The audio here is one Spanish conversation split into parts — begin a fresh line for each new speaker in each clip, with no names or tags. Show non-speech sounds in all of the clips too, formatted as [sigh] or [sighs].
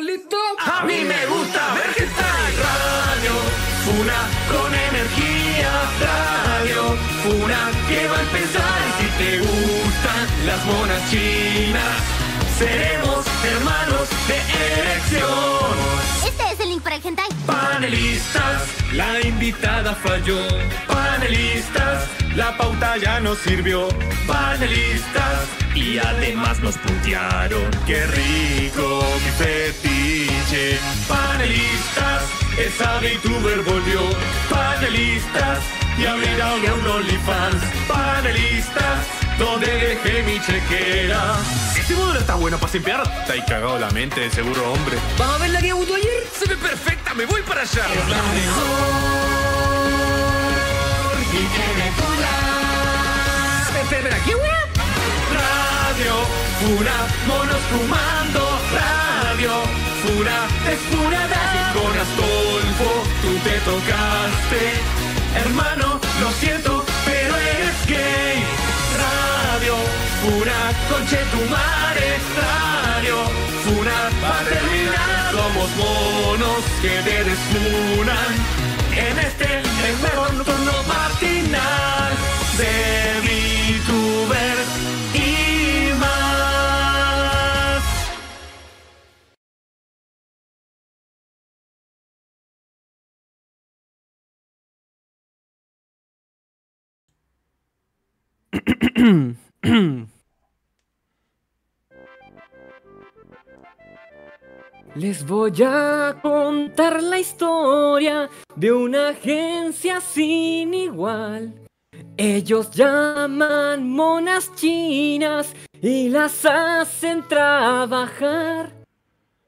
¿Estamos listos?
A mí me gusta ver que está en radio. Funa con energía, radio. Funa que va a empezar. Y si te gustan las monas chinas, seremos hermanos de elección.
Este es el link para el hentai.
Panelistas, la invitada falló. Panelistas, la pauta ya no sirvió. Panelistas, y además nos puntearon. ¡Qué rico esa VTuber volvió. Panelistas, y abrirá un OnlyFans. Panelistas, donde dejé mi chequera.
Ese módulo está bueno para simpear. Está ahí cagado la mente, de seguro, hombre.
¿Vamos a ver la que debutó ayer?
Se ve perfecta, me voy para allá.
Es la mejor y tiene cola. Espera, espera, ¿qué weá?
Radio Funa, monos fumando. Radio Funa, es pura. Con Tú te tocaste. Hermano, lo siento, pero eres gay. Radio Funa, conche tu madre. Radio Funa, va a terminar. Somos monos que te desfunan. En este mejor turno matinal de VTubers y [coughs]
Les voy a contar la historia de una agencia sin igual. Ellos llaman monas chinas y las hacen trabajar.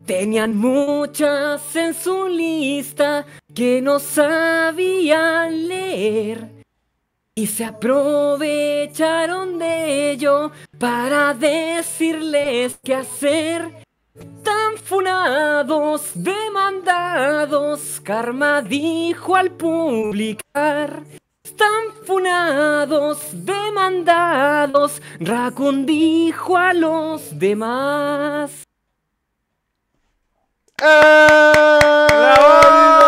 Tenían muchas en su lista que no sabían leer. Y se aprovecharon de ello para decirles qué hacer. Tan funados, demandados, Karma dijo al publicar. Están funados, demandados, Raccoon dijo a los demás.
¿De qué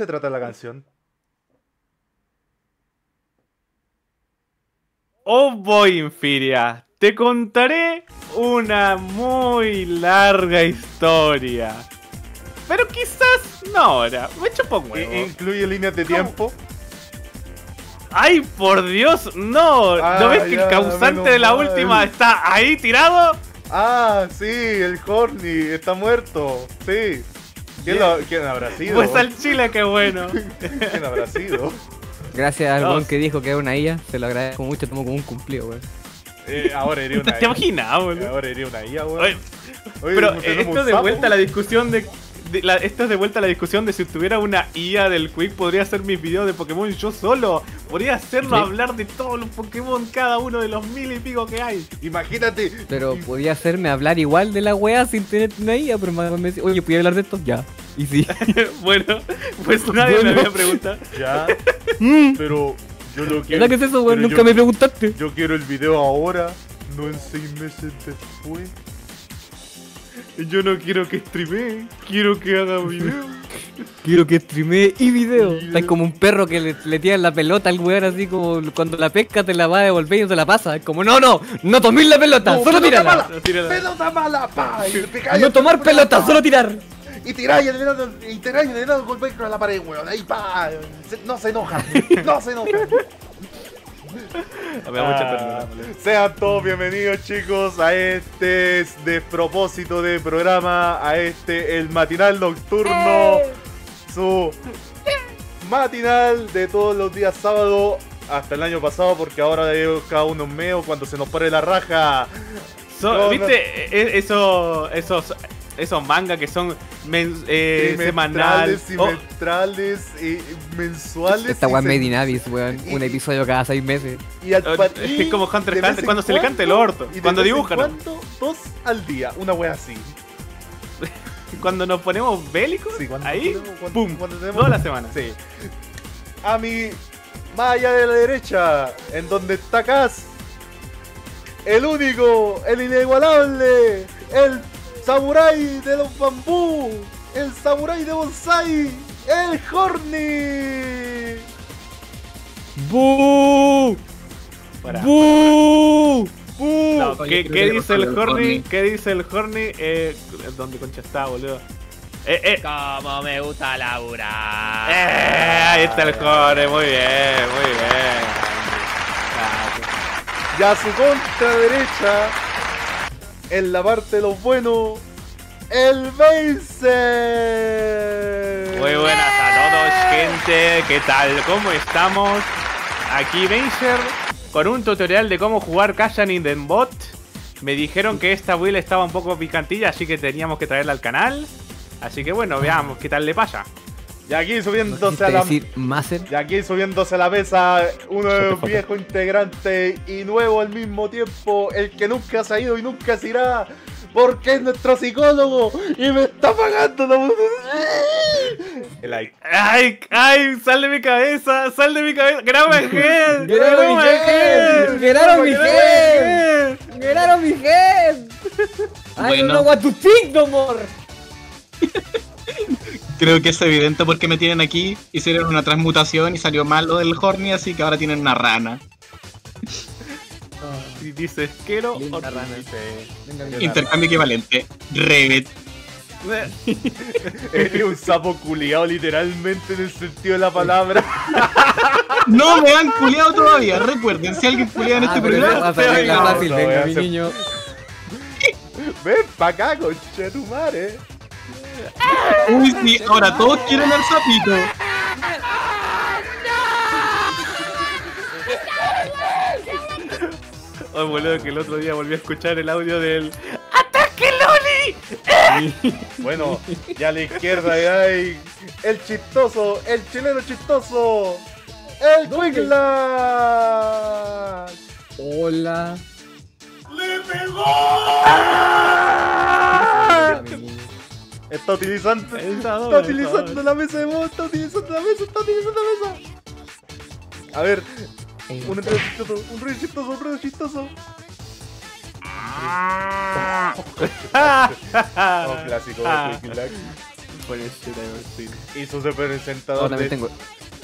se trata la canción?
Oh boy, Infiria, te contaré una muy larga historia. Pero quizás no ahora, me chupo un huevo.
¿Incluye líneas de
¿Cómo?
tiempo?
¡Ay, por Dios! ¡No!
Ah,
¿No ves que el causante
menos
de la
mal.
última está ahí tirado?
Ah, sí, el Horny está muerto. Sí. ¿Quién, lo- quién habrá sido?
Pues al chile, qué bueno. [laughs]
¿Quién habrá sido?
Gracias al weón que dijo que era una IA, se lo agradezco mucho, tomo como un cumplido, weón.
Eh, ahora iría una [laughs]
¿Te imaginas,
Eh,
boludo?
Ahora iría una IA, weón.
Oye, Pero eh, esto de vuelta a la discusión de la- esto es de vuelta a la discusión de si tuviera una IA del Quick podría hacer mis videos de Pokémon yo solo. Podría hacerlo
Sí.
hablar de todos los Pokémon, cada uno de los mil y pico que hay.
Imagínate.
Pero podía hacerme hablar igual de la weá sin tener una IA, pero me me decía, oye, ¿podía hablar de esto? Ya. Y sí. [laughs]
bueno, pues [laughs] nadie me
Bueno.
había preguntado.
Ya. [laughs]
Mm,
Pero yo lo quiero.
¿Verdad que es eso, Nunca
yo-
me preguntaste.
Yo quiero el video ahora, no en seis meses después.
Yo no quiero que streamee, quiero que haga video.
Quiero que streamee y video. Estás como un perro que le, le tiran la pelota al weón así como cuando la pesca te la va a devolver y no te la pasa. Es como, no, no, no tomís la pelota,
No,
solo
pelota
tírala.
mala,
Tírala.
Pelota mala, pa. Y
No tomar
pelota, pa.
solo tirar.
Y tiráis el venado, y tiráis el venado golpeáis con la pared, weón. Ahí pa. Se- no se enoja, no se enoja. [laughs] Ah. Sean todos bienvenidos chicos a este despropósito de programa, a este el matinal nocturno, su matinal de todos los días sábado hasta el año pasado porque ahora es cada uno un meo cuando se nos pare la raja.
So-. ¿Viste? E- Eso, esos, esos mangas que son men- eh, semanal.
Trimestrales,
Oh,
semestrales, eh, mensuales.
Esta
se-
Made in Abyss, weón.
y-
Un episodio cada seis meses.
Y al
Eh,
pa-
es como Hunter Hunter, cuando se le canta el orto,
y de
cuando dibujan.
cuando, dos al día, una wea así. [laughs]
Cuando nos ponemos bélicos,
Sí, cuando
ahí,
tenemos- cuando-
¡pum!
cuando tenemos-
Toda la semana.
Sí. A mi más allá de la derecha, en donde está Kaz, el único, el inigualable, el samurái de los bambú, el samurái de bonsai, el Horny.
¡Bú!
Para.
¡Bú! ¡Bú!
No,
Oye,
¿qué, dice el? Horny. ¿Qué dice el Horny? Eh, ¿Dónde concha está, boludo? Eh, eh,
Como me gusta laburar.
eh, ahí está el Horny, muy bien, muy bien.
Y a su contra derecha, en la parte de los buenos, el Base.
Muy buenas a todos, gente. ¿Qué tal? ¿Cómo estamos? aquí Baser con un tutorial de cómo jugar Kashan in the Bot. Me dijeron que esta build estaba un poco picantilla, así que teníamos que traerla al canal. Así que bueno, veamos qué tal le pasa.
Y aquí
¿No
subiéndose a la...
decir?
Y aquí subiéndose a la mesa uno viejo integrante y nuevo al mismo tiempo, el que nunca se ha ido y nunca se irá, porque es nuestro psicólogo y me está pagando la... [laughs] El like.
¡Ay! ¡Ay! ¡Sal de mi cabeza! ¡Sal de mi cabeza! ¡Graba Head!
¡Ganaron [laughs] mi head! ¡Ganaron mi head! ¡Ganaron mi head! ¡I don't
Bueno.
know what to think no more! [laughs]
Creo que es evidente porque me tienen aquí. Hicieron una transmutación y salió mal lo del Horny, así que ahora tienen una rana.
Y dices, quiero
Linda
o
rana.
Venga,
Intercambio equivalente. Revet. [laughs]
Es un sapo culiado literalmente en el sentido de la palabra. [laughs]
No me han culeado todavía. Recuerden, si alguien culea en
Ah,
este programa,
fácil, venga mi niño.
Ven pa' acá, conche tu madre.
Uy, sí, ahora todos quieren al sapito.
Oh, boludo, que el otro día volví a escuchar el audio del ¡Ataque Loli! [laughs]
Bueno, y a la izquierda hay el chistoso, el chileno chistoso, el Quickland.
Hola.
Utilizando,
Está
está utilizando
está
la mesa de voz, está utilizando la mesa, está utilizando la mesa. A ver, un ruido chistoso, un ruido chistoso, un ruido chistoso. Oh, clásico de Quickland. Y su presentador de,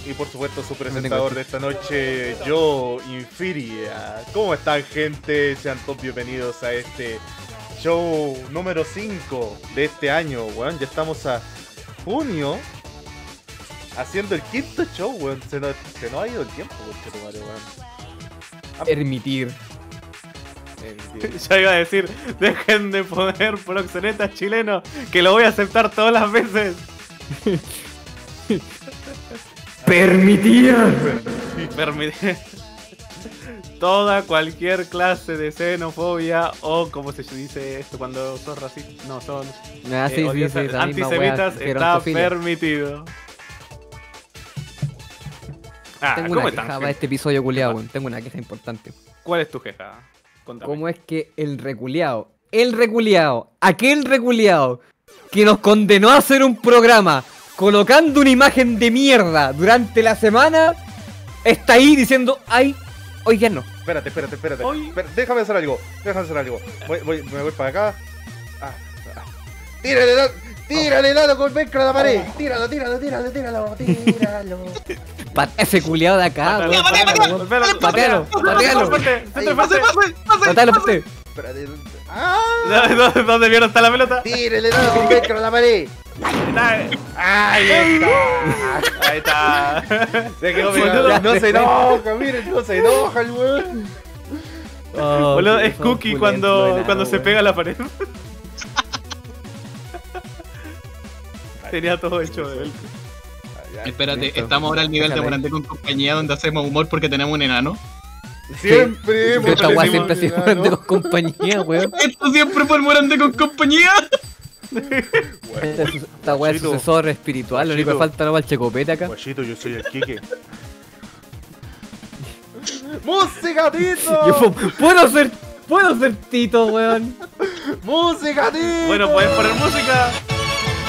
y por supuesto su presentador de esta noche, yo, Infiria. ¿Cómo están gente? Sean todos bienvenidos a este show número 5 de este año, weón. Ya estamos a junio haciendo el quinto show, weón. Se nos, se nos ha ido el tiempo, weón.
Permitir. [laughs]
Ya iba a decir, dejen de poner proxenetas chilenos, que lo voy a aceptar todas las veces. [laughs]
Permitir.
Permite. Toda cualquier clase de xenofobia o como se dice esto cuando son racistas, no, son
Ah,
eh,
sí, sí, wea,
antisemitas, está permitido. Ah,
Tengo
¿cómo
una
están?
queja para este episodio culiado. Tengo una queja importante.
¿Cuál es tu queja? Contame.
¿Cómo es que el reculeado, el reculeado, aquel reculeado que nos condenó a hacer un programa colocando una imagen de mierda durante la semana, está ahí diciendo, ay, hoy ya no.
Espérate, espérate, espérate. Déjame hacer algo. Déjame hacer algo. Voy, voy, me voy para acá. Ah, ah. Tírale, da- tírale, dalo con a la pared. Tíralo, tíralo, tíralo, tíralo, tíralo. [laughs]
Patea ese culiado de acá, Patealo, patealo, patealo. Patealo, patealo.
Espérate. Ah,
¿Dónde- ¿Dónde, vieron está la pelota?
tírale, dalo con a la pared. Ahí está.
Ahí está.
Se quedó
Boludo,
pegado. No se enoja, miren, no se enoja el weón.
Oh,
Boludo, es Cookie cuando,
nada,
cuando se pega a la pared. Tenía todo hecho de él.
Espérate, estamos ahora al nivel de. Morante con compañía donde hacemos humor porque tenemos un enano.
Siempre hemos
Esta weá siempre ha sido
un
grande
enano.
con compañía, weón. [laughs]
Esto siempre fue el Morante con compañía.
Esta es- Esta weá es sucesor espiritual, lo único que falta no el checopete acá.
Guachito, yo soy el Kike. ¡Música, Tito! [laughs]
Puedo ser, puedo ser Tito, weón.
¡Música, Tito!
Bueno, pueden poner música.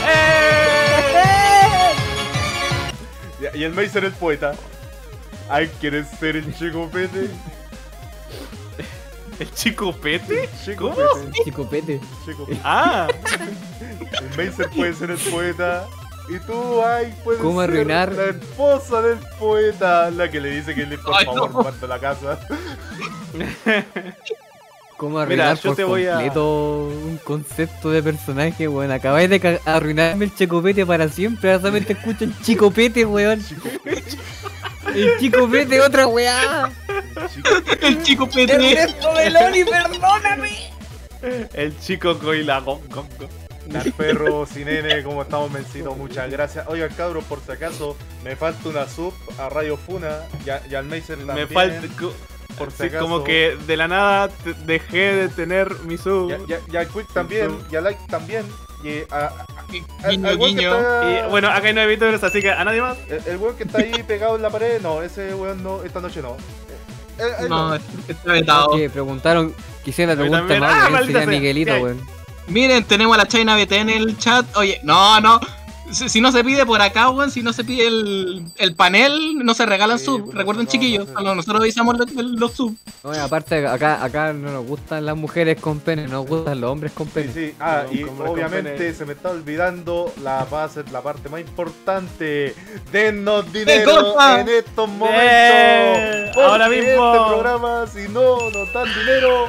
¡Eh!
Y el Mason el poeta. Ay, ¿quieres ser el chico pete? [laughs]
¿El chico pete?
Chico
¿Cómo?
pete.
Chicopete.
Chico pete.
Ah,
El Mason puede ser el poeta. Y tú, ay, puedes
¿Cómo
ser
arruinar?
la esposa del poeta. La que le dice que le por
Ay,
favor
no.
manda la casa.
¿Cómo
Mira,
arruinar
yo
por
te voy a-
completo un concepto de personaje, weón? Acabáis de arruinarme el chicopete para siempre. Ahora solamente escucho el chicopete, weón. El chicopete, otra weá.
El chico PT.
Ernesto Meloni, perdóname.
el chico Coila. Gong, gong.
Dar perro, sin N, como estamos menciendo, muchas gracias. Oigan, cabros, por si acaso, me falta una sub a Radio Funa y, a- y al Macer también.
Me falta.
por si
sí,
acaso.
como que de la nada dejé de tener mi sub.
A- y al Quick también, y al Like también. Y a, a- al-
Guiño,
al
guiño.
está-
Y bueno, acá hay nueve vídeos, así que a nadie más.
El, el weón que está ahí pegado en la pared, no, ese weón no, esta noche no. Eh, eh,
No, está vetado.
Que preguntaron, quisiera la
A
pregunta
también.
más,
Ah,
¿quién
maldita
sería. Miguelito, weón?
Miren, tenemos a la China BT en el chat. Oye, no, no. Si, si no se pide por acá, weón, si no se pide el, el panel, no se regalan
Sí,
sub.
pues,
Recuerden,
no,
chiquillos,
no
solo nosotros avisamos los, los sub.
No, aparte, acá, acá no nos gustan las mujeres con pene, nos gustan los hombres con
Sí,
pene.
sí. Ah,
No,
y obviamente se me está olvidando la base, la parte más importante. Denos dinero en estos momentos.
Ahora mismo.
Este programa, si no nos dan dinero,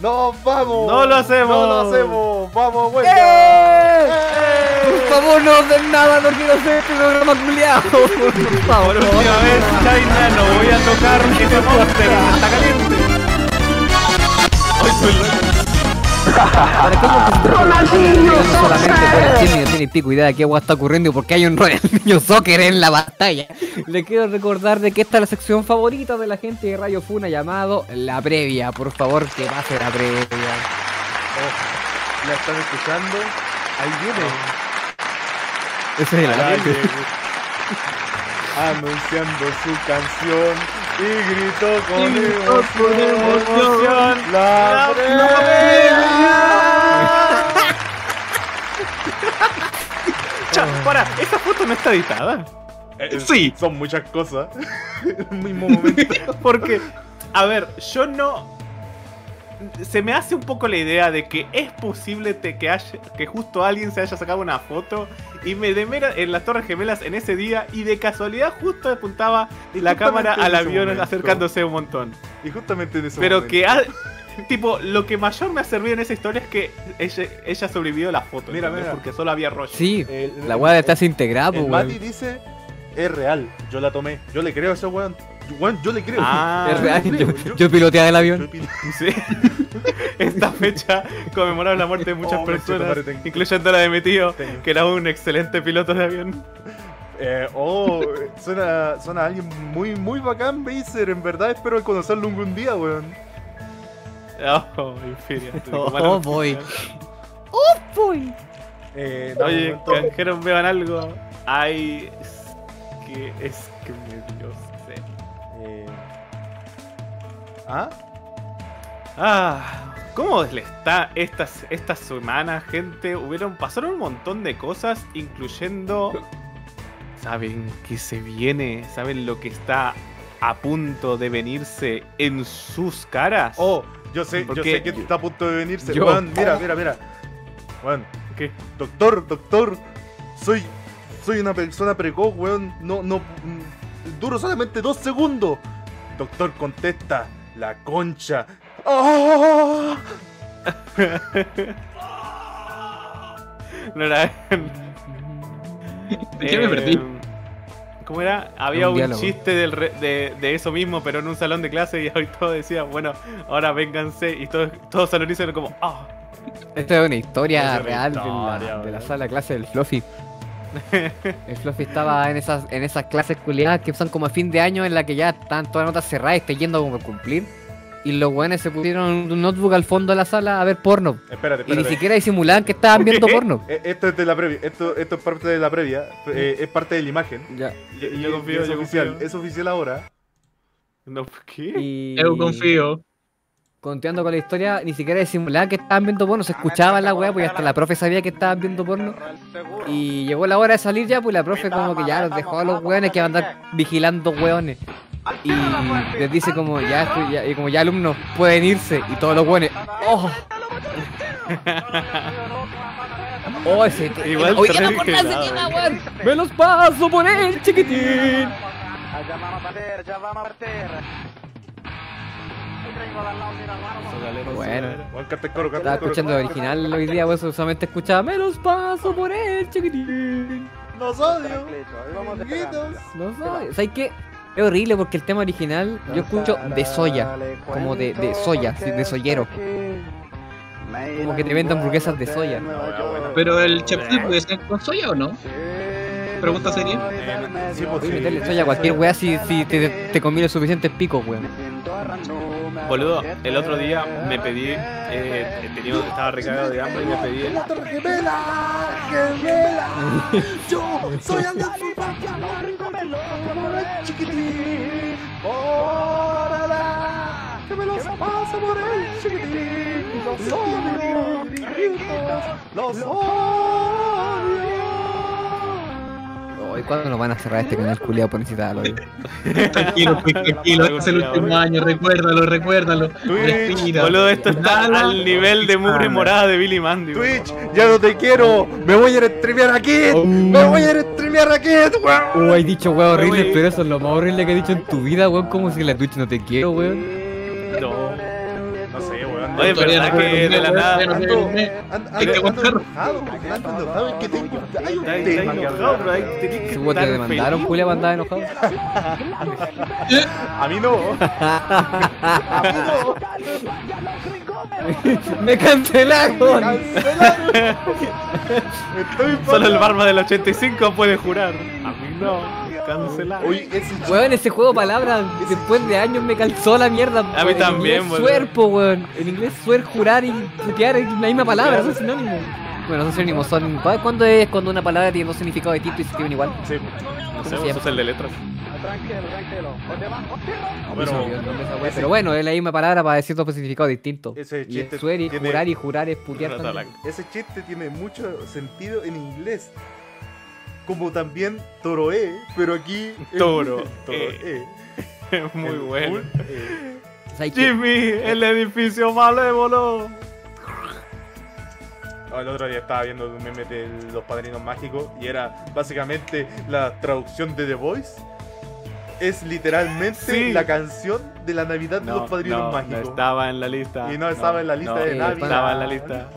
nos vamos.
No lo hacemos.
No lo hacemos. Vamos,
¡Eh!
huelga.
Por favor, no den nada, no quiero hacer este programa culiado. Por [laughs] favor,
Por última vez, China, no voy a tocar ese monster. Está caliente.
Ronaldinho solamente no tiene pico idea de qué agua está ocurriendo y por qué hay un Ronaldinho Soccer en la batalla. Le quiero recordar de que esta es la sección favorita de la gente de Radio Funa llamado La Previa. Por favor, que pase la previa.
¿La están escuchando? Ahí viene.
Ese es el.
Anunciando su canción y gritó con
Y gritó con
emoción.
emoción.
La
Cha, para, esa foto no está editada.
previa.
Sí.
Son muchas cosas. [laughs] en un mismo momento.
Porque, a ver, yo no. Se me hace un poco la idea de que es posible te- que, haya, que justo alguien se haya sacado una foto y me demera en las Torres Gemelas en ese día y de casualidad justo apuntaba la cámara al avión
momento.
acercándose un montón.
Y justamente en ese
Pero
momento.
que, ha- tipo, lo que mayor me ha servido en esa historia es que ella, ella sobrevivió a la foto.
Mira.
Porque solo había rollo.
Sí,
El-
la weá está integrada,
El
pues,
Mati dice: Es real. Yo la tomé. Yo le creo a ese weón. Weón, yo le creo.
Ah,
Es real, [laughs]
yo
yo,
yo-
piloteaba el avión. [laughs]
Sí. Esta fecha conmemoraba la muerte de muchas
Oh,
personas, incluyendo la de mi tío,
Tengo.
que era un excelente piloto de avión.
Eh, oh, suena, suena a alguien muy, muy bacán, Baser. En verdad espero conocerlo algún día, weón.
Oh, Infiria. [laughs]
Oh, boy.
Eh, dame un
Oye,
momento.
canjeros, vean algo. Ay, es que es
¿Ah?
Ah, ¿cómo le está estas, estas semanas, gente? Hubieron, pasaron un montón de cosas, incluyendo. ¿Saben qué se viene? ¿Saben lo que está a punto de venirse en sus caras?
Oh, yo sé, yo sé que está a punto de venirse.
Yo-
Weón, mira, mira, mira. Weón,
¿Qué?
doctor, doctor. Soy, soy una persona precoz, weón. No, no. mm, Duro solamente dos segundos. Doctor, contesta. La concha. ¡Ah! [laughs]
No era.
¿De qué me perdí?
Eh, ¿Cómo era? Había
Un
chiste del re- de, de eso mismo, pero en un salón de clase y hoy todos decían, bueno, ahora vénganse y todos, todos salonistas eran como, ah,
Esta es una historia
Esa es una
real de, la, de la sala de clase del Fluffy. [laughs] El Fluffy estaba en esas, en esas clases culiadas que son como a fin de año en la que ya están todas las notas cerradas y está yendo como por cumplir. Y los weones se pusieron un notebook al fondo de la sala a ver porno.
Espérate,
Y ni
espérate.
siquiera disimulaban que estaban viendo
¿Qué? [laughs]
porno.
Eh, Esto es de la previa. Esto, esto es parte de la previa. eh, es parte de la imagen.
Ya.
yo,
Y-
yo confío,
y es
yo
oficial.
confío.
Es oficial ahora.
No, ¿qué?
Y
Eu confío.
Continuando con la historia, ni siquiera disimulaban que estaban viendo porno, se escuchaba la weá, pues hasta la profe sabía que estaban viendo porno. Y llegó la hora de salir ya, pues la profe como que ya los dejó a los weones que iban a andar vigilando weones. Y les dice como ya, estoy- ya- y como ya alumnos pueden irse y todos los weones. ¡Oh! [laughs] ¡Oh, ese
Igual
Oye, ya tema, weón. ¡Me los paso por el chiquitín! Bueno.
Juan, canta el coro, canta
Estaba
el coro.
escuchando el original hoy día, pues solamente escuchaba Me los paso por el chiquitín.
Nos odio. amiguitos.
No sé, ¿sabes qué? Es horrible porque el tema original yo escucho de soya, como de, de soya, sí, de soyero. Como que te venden hamburguesas de soya.
Pero el chapsui puede ser con soya o no? Pregunta seria.
Sí, pues,
soya a cualquier weá si, si te, te conviene suficientes picos, weón.
Boludo, el otro día me pedí, eh, tenido, estaba recargado de hambre y me pedí
¡Gemela! ¡Gemela! [laughs] ¡Yo soy Andrés chiquitín! ¡Órala! ¡Que me los pase por el chiquitín! ¡Los odio! ¡Los odio!
Hoy cuándo nos van a cerrar este canal culiado por necesitarlo, weón?
Tranquilo, pues, tranquilo. Es el último año, recuérdalo, recuérdalo. Respira.
Boludo, esto está al nivel de mugre morada de Billy Mandy.
Twitch, ya no te quiero. Me voy a ir a streamear aquí. Me voy a ir a streamear aquí, weón.
Uh, hay dicho weón horrible, pero eso es lo más horrible que he dicho en tu vida, weón. Como si la Twitch no te quiero, weón.
Oye, verdad
no
que de la nada.
Hay que
enojado, enojado, es que tengo, hay un tema
enojado, pero que
te demandaron,
feliz.
culiado, andaba enojado.
A mí no. A mí no.
¡Me cancelaron!
Cancelaron. [laughs] Estoy
Solo el barba del 85 puede jurar. A mí no. Cancelado.
Oye, ese
Weón, ese juego palabras después de años me calzó la mierda.
mí
weón. En
también,
inglés,
boludo.
Suerpo, weón. En inglés, suer, jurar y putear es la misma palabra, son sinónimos. Bueno, son sinónimos, son. ¿Sabes cuándo es cuando una palabra tiene dos significados distintos y se escriben igual?
Sí,
No sé,
se llama?
sos el de letras.
Se me olvidó el nombre de esa weá, Pero bueno, es la misma palabra para decir dos significados distintos.
Ese
Y
chiste
es suer y
tiene-
jurar y jurar es putear
Rata
también.
blanca.
ese chiste tiene mucho sentido en inglés. Como también toroé, pero aquí. es-
Toro,
Toroé. [laughs]
Muy
El
bueno.
eh.
Jimmy, el edificio malévolo.
El otro día estaba viendo un meme de los padrinos mágicos y era básicamente la traducción de The Voice. Es literalmente
Sí.
la canción de la Navidad de
No,
los padrinos
no, no
mágicos.
estaba en la lista.
Y no estaba en la lista
no,
de
Eh,
Navidad.
No estaba en la lista.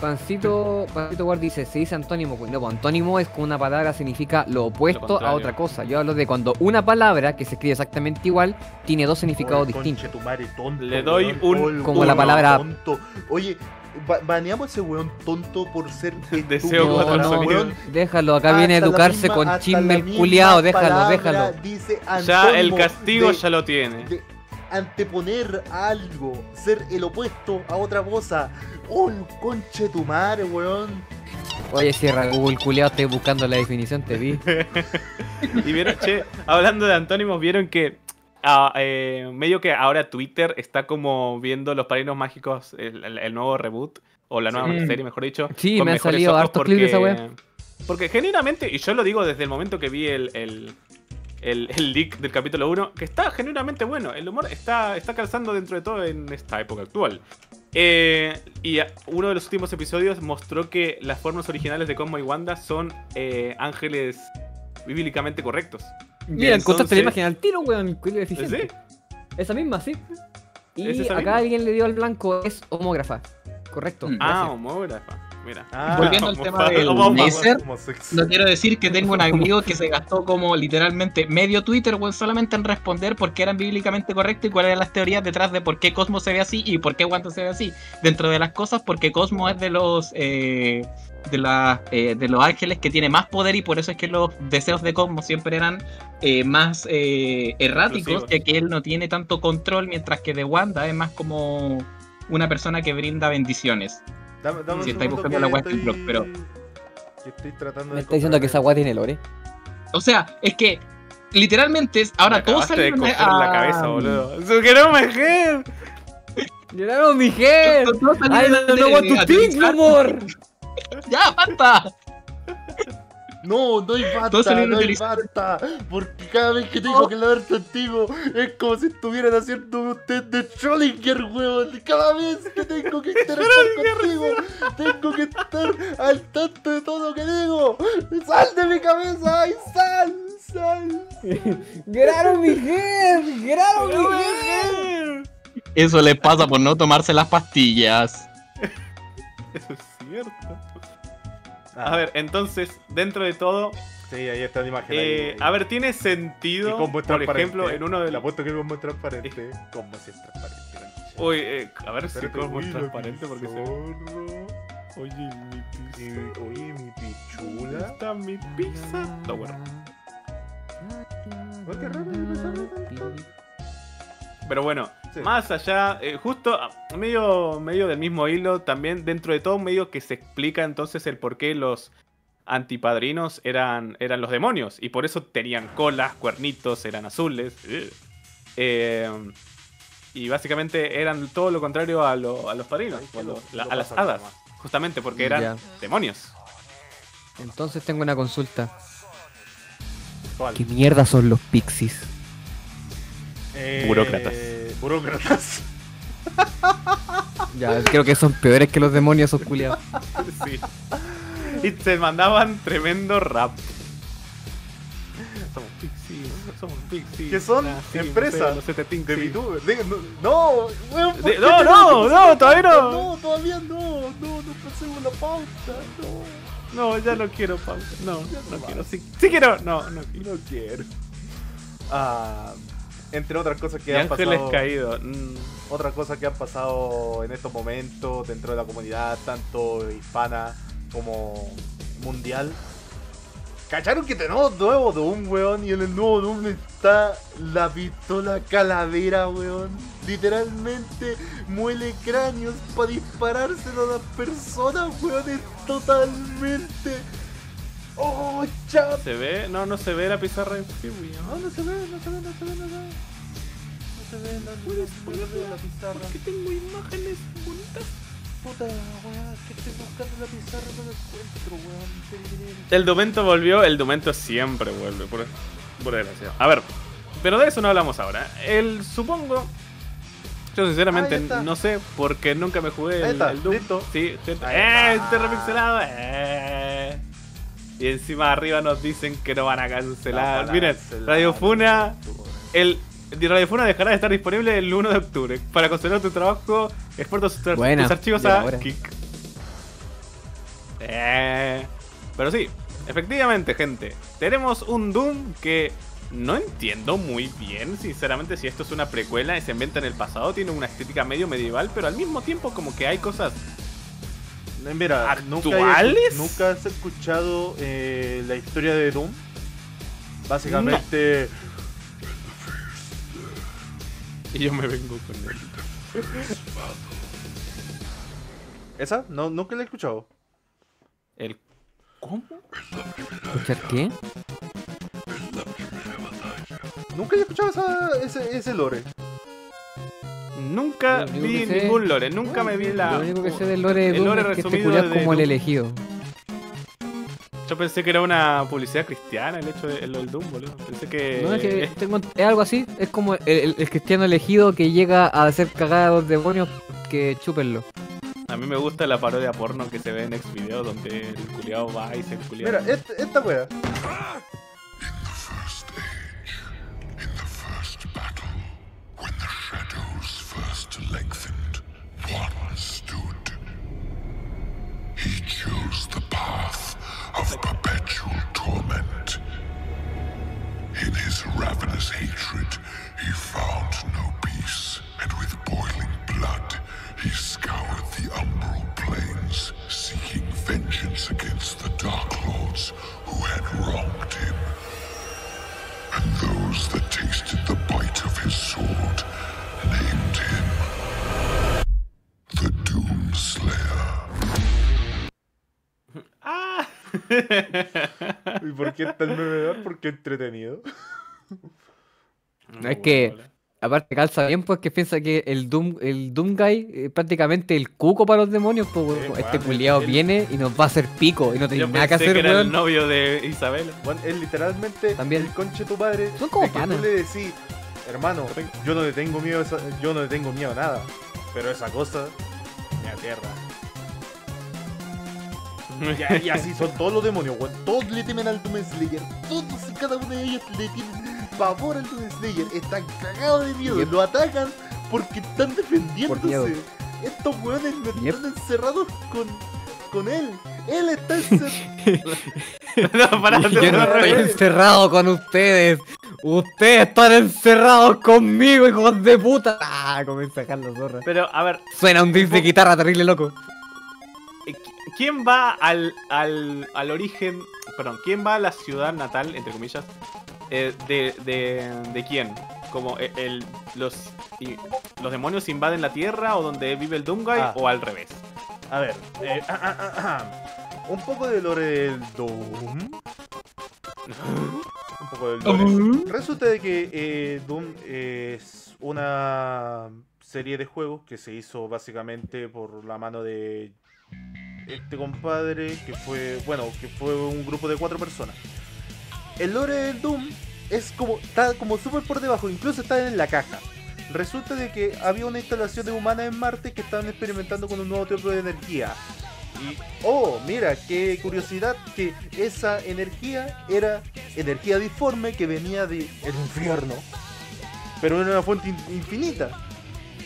Pancito, Pancito Ward dice, se dice antónimo. pues, No, pues, antónimo es cuando una palabra significa lo opuesto a otra cosa. Yo hablo de cuando una palabra que se escribe exactamente igual tiene dos significados
Oye,
distintos.
tonto,
Le doy
weón.
un
Como la palabra-
tonto. Oye, ba- baneamos a ese weón tonto por ser [laughs]
Deseo
No, no.
Weón,
déjalo, acá viene a educarse
misma-
con chisme culiao, déjalo, déjalo.
Dice
Ya el castigo
de-
ya lo tiene.
de anteponer a algo, ser el opuesto a otra cosa. Un conche tu madre, weón.
Oye, cierra Google, culiao, estoy buscando la definición, te vi. [laughs]
Y vieron, che, hablando de antónimos, vieron que ah, eh, medio que ahora Twitter está como viendo los padrinos mágicos, el, el- el nuevo reboot, o la nueva
Sí.
serie, mejor dicho.
Sí,
con
me han salido hartos clips de esa wea.
Porque genuinamente, y yo lo digo desde el momento que vi el, el, el, el leak del capítulo 1, que está genuinamente bueno. El humor está, está calzando dentro de todo en esta época actual. Eh, y uno de los últimos episodios mostró que las formas originales de Cosmo y Wanda son eh, ángeles bíblicamente correctos.
Mira, encontraste la
Entonces-
imagen al tiro, weón.
¿Sí?
Esa misma, sí.
¿Es
Y acá
misma?
alguien le dio al blanco, es homógrafa. Correcto.
Mm.
Ah,
gracias.
homógrafa. Mira.
Ah, [laughs]
Volviendo al tema del
homosexual.
No quiero decir que tengo un [laughs] amigo que se gastó como literalmente medio Twitter weón, solamente en responder por qué eran bíblicamente correctos y cuáles eran las teorías detrás de por qué Cosmo se ve así y por qué Wanda se ve así. Dentro de las cosas, porque Cosmo es de los eh, de, la, eh, de los ángeles que tiene más poder y por eso es que los deseos de Cosmo siempre eran eh, más eh, erráticos, ya que él no tiene tanto control, mientras que de Wanda es más como una persona que brinda bendiciones.
Dame,
Si estáis buscando la web
estoy-
blog, pero-
que estoy tratando
Me
de
está diciendo que esa weá tiene lore.
O sea, es que literalmente es- ahora
Me
todos
acabaste de
salieron
coger la
ah,
cabeza, boludo. ¡Su que no me gen!
¡Lloraron mi
todos
¡Ay,
salieron
no, no, no.
No, no
salieron
no hay
utilizados.
basta. Porque cada vez que tengo que hablar contigo es como si estuvieran haciendo un test de Schrödinger, weón. Cada vez que tengo que [laughs] interactuar contigo, tengo que estar al tanto de todo lo que digo. ¡Sal de mi cabeza! ¡Ay, sal! ¡Sal!
¡Lloraron mi jefe! ¡Lloraron mi jefe!
Eso les pasa por no tomarse las pastillas. [laughs]
Eso es cierto. A ver, entonces, dentro de todo,
Sí, ahí está la imagen.
eh,
ahí.
a ver, tiene sentido,
es
por ejemplo, en uno de los...
apuesto que como es transparente. Como si es transparente,
Uy, eh, a ver si Cosmo
uy,
es transparente porque se. Oye, mi pizza.
Oye, mi pichula.
está mi pizza? No, bueno.
El.
Pero bueno,
Sí.
más allá, eh, justo medio, medio del mismo hilo, también dentro de todo medio que se explica entonces el por qué los antipadrinos eran, eran los demonios. Y por eso tenían colas, cuernitos, eran azules. Eh, y básicamente eran todo lo contrario a, lo- a los padrinos,
Ay,
a,
lo-
lo- la-
lo
a las hadas.
más.
Justamente porque eran
Ya.
demonios.
Entonces tengo una consulta.
¿Cuál?
¿Qué mierda son los pixies?
Eh,
Burócratas.
Burócratas.
Ya, creo que son peores que los demonios esos culiados. [laughs]
Sí. Y se mandaban tremendo rap. Somos pixies, somos pixies.
Que son
nacimos
empresas
en los 70.
De VTuber. De- no, no, weón, ¿por
De- no, no, no, todavía
pauta?
no.
No, todavía no. No, no pasemos la pauta. No.
No, ya no quiero pausa. No,
Ya
no
no
quiero. Sí, sí quiero. No, no quiero.
No quiero. Ah, entre otras cosas que
Y
han
Ángeles
pasado.
caído. mm,
Otra cosa que han pasado en estos momentos dentro de la comunidad, tanto hispana como mundial. ¿Cacharon que tenemos nuevo Doom, weón? Y en el nuevo Doom está la pistola calavera, weón. Literalmente muele cráneos para disparárselo a las personas, weón. Es totalmente. ¡Oh, chat!
¿Se ve? No, no se ve la pizarra en Fury,
No,
¿no?
se ve, no se ve, no se ve, no se ve. No se ve, no, no, no se ve la pizarra.
Porque tengo imágenes bonitas.
Puta, weón, que estoy buscando la pizarra, no la encuentro, weón.
El Dumento volvió, el Dumento siempre vuelve, por, por desgracia. A ver, pero de eso no hablamos ahora. El supongo. Yo sinceramente no sé, porque nunca me jugué el, el Doom. Sí, gente. ¡Eh! Este remixelado. ¡Eh! Y encima arriba nos dicen que no van a cancelar. Miren, Radio Funa. El Radio Funa dejará de estar disponible el 1 de octubre. Para considerar tu trabajo, exporta tus,
Buena,
tus archivos a
ahora.
Kik. Eh, pero sí, efectivamente, gente. Tenemos un Doom que no entiendo muy bien, sinceramente, si esto es una precuela y se inventa en el pasado. Tiene una estética medio medieval, pero al mismo tiempo, como que hay cosas.
Eh, Mira, ¿nunca,
¿Actuales?
¿nunca has escuchado eh, la historia de Doom? Básicamente,
Y yo me vengo con él.
¿esa? No, nunca la he escuchado.
El. ¿Cómo?
¿Escuchar qué?
Nunca he escuchado esa, ese, ese lore.
Nunca
Lo
vi
sé-
ningún lore, nunca me vi la.
Lo único que sé del lore de
el lore
es que este como el elegido.
Yo pensé que era una publicidad cristiana el hecho de el, el Doom, boludo. Pensé que.
No, es que tengo- es algo así, es como el, el- el cristiano elegido que llega a hacer cagada a los demonios que chúpenlo.
A mí me gusta la parodia porno que se ve en X video donde el culiao va y se culiao.
Mira, esta, esta wea.
first age, in the first battle, when the shadows first lengthened, one stood. He chose the path of perpetual torment. In his ravenous hatred, he found no peace, and with boiling blood, he scoured the umbral plains, seeking vengeance against the Dark Lords who had wronged him. And those that tasted the bite of his sword
¡Ah!
¿Y por qué está el meme? Porque entretenido.
Es que- Aparte calza bien porque piensa que el Doom, el Doom Guy es prácticamente el cuco para los demonios, pues.
Sí,
este
el-
viene y nos va a hacer pico y no tiene nada que hacer,
que era el novio de Isabela.
Bueno, es literalmente
También.
el conche tu padre.
Son como
que
panas.
tú le decís, hermano, yo no le tengo miedo a esa- yo no le tengo miedo a nada. Pero esa cosa me aterra. Y, y así son todos los demonios, weón. Todos le temen al Doom Slayer. Todos y cada uno de ellos le tienen pavor al Doom Slayer. Están cagados de miedo.
Yep.
Lo atacan porque están defendiéndose. Estos weones no
Yep.
están encerrados con, con él. Él está [laughs] encerrado. [laughs]
no, pará,
Yo no estoy encerrado con ustedes. Ustedes están encerrados conmigo, hijos de puta. Ah, comienza a sacar la zorra.
Pero, a ver,
Suena un disc de guitarra terrible loco.
eh, qui- ¿quién va al, al, al origen, perdón, quién va a la ciudad natal, entre comillas, eh, de, de, de quién? Como eh, el, los, y- los demonios invaden la tierra o donde vive el Doomguy
Ah.
o al revés.
A ver, eh, ah, ah, ah, ah. Un poco de lore del Doom. un poco del lore. Resulta de que eh, Doom es una serie de juegos que se hizo básicamente por la mano de este compadre que fue, bueno, que fue un grupo de cuatro personas. El lore del Doom es como, está como súper por debajo, incluso está en la caja. Resulta de que había una instalación de humanas en Marte que estaban experimentando con un nuevo tipo de energía. Y, oh, mira, qué curiosidad que esa energía era energía disforme que venía del infierno. Pero era una fuente in- infinita.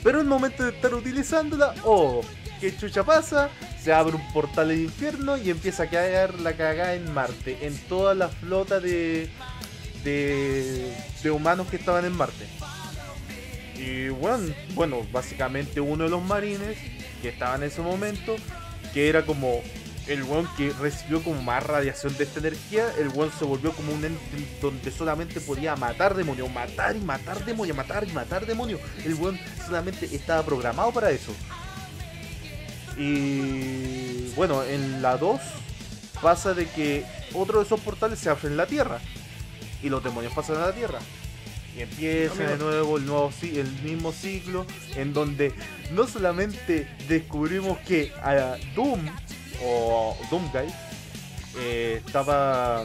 Pero en el momento de estar utilizándola, oh, qué chucha pasa, se abre un portal del infierno y empieza a caer la cagada en Marte, en toda la flota de, de, de humanos que estaban en Marte. Y bueno, bueno, básicamente uno de los marines que estaba en ese momento, que era como el weón que recibió como más radiación de esta energía, el weón se volvió como un ente donde solamente podía matar demonios, matar y matar demonios, matar y matar demonios. El weón solamente estaba programado para eso. Y bueno, en la 2 pasa de que otro de esos portales se abre en la Tierra. Y los demonios pasan a la Tierra. Y empieza de nuevo el, nuevo, el mismo ciclo en donde no solamente descubrimos que a Doom o Doomguy eh, estaba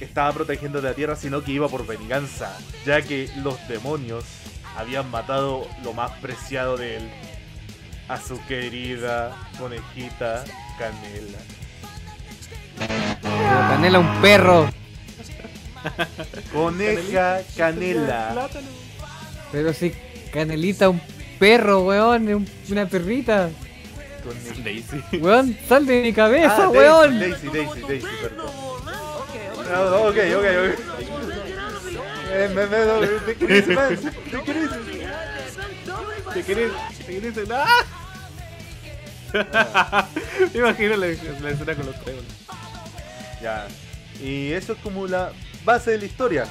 estaba protegiendo la Tierra, sino que iba por venganza, ya que los demonios habían matado lo más preciado de él, a su querida conejita Canela.
Canela un perro. [laughs]
Coneja Canela.
Pero si Canelita un perro, weón, una perrita.
Daisy.
Weón, sal de mi cabeza,
Ah,
weón.
Daisy, Daisy, Daisy, perdón. No, no, ok, ok, ok. Eh, me, me, no.
¿Te querés? ¿Te querés? ¡Ah! [laughs] Me imagino la, la escena con los tres.
Ya. Y eso es como la base de la historia.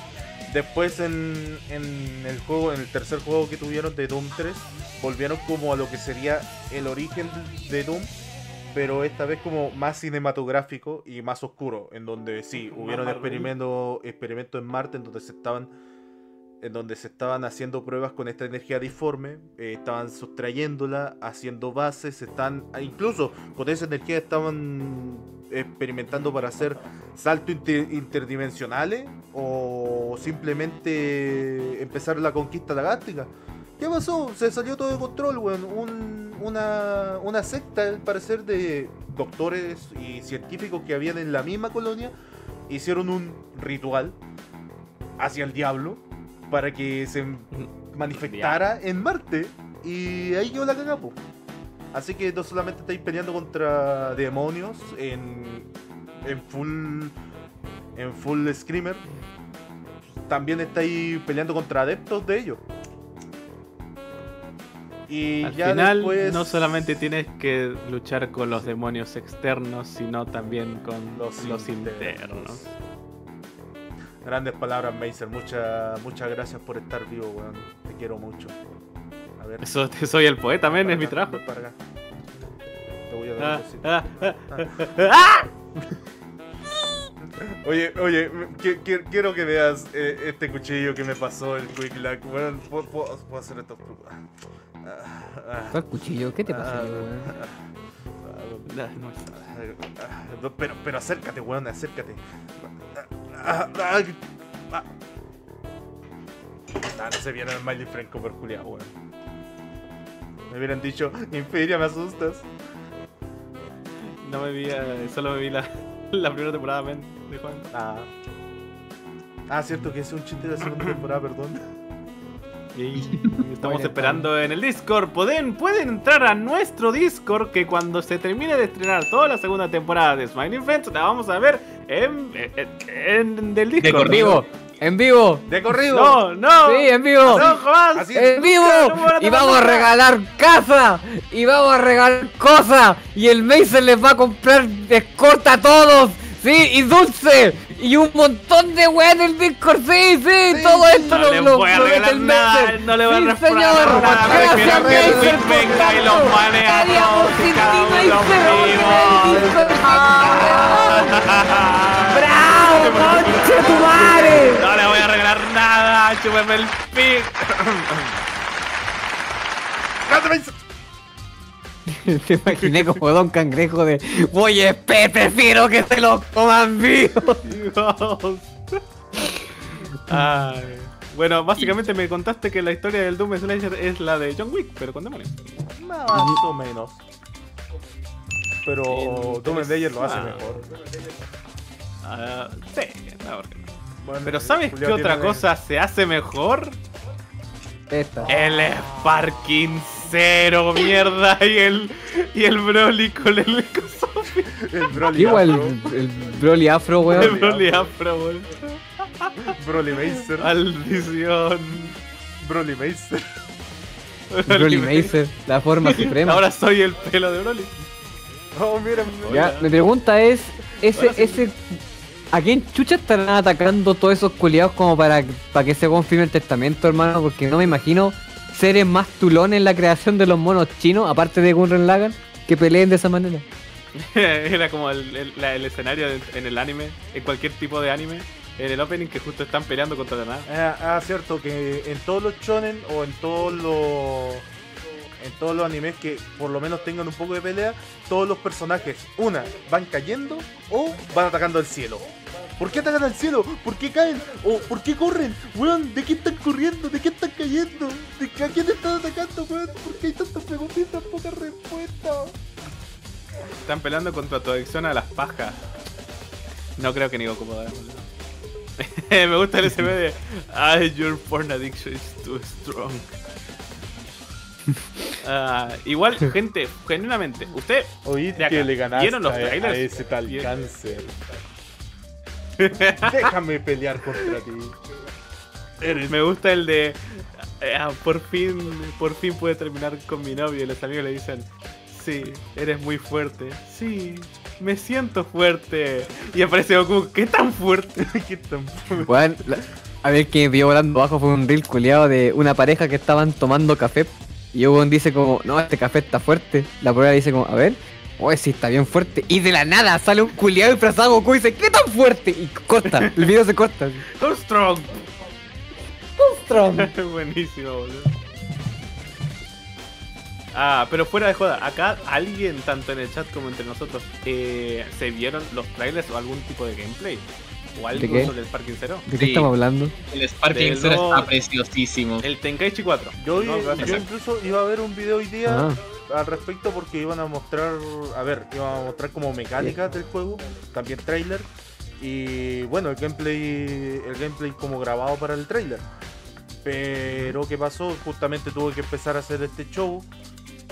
Después en, en el juego, en el tercer juego que tuvieron de Doom 3, volvieron como a lo que sería el origen de Doom, pero esta vez como más cinematográfico y más oscuro, en donde sí, hubieron experimentos experimentos en Marte en donde se estaban en donde se estaban haciendo pruebas con esta energía disforme, eh, estaban sustrayéndola, haciendo bases, están incluso con esa energía estaban experimentando para hacer saltos inter- interdimensionales o simplemente empezar la conquista galáctica. ¿Qué pasó? Se salió todo de control, weón. Un- una, una secta, al parecer, de doctores y científicos que habían en la misma colonia, hicieron un ritual hacia el diablo para que se manifestara en Marte. Y ahí quedó la cagada, po. Así que no solamente estáis peleando contra demonios en, en full en full screamer, también estáis peleando contra adeptos de ellos. Y
Al
ya
final,
después
no solamente tienes que luchar con los demonios externos, sino también con
Los
los,
internos.
internos.
Grandes palabras, Macer. Muchas muchas gracias por estar vivo, weón. Te quiero mucho. A ver.
Eso, [laughs] soy el poeta, también es mi trabajo.
ven para acá. Te voy a dar
Ah,
un besito.
ah, ah, ah. [laughs] [laughs]
Oye, oye, qui- qui- quiero que veas eh, este cuchillo que me pasó el Quick Lack. Bueno, puedo, puedo- hacer esto. Ah, ah,
¿Cuál cuchillo? ¿Qué te pasa,
ah,
weón?
No
pero, pero acércate, weón, acércate. Ah, ah, ah. No se viene el Miley Franco por Julián, weón. Me hubieran dicho, Inferia, me asustas.
No me vi, eh, solo me vi la, la primera temporada de Juan.
Ah. Ah, cierto que es un chiste de la segunda temporada, perdón.
Y [laughs] estamos esperando en el Discord. Pueden, pueden entrar a nuestro Discord que cuando se termine de estrenar toda la segunda temporada de Smiling Friends la vamos a ver en, en, en- del Discord.
Vivo. En vivo.
De corrido.
No, no.
Sí, en vivo.
No.
Así
En vivo.
no
Y vamos a regalar casa. Y vamos a regalar cosas. Y el Mason les va a comprar escorta a todos. Sí, y dulce. Y un montón de weas en el Discord. Sí, sí. todo esto
No
lo,
voy a regalar nada, no le voy a
sí,
regalar
señor.
nada,
Gracias, por
y los a todos y cada
ti,
uno
Mason,
los
vamos a
vimos.
tener el Discord. ¡Bravo, conche tu madre!
No le voy a regalar nada, chúpeme el pic. [laughs]
Te imaginé como Don Cangrejo de Voy a espe- prefiero que se lo coman vivo.
Dios. Ay. Bueno, básicamente me contaste que la historia del Doom Slayer es la de John Wick, pero con demonios.
Más o menos. Pero Doom Slayer lo hace mejor.
Ah, sí, no, porque no.
Bueno,
Pero ¿sabes qué otra cosa se hace mejor?
Esta.
El Sparking Cero, mierda, y el, y el Broly con el Kosofi.
El Broly
Igual
Afro,
el, el Broly Afro,
El
weón.
Broly Afro, weón.
Broly Macer.
Maldición.
Broly Macer.
Broly Macer, la forma suprema.
Ahora soy el pelo de Broly.
Oh, mira.
Ya, mi pregunta es, ese, ese, ¿a quién chucha estarán atacando todos esos culiados como para, para que se confirme el testamento, hermano? Porque no me imagino seres más tulones en la creación de los monos chinos, aparte de Gurren Lagann, que peleen de esa manera. [laughs]
Era como el, el- la- el escenario en el anime, en cualquier tipo de anime, en el opening que justo están peleando contra la nada.
Ah, ah, cierto, que en todos los shonen o en todos los en todos los animes que por lo menos tengan un poco de pelea, todos los personajes, una, van cayendo o van atacando al cielo. ¿Por qué atacan al cielo? ¿Por qué caen? ¿O por qué corren? Weón, ¿de qué están corriendo? ¿De qué están cayendo? ¿De qué- a quién están atacando, weón? ¿Por qué hay tantas preguntas y tan pocas respuestas?
Están peleando contra tu adicción a las pajas. No creo que ni Goku pueda. [laughs] Me gusta el SB de Ay, your porn addiction is too strong. [laughs] Ah, igual, gente, genuinamente, usted
Oí
De acá.
que le ganaste
¿Vieron los trailers?
a ese tal cáncer. [laughs] Déjame pelear contra ti. Eres
me gusta el de eh, ah, por fin, por fin pude terminar con mi novio y los amigos le dicen, sí, eres muy fuerte. Sí, me siento fuerte. Y aparece Goku, ¿qué tan fuerte? [laughs]
¿Qué tan
la- a ver que vio volando abajo fue un reel culiado de una pareja que estaban tomando café. Y Hugo dice como, no, este café está fuerte. La prueba dice como, a ver, oye, sí está bien fuerte. Y de la nada sale un culiado disfrazado de Goku y dice, ¿qué tan fuerte? Y corta, el video se corta.
So strong.
Strong. [laughs]
Buenísimo, boludo. Ah, pero fuera de joda, acá alguien, tanto en el chat como entre nosotros, eh, ¿se vieron los trailers o algún tipo de gameplay? ¿O algo
¿De qué?
sobre el Sparking Zero?
¿De qué
Sí.
estamos hablando?
El Sparking Zero
lo-
está preciosísimo.
El Tenkaichi 4.
Yo,
No,
yo incluso iba a ver un video hoy día
Ah.
Al respecto porque iban a mostrar, a ver, iban a mostrar como mecánicas del juego, también trailer y bueno, el gameplay, el gameplay como grabado para el trailer. Pero ¿qué pasó? Justamente tuve que empezar a hacer este show.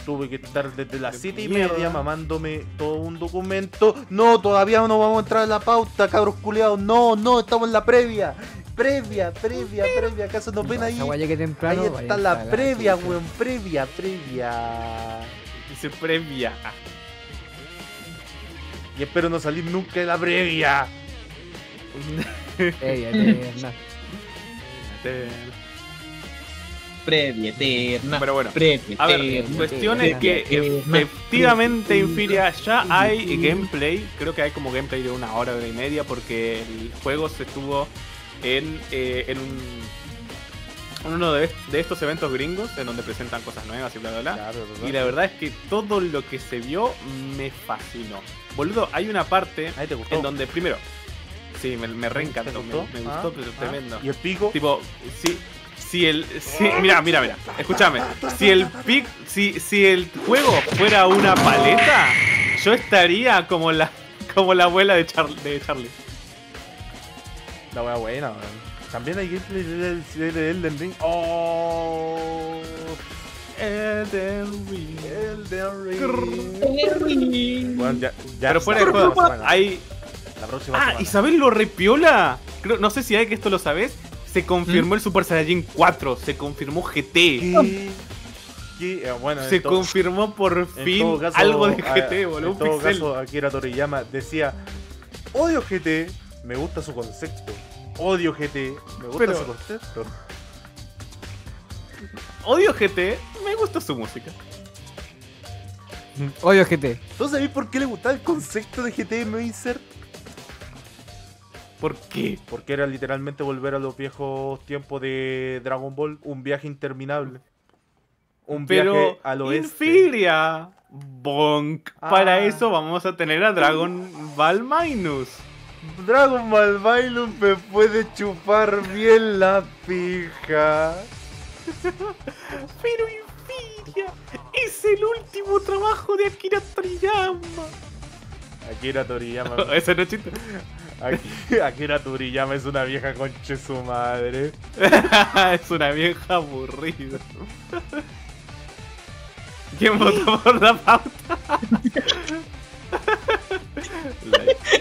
Tuve que estar desde las 7 y media mamándome todo un documento. No, todavía no vamos a entrar en la pauta, cabros culiados. No, no, estamos en la previa. Previa, previa, previa. ¿Acaso nos ven ahí?
Que temprano.
Ahí está la previa, weón, previa, previa.
Dice previa.
Y espero no salir nunca de la previa. [laughs]
Ey, eterna.
Previa eterna.
Pero bueno.
Previa
A ver,
eterna.
cuestión es que
Eterna.
efectivamente Infiria ya hay gameplay. Creo que hay como gameplay de una hora, hora y media, porque el juego se estuvo en, eh, en un uno de, de estos eventos gringos en donde presentan cosas nuevas y bla bla bla. Y la verdad es que todo lo que se vio me fascinó. Boludo, hay una parte
te gustó.
en donde primero. Sí, me, me reencantó,
¿Te
me,
gustó? Ah,
pero
ah.
tremendo.
¿Y el pico?
Tipo, si, si el. Si, mira, mira, mira. Escúchame. Si el pic. Si, si el juego fuera una paleta, yo estaría como la. Como la abuela de, Char- de Charlie.
La wea buena, weón. También hay gameplay de, de, de Elden Ring. Oh.
Elden Ring.
Elden Ring. Bueno, ya, ya
Pero fuera de juego, hay.
La próxima
Ah,
semana.
¿y sabes lo repiola? Creo, no sé si hay que esto lo sabes. Se confirmó el Super Saiyajin 4, se confirmó GT.
¿Qué? [laughs] ¿Qué? Eh, Bueno, en
Se
to-
confirmó por fin
caso,
algo de GT, boludo.
En
Un
todo
pixel.
caso, Akira Toriyama decía: Odio GT, me gusta su concepto. Odio GT, me gusta
Pero-
su concepto. [laughs]
Odio GT, me gusta su música.
Odio GT.
¿Tú sabés por qué le gustaba el concepto de GT no insert?
¿Por qué?
Porque era literalmente volver a los viejos tiempos de Dragon Ball, un viaje interminable. Un viaje al oeste.
Infiria, Bonk. Para
Ah.
eso vamos a tener a Dragon Ball Minus.
Dragon Ball Bailum me puede chupar bien la pija. [laughs]
Pero Infiria es el último trabajo de Akira Toriyama.
Akira Toriyama. [laughs]
Ese no es chiste.
Aki- Akira Toriyama es una vieja conche su madre. [laughs]
es una vieja aburrida. ¿Quién votó por la pauta?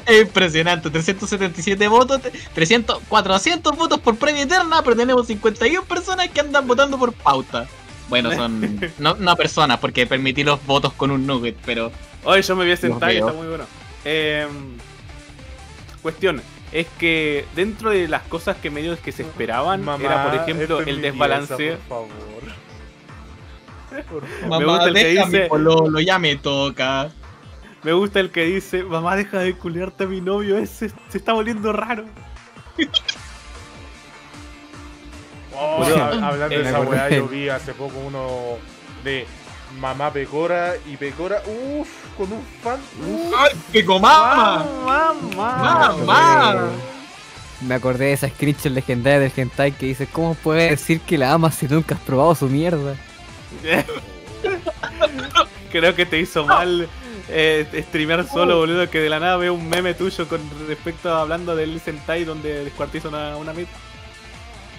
Es [laughs] impresionante, 377 votos, 300, 400 votos por premio eterna, pero tenemos 51 personas que andan votando por pauta. Bueno, son [laughs] no, no personas, porque permití los votos con un nugget, pero
Hoy yo me voy a sentar y está muy bueno. Eh, cuestión, es que dentro de las cosas que medios que se esperaban
Mamá,
era por ejemplo
esto es
el desbalance.
por favor. [laughs] Por favor.
mamá,
gusta el que dice-
pololo, ya me toca.
Me gusta el que dice, mamá deja de culiarte a mi novio, ese se está volviendo raro.
Oh, hablando de esa weá, yo vi hace poco uno de Mamá Pecora y Pecora, uff, con un fan. uf.
¡Ay, qué comama!
Mamá.
¡Mamá!
Me acordé de esa screenshot legendaria del hentai que dice ¿Cómo puedes decir que la amas si nunca has probado su mierda? [laughs]
Creo que te hizo mal eh, streamear solo, boludo, que de la nada veo un meme tuyo con respecto a hablando del Sentai donde descuartiza una, una mid.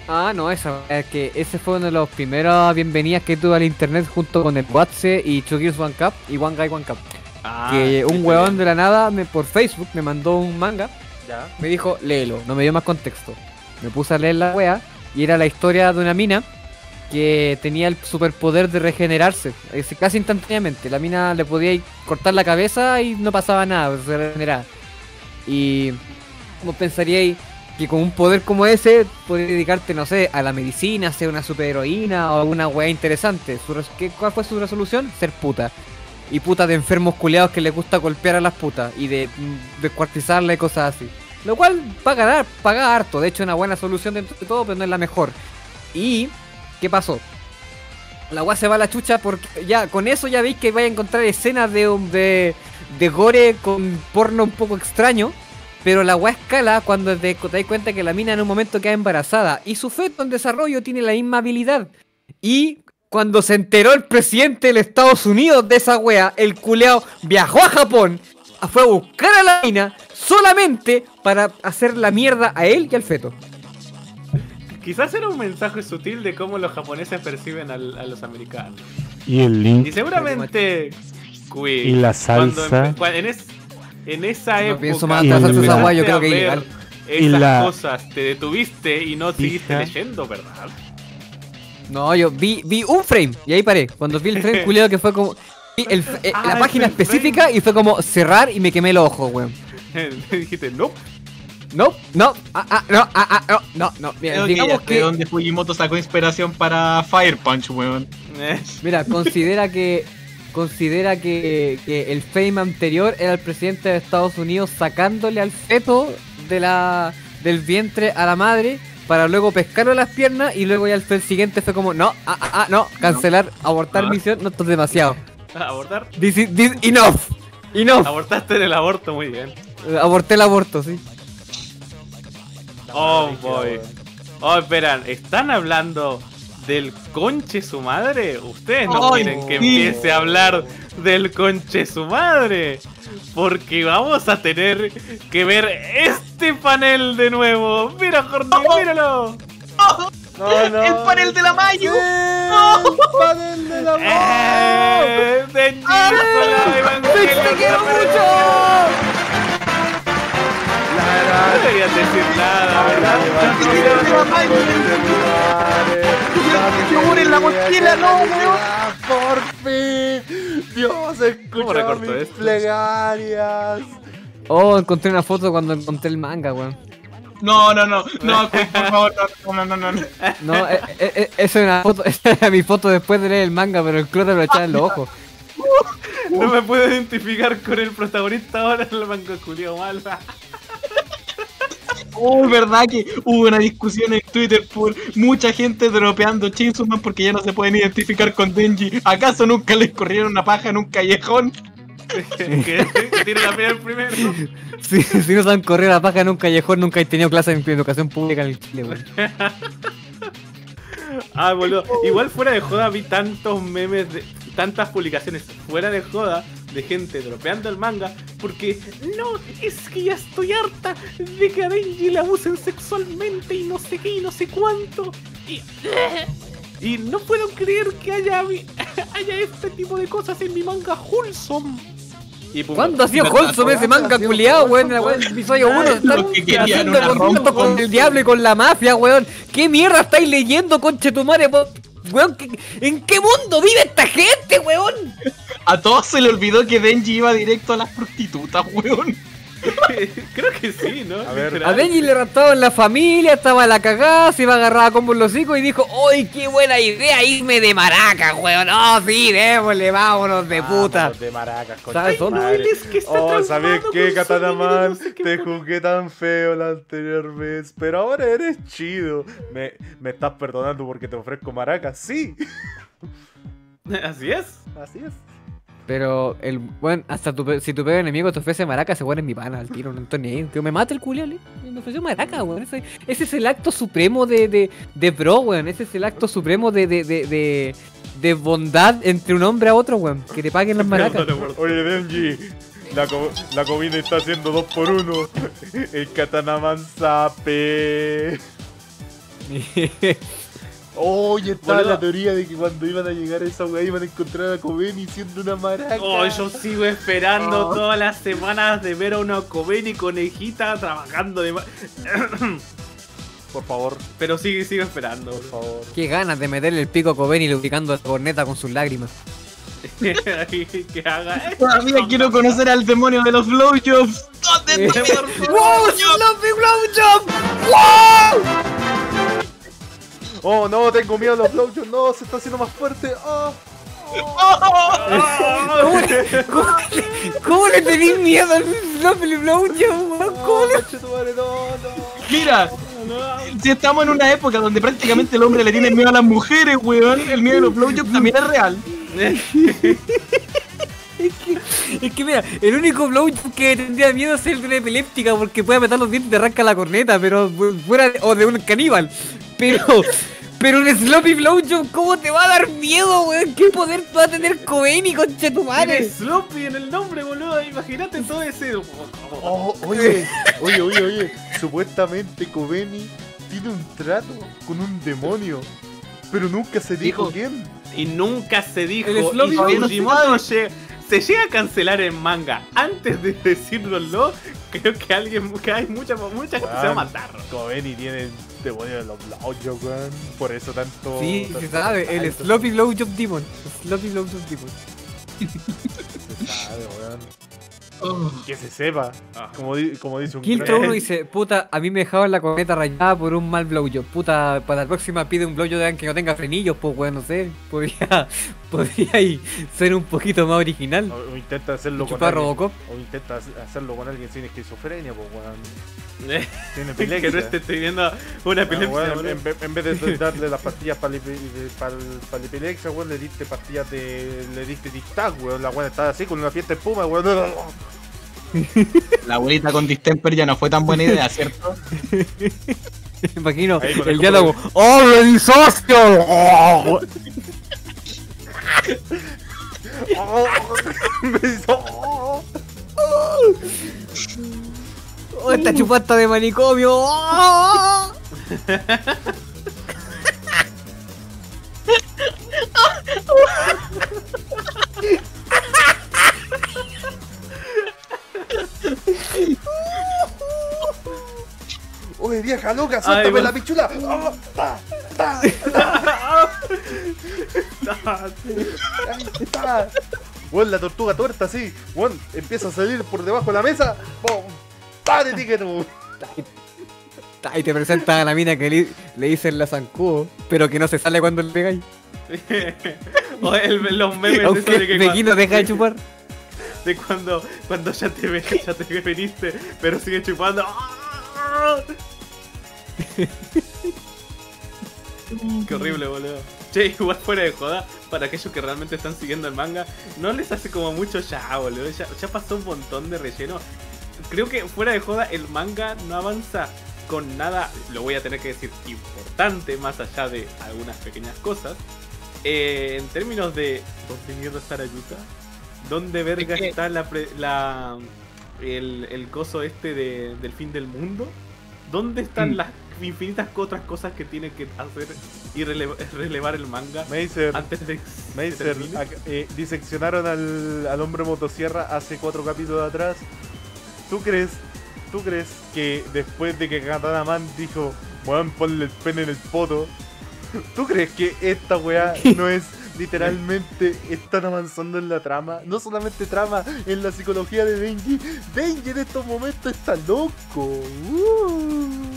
Ah, no, esa es que ese fue uno de los primeros bienvenidas que tuve al internet junto con el WhatsApp y Two Gears One Cup y One Guy One Cup.
Ah,
que un huevón de la nada me, por Facebook me mandó un manga,
Ya.
me dijo, léelo, no me dio más contexto. Me puse a leer la wea y era la historia de una mina que tenía el superpoder de regenerarse, casi instantáneamente. La mina le podía cortar la cabeza y no pasaba nada, se regeneraba. Y como pensaríais que con un poder como ese podrías dedicarte, no sé, a la medicina, ser una superheroína o alguna wea interesante. ¿qué- ¿Cuál fue su resolución? Ser puta. Y puta de enfermos culiados que les gusta golpear a las putas y de mm, descuartizarle y cosas así. Lo cual paga, paga harto, de hecho una buena solución dentro de todo, pero no es la mejor. Y, ¿qué pasó? La weá se va a la chucha porque ya con eso ya veis que vais a encontrar escenas de, de, de gore con porno un poco extraño. Pero la weá escala cuando te, te das cuenta que la mina en un momento queda embarazada y su feto en desarrollo tiene la misma habilidad. Y cuando se enteró el presidente del Estados Unidos de esa wea, el culeado viajó a Japón, fue a buscar a la mina solamente para hacer la mierda a él y al feto.
Quizás era un mensaje sutil de cómo los japoneses perciben al- a los americanos.
Y el link
Y seguramente. Cui,
y la
cuando
salsa.
empe- cua- en, es- en esa
No
época.
pienso más
el-
wea, yo creo que es
ver
ilegal.
Y
Esas
la-
cosas te detuviste y no seguiste leyendo, ¿verdad?
No, yo vi, vi un frame y ahí paré. Cuando vi el frame [laughs] culiado que fue como. vi el- eh,
Ah,
la página
el
específica y fue como cerrar y me quemé los ojos, weón. [laughs]
Dijiste, no.
No, no, ah, ah, no, ah, ah, no, no, no. Mira,
Creo
digamos
que
que.
de donde Fujimoto sacó inspiración para Fire Punch, weón. [laughs]
Mira, considera que. Considera que, que el fame anterior era el presidente de Estados Unidos sacándole al feto de la, del vientre a la madre para luego pescarlo a las piernas y luego ya el, el siguiente fue como, no, ah, ah, ah, no, cancelar, abortar
Ah.
misión, no, esto es demasiado.
Abortar.
This is- this- enough, enough.
Abortaste en el aborto, muy bien.
Aborté el aborto, sí.
Oh,
brígida,
boy. Oh, esperan, ¿están hablando del conche su madre? Ustedes no
Ay,
quieren que
sí.
empiece a hablar del conche su madre. Porque vamos a tener que ver este panel de nuevo. Mira, Jordi, míralo.
No, no.
¡El panel de la Mayu!
¡El panel de la
¡Eh! ¡Hola, Evangelion!
¡Te quiero mucho!
No querías decir nada, ¿verdad?
¡Yogur en la mochila, no, weón!
¡Por fin! ¡Dios, escuchó
¿Cómo recorto
mis
esto?
plegarias!
Oh, encontré una foto cuando encontré el manga, weón.
No, no, no, no, por favor, no, no, no, no, no.
No, eh, eh, eh, esa era una foto, [laughs] esa era mi foto después de leer el manga, pero el cloro me lo echaba en los ojos.
No me puedo identificar con el protagonista ahora el manga culiao mal.
Oh, verdad que hubo una discusión en Twitter por mucha gente dropeando Chainsaw Man porque ya no se pueden identificar con Denji. ¿Acaso nunca les corrieron una paja en un callejón?
que, tiene la pena el primero.
Si, si no saben correr a paja en un callejón, nunca he tenido clases de educación pública en el Chile, weón. [laughs]
Ah, boludo. Igual fuera de joda vi tantos memes, de, tantas publicaciones fuera de joda de gente dropeando el manga porque no, es que ya estoy harta de que a Denji le abusen sexualmente y no sé qué y no sé cuánto. Y, y no puedo creer que haya, [laughs] haya este tipo de cosas en mi manga Wholesome. Y pum,
¿Cuándo ha sido Wholesome ese manga culiado, weón? En la weón, episodio 1 están haciendo contacto con el diablo y con la mafia, weón. ¿Qué mierda estáis leyendo, conchetumare? po? Weón, ¿qué- ¿en qué mundo vive esta gente, weón?
A todos se le olvidó que Denji iba directo a las prostitutas, weón. [laughs]
Creo que sí, ¿no?
A ver,
A Denji le raptaban la familia, estaba la cagada, se iba a agarrar a combo los hocico y dijo, ¡Uy, qué buena idea irme de maraca, weón! ¡Oh, sí, démosle, vámonos de puta!
Vámonos de maracas, concha
¿Sabes dónde?
es que está
Oh, ¿sabes qué,
con
Katana
su anime de
Man?
no sé qué
Te
puta.
juzgué tan feo la anterior vez, pero ahora eres chido. ¿Me, me estás perdonando porque te ofrezco maracas? Sí, [laughs]
Así es.
así es.
Pero, el bueno, hasta tu, si tu peor enemigo te ofrece maraca, se pone en mi pana al tiro, no ahí. Que me mate el culiao, me ofreció maraca, weón. Ese, ese es el acto supremo de, de, de bro, weón. Ese es el acto supremo de, de, de, de, bondad entre un hombre a otro, weón. Que te paguen las [laughs] maracas.
Oye, Denji, la, co la comida está haciendo dos por uno. [laughs] El Katana Man sape. [laughs] Oye,
Boludo.
la teoría de que cuando iban a llegar a esa weá iban a encontrar a Kobeni siendo una maraca.
Oh, yo sigo esperando
Oh.
todas las semanas de ver a una Coven y conejita trabajando de ma- [coughs]
Por favor,
Pero sí, sigo esperando.
por favor.
Qué ganas de meterle el pico a Coben lubricando la corneta con sus lágrimas. [laughs]
que haga.
Todavía quiero conocer al demonio de los blowjobs. ¿Dónde está mi
¡Wow! [laughs] ¡Sloppy Blowjob! [laughs] ¡Wow!
Oh, no, tengo miedo a los blowjobs. No, se está haciendo más fuerte. Oh.
¿Cómo le, cómo le- cómo le tenés miedo al Blowjob? ¿Cómo le-
Conchetumare, no, no.
Mira, si estamos en una época donde prácticamente el hombre le tiene miedo a las mujeres, weón, el miedo de los blowjobs también es real.
Es que, es que mira, el único blowjob que tendría miedo es el de una epiléptica porque puede apretar los dientes y te arranca la corneta, pero fu- fuera de, o de un caníbal. Pero, pero un sloppy blowjob, ¿cómo te va a dar miedo, weón? ¿Qué poder va a tener Cobain y concha tu madre?
Sloppy en el nombre, boludo. Imagínate todo ese.
Oh, oye, [laughs] oye, oye, oye. Supuestamente Kobeni tiene un trato con un demonio. Pero nunca se dijo
Dijo-
quién.
Y nunca se dijo.
El Sloppy
y
no se
se llega a cancelar en manga. Antes de decirlo, creo que alguien. que hay mucha, mucha gente se va a matar.
Kobeni tiene demonio de los blowjobs, weón. Por eso tanto.
Sí, se
tanto-
sabe, el sloppy blowjob demon. Sloppy blowjob demon.
se sabe, weón.
Oh.
Que se sepa.
Ah.
Como, como dice un
Kiltro
crack.
uno dice, puta, a mí me dejaban la corneta rayada por un mal blowjob. Puta, para la próxima pide un blowjob de que no tenga frenillos, pues weón, no sé. Podría, podría ahí ser un poquito más original.
O, o intenta hacerlo con alguien.
Robocop.
O intenta hace- hacerlo con alguien sin esquizofrenia, pues weón. [laughs] Tiene
que
epilepsia.
no esté teniendo una epilepsia.
weón,
boludo.
en, en vez de [laughs] darle las pastillas para la epilepsia, weón, le diste pastillas de. le diste tic-tac, weón. La weón estaba así con una fiesta de espuma, weón. [laughs]
La abuelita con distemper ya no fue tan buena idea, ¿cierto?
Me imagino el
el
diálogo. ¡Oh, lo disocio! ¡Oh!
Oh.
¡Oh, esta chupasta de manicomio! ¡Oh!
Oye, vieja loca, suéltame la pichula. [laughs] Está. Weón, la tortuga tuerta así. Weón, empieza a salir por debajo de la mesa. ¡Pum! ¡Pare, tú!
Y te presentan a la mina que le, le dicen la zancudo, pero que no se sale cuando le pegáis. [laughs]
o el- los memes
Aunque
de que
no deja de chupar. [laughs]
de cuando, cuando ya te ya te veniste, pero sigue chupando. Qué horrible, boludo. Che, [laughs] igual fuera de joda, para aquellos que realmente están siguiendo el manga, no les hace como mucho ya, boludo. Ya, ya pasó un montón de relleno. Creo que fuera de joda, el manga no avanza con nada, lo voy a tener que decir, importante, más allá de algunas pequeñas cosas. Eh, en términos de. ¿Dónde mierda está Arayuta? ¿Dónde verga
Es que-
está la, pre- la el, el coso este de- del fin del mundo? ¿Dónde están
Mm.
las infinitas otras cosas que tiene que hacer y rele- [laughs] relevar el manga
Mazer,
antes de
Mazer, eh, diseccionaron al, al hombre motosierra hace cuatro capítulos atrás. ¿Tú crees, tú crees que después de que Katana Man dijo, weón, ponle el pene en el poto, [laughs] ¿tú crees que esta weá [laughs] no es literalmente están avanzando en la trama? No solamente trama, en la psicología de Denji. Denji en estos momentos está loco. Uh.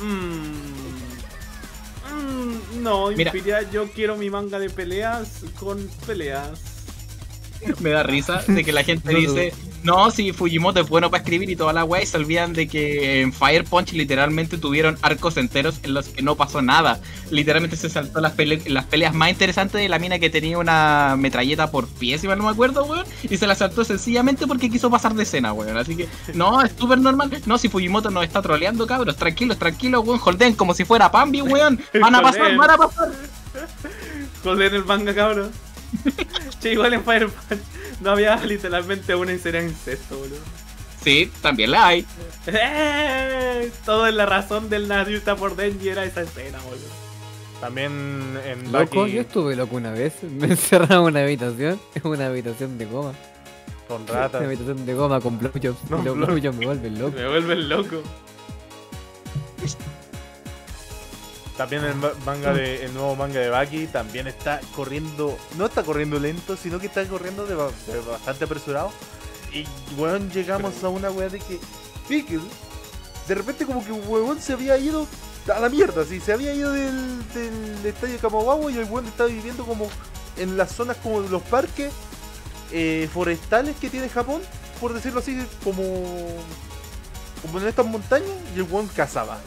Mm. Mm, no,
Mira.
Yo quiero mi manga de peleas con peleas. [laughs]
Me da risa de que la gente
No,
dice, no, si Fujimoto es bueno para escribir y toda la weá, y se olvidan de que en Fire Punch literalmente tuvieron arcos enteros en los que no pasó nada. Literalmente se saltó las, pele- las peleas más interesantes de la mina que tenía una metralleta por pie, si mal no me acuerdo, weón, y se la saltó sencillamente porque quiso pasar de escena, weón. Así que, no, es súper normal. No, si Fujimoto nos está troleando, cabros, tranquilos, tranquilos, weón, holden como si fuera Pambi, weón. [laughs] Van a pasar,
Holden.
van a pasar.
Joder el manga, cabrón. [laughs] che, igual en Fire Punch no había literalmente una escena de incesto, boludo.
Sí, también la hay.
¡Eh! Todo en la razón del Naruto por Denji era esa escena, boludo.
También en
Loco,
Baki
yo estuve loco una vez. [laughs] Me encerraba en una habitación. En una habitación de goma.
con
Una
ratas.
habitación de goma con blowjobs.
No,
los
blow-
blowjobs me vuelven loco.
Me vuelven loco.
También el ma- manga de, el nuevo manga de Baki también está corriendo, no está corriendo lento, sino que está corriendo de, ba- de bastante apresurado. Y weón, llegamos a una weá de que Pickle, de repente como que weón se había ido a la mierda, así, se había ido del, del estadio de Kamawawa y el weón estaba viviendo como en las zonas como de los parques eh, forestales que tiene Japón, por decirlo así, como, como en estas montañas, y el weón cazaba.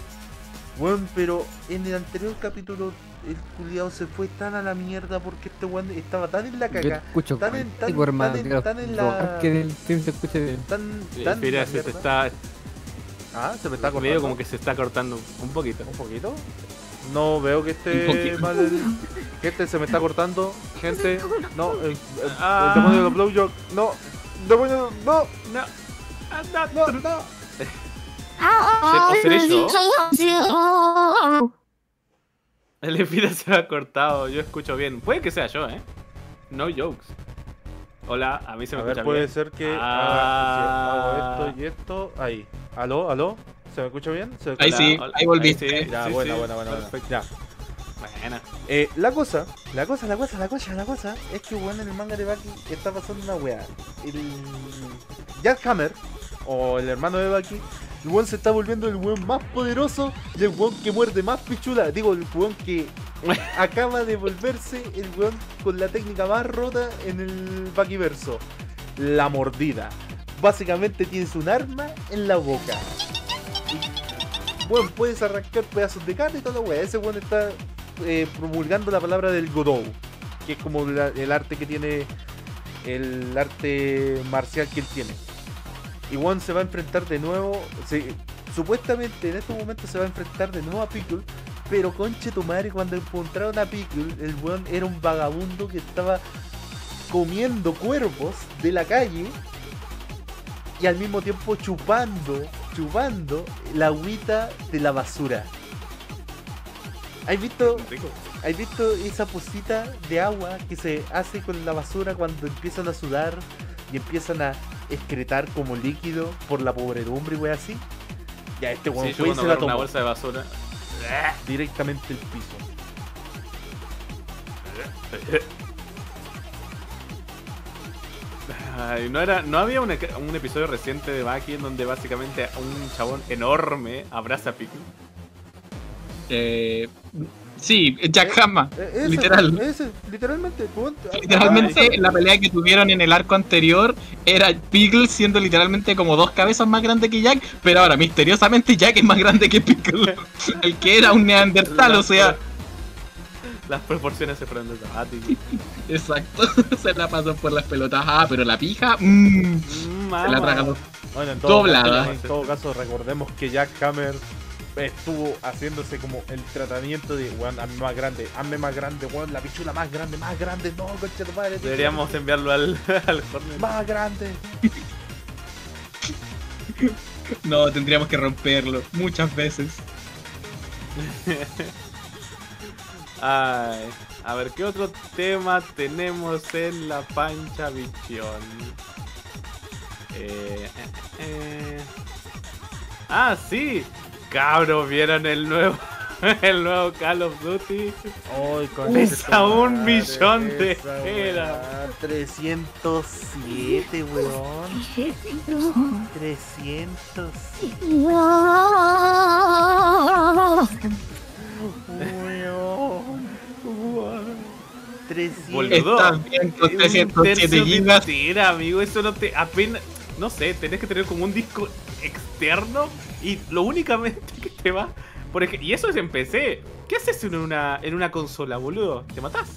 Weón, pero en el anterior capítulo el culiao se fue tan a la mierda porque este weón estaba tan en la caga,
escucho
tan en- tan- tan en- tan en la-
que el stream se escuche bien.
tan, tan en
Mira,
la
se te está.
Ah, se me está
Medio
cortando.
como que se está cortando un poquito.
un poquito. No veo que esté mal. el- Gente, se me está cortando. Gente, [laughs] no, el, el-
Ah.
el demonio de los blowjobs. No, demonio, no,
No. Anda,
no, no.
Ah,
¿O seré yo?
yo?
El Espira se ha cortado, yo escucho bien. Puede que sea yo, eh. No jokes. Hola, a mí se me
A ver,
escucha
puede
bien.
ser que
Ah.
haga- si hago esto y esto. Ahí. ¿Aló? ¿Aló? ¿Se me escucha bien? ¿Se me
Ahí sí,
Hola,
ahí volviste.
sí,
Ya,
sí,
buena,
sí.
buena, buena, buena.
Perfecto.
Ya.
Buena.
Eh, la cosa, la cosa, la cosa, la cosa, la cosa es que weón en el manga de Baki está pasando una weá. El Jack Hammer, o el hermano de Baki, el weón se está volviendo el weón más poderoso y el weón que muerde más pichula. Digo, el weón que [laughs] acaba de volverse el weón con la técnica más rota en el Bakiverso. La mordida. Básicamente tienes un arma en la boca. Y, weón, puedes arrancar pedazos de carne y todo weón. Ese weón está eh, promulgando la palabra del Godou, que es como la- el arte que tiene, el arte marcial que él tiene. Y One se va a enfrentar de nuevo, se- supuestamente en estos momentos se va a enfrentar de nuevo a Pickle, pero conche tu madre, cuando encontraron a Pickle, el weón era un vagabundo que estaba comiendo cuervos de la calle y al mismo tiempo chupando, chupando la agüita de la basura. ¿Has visto. ¿Has visto esa posita de agua que se hace con la basura cuando empiezan a sudar y empiezan a excretar como líquido por la pobredumbre y wey así. Ya este weón
Sí,
fue y se la
agarro una
tomó
bolsa de basura.
directamente el piso.
Ay, no, era, no había un, un episodio reciente de Baki en donde básicamente un chabón enorme abraza a Piccolo.
Eh, sí, Jack Hama.
Eh, ese-
Literal.
ese, literalmente.
Literalmente la pelea que tuvieron en el arco anterior era Pickle siendo literalmente como dos cabezas más grande que Jack, pero ahora misteriosamente Jack es más grande que Pickle. [laughs] El que era un neandertal, o sea,
Las proporciones se fueron dramáticas. [laughs]
exacto, [laughs] se la pasó por las pelotas. Ah, pero la pija, mmm,
Mm,
se la traga.
Bueno, en todo,
Doblada.
caso, en todo caso, recordemos que Jack Hammer estuvo haciéndose como el tratamiento de, weón, hazme más grande, hazme más grande, weón, la pichula más grande, más grande, no, concha madre.
Deberíamos enviarlo al, [laughs] al Hornet.
Más grande. [laughs]
No, tendríamos que romperlo muchas veces. [laughs]
Ay, a ver, ¿qué otro tema tenemos en la pancha visión? Eh, eh, eh. Ah, sí. Cabros, ¿vieron el nuevo [laughs] el nuevo Call of Duty?
Ay,
Pesa un millón de
esa
era.
weá, 307, weón. 300. Weón. Weón. 300.
Boludo.
Está bien con
Un
307
tercio de
gigas.
entera, amigo. Eso no te. apenas. No sé, tenés que tener como un disco externo. Y lo únicamente que te va. Por ej- y eso es en PC. ¿Qué haces en una, en una consola, boludo? ¿Te matás?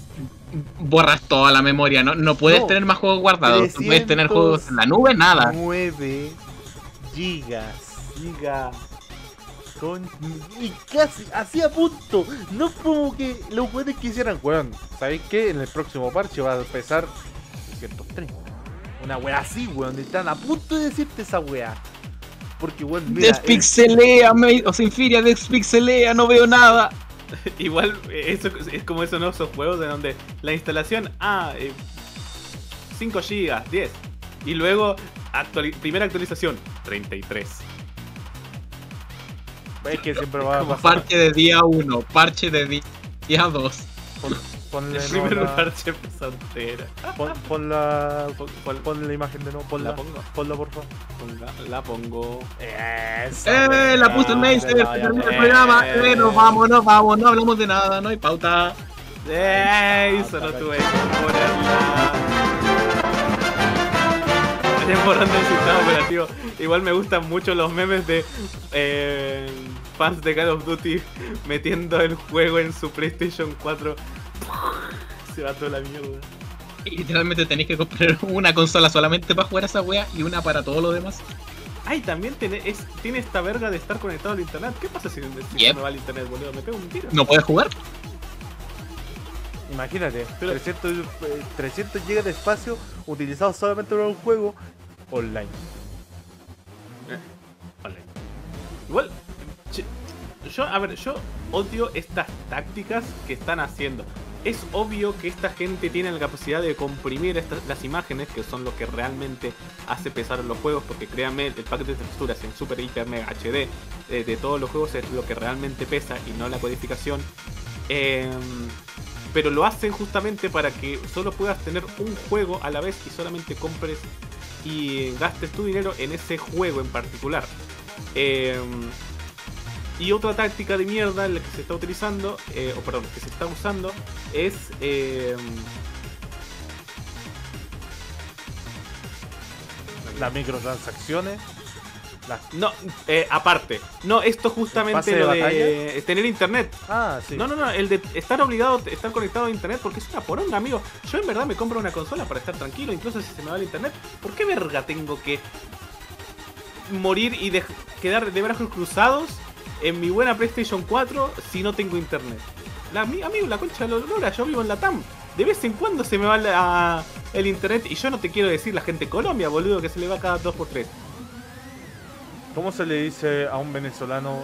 Borras toda la memoria, no, no puedes
No.
tener más juegos guardados, no puedes tener juegos en la nube, nada.
9 gigas.
Giga.
Con... Y casi, así a punto. No como que los buenos quisieran, weón. ¿Sabéis qué? En el próximo parche va a pesar 303. Una wea así, weón. Están a punto de decirte esa wea. Porque, weón, mira. el-
Despixelea, me- o Sinfiria, despixelea, no veo nada. [laughs]
Igual, eh, eso es como esos nuevos juegos en donde la instalación, ah, eh, 5 GB, 10. Y luego, actuali- primera actualización, 33.
Es que siempre [laughs] va a
Como
pasar.
parche de día 1, parche de día 2.
Pon, ponle,
El
no,
primer
la,
parche pesantera.
pon, pon la,
Pon- pon-
pon la imagen de nuevo. Ponla,
¿La pongo?
ponla, por favor.
La, la pongo.
¡Eh! La puso el Meister, se termina el
eh.
programa. ¡Eh! Nos vamos, nos vamos, no hablamos de nada, no hay pauta.
¡Ey! Solo tuve que ponerla. Estoy borrando el sistema operativo. Igual me gustan mucho los memes de eh, fans de Call of Duty metiendo el juego en su PlayStation 4. Se va toda la mierda.
Y literalmente tenéis que comprar una consola solamente para jugar a esa wea y una para todo lo demás.
Ay, también tiene, es, tiene esta verga de estar conectado al internet. ¿Qué pasa si, si
Yep.
me va al internet, boludo? Me pego un tiro.
¿No puedes jugar?
Imagínate,
Pero-
300, eh, 300 GB de espacio utilizados solamente para un juego online.
Vale. Igual, che, yo, a ver, yo odio estas tácticas que están haciendo. Es obvio que esta gente tiene la capacidad de comprimir estas, las imágenes, que son lo que realmente hace pesar los juegos, porque créanme, el paquete de texturas en Super Hiper Mega HD eh, de todos los juegos es lo que realmente pesa y no la codificación. Em, pero lo hacen justamente para que solo puedas tener un juego a la vez y solamente compres y gastes tu dinero en ese juego en particular. Eh, y otra táctica de mierda en la que se está utilizando, eh, o perdón, que se está usando, es... eh,
Las microtransacciones. Las...
no, eh, aparte. No, esto
¿Pase
justamente lo de tener internet.
Ah, sí.
No, no, no, el de estar obligado a estar conectado a internet porque es una poronga, amigo. Yo en verdad me compro una consola para estar tranquilo, incluso si se me va el internet. ¿Por qué verga tengo que morir y quedar de brazos cruzados en mi buena PlayStation 4 si no tengo internet? La, mi- amigo, la concha de la yo vivo en la TAM. De vez en cuando se me va la- el internet y yo no te quiero decir la gente de Colombia, boludo, que se le va cada 2x3.
¿Cómo se le dice a un venezolano?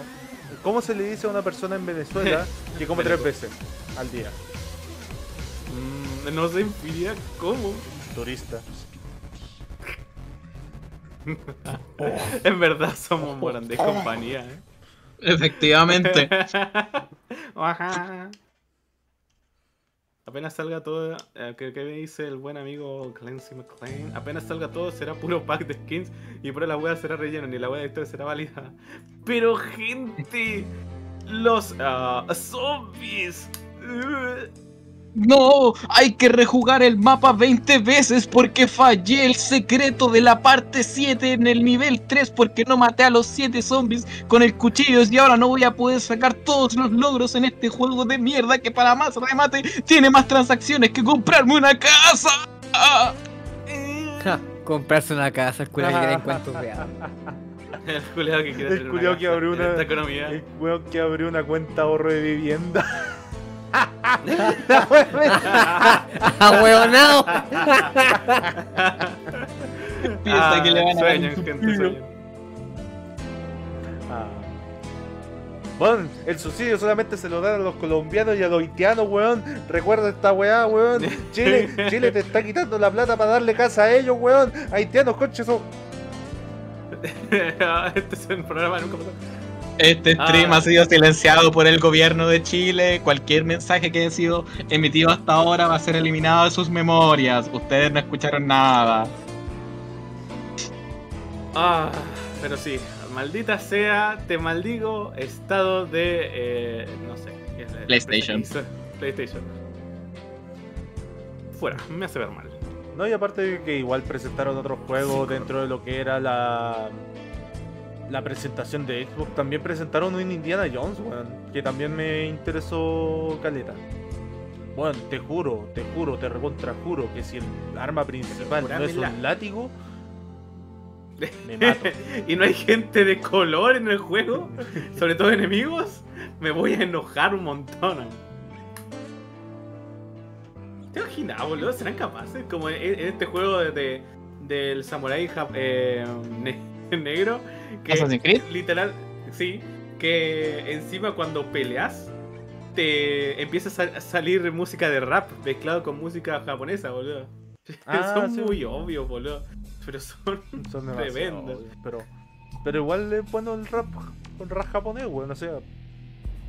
¿Cómo se le dice a una persona en Venezuela [laughs] que come tres veces al día?
Mm, no sé, infinidad, ¿cómo?
Turista. [laughs]
en verdad somos Morán [laughs] de compañía, ¿eh?
Efectivamente. [laughs]
Ajá. Apenas salga todo, eh, ¿qué, qué me dice el buen amigo Clancy McLean? Apenas salga todo será puro pack de skins y por la wea será relleno, ni la wea de historia será válida. Pero gente, los ah, zombies. uh,
No, hay que rejugar el mapa 20 veces porque fallé el secreto de la parte 7 en el nivel 3 porque no maté a los 7 zombies con el cuchillo y ahora no voy a poder sacar todos los logros en este juego de mierda que para más remate tiene más transacciones que comprarme una casa.
Ja, comprarse una casa, el culo que quiere en cuanto vea.
El culiao que quiere
El
tener
culiao
una
que
casa
abrió
en
una-
esta economía.
El weón que abrió una cuenta ahorro de vivienda. [laughs] [laughs]
¡Ahueonao!
Piensa que le van a un
gente, sueñan.
Ah. Bueno, el subsidio solamente se lo dan a los colombianos y a los haitianos, weón. Recuerda esta weá, weón. [laughs] Chile, Chile te está quitando la plata para darle casa a ellos, weón. Haitianos, conches, son. [laughs]
este es el programa nunca pasó.
Este stream
Ah.
ha sido silenciado por el gobierno de Chile. Cualquier mensaje que haya sido emitido hasta ahora va a ser eliminado de sus memorias. Ustedes no escucharon nada.
Ah, pero sí, maldita sea, te maldigo, estado de. Eh, no sé. ¿qué es la-
PlayStation.
PlayStation. Fuera, me hace ver mal.
No, y aparte de que igual presentaron otros juegos dentro de lo que era la la presentación de Xbox, también presentaron un Indiana Jones, weón, que también me interesó caleta. Bueno, te juro, te juro, te recontra juro que si el arma principal no es un látigo, me [laughs] mato.
y no hay gente de color en el juego, [laughs] sobre todo enemigos, me voy a enojar un montón. ¿Te imaginas, boludo? ¿Serán capaces? Como en, este juego de, de- del samurái jap- eh, [laughs] negro, que
¿Assassin's Creed?
literal, sí, que encima cuando peleas te empieza a, sal- a salir música de rap mezclado con música japonesa, boludo. [laughs]
Ah,
son
sí.
muy obvios, boludo. Pero son [laughs]
Son
tremendos.
obvios, Pero, pero igual es bueno el rap con rap japonés, weón. O sea,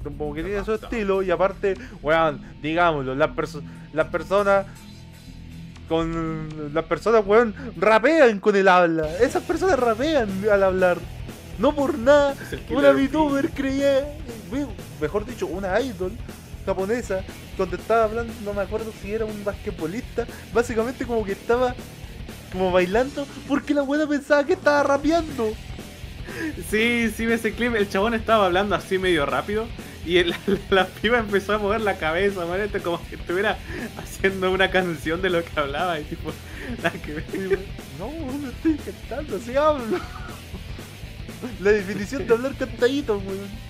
como que tiene su estilo. Y aparte, weón, digámoslo, las, perso- las personas con las personas, weón, rapean con el habla. Esas personas rapean al hablar. No por nada. Una. VTuber creía, mejor dicho, una idol japonesa, donde estaba hablando, no me acuerdo si era un basquetbolista, básicamente como que estaba como bailando porque la buena pensaba que estaba rapeando.
Sí, sí, ese clip. El chabón estaba hablando así medio rápido. Y el- [laughs] la, piba empezó a mover la cabeza, man, esto como que estuviera haciendo una canción de lo que hablaba. Y tipo, nada que.
No, no estoy cantando, así hablo. La definición de hablar cantadito, weón.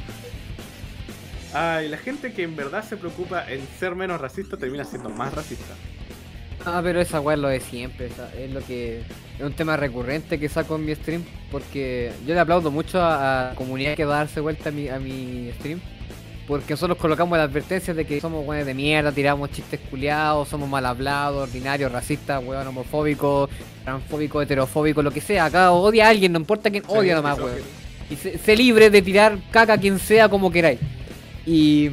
Ay, la gente que en verdad se preocupa en ser menos racista termina siendo más racista.
Ah, pero esa weá es lo de siempre, esa- es lo que es un tema recurrente que saco en mi stream, porque yo le aplaudo mucho a, a la comunidad que va a darse vuelta a mi, a mi stream, porque nosotros colocamos las advertencias de que somos weones de mierda, tiramos chistes culiados, somos mal hablados, ordinarios, racistas, weón homofóbicos, transfóbicos, heterofóbicos, lo que sea, acá odia a alguien, no importa quién odia nomás, weón. Y sé, sé libre de tirar caca a quien sea como queráis. Y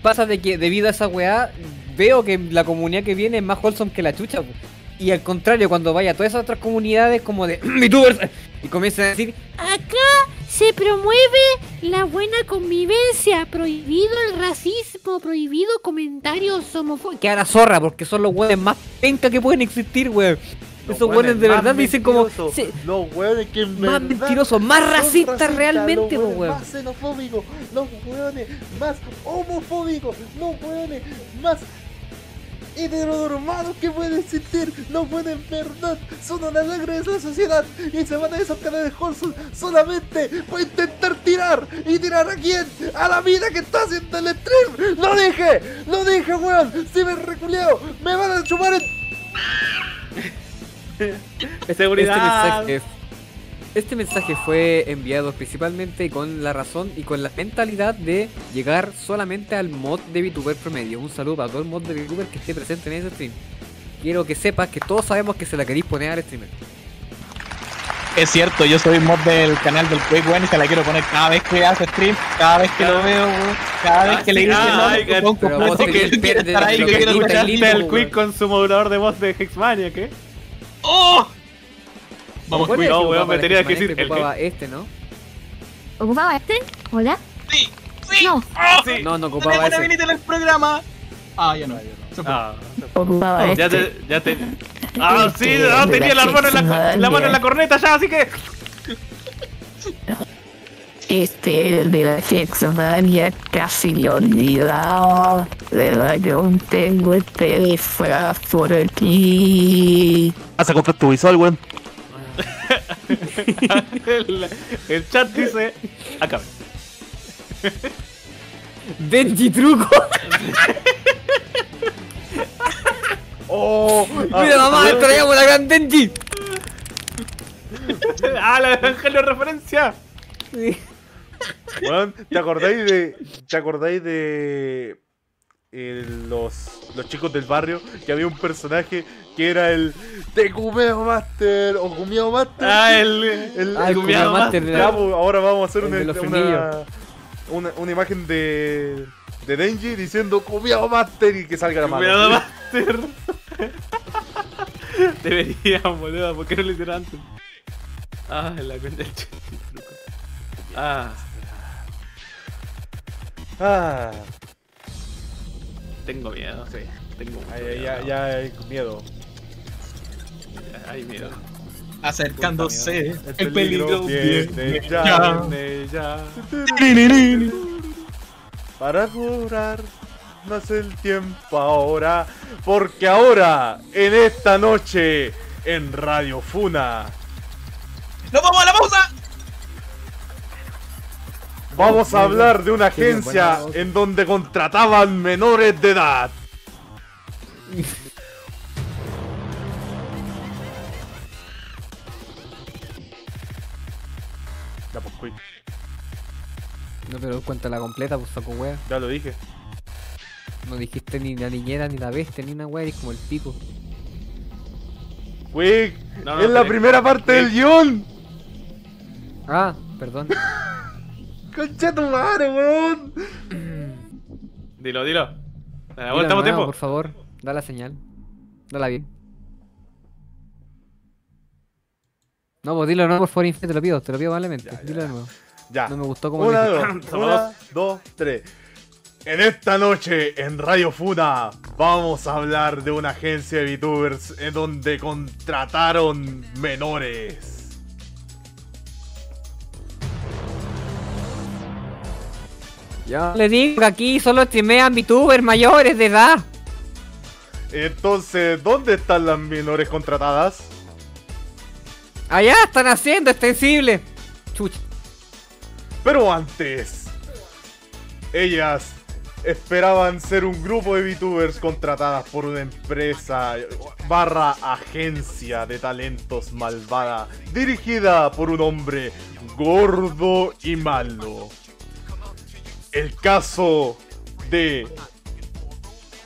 pasa de que debido a esa weá, veo que la comunidad que viene es más wholesome que la chucha. po. Y al contrario, cuando vaya a todas esas otras comunidades como de [clears throat] VTubers y comienzan a decir,
Acá se promueve la buena convivencia, prohibido el racismo, prohibido comentarios homofóbicos.
que ahora zorra, porque son los weones más penca que pueden existir, weón. Esos weones de verdad dicen como, "Sí,
Los weones que en
más mentirosos, más racistas realmente,
los weones
weón.
Más xenofóbicos, los weones más homofóbicos, los weones más heteronormados que pueden existir. Los weones en verdad son una sangre de la sociedad y se van a esos canales Holson solamente para intentar tirar. ¿Y tirar a quién? A la mina que está haciendo el stream. ¡Lo dije! ¡Lo dije, weón! ¡Si me reculeo! ¡Me van a chupar el... [laughs]
Este
Seguridad.
mensaje, este mensaje fue enviado principalmente con la razón y con la mentalidad de llegar solamente al mod de VTuber promedio. Un saludo para todo el mod de VTuber que esté presente en ese stream. Quiero que sepas que todos sabemos que se la queréis poner al streamer.
Es cierto, yo soy mod del canal del Quake, weón, y se la quiero poner cada vez que hace stream, cada vez que lo veo, weón, cada vez que le dice
Ah,
no,
sí,
me pongo
pero
completo
vos
que quiero
te-
estar ahí,
te-
que
te-
quiero
te-
escuchar
te-
¿Escuchaste el. Quick con su modulador de voz de Hexmania, qué?
¡Oh! Vamos,
¿Cuál
Quick.
era
no,
que
weón, me tenías que decir
Este
el
ocupaba este, ¿no?
¿Ocupaba este? ¿Hola?
Sí, sí.
No.
Sí.
No, no ocupaba
Tenemos una
ese.
vinita en el programa. Ah, ya no. Se fue.
Ah,
Ocupaba
ya
este.
te, ya te. [laughs] Ah, sí, no, tenía la mano en la, la mano en la corneta ya, así que.
Este el de la Hexmania casi he olvidado. De verdad que aún tengo este disfraz por aquí.
Vas a comprar tu visual, weón.
El, el chat dice. Acá.
Denji truco.
Oh,
Mira, mamá, traíamos la gran Denji.
Ah, la de Evangelio de referencia.
Weón, ¿te acordáis de. ¿Te acordáis de. Eh, los, los chicos del barrio? Que había un personaje que era el. Tecumeo Master o Gumeo Master.
Ah, el.
el,
Ah, el
Gumiao
Gumeo Master
Ya, pues, ahora vamos a hacer
El
una, una,
frenillos.
una, una imagen de. De Denji diciendo Gumeo Master y que salga la mano.
Cuidado, Master. [laughs] Deberían, boludo, ¿por qué no lo hicieron antes? Ah, la cuenta del. Ah,
Ah,
tengo miedo, sí. Tengo mucho
ay,
miedo.
ya,
no.
ya hay miedo.
Hay miedo.
Acercándose, el peligro viene
viene
ya.
ya.
Viene ya.
Para curar no es el tiempo ahora, porque ahora, en esta noche, en Radio Funa,
¡Nos vamos a la pausa!
Vamos a hablar de una agencia en donde contrataban menores de edad. Ya, pues, quick,
No, pero cuéntala completa, pues saco wea.
ya lo dije.
No dijiste ni la niñera, ni la bestia, ni una wea, eres como el pico.
Quick,
No, no,
es la primera parte del guion.
Ah, perdón. [laughs]
Concha tu madre, weón.
Dilo, dilo. Dale,
nuevo,
tiempo.
por favor, da la señal. Dala bien. No, pues dilo de nuevo, por favor, Infe, te lo pido, te lo pido amablemente. Dilo de nuevo.
Ya.
No me gustó como
Una, dos, una, dos, tres. En esta noche en Radio Funa vamos a hablar de una agencia de VTubers en donde contrataron menores.
Yo le digo que aquí solo streamean VTubers mayores de edad.
Entonces, ¿dónde están las menores contratadas?
Allá están haciendo extensible. Chucha.
Pero antes, ellas esperaban ser un grupo de VTubers contratadas por una empresa barra agencia de talentos malvada dirigida por un hombre gordo y malo. El caso de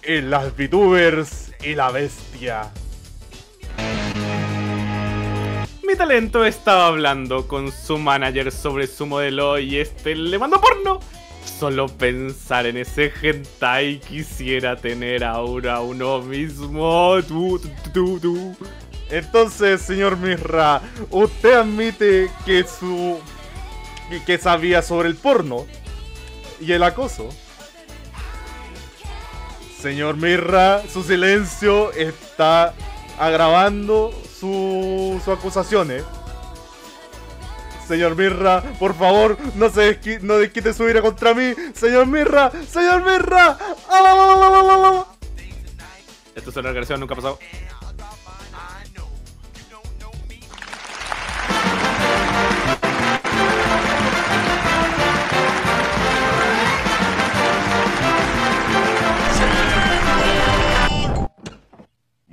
eh, las VTubers y la bestia.
Mi talento estaba hablando con su manager sobre su modelo y este le mandó porno. Solo pensar en ese hentai quisiera tener ahora uno mismo.
Entonces, señor Mirra, usted admite que su. que sabía sobre el porno y el acoso. Señor Mirra, su silencio está agravando su, su acusaciones. Señor Mirra, por favor, no se desqui- no desquite su ira contra mí. Señor Mirra, señor Mirra.
Esto es una regresión, nunca ha pasado.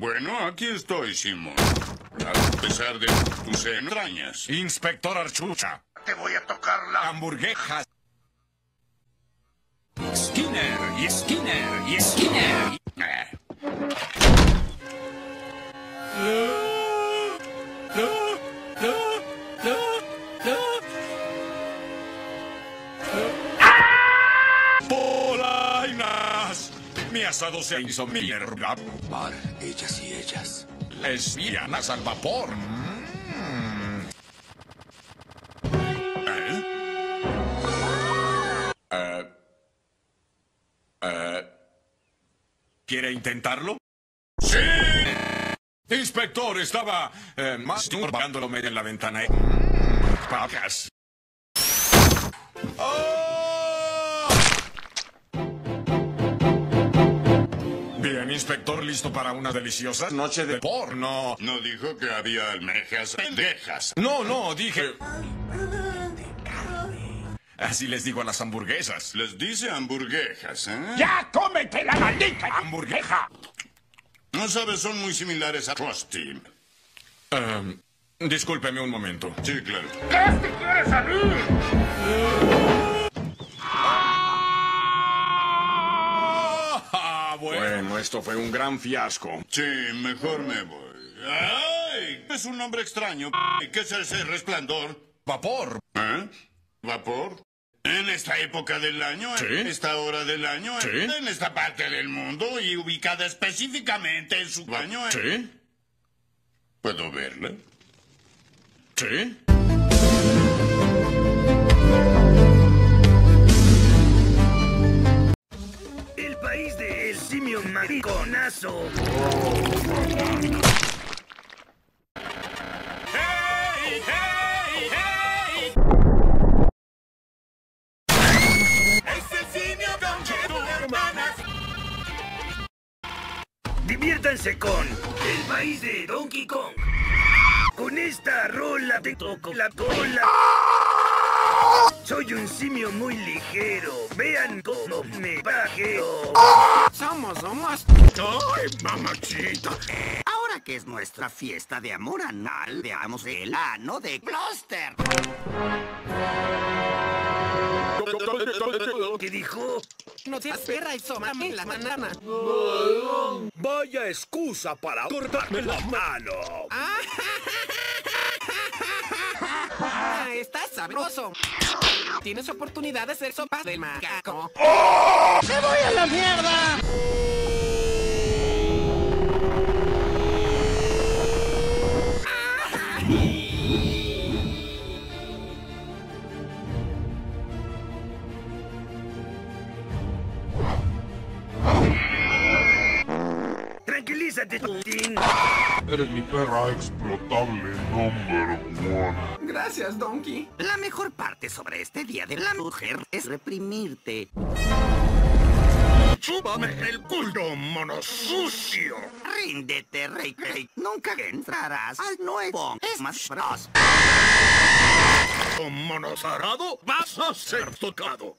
Bueno, aquí estoy, Simon. A pesar de tus entrañas. Inspector Archucha. Te voy a tocar la hamburguesa. Skinner y Skinner y Skinner.
Mi asado se hizo mierda. Mar, ellas y ellas. Lesbianas al vapor. Mm. ¿Eh? Eh, eh, ¿Quiere intentarlo? ¡Sí! Inspector, estaba eh, masturbándome en la ventana. Mm, Pacas. Bien, inspector, listo para una deliciosa noche de porno.
No dijo que había almejas pendejas.
No, no, dije. Así les digo a las hamburguesas.
Les dice hamburguesas, ¿eh?
¡Ya cómete la maldita hamburguesa!
No sabes, son muy similares a Krusty.
Em, discúlpeme un momento.
Sí, claro.
¿Qué quieres a Ah, bueno, esto fue un gran fiasco.
Sí, mejor me voy. ¡Ay! Es un nombre extraño. ¿Qué es ese resplandor?
Vapor.
¿Eh? ¿Vapor? En esta época del año,
Sí.
en esta hora del año,
Sí.
en esta parte del mundo y ubicada específicamente en su baño.
¿Sí?
¿Puedo verla?
¿Sí?
Simio Mariconazo.
Es el simio con hermanas.
Diviértanse con El país de Donkey Kong. Con esta rola te toco la cola. Soy un simio muy ligero. Vean cómo me bajeo.
Somos, somos.
¡Ay, mamachita!
Ahora que es nuestra fiesta de amor anal, veamos el ano de Cluster.
¿Qué dijo?
No seas perra y somame la banana.
Vaya excusa para cortarme la mano.
Estás sabroso. Tienes oportunidad de ser sopa del macaco.
¡Me voy a la mierda!
Tranquilízate, Tontín.
Eres mi perra explotable number one.
Gracias, Donkey.
La mejor parte sobre este día de la mujer es reprimirte.
¡Chúpame el culo, mono sucio!
Ríndete, Rey Rey. Nunca entrarás al nuevo Smash Bros.
Con mono zarado vas a ser tocado.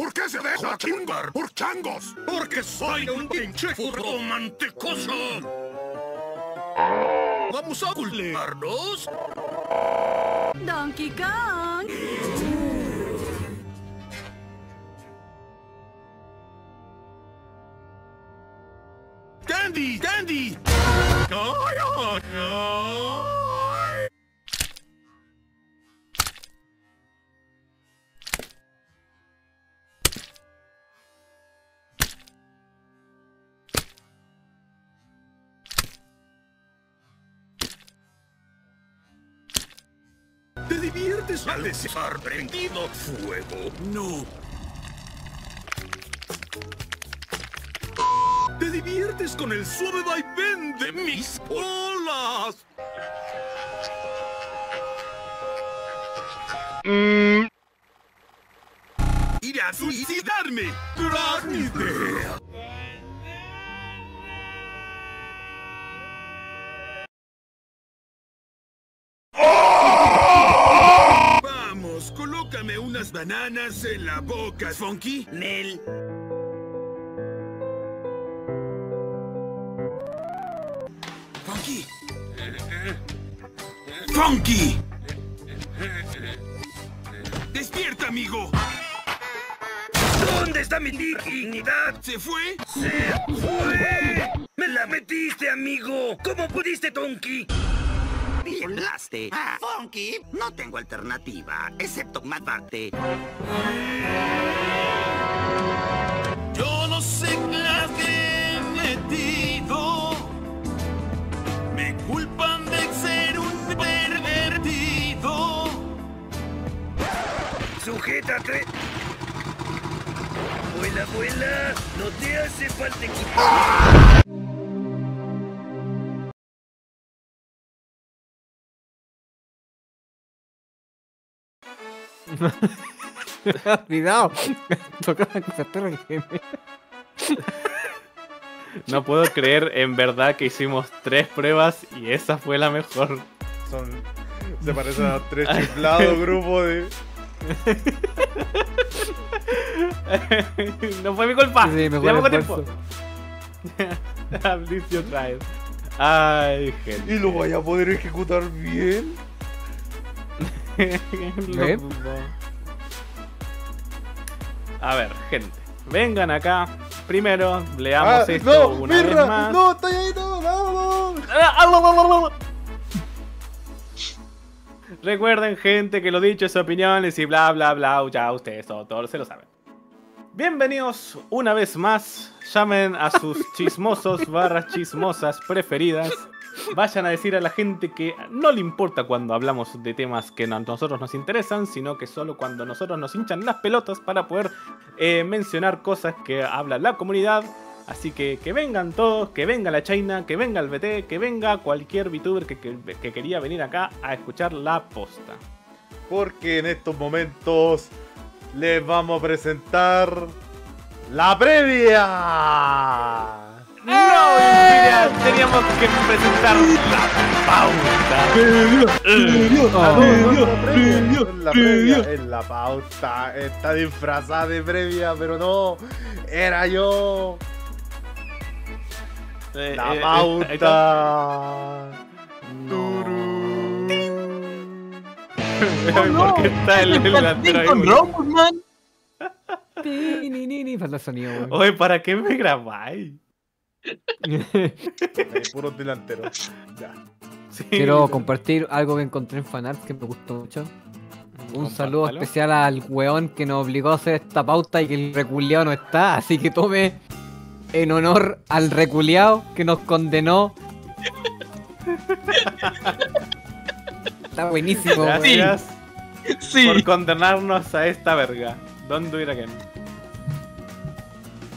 ¿Por qué se deja chingar por changos? Porque soy un pinche furro mantecoso. ¿Vamos a culearnos?
Donkey Kong.
¡Candy! ¡Candy! ¡Ay, ay, ay! Diviertes al desear prendido fuego? No. ¿Te diviertes con el suave vaivén de mis olas? Ir a suicidarme. Gran idea. Bananas en la boca, Funky. Nel. Funky. Funky. Despierta, amigo. ¿Dónde está mi dignidad? ¿Se fue? ¡Se fue! ¡Me la metiste, amigo! ¿Cómo pudiste, Tonky?
Bien laste. Ah, Funky, no tengo alternativa, excepto matarte.
Yo no sé qué he metido. Me culpan de ser un pervertido.
Sujétate. Vuela, vuela. No te hace falta equipo.
Cuidado. [laughs] Que me-
No puedo creer en verdad que hicimos tres pruebas y esa fue la mejor.
Son. Se parecen a tres chiflados [laughs] grupos de. [laughs]
no fue mi culpa.
Sí, mejor
tiempo. Otra vez. Ay, gente.
¿Y lo vaya a poder ejecutar bien? [laughs]
¿Eh?
A ver, gente. Vengan acá. Primero, leamos
Ah,
esto
no,
una
Mirra,
vez más.
No, está ahí, no, no, no.
Recuerden, gente, que lo dicho es opiniones y bla bla bla. Ya ustedes todo, todo se lo saben. Bienvenidos una vez más. Llamen a sus [laughs] chismosos barras chismosas preferidas. Vayan a decir a la gente que no le importa cuando hablamos de temas que a nosotros nos interesan, sino que solo cuando nosotros nos hinchan las pelotas para poder eh, mencionar cosas que habla la comunidad. Así que que vengan todos, que venga la China, que venga el BT, que venga cualquier VTuber que, que- que quería venir acá a escuchar la posta.
Porque en estos momentos les vamos a presentar la previa.
¡No! Mira, teníamos que presentar la pauta.
No, la pauta, está disfrazada de previa, pero no, era yo.
Eh,
La
eh, eh,
pauta.
¿Por qué está el, el delantero. Oye, ¿para qué me grabáis? [laughs]
Puros delanteros. Ya.
Sí,
Quiero compartir algo que encontré en fanart que me gustó mucho. Un
Compártalo.
saludo especial al weón que nos obligó a hacer esta pauta y que el reculeado no está, así que tome en honor al reculeado que nos condenó. está buenísimo, weón.
Gracias
Sí.
por condenarnos a esta verga. Don't do it again.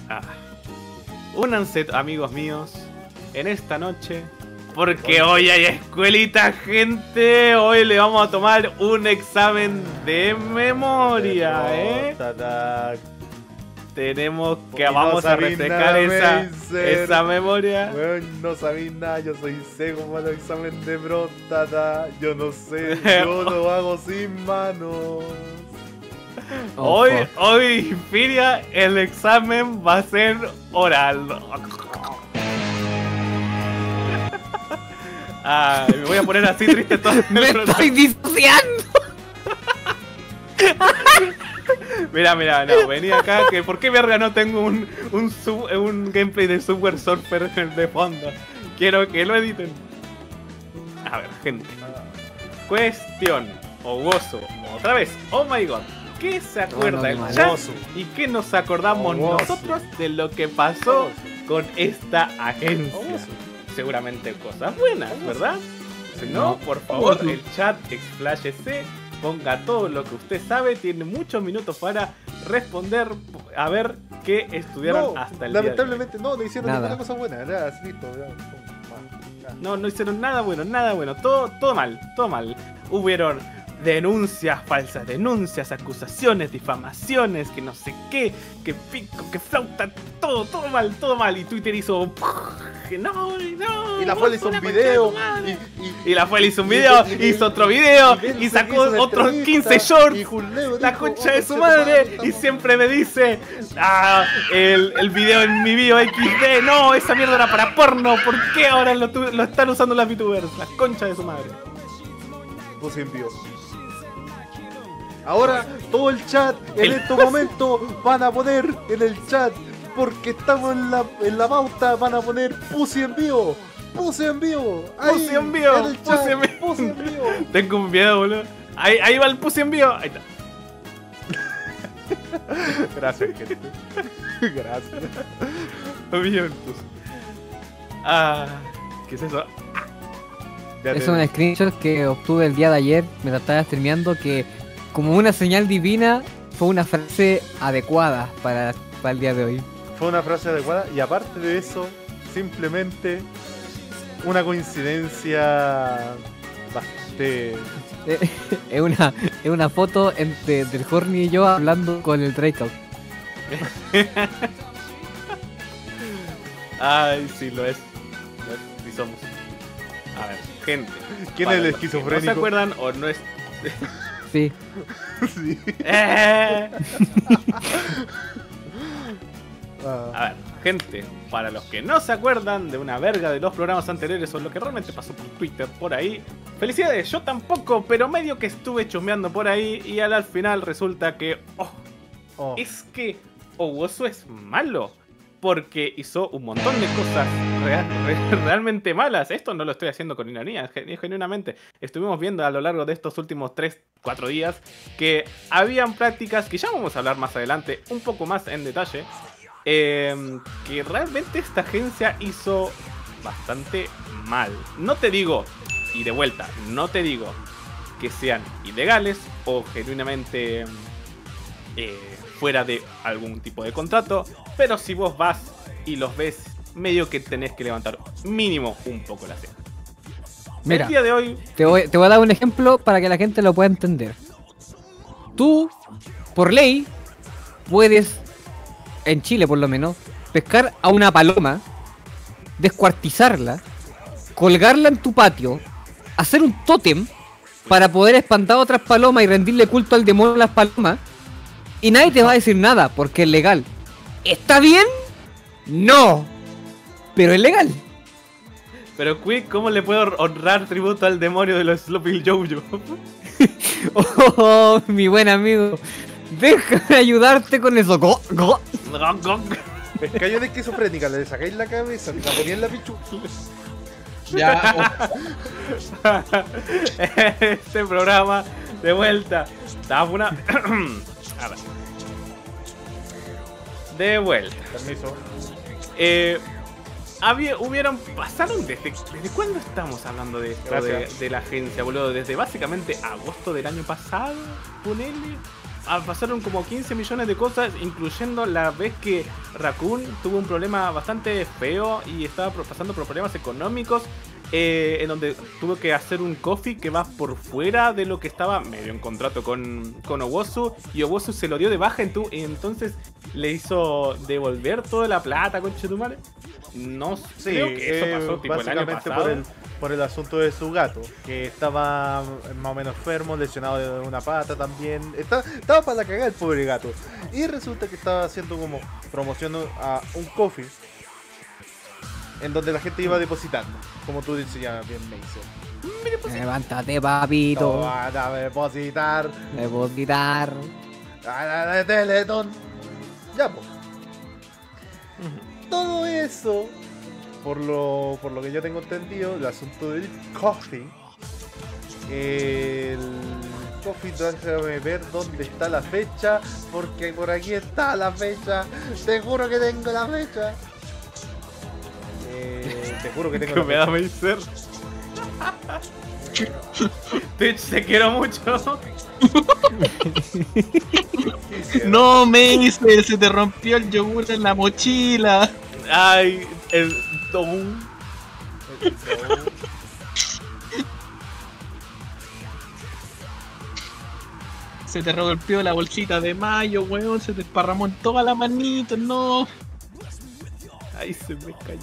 Ah. Únanse, amigos míos, en esta noche. Porque hoy hay escuelita, gente. Hoy le vamos a tomar un examen de memoria, ¿eh? Tenemos que
no
vamos a refrescar
nada,
esa, esa memoria.
Weón, no sabéis nada, yo soy seco para el examen de próstata. Yo no sé, [laughs] yo lo hago sin manos.
Oh,
hoy,
fuck.
hoy, Firia, el examen va a ser oral. [laughs] Me voy a poner así triste todo el [laughs]
¡Me estoy disociando! [laughs]
Mira, mira, no, venía acá que ¿por qué verga no tengo un, un, sub- un gameplay de Subware Surfer de fondo? Quiero que lo editen. A ver, gente. Cuestión o gozo. Otra vez. Oh my god. ¿Qué se acuerda el chat? ¿Y qué nos acordamos
Oh,
nosotros de lo que pasó con esta agencia? Seguramente cosas buenas, ¿verdad? Si no, por favor, el chat expláyese, ponga todo lo que usted sabe, tiene muchos minutos para responder, a ver qué estudiaron
No,
hasta el día de hoy.
lamentablemente no, no hicieron
Nada.
ninguna cosa buena. Así, listo. ya.
No, no hicieron nada bueno, nada bueno. Todo, todo mal, todo mal. Hubieron denuncias, falsas denuncias, acusaciones, difamaciones, que no sé qué, que pico, que flauta, todo, todo mal, todo mal. Y Twitter hizo. Que no, no.
Y la Fuel hizo un video. Y, y,
Y la Fuel hizo un video,
y-
hizo otro video, y sacó otros
entrevista,
15 shorts. La
dijo,
concha
"Oh,
de su madre. Y siempre me dice, ah, el, el video en mi bio XD. No, esa mierda era para porno. ¿Por qué ahora lo, lo están usando las VTubers? La concha de su madre.
Puse envío. Ahora todo el chat en
El-
estos momentos van a poner en el chat porque estamos en la, en la pauta van a poner Pussy en vivo. puse en vivo. Ahí,
Puse en vivo,
en el chat,
puse en vivo.
puse en vivo. [laughs]
Tengo un video, boludo. Ahí, ahí va el puse en vivo. Ahí está. [laughs]
Gracias, gente. [laughs] Gracias.
Bien, puse. Ah, ¿qué es eso?
Ya
Es un screenshot que obtuve el día de ayer mientras estaba streameando que como una señal divina fue una frase adecuada para, para el día de hoy.
Fue una frase adecuada y aparte de eso, simplemente una coincidencia bastante...
Eh, [laughs] es, una, es una foto entre del Horny y yo hablando con el Breakout. [laughs]
Ay, sí, lo es. Lo es. Sí somos. A ver, gente.
¿Quién es el esquizofrénico?
¿No se acuerdan o no es.?
Sí.
Sí.
Eh. [laughs]
Ah,
A ver, gente, para los que no se acuerdan de una verga de los programas anteriores o lo que realmente pasó por Twitter por ahí, felicidades, yo tampoco, pero medio que estuve chusmeando por ahí y al, al final resulta que, oh,
oh.
es que Owosu es malo. Porque hizo un montón de cosas real- re- [laughs] realmente malas. Esto no lo estoy haciendo con ironía, gen- genuinamente. Estuvimos viendo a lo largo de estos últimos 3, 4 días que habían prácticas que ya vamos a hablar más adelante, un poco más en detalle, eh, que realmente esta agencia hizo bastante mal. No te digo, y de vuelta, no te digo que sean ilegales o genuinamente eh, fuera de algún tipo de contrato, pero si vos vas y los ves, medio que tenés que levantar mínimo un poco la ceja.
Mira.
El día de hoy,
Te voy, te voy a dar un ejemplo para que la gente lo pueda entender. Tú, por ley, puedes, en Chile por lo menos, pescar a una paloma, descuartizarla, colgarla en tu patio, hacer un tótem para poder espantar a otras palomas y rendirle culto al demonio a las palomas, y nadie te va a decir nada porque es legal. ¿Está bien? No. Pero es legal.
pero Quick, ¿cómo le puedo honrar tributo al demonio de los Sloppy Jojo? [laughs]
Oh, mi buen amigo. Déjame ayudarte con eso. Go, go.
Una esquizofrénica, le sacáis la cabeza, la poníais en la pichu.
Ya, [laughs]
este programa de vuelta. Estaba una. [clears throat] De vuelta.
Permiso.
Eh, había, hubieron, pasaron desde, ¿desde cuándo estamos hablando de esto de, de la agencia, boludo? Desde básicamente agosto del año pasado, ponele. Ah, pasaron como 15 millones de cosas, incluyendo la vez que Raccoon tuvo un problema bastante feo y estaba pasando por problemas económicos. Eh, en donde tuvo que hacer un coffee que va por fuera de lo que estaba medio en contrato con, con Owosu. Y Owosu se lo dio de baja en tu, y entonces le hizo devolver toda la plata, conche tu madre. No sé,
Sí,
creo que eso
eh,
pasó el año
básicamente por el, por el asunto de su gato, que estaba más o menos enfermo, lesionado de una pata también. Estaba, estaba para la cagada el pobre gato. Y resulta que estaba haciendo como promoción a un coffee en donde la gente iba depositando, como tú dices ya bien me hice.
Levántate, papito.
Toma, a depositar.
Depositar.
A la de Teletón. Ya, pues. Todo eso, por lo, por lo que yo tengo entendido, el asunto del coffee. El coffee, déjame ver dónde está la fecha, porque por aquí está la fecha. Te juro que tengo la fecha. Eh, te juro que tengo [laughs]
Que me da. [laughs] Twitch, te quiero mucho. [laughs]
no me hice, se te rompió el yogur en la mochila.
Ay, el don.
Se te rompió la bolsita de mayo, weón. Se te esparramó en toda la manito, no.
Ay, se me cayó.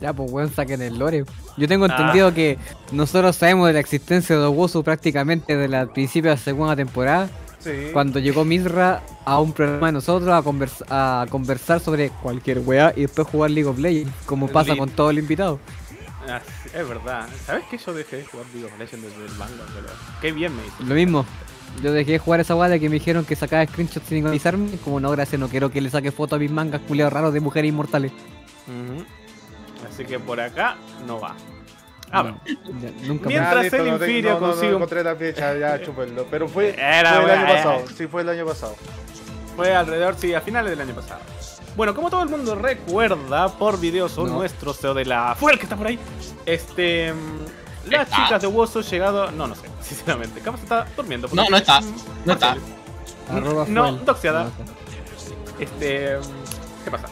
Ya, pues, weón, saquen el lore. Yo tengo
Ah.
entendido que nosotros sabemos de la existencia de Owosu prácticamente desde el principio de la segunda temporada.
Sí.
Cuando llegó Misra a un programa de nosotros a, convers- a conversar sobre cualquier weá y después jugar League of Legends, como pasa con todo el invitado.
Ah, es verdad. ¿Sabes que yo dejé de jugar League of Legends desde el manga? Pero qué bien me hizo.
Lo mismo. Yo dejé de jugar esa guada que me dijeron que sacaba screenshots sin avisarme. Como no, gracias, no quiero que le saque fotos a mis mangas culiados raros de mujeres inmortales.
Así que por acá no va. A ver.
Ya, nunca
Mientras
Ah,
el
no
Infirio
no, no, no
consigue un-
encontré la fecha, ya [laughs] chúpenlo. Pero fue,
Era,
fue el año
bueno,
pasado.
eh.
Sí, fue el año pasado.
Fue alrededor, sí, a finales del año pasado. Bueno, como todo el mundo recuerda por videos o
No.
nuestros o de la fuera que está por ahí, este las
¿Está?
chicas de Wozo llegado, no, no sé, [laughs] sinceramente, capaz está durmiendo.
No, no está. No está.
Arroba
No,
está.
Este, ¿qué pasa?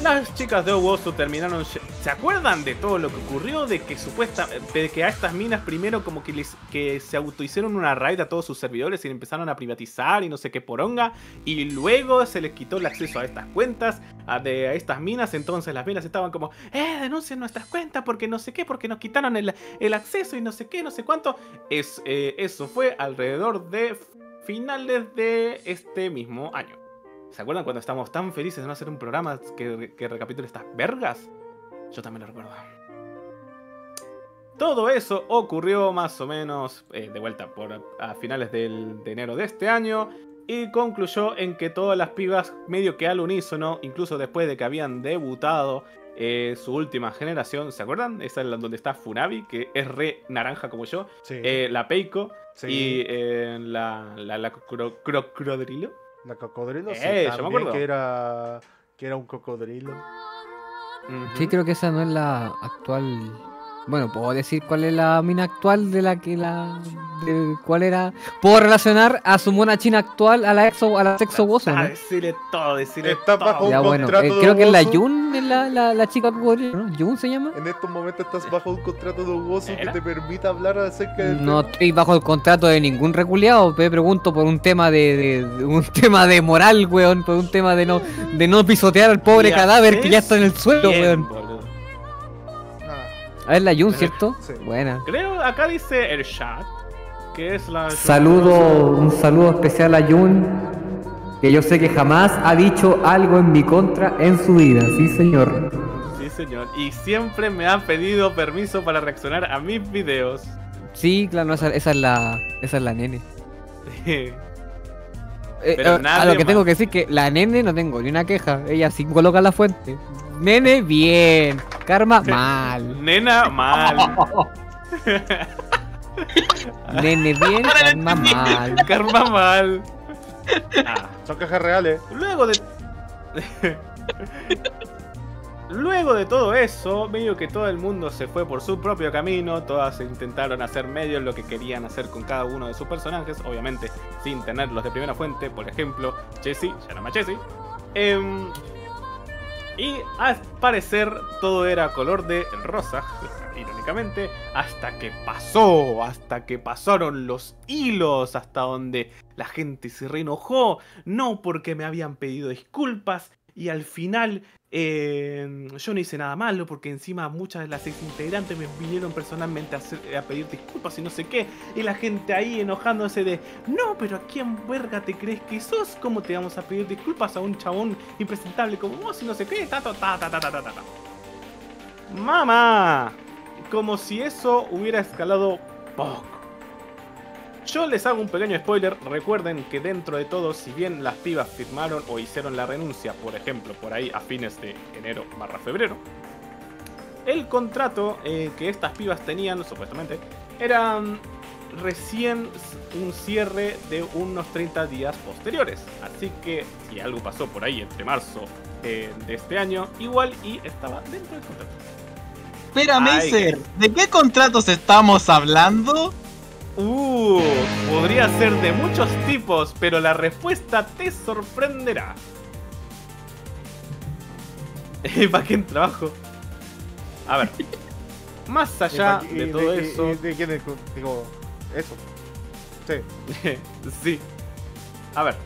Las chicas de Owosu terminaron. ¿Se acuerdan de todo lo que ocurrió? De que supuesta, de que a estas minas primero como que les que se autohicieron una raid a todos sus servidores y empezaron a privatizar y no sé qué poronga. Y luego se les quitó el acceso a estas cuentas, a, de, a estas minas. Entonces las minas estaban como, eh, denuncien nuestras cuentas porque no sé qué, porque nos quitaron el, el acceso y no sé qué, no sé cuánto. Es, eh, eso fue alrededor de finales de este mismo año. ¿Se acuerdan cuando estábamos tan felices de no hacer un programa que, que recapitule estas vergas? Yo también lo recuerdo. Todo eso ocurrió más o menos eh, de vuelta por a finales del- de enero de este año y concluyó en que todas las pibas medio que al unísono, incluso después de que habían debutado eh, su última generación, ¿se acuerdan? Esa es la donde está Funabi, que es re naranja como yo,
Sí.
eh, la Peiko
Sí.
y la, la, la cro- cro- Crocodrilo.
La cocodrilo, sí,
Eh, yo me
también,
acuerdo.
que era que era un cocodrilo.
Sí, creo que esa no es la actual. Bueno, puedo decir cuál es la mina actual de la que la. de cuál era. Puedo relacionar a su mona china actual a la exo a la sexo
Ah,
¿no?
decirle todo, decirle
Está
todo.
bajo un
Ya bueno,
contrato
eh,
de
creo que es la es la, la, la chica ¿no? ¿Yun se llama?
En estos momentos estás bajo un contrato de Owosu que te permita hablar acerca del
No estoy bajo el contrato de ningún reculeado, pe, pregunto por un tema de, de- de un [laughs] tema de moral, weón, por un tema de no de no pisotear al pobre cadáver que ya está en el suelo, weón.
Boludo.
A ver la Yun, ¿cierto? Buena.
Creo acá dice el chat que es la
Saludo, un saludo especial a Jun, que yo sé que jamás ha dicho algo en mi contra en su vida, sí señor.
Sí, señor. Y siempre me ha pedido permiso para reaccionar a mis videos.
Sí, claro, esa, esa es la, esa es la nene. Eh,
Pero
a- a, lo que
más.
tengo que decir que la nene no tengo ni una queja, ella sí coloca la fuente. Nene, bien. Karma, mal.
Nena, mal. [laughs]
Nene, bien. Karma, mal.
Karma mal. Ah.
Son cajas reales.
Luego de. Luego de todo eso, medio que todo el mundo se fue por su propio camino, todas intentaron hacer medio lo que querían hacer con cada uno de sus personajes, obviamente sin tenerlos de primera fuente, por ejemplo, Jessie, se llama Jessie. Em, y al parecer todo era color de rosa, irónicamente, hasta que pasó, hasta que pasaron los hilos, hasta donde la gente se reenojó, no porque me habían pedido disculpas, y al final eh, yo no hice nada malo, porque encima muchas de las ex integrantes me vinieron personalmente a, pedir disculpas y no sé qué, y la gente ahí enojándose de, no, pero ¿a quién verga te crees que sos? ¿Cómo te vamos a pedir disculpas a un chabón impresentable como vos y no sé qué? Ta, ta, ta, ta, ta, ta, ta. ¡Mamá! Como si eso hubiera escalado poco. Yo les hago un pequeño spoiler. Recuerden que dentro de todo, si bien las pibas firmaron o hicieron la renuncia, por ejemplo, por ahí a fines de enero barra febrero, el contrato eh, que estas pibas tenían, supuestamente, era mm, recién un cierre de unos 30 días posteriores. Así que si algo pasó por ahí entre marzo eh, de este año, igual y estaba dentro del contrato.
Espera,
Ay,
Macer, ¿de qué contratos estamos hablando?
Uh, podría ser de muchos tipos, pero la respuesta te sorprenderá. [laughs] ¿Para qué trabajo? A ver. [laughs] Más allá
¿Y
de todo eso.
y ¿De quién es? Digo, eso. Sí. [laughs]
sí. A ver.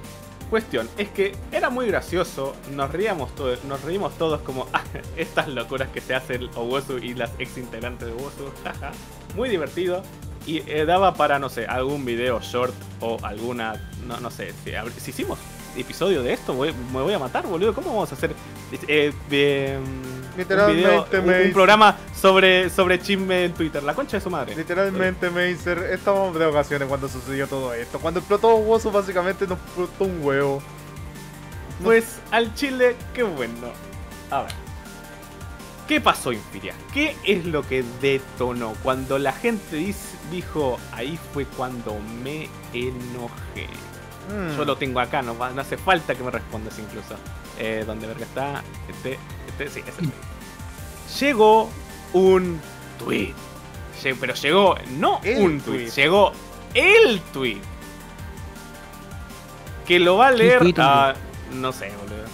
Cuestión, es que era muy gracioso, nos reíamos todos, nos reímos todos como "Ah, estas locuras que se hace el Owosu y las ex integrantes de Owosu, jaja. Muy divertido. Y eh, daba para, no sé, algún video short o alguna, no, no sé, si, si hicimos episodio de esto, voy- me voy a matar, boludo. ¿Cómo vamos a hacer? Eh, mm,
Literalmente,
un, un programa sobre, sobre chisme en Twitter. La concha de su madre.
Literalmente, Mazer, estábamos de ocasiones cuando sucedió todo esto. Cuando explotó Wozu, básicamente nos explotó un huevo.
Pues al Chile, qué bueno. A ver. ¿Qué pasó, Infiria? ¿Qué es lo que detonó? Cuando la gente dijo, ahí fue cuando me enojé.
Mm.
Yo lo tengo acá, no, hace falta que me respondas incluso. Eh, ¿Dónde verga está? Este, este, sí, ese. Llegó un tweet. Pero llegó, no
El
un
tweet.
tweet, llegó el tweet. Que lo va a
¿Qué
leer a. No sé, boludo.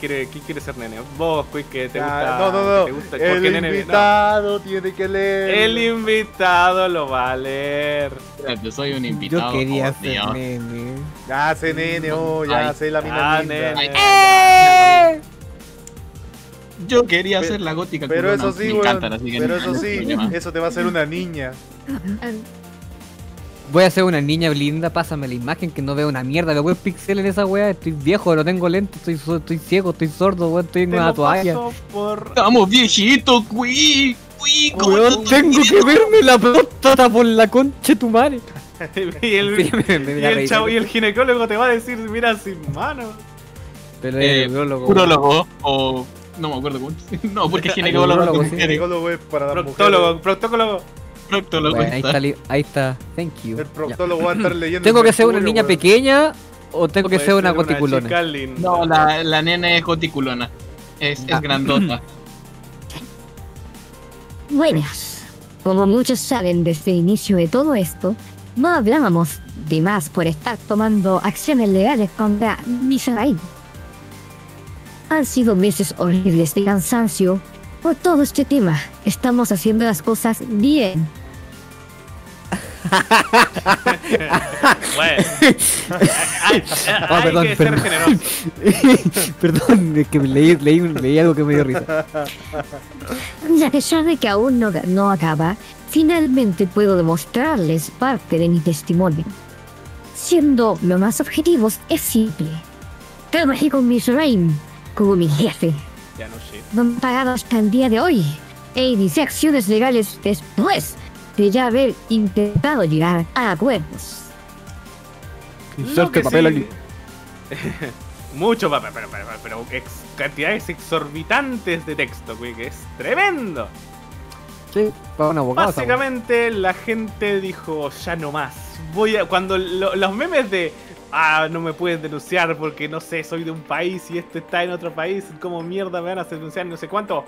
¿Qui- qui- ¿Quién quiere, quién quiere ser nene? Vos, Quick, que te
Ah,
gusta.
no, no, no.
te gusta-
el
nene- no.
invitado tiene que leer.
El invitado lo va a leer.
Yo soy un invitado.
Yo quería
oh,
ser
Dios.
nene.
Ya sé, nene, oh, ya
Ay.
sé la mina
Ah,
linda.
nene.
¡Eh!
Yo quería ser la gótica.
Pero
culona.
eso sí,
Me
weón.
encantan, así que
Pero eso sí, eso te va a hacer una niña. [laughs]
Voy a ser una niña linda, pásame la imagen que no veo una mierda, veo pixel en esa weá, estoy viejo, no tengo lente, estoy, so- estoy ciego, estoy sordo, weón, estoy en
Te
una toalla.
por.
Estamos viejitos, güey. ¿cómo
Weón, tengo que verme la próstata por la concha de tu madre. [laughs]
y el, [laughs]
Me- me- me
y
da
el
risa.
chavo- y el ginecólogo te va a decir, mira, sin mano.
Pero
Eh,
el urologo,
Urólogo o. No me acuerdo cómo. [laughs] No, porque ginecólogo mujeres.
Ginecólogo es para las mujeres.
Proctólogo, proctólogo.
Bueno, ahí
está.
está, ahí está, thank you.
El
Ya.
proctólogo va a estar leyendo.
¿Tengo que ser una niña pequeña o tengo que ser una goticulona?
No, la, la nena es goticulona. Es, es
Ah.
grandota. [laughs]
Buenas. Como muchos saben desde el inicio de todo esto, no hablábamos de más por estar tomando acciones legales contra Misraim. Han sido meses horribles de cansancio por todo este tema. Estamos haciendo las cosas bien.
Bueno. hay, hay-
Oh,
hay
perdón,
que ser
perdón.
generoso. [laughs]
Perdón, es que leí, leí, leí algo que me dio risa.
A pesar de que aún no, no acaba, finalmente puedo demostrarles parte de mi testimonio. Siendo lo más objetivos, es simple. Trabajé con Misraim como mi jefe.
Ya no shit.
No pagado hasta el día de hoy. E inicié acciones legales después de ya haber intentado llegar a acuerdos.
Lo que sí- [laughs] Mucho papel, pero, pero, pero, pero ex- cantidades exorbitantes de texto, güey, que es tremendo.
Sí, para un abogado. esa weá.
Básicamente la gente dijo, ya no más. Voy a. Cuando lo- los memes de. Ah, no me puedes denunciar porque no sé, soy de un país y este está en otro país. ¿Cómo mierda me van a denunciar? No sé cuánto.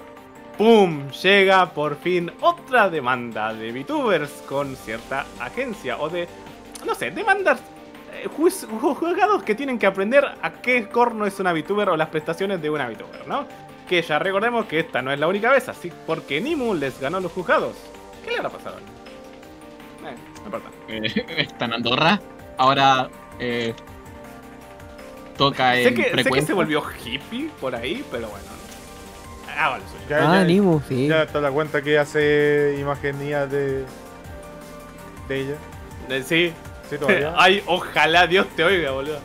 ¡Pum! Llega por fin otra demanda de VTubers con cierta agencia o de. No sé, demandas. eh, juzgados que tienen que aprender a qué corno es una VTuber o las prestaciones de una VTuber, ¿no? Que ya recordemos que esta no es la única vez, así porque Nimu les ganó los juzgados. ¿Qué le habrá pasado? Eh, no importa.
Eh, [laughs] está en Andorra. Ahora eh, toca en
Sé que, sé que se volvió hippie por ahí, pero bueno. Lo suyo.
Ya,
Ah,
ya-
Nimo, sí.
Ya te das cuenta que hace imagenías de. de ella.
Sí.
Sí, todavía. [laughs]
Ay, ojalá Dios te oiga, boludo.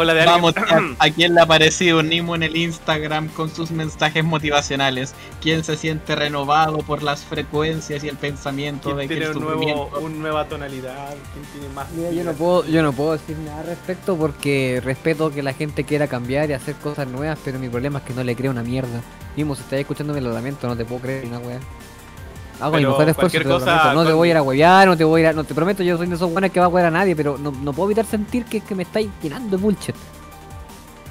Hola de
Vamos,
alguien. [clears throat]
a, a quién le ha parecido Nimo en el Instagram con sus mensajes motivacionales. ¿Quién se siente renovado por las frecuencias y el pensamiento
¿Quién
de que el
tiene un nuevo, una nueva tonalidad? ¿Quién tiene más?
Mira, yo no puedo, yo no puedo decir nada al respecto porque respeto que la gente quiera cambiar y hacer cosas nuevas, pero mi problema es que no le creo una mierda. Mismo, si estás escuchándome lo lamento, no te puedo creer una wea. Hago mi
Pero
mejor esfuerzo, te
cosa.
No te voy a ir a huevear, no te voy a ir a... No te prometo, yo soy de esos buenos que va a huear a nadie, pero no, no puedo evitar sentir que, que me estáis llenando de bullshit.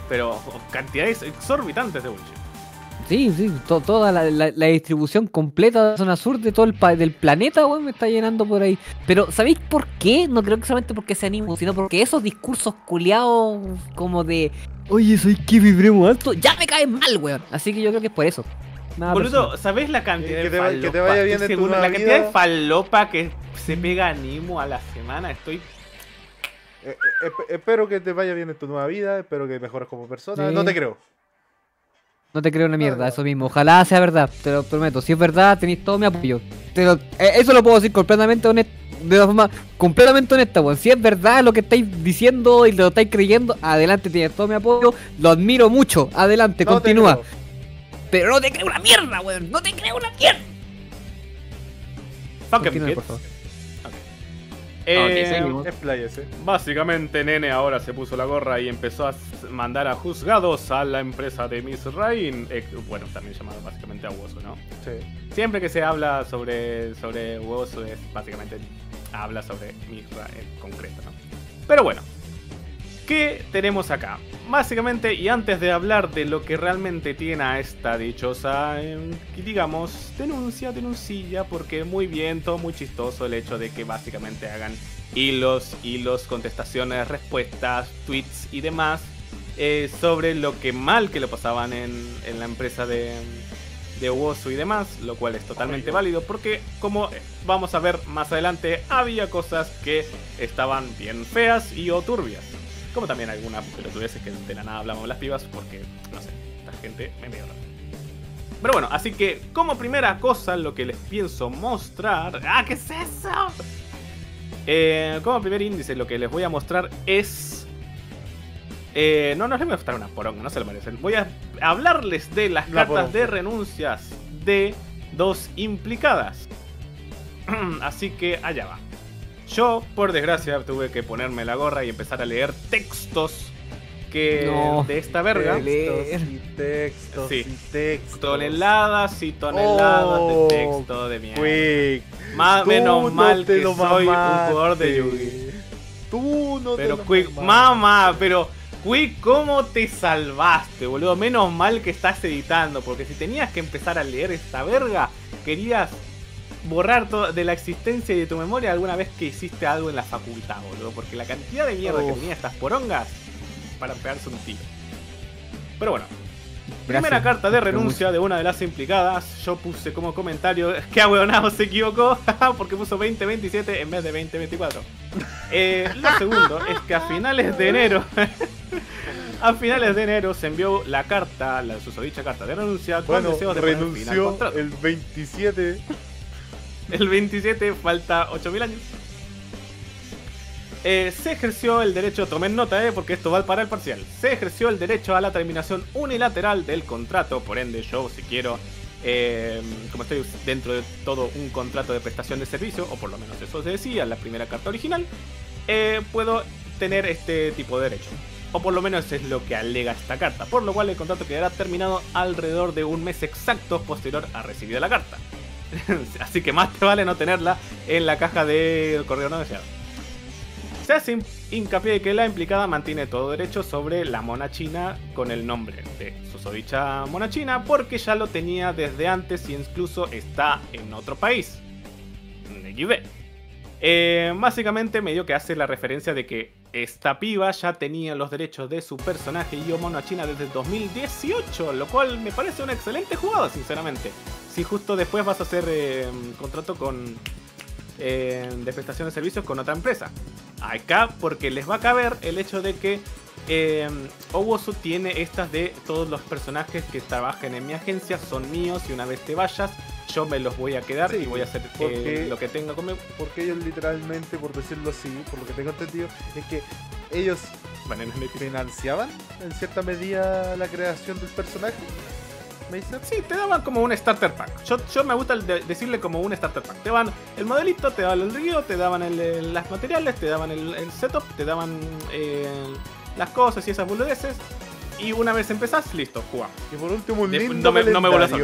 Pero cantidades exorbitantes de bullshit.
Sí, sí, to- toda la, la- la distribución completa de la zona sur de todo el pa- del planeta, weón, me está llenando por ahí. Pero, ¿sabéis por qué? No creo que solamente porque se animo, sino porque esos discursos culiados como de, oye, soy que vibremos alto, ya me caen mal, weón. Así que yo creo que es por eso. Nada
Boludo,
personal.
¿sabés la cantidad
Que
de
que te vaya
falopa?
bien
Estoy
en tu
seguro,
nueva
La cantidad de falopa que se pega a Nimo a la semana, estoy...
Eh, eh, esp- espero que te vaya bien en tu nueva vida. Espero que mejores como persona.
Sí.
No te creo.
No te creo una mierda, eso mismo. Ojalá sea verdad, te lo prometo. Si es verdad, tenéis todo mi apoyo. Te lo- eh, eso lo puedo decir completamente honesto. De una forma completamente honesta, weón. Si es verdad lo que estáis diciendo y lo estáis creyendo, adelante, tienes todo mi apoyo. Lo admiro mucho. Adelante,
No te
continúa. Pero no te creo una mierda, weón. No te creo una mierda.
Fucking
Continúe, por favor.
Eh.
Expláyese.
Básicamente, Nene ahora se puso la gorra y empezó a mandar a juzgados a la empresa de Miss Rain. eh, bueno, también llamado básicamente a Wozu, ¿no?
Sí.
Siempre que se habla sobre, sobre Wozu es básicamente habla sobre Miss Rain en concreto, ¿no? Pero bueno, ¿qué tenemos acá? Básicamente, y antes de hablar de lo que realmente tiene a esta dichosa, eh, digamos, denuncia, denuncia, porque muy bien, todo muy chistoso el hecho de que básicamente hagan hilos, hilos, contestaciones, respuestas, tweets y demás eh, sobre lo que mal que lo pasaban en, en la empresa de, de Wozu y demás, lo cual es totalmente válido porque como vamos a ver más adelante, había cosas que estaban bien feas y o turbias. Como también algunas pelotudeces que de la nada hablamos las pibas porque, no sé, esta gente me mierda. Pero bueno, así que como primera cosa lo que les pienso mostrar... ¡Ah, qué es eso! Eh, como primer índice lo que les voy a mostrar es... Eh, no, no les voy a mostrar una poronga, no se lo merecen. Voy a hablarles de las cartas de renuncias de dos implicadas. [clears throat] Así que allá va. Yo, por desgracia, tuve que ponerme la gorra y empezar a leer textos que
No,
de esta verga.
Textos y textos
Sí.
y textos.
Toneladas y toneladas
Oh,
de texto de mierda.
Quick.
Más menos
no
mal que soy un jugador de Yugi.
Tú no
Pero
te
Quick, mamá, pero Quick, ¿cómo te salvaste, boludo? Menos mal que estás editando, porque si tenías que empezar a leer esta verga, querías borrar de la existencia y de tu memoria alguna vez que hiciste algo en la facultad, boludo. Porque la cantidad de mierda que tenía estas porongas para pegarse un tiro. Pero bueno,
Gracias.
Primera carta de renuncia de una de las implicadas. Yo puse como comentario [laughs] que ahueonado se equivocó [laughs] porque puso 2027 en vez de 2024. Eh, lo segundo [laughs] es que a finales de enero. a finales de enero se envió la carta, la susodicha carta de renuncia con
Bueno,
deseos de
renunció el 27.
El 27 falta 8000 años. Eh, se ejerció el derecho, tomen nota, eh, porque esto va para el parcial. Se ejerció el derecho a la terminación unilateral del contrato, por ende, yo, si quiero, eh, como estoy dentro de todo un contrato de prestación de servicio, o por lo menos eso se decía en la primera carta original, eh, puedo tener este tipo de derecho. O por lo menos es lo que alega esta carta, por lo cual el contrato quedará terminado alrededor de un mes exacto posterior a recibir la carta. [laughs] Así que más te vale no tenerla en la caja de correo no deseado. Se hace hin- hincapié que la implicada mantiene todo derecho sobre la mona china con el nombre de susodicha mona china porque ya lo tenía desde antes y incluso está en otro país. XD. Eh, básicamente medio que hace la referencia de que esta piba ya tenía los derechos de su personaje Yo Mona China desde 2018, lo cual me parece una excelente jugada, sinceramente. Si justo después vas a hacer eh, contrato con eh, de prestación de servicios con otra empresa. Acá porque les va a caber el hecho de que eh, Owosu tiene estas de todos los personajes que trabajan en mi agencia son míos y una vez te vayas yo me los voy a quedar y voy a hacer eh,
porque-
lo que tenga conmigo.
Porque ellos literalmente, por decirlo así, por lo que tengo entendido, es que ellos [laughs] financiaban en cierta medida la creación del personaje.
Sí, te daban como un starter pack. Yo, yo me gusta de- decirle como un starter pack. Te daban el modelito, te daban el río, te daban el, las materiales, te daban el, el setup, te daban eh, las cosas y esas boludeces. Y una vez empezás, listo, jugamos.
Y por último, un lindo
no me- no me vuelvas a.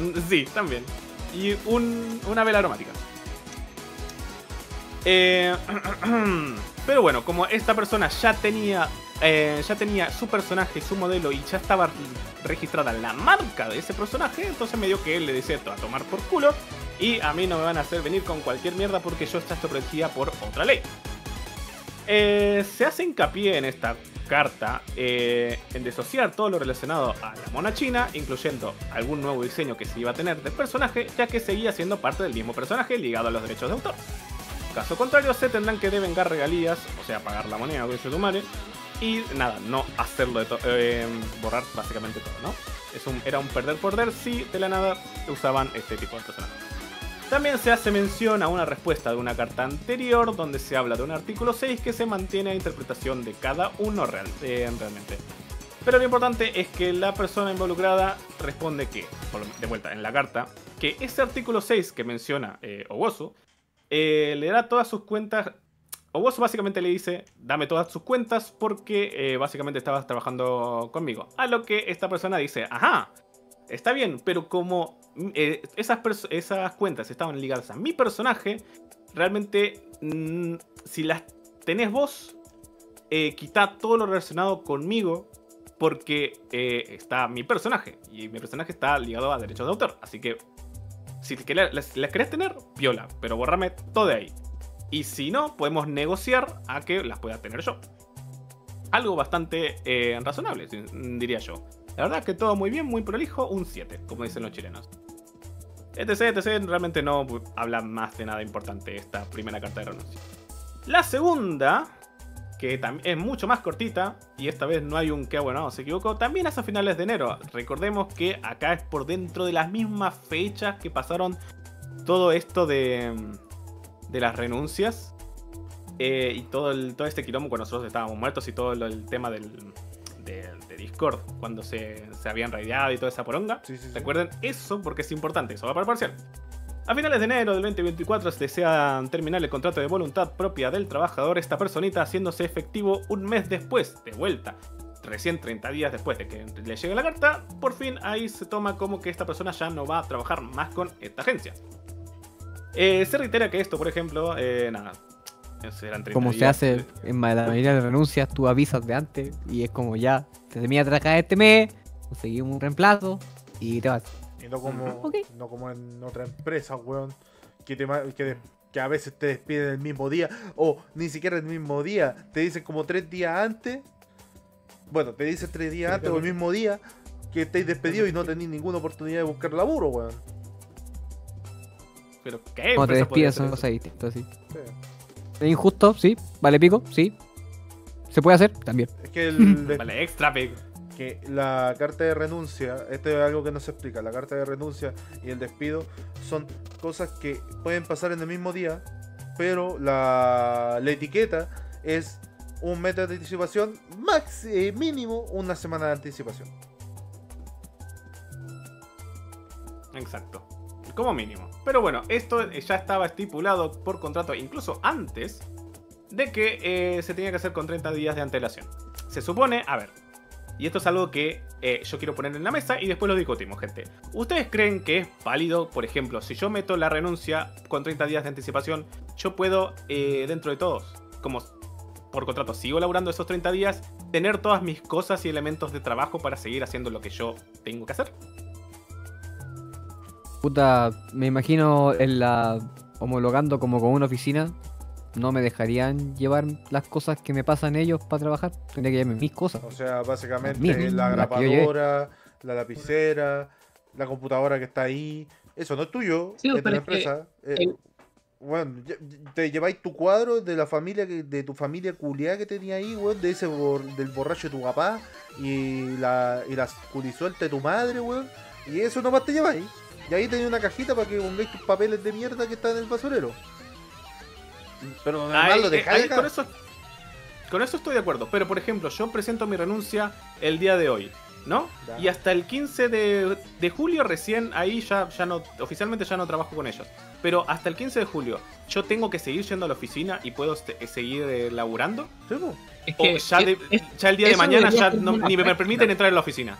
Mm, Sí, también. Y un- una vela aromática. Eh, [clears throat] pero bueno, como esta persona ya tenía, eh, ya tenía su personaje, su modelo y ya estaba registrada la marca de ese personaje, entonces me dio que él le decía a tomar por culo y a mí no me van a hacer venir con cualquier mierda porque yo está protegida por otra ley. Eh, se hace hincapié en esta carta eh, en disociar todo lo relacionado a la mona china, incluyendo algún nuevo diseño que se iba a tener del personaje, ya que seguía siendo parte del mismo personaje ligado a los derechos de autor. Caso contrario, se tendrán que devengar regalías, o sea, pagar la moneda que su madre, y nada, no hacerlo de todo, eh, borrar básicamente todo, ¿no? Era un perder perder si de la nada usaban este tipo de personajes. También se hace mención a una respuesta de una carta anterior donde se habla de un artículo 6 que se mantiene a interpretación de cada uno eh, realmente. Pero lo importante es que la persona involucrada responde que, de vuelta en la carta, que ese artículo 6 que menciona eh, eh, le da todas sus cuentas. Owosu básicamente le dice, dame todas sus cuentas porque eh, básicamente estabas trabajando conmigo. A lo que esta persona dice, ajá, está bien, pero como mm, eh, esas, cuentas estaban ligadas a mi personaje, realmente mm, si las tenés vos, eh, quita todo lo relacionado conmigo porque eh, está mi personaje y mi personaje está ligado a derechos de autor. Así que si las, las querés tener, viola, pero borrame todo de ahí. Y si no, podemos negociar a que las pueda tener yo. Algo bastante eh, razonable, si- diría yo. La verdad que todo muy bien, muy prolijo, un 7, como dicen los chilenos. etc, etc, realmente no habla más de nada importante esta primera carta de renuncia. La segunda, que es mucho más cortita, y esta vez no hay un que bueno, se equivocó, también es a finales de enero. Recordemos que acá es por dentro de las mismas fechas que pasaron todo esto de, de las renuncias. eh, y todo, el, todo este quilombo cuando nosotros estábamos muertos y todo el, el tema del, de, de Discord, cuando se, se habían raideado y toda esa poronga. Recuerden eso porque es importante, eso va para el parcial. A finales de enero del 2024 se desea terminar el contrato de voluntad propia del trabajador, esta personita haciéndose efectivo un mes después, de vuelta. Recién 30 días después de que le llegue la carta, por fin ahí se toma como que esta persona ya no va a trabajar más con esta agencia. Eh, se reitera que esto, por ejemplo, eh, nada. serán 30
Como se hace en ma- la mayoría de renuncias, tú avisas de antes y es como ya, te termina de trabajar este mes, conseguimos un reemplazo y te vas.
Y no como, no como en otra empresa, weón. Que, te, que, que a veces te despiden el mismo día. O ni siquiera el mismo día. Te dicen como tres días antes. Bueno, te dicen tres días antes o el mismo día que estáis despedidos y no tenéis ninguna oportunidad de buscar laburo, weón.
Pero ¿qué?
Cuando te despides son cosas distintas, sí.
Sí.
Es injusto, sí. Vale pico, sí. ¿Se puede hacer? También.
Es que el. [laughs]
Vale, extra pico.
que la carta de renuncia, esto es algo que no se explica, la carta de renuncia y el despido son cosas que pueden pasar en el mismo día, pero la, la etiqueta es un mes de anticipación, max, eh, mínimo una semana de anticipación.
Exacto. Como mínimo. Pero bueno, esto ya estaba estipulado por contrato incluso antes de que eh, se tenía que hacer con 30 días de antelación. Se supone, a ver, y esto es algo que eh, yo quiero poner en la mesa y después lo discutimos, gente. ¿Ustedes creen que es válido, por ejemplo, si yo meto la renuncia con 30 días de anticipación, yo puedo, eh, dentro de todos, como por contrato sigo laburando esos 30 días, tener todas mis cosas y elementos de trabajo para seguir haciendo lo que yo tengo que hacer?
Puta, me imagino en la homologando como con una oficina. No me dejarían llevar las cosas que me pasan ellos para trabajar. Tendría que llevarme mis cosas.
O sea, básicamente la grapadora, la lapicera, la computadora que está ahí, eso no es tuyo,
Sí,
es de la
que
empresa. Eh, Bueno, lle- te lleváis tu cuadro de la familia que, de tu familia culiada que tenía ahí, weón, de ese bor- del borracho de tu papá y la y la culisuelta de tu madre, weón, y eso nomás te lleváis. Y ahí tenés una cajita para que pongáis tus papeles de mierda que están en el basurero. Pero además lo
eh,
dejáis
con eso con eso estoy de acuerdo. Pero por ejemplo, yo presento mi renuncia el día de hoy, ¿no?
Ya.
Y hasta el 15 de, de julio recién ahí ya, ya no, oficialmente ya no trabajo con ellos. Pero hasta el 15 de julio, ¿yo tengo que seguir yendo a la oficina y puedo seguir eh, laburando?
Es
o
que
ya, de-
es-
ya el día de mañana ya no- ni me permiten entrar en la oficina.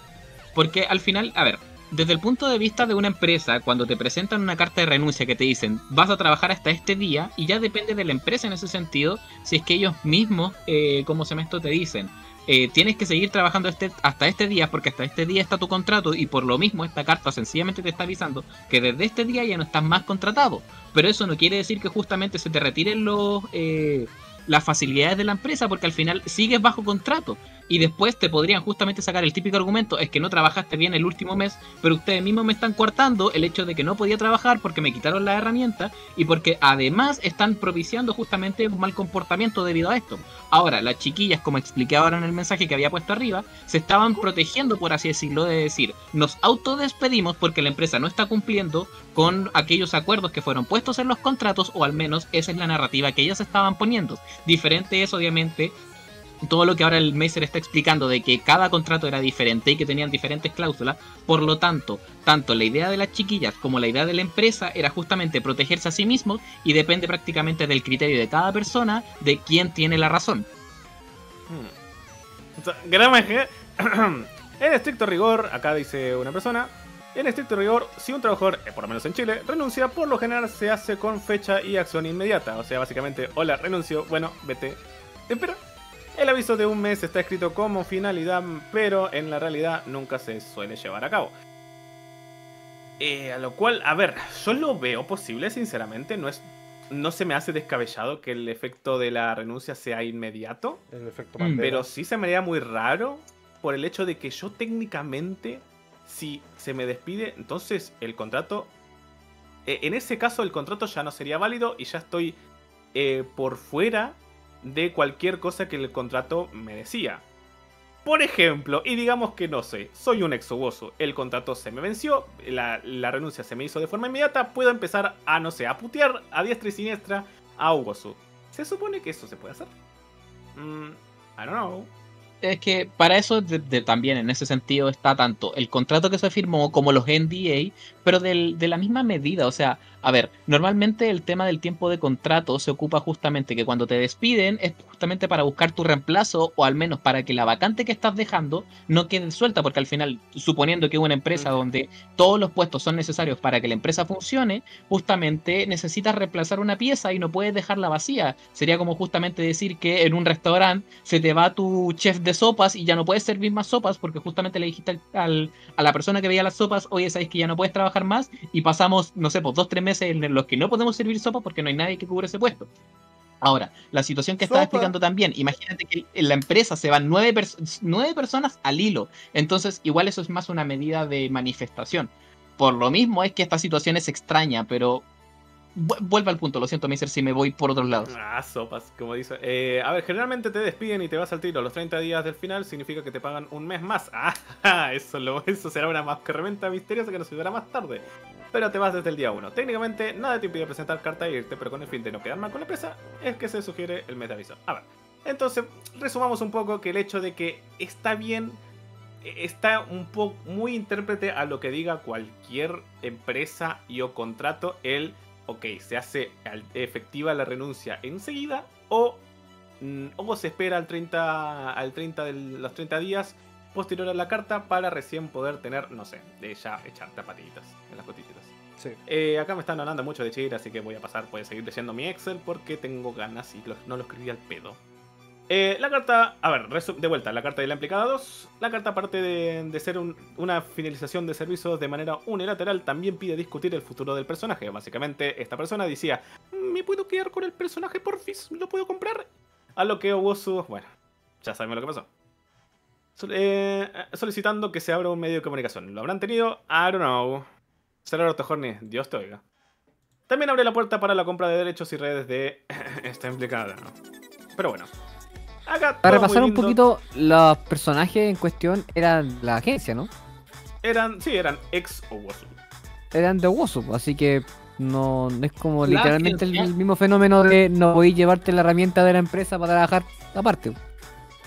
Porque al final, a ver, desde el punto de vista de una empresa, cuando te presentan una carta de renuncia que te dicen vas a trabajar hasta este día, y ya depende de la empresa en ese sentido, si es que ellos mismos, eh, como se me esto te dicen, eh, tienes que seguir trabajando este, hasta este día, porque hasta este día está tu contrato, y por lo mismo esta carta sencillamente te está avisando que desde este día ya no estás más contratado. Pero eso no quiere decir que justamente se te retiren los... eh, las facilidades de la empresa porque al final sigues bajo contrato y después te podrían justamente sacar el típico argumento es que no trabajaste bien el último mes pero ustedes mismos me están coartando el hecho de que no podía trabajar porque me quitaron la herramienta y porque además están propiciando justamente un mal comportamiento debido a esto. Ahora las chiquillas como expliqué ahora en el mensaje que había puesto arriba se estaban protegiendo por así decirlo de decir nos autodespedimos porque la empresa no está cumpliendo con aquellos acuerdos que fueron puestos en los contratos o al menos esa es la narrativa que ellas estaban poniendo. Diferente es obviamente todo lo que ahora el Macer está explicando de que cada contrato era diferente y que tenían diferentes cláusulas, por lo tanto, tanto la idea de las chiquillas como la idea de la empresa era justamente protegerse a sí mismos y depende prácticamente del criterio de cada persona de quién tiene la razón.
Ej- [clears throat] En estricto rigor, acá dice una persona. En estricto rigor, si un trabajador, eh, por lo menos en Chile, renuncia, por lo general se hace con fecha y acción inmediata. O sea, básicamente, hola, renuncio, bueno, vete. Espera. El aviso de un mes está escrito como finalidad, pero en la realidad nunca se suele llevar a cabo. Eh, a lo cual, a ver, yo lo veo posible, sinceramente. No es. No se me hace descabellado que el efecto de la renuncia sea inmediato.
El efecto
Mm.
Mandela.
Pero sí se me haría muy raro por el hecho de que yo técnicamente, si se me despide, entonces el contrato... eh, en ese caso el contrato ya no sería válido y ya estoy eh, por fuera de cualquier cosa que el contrato me decía. Por ejemplo, y digamos que no sé, soy un exoboso, el contrato se me venció, la, la renuncia se me hizo de forma inmediata, puedo empezar a, no sé, a putear a diestra y siniestra a Ugosu. ¿Se supone que eso se puede hacer? Mm, I don't know.
Es que para eso también en ese sentido está tanto el contrato que se firmó como los NDA, pero del- de la misma medida. O sea, a ver, normalmente el tema del tiempo de contrato se ocupa justamente que cuando te despiden es justamente para buscar tu reemplazo o al menos para que la vacante que estás dejando no quede suelta, porque al final, suponiendo que es una empresa donde todos los puestos son necesarios para que la empresa funcione, justamente necesitas reemplazar una pieza y no puedes dejarla vacía. Sería como justamente decir que en un restaurante se te va tu chef de sopas y ya no puedes servir más sopas porque justamente le dijiste al, al- a la persona que veía las sopas, oye, sabes que ya no puedes trabajar más y pasamos, no sé, pues dos, tres meses en los que no podemos servir sopas porque no hay nadie que cubra ese puesto. Ahora, la situación que estaba
Sopa.
explicando también, imagínate que en la empresa se van nueve, pers- nueve personas al hilo, entonces igual eso es más una medida de manifestación. Por lo mismo es que esta situación es extraña, pero vu- vuelve al punto, lo siento, Miser, si me voy por otros lados.
Ah, sopas, como dice. Eh, a ver, generalmente te despiden y te vas al tiro. Los 30 días del final significa que te pagan un mes más. [laughs] Ah, eso, eso será una más herramienta misteriosa que nos ayudará más tarde. Pero te vas desde el día 1. Técnicamente, nada te impide presentar carta e irte, pero con el fin de no quedar mal con la empresa, es que se sugiere el mes de aviso. A ver, entonces, resumamos un poco que el hecho de que está bien eh, está un poco muy intérprete a lo que diga cualquier empresa y o contrato el ok se hace efectiva la renuncia enseguida o mm, o se espera al 30 al 30 de los 30 días posterior a la carta para recién poder tener no sé de ya echarte a patitas en las cotillitas
Sí.
Eh, acá me están hablando mucho de Chile, así que voy a pasar, voy a seguir leyendo mi Excel porque tengo ganas y no lo escribí al pedo. Eh, la carta, a ver, de vuelta, la carta de la implicada 2. La carta, aparte de, ser un- una finalización de servicios de manera unilateral, también pide discutir el futuro del personaje. Básicamente, esta persona decía: ¿Me puedo quedar con el personaje porfis? ¿Lo puedo comprar? A lo que Owosu, bueno, ya sabemos lo que pasó. Sol- eh, solicitando que se abra un medio de comunicación. ¿Lo habrán tenido? I don't know. Será Horny, Dios te oiga. También abre la puerta para la compra de derechos y redes de [laughs] esta implicada. ¿no? Pero bueno. Acá
Para repasar un poquito, los personajes en cuestión eran la agencia, ¿no?
Eran, sí, eran ex Owosu.
Eran de Wosu, así que no, no es como
La
literalmente el,
agencia.
el mismo fenómeno de no voy a llevarte la herramienta de la empresa para trabajar aparte.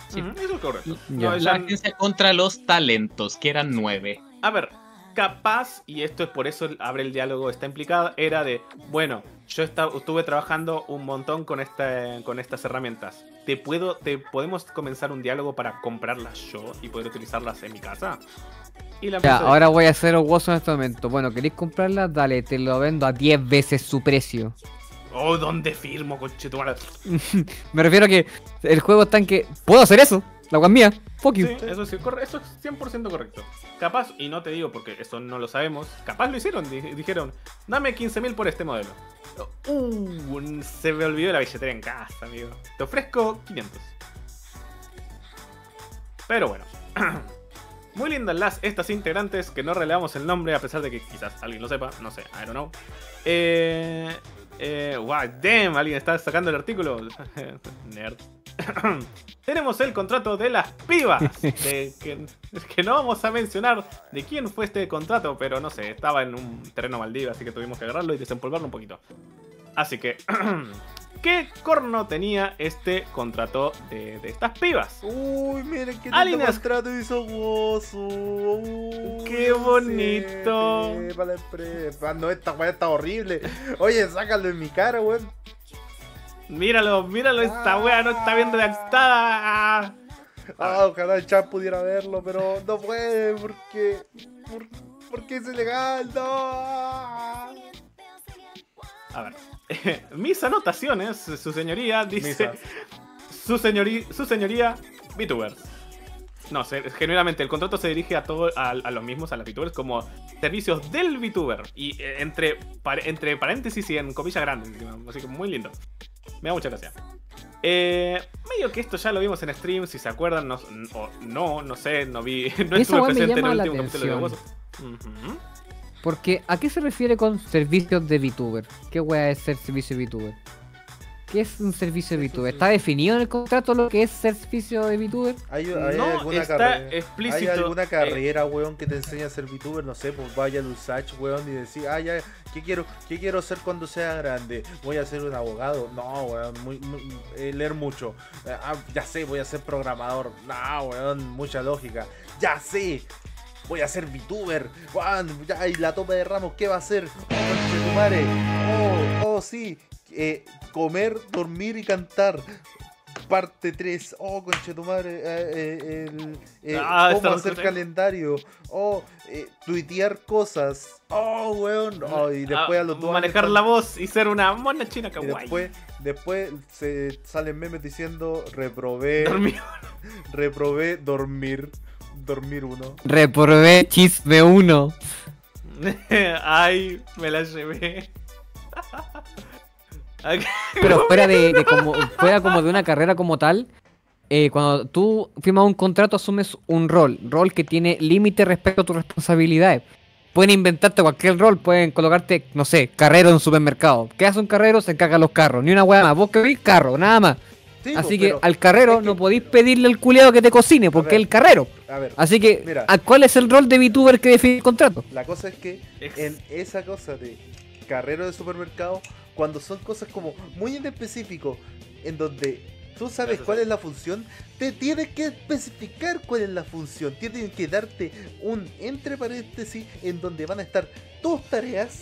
Sí.
Eso es correcto. No,
La
eran-
agencia contra los talentos, que eran nueve.
A ver, capaz, y esto es por eso abre el diálogo, está implicado, era de, bueno, yo esta- estuve trabajando un montón con, esta, con estas herramientas. ¿Te puedo, te podemos comenzar un diálogo para comprarlas yo y poder utilizarlas en mi casa? Y la
Ya, ahora voy a hacer Wosu en este momento. Bueno, ¿queréis comprarla? Dale, te lo vendo a 10 veces su precio.
Oh, ¿dónde firmo, conchetumara? [laughs]
Me refiero a que el juego está en que puedo hacer eso. La es mía. Fuck you.
Sí, eso, corre- eso es 100% correcto. Capaz, y no te digo porque eso no lo sabemos, capaz lo hicieron. di- dijeron, dame 15.000 por este modelo. Uh, se me olvidó la billetera en casa, amigo. Te ofrezco 500. Pero bueno. [clears throat] Muy lindas las estas integrantes que no revelamos el nombre a pesar de que quizás alguien lo sepa. No sé, I don't know. Eh, eh, wow, damn, alguien está sacando el artículo. [laughs] Nerd. [coughs] Tenemos el contrato de las pibas. [laughs] De que, que no vamos a mencionar de quién fue este contrato, pero no sé, estaba en un terreno maldito, así que tuvimos que agarrarlo y desempolvarlo un poquito. Así que [coughs] ¿Qué corno tenía este contrato de, de estas pibas?
Uy, miren qué lindo
Alineas-
contrato hizo. Uy,
¡Qué bonito!
siete Para la empresa. No, esta weá está horrible. Oye, sácalo en mi cara, weón.
Míralo, míralo, esta wea no está bien redactada.
Ah, ojalá el chat pudiera verlo, pero no puede porque. por- porque es ilegal, no.
A ver. [laughs] Mis anotaciones, su señoría dice.
Misas.
Su, señorí, su señoría, VTubers. No, se- genuinamente el contrato se dirige a todo, a, a los mismos, a las VTubers, como servicios del VTuber. Y eh, entre, par- entre paréntesis y en comillas grandes, así que muy lindo. Me da mucha gracia. Eh, medio que esto ya lo vimos en stream, si se acuerdan, no, o no, no sé, no vi, [laughs] no
Esa
estuve presente en el último capítulo de. Gozo.
Porque, ¿a qué se refiere con servicios de VTuber? ¿Qué wea es ser servicio de VTuber? ¿Qué es un servicio de VTuber? ¿Está definido en el contrato lo que es servicio de VTuber?
¿Hay, hay
No
alguna
está
carrera,
explícito,
¿Hay alguna
eh.
carrera, weón, que te enseña a ser VTuber? No sé, pues vaya al Usach, weón, y decir, ah, ya, ¿qué quiero, ¿qué quiero ser cuando sea grande? ¿Voy a ser un abogado? No, weón, muy, muy- eh, leer mucho. Eh, Ah, ya sé, voy a ser programador. No, weón, mucha lógica. Ya sé. Voy a ser VTuber. Weón, ya, y la topa de Ramos, ¿qué va a hacer? Oh. Oh, oh, sí. Eh, comer, dormir y cantar. Parte 3. Oh, conchetumare. Eh, eh, el, eh,
Ah,
cómo hacer
escuché.
calendario. Oh, eh, tuitear cosas. Oh, weón. Oh, y después
Ah,
a los dos
manejar
años
la voz y ser una mona china
y
kawaii.
después, después se salen memes diciendo reprobé.
Dormir.
Reprobé dormir. Dormir uno.
Reprobé chisme 1. [laughs]
Ay, me la llevé.
Pero fuera de, de [laughs] como, fuera como de una carrera como tal, eh, cuando tú firmas un contrato asumes un rol, rol que tiene límite respecto a tus responsabilidades. Pueden inventarte cualquier rol, pueden colocarte, no sé, carrero en un supermercado. ¿Qué hace un carrero? Se encarga de los carros, ni una hueá más. Vos que veis carro, nada más.
Sí,
Así
po,
que al carrero no podéis pedirle al culiado que te cocine, porque es el carrero.
A ver,
Así que,
mira.
¿a ¿cuál es el rol de VTuber que define el contrato?
La cosa es que en esa cosa de carrero de supermercado, cuando son cosas como muy en específico, en donde tú sabes cuál es la función, te tienes que especificar cuál es la función. Tienen que darte un entre paréntesis en donde van a estar tus tareas,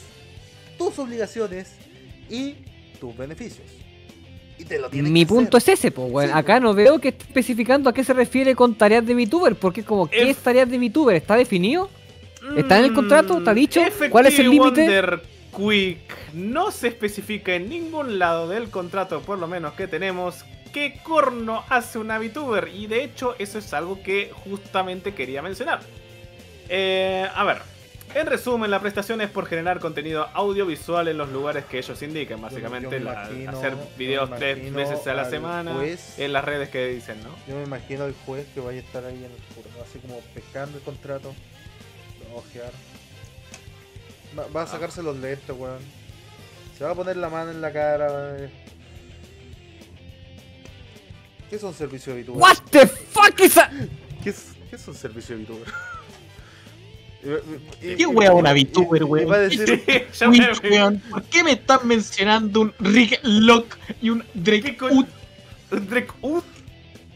tus obligaciones y tus beneficios. Y te lo tienen
Mi
que
punto
hacer.
es ese, pues, weón. Acá no veo que esté especificando a qué se refiere con tareas de VTuber, porque es como, ¿qué es tareas de VTuber? ¿Está definido? ¿Está en el contrato? ¿Está dicho? ¿Cuál es el límite?
Quick no se especifica en ningún lado del contrato, por lo menos que tenemos, qué corno hace una VTuber. Y de hecho, eso es algo que justamente quería mencionar. Eh, a ver, en resumen, la prestación es por generar contenido audiovisual en los lugares que ellos indiquen. Básicamente, la-
imagino-
hacer videos tres veces a la semana
juez-
en las redes que dicen, ¿no?
Yo me imagino al juez que vaya a estar ahí en el así como pescando el contrato, lo va a ojear. Va, va a sacarse los lentes, weón. Se va a poner la mano en la cara. eh. ¿Qué es un servicio de VTuber?
What the fuck is that?
¿Qué es, qué es un servicio de VTuber? [laughs]
¿Qué wea una VTuber, weón?
Va a decir, [laughs]
Twitch, weón. ¿Por qué me están mencionando un Rick Lock y un Drake Ut?
¿Un Drake Ut?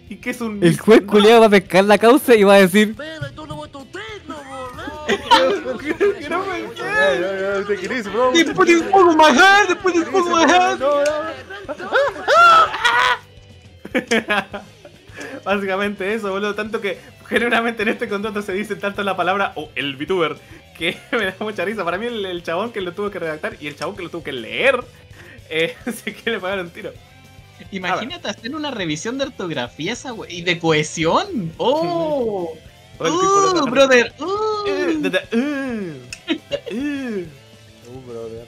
¿Y qué es un.?
El juez culiado va a pescar la causa y va a decir,
Después de fuego majar, después de fuego majar.
Básicamente eso, boludo. Tanto que generalmente en este contrato se dice tanto la palabra o el VTuber que [laughs] me da mucha risa. Para mí, el, el chabón que lo tuvo que redactar y el chabón que lo tuvo que leer eh, [laughs] se quiere pagar un tiro.
Imagínate hacer una revisión de ortografía esa y de cohesión. [laughs] ¡Oh! ¡Uh, brother!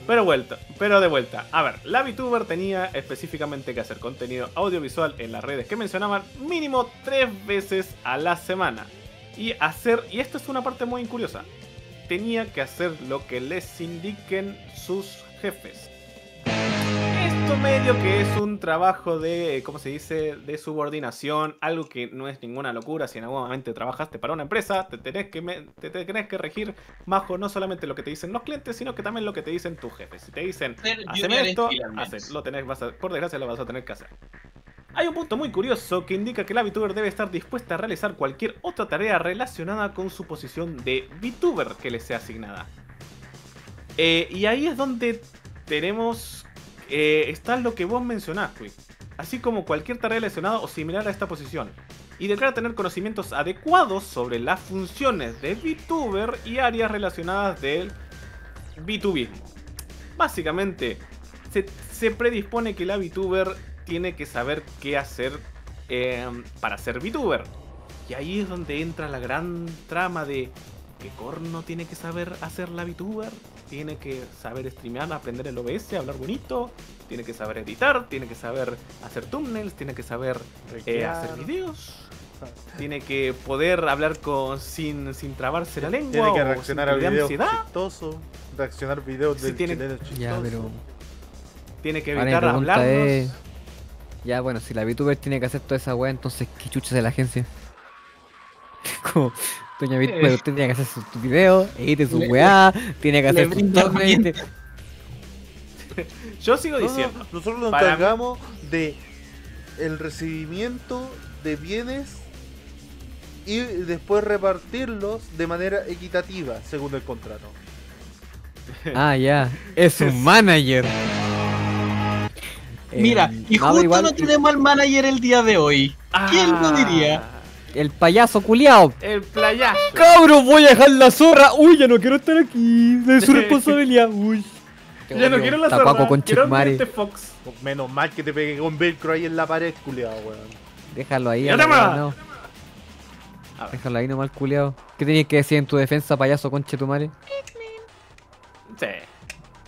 Pero vuelta, pero de vuelta. A ver, la VTuber tenía específicamente que hacer contenido audiovisual en las redes que mencionaban mínimo tres veces a la semana. Y hacer, y esto es una parte muy curiosa, tenía que hacer lo que les indiquen sus jefes. Puesto medio que es un trabajo de, ¿cómo se dice? De subordinación, algo que no es ninguna locura. Si en algún momento trabajaste para una empresa, te tenés que, te, te tenés que regir bajo no solamente lo que te dicen los clientes, sino que también lo que te dicen tus jefes. Si te dicen, haceme esto, lo tenés, vas a- por desgracia lo vas a tener que hacer. Hay un punto muy curioso que indica que la VTuber debe estar dispuesta a realizar cualquier otra tarea relacionada con su posición de VTuber que le sea asignada. Eh, y ahí es donde tenemos. Eh, está lo que vos mencionás, Quick. Así como cualquier tarea relacionada o similar a esta posición. Y declara tener conocimientos adecuados sobre las funciones de VTuber y áreas relacionadas del VTubismo. Básicamente, se, se predispone que la VTuber tiene que saber qué hacer eh, para ser VTuber. Y ahí es donde entra la gran trama de que Corno tiene que saber hacer la VTuber, tiene que saber streamear, aprender el OBS, hablar bonito, tiene que saber editar, tiene que saber hacer thumbnails, tiene que saber eh, hacer videos, tiene que poder hablar con sin, sin trabarse la lengua
Tiene que
o
reaccionar
sin
a videos
ansiedad.
chistosos, reaccionar a videos
Sí,
del
tiene-
chileno chistoso.
Ya, pero.
Tiene que evitar hablarnos.
es. Ya, bueno, si la VTuber tiene que hacer toda esa weá, entonces, ¿qué chucha de la agencia? [laughs] Como, doña VTuber,
Eh.
usted tiene que hacer su video, edite su
Le-
weá, tiene que hacer su
brinda
thumbnail,
bien. [laughs]
Yo sigo
No, no,
diciendo.
nosotros nos
para
encargamos de el recibimiento de bienes y después repartirlos de manera equitativa según el contrato. [laughs]
Ah, ya, es un [laughs] manager.
Mira,
Eh,
y justo
igual-
no tenemos al manager el día de hoy. ¿Quién lo
Ah,
diría?
El payaso culiao.
El playazo.
Cabro, voy a dejar la zorra. Uy, ya no quiero estar aquí. Es su [laughs] responsabilidad. Uy.
Ya no quiero la
Tapaco
zorra,
con
quiero este Fox.
Menos mal que te pegué con velcro ahí en la pared, culiado, weón.
Déjalo ahí.
¡Ya
no. Déjalo ahí nomás, culiao. ¿Qué tenías que decir en tu defensa, payaso conche tu madre?
Sí.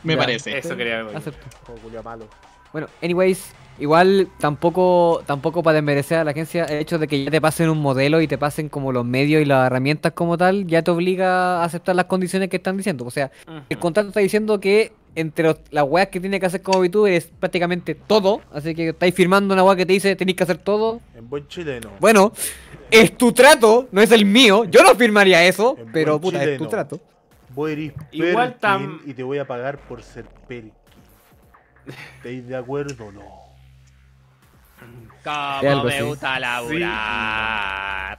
Me
Ya.
parece.
Eso quería algo.
Acepto.
Oh, culiao malo.
Bueno, anyways, igual tampoco tampoco para desmerecer a la agencia el hecho de que ya te pasen un modelo y te pasen como los medios y las herramientas como tal, ya te obliga a aceptar las condiciones que están diciendo. O sea, el contrato está diciendo que entre los- las weas que tiene que hacer como VTuber es prácticamente todo, así que estáis firmando una wea que te dice tenéis que hacer todo.
En buen chileno.
Bueno, es tu trato, no es el mío. Yo no firmaría eso,
En
pero puta, es tu trato.
Voy a ir
Igual tam-
y te voy a pagar por ser Perkin. ¿Estáis de acuerdo o no?
Como
algo
me gusta laburar.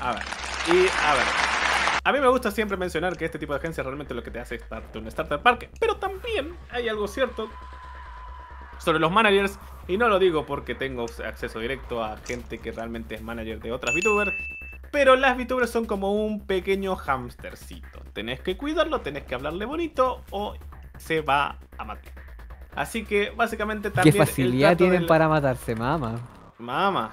A ver. Y a ver. A mí me gusta siempre mencionar que este tipo de agencia realmente lo que te hace es darte un starter parque. Pero también hay algo cierto sobre los managers. Y no lo digo porque tengo acceso directo a gente que realmente es manager de otras VTubers. Pero las VTubers son como un pequeño hamstercito. Tenés que cuidarlo, tenés que hablarle bonito o se va a matar. Así que básicamente
¿Qué
también. el
facilidad tienen
del-
para matarse, mama?
Mama.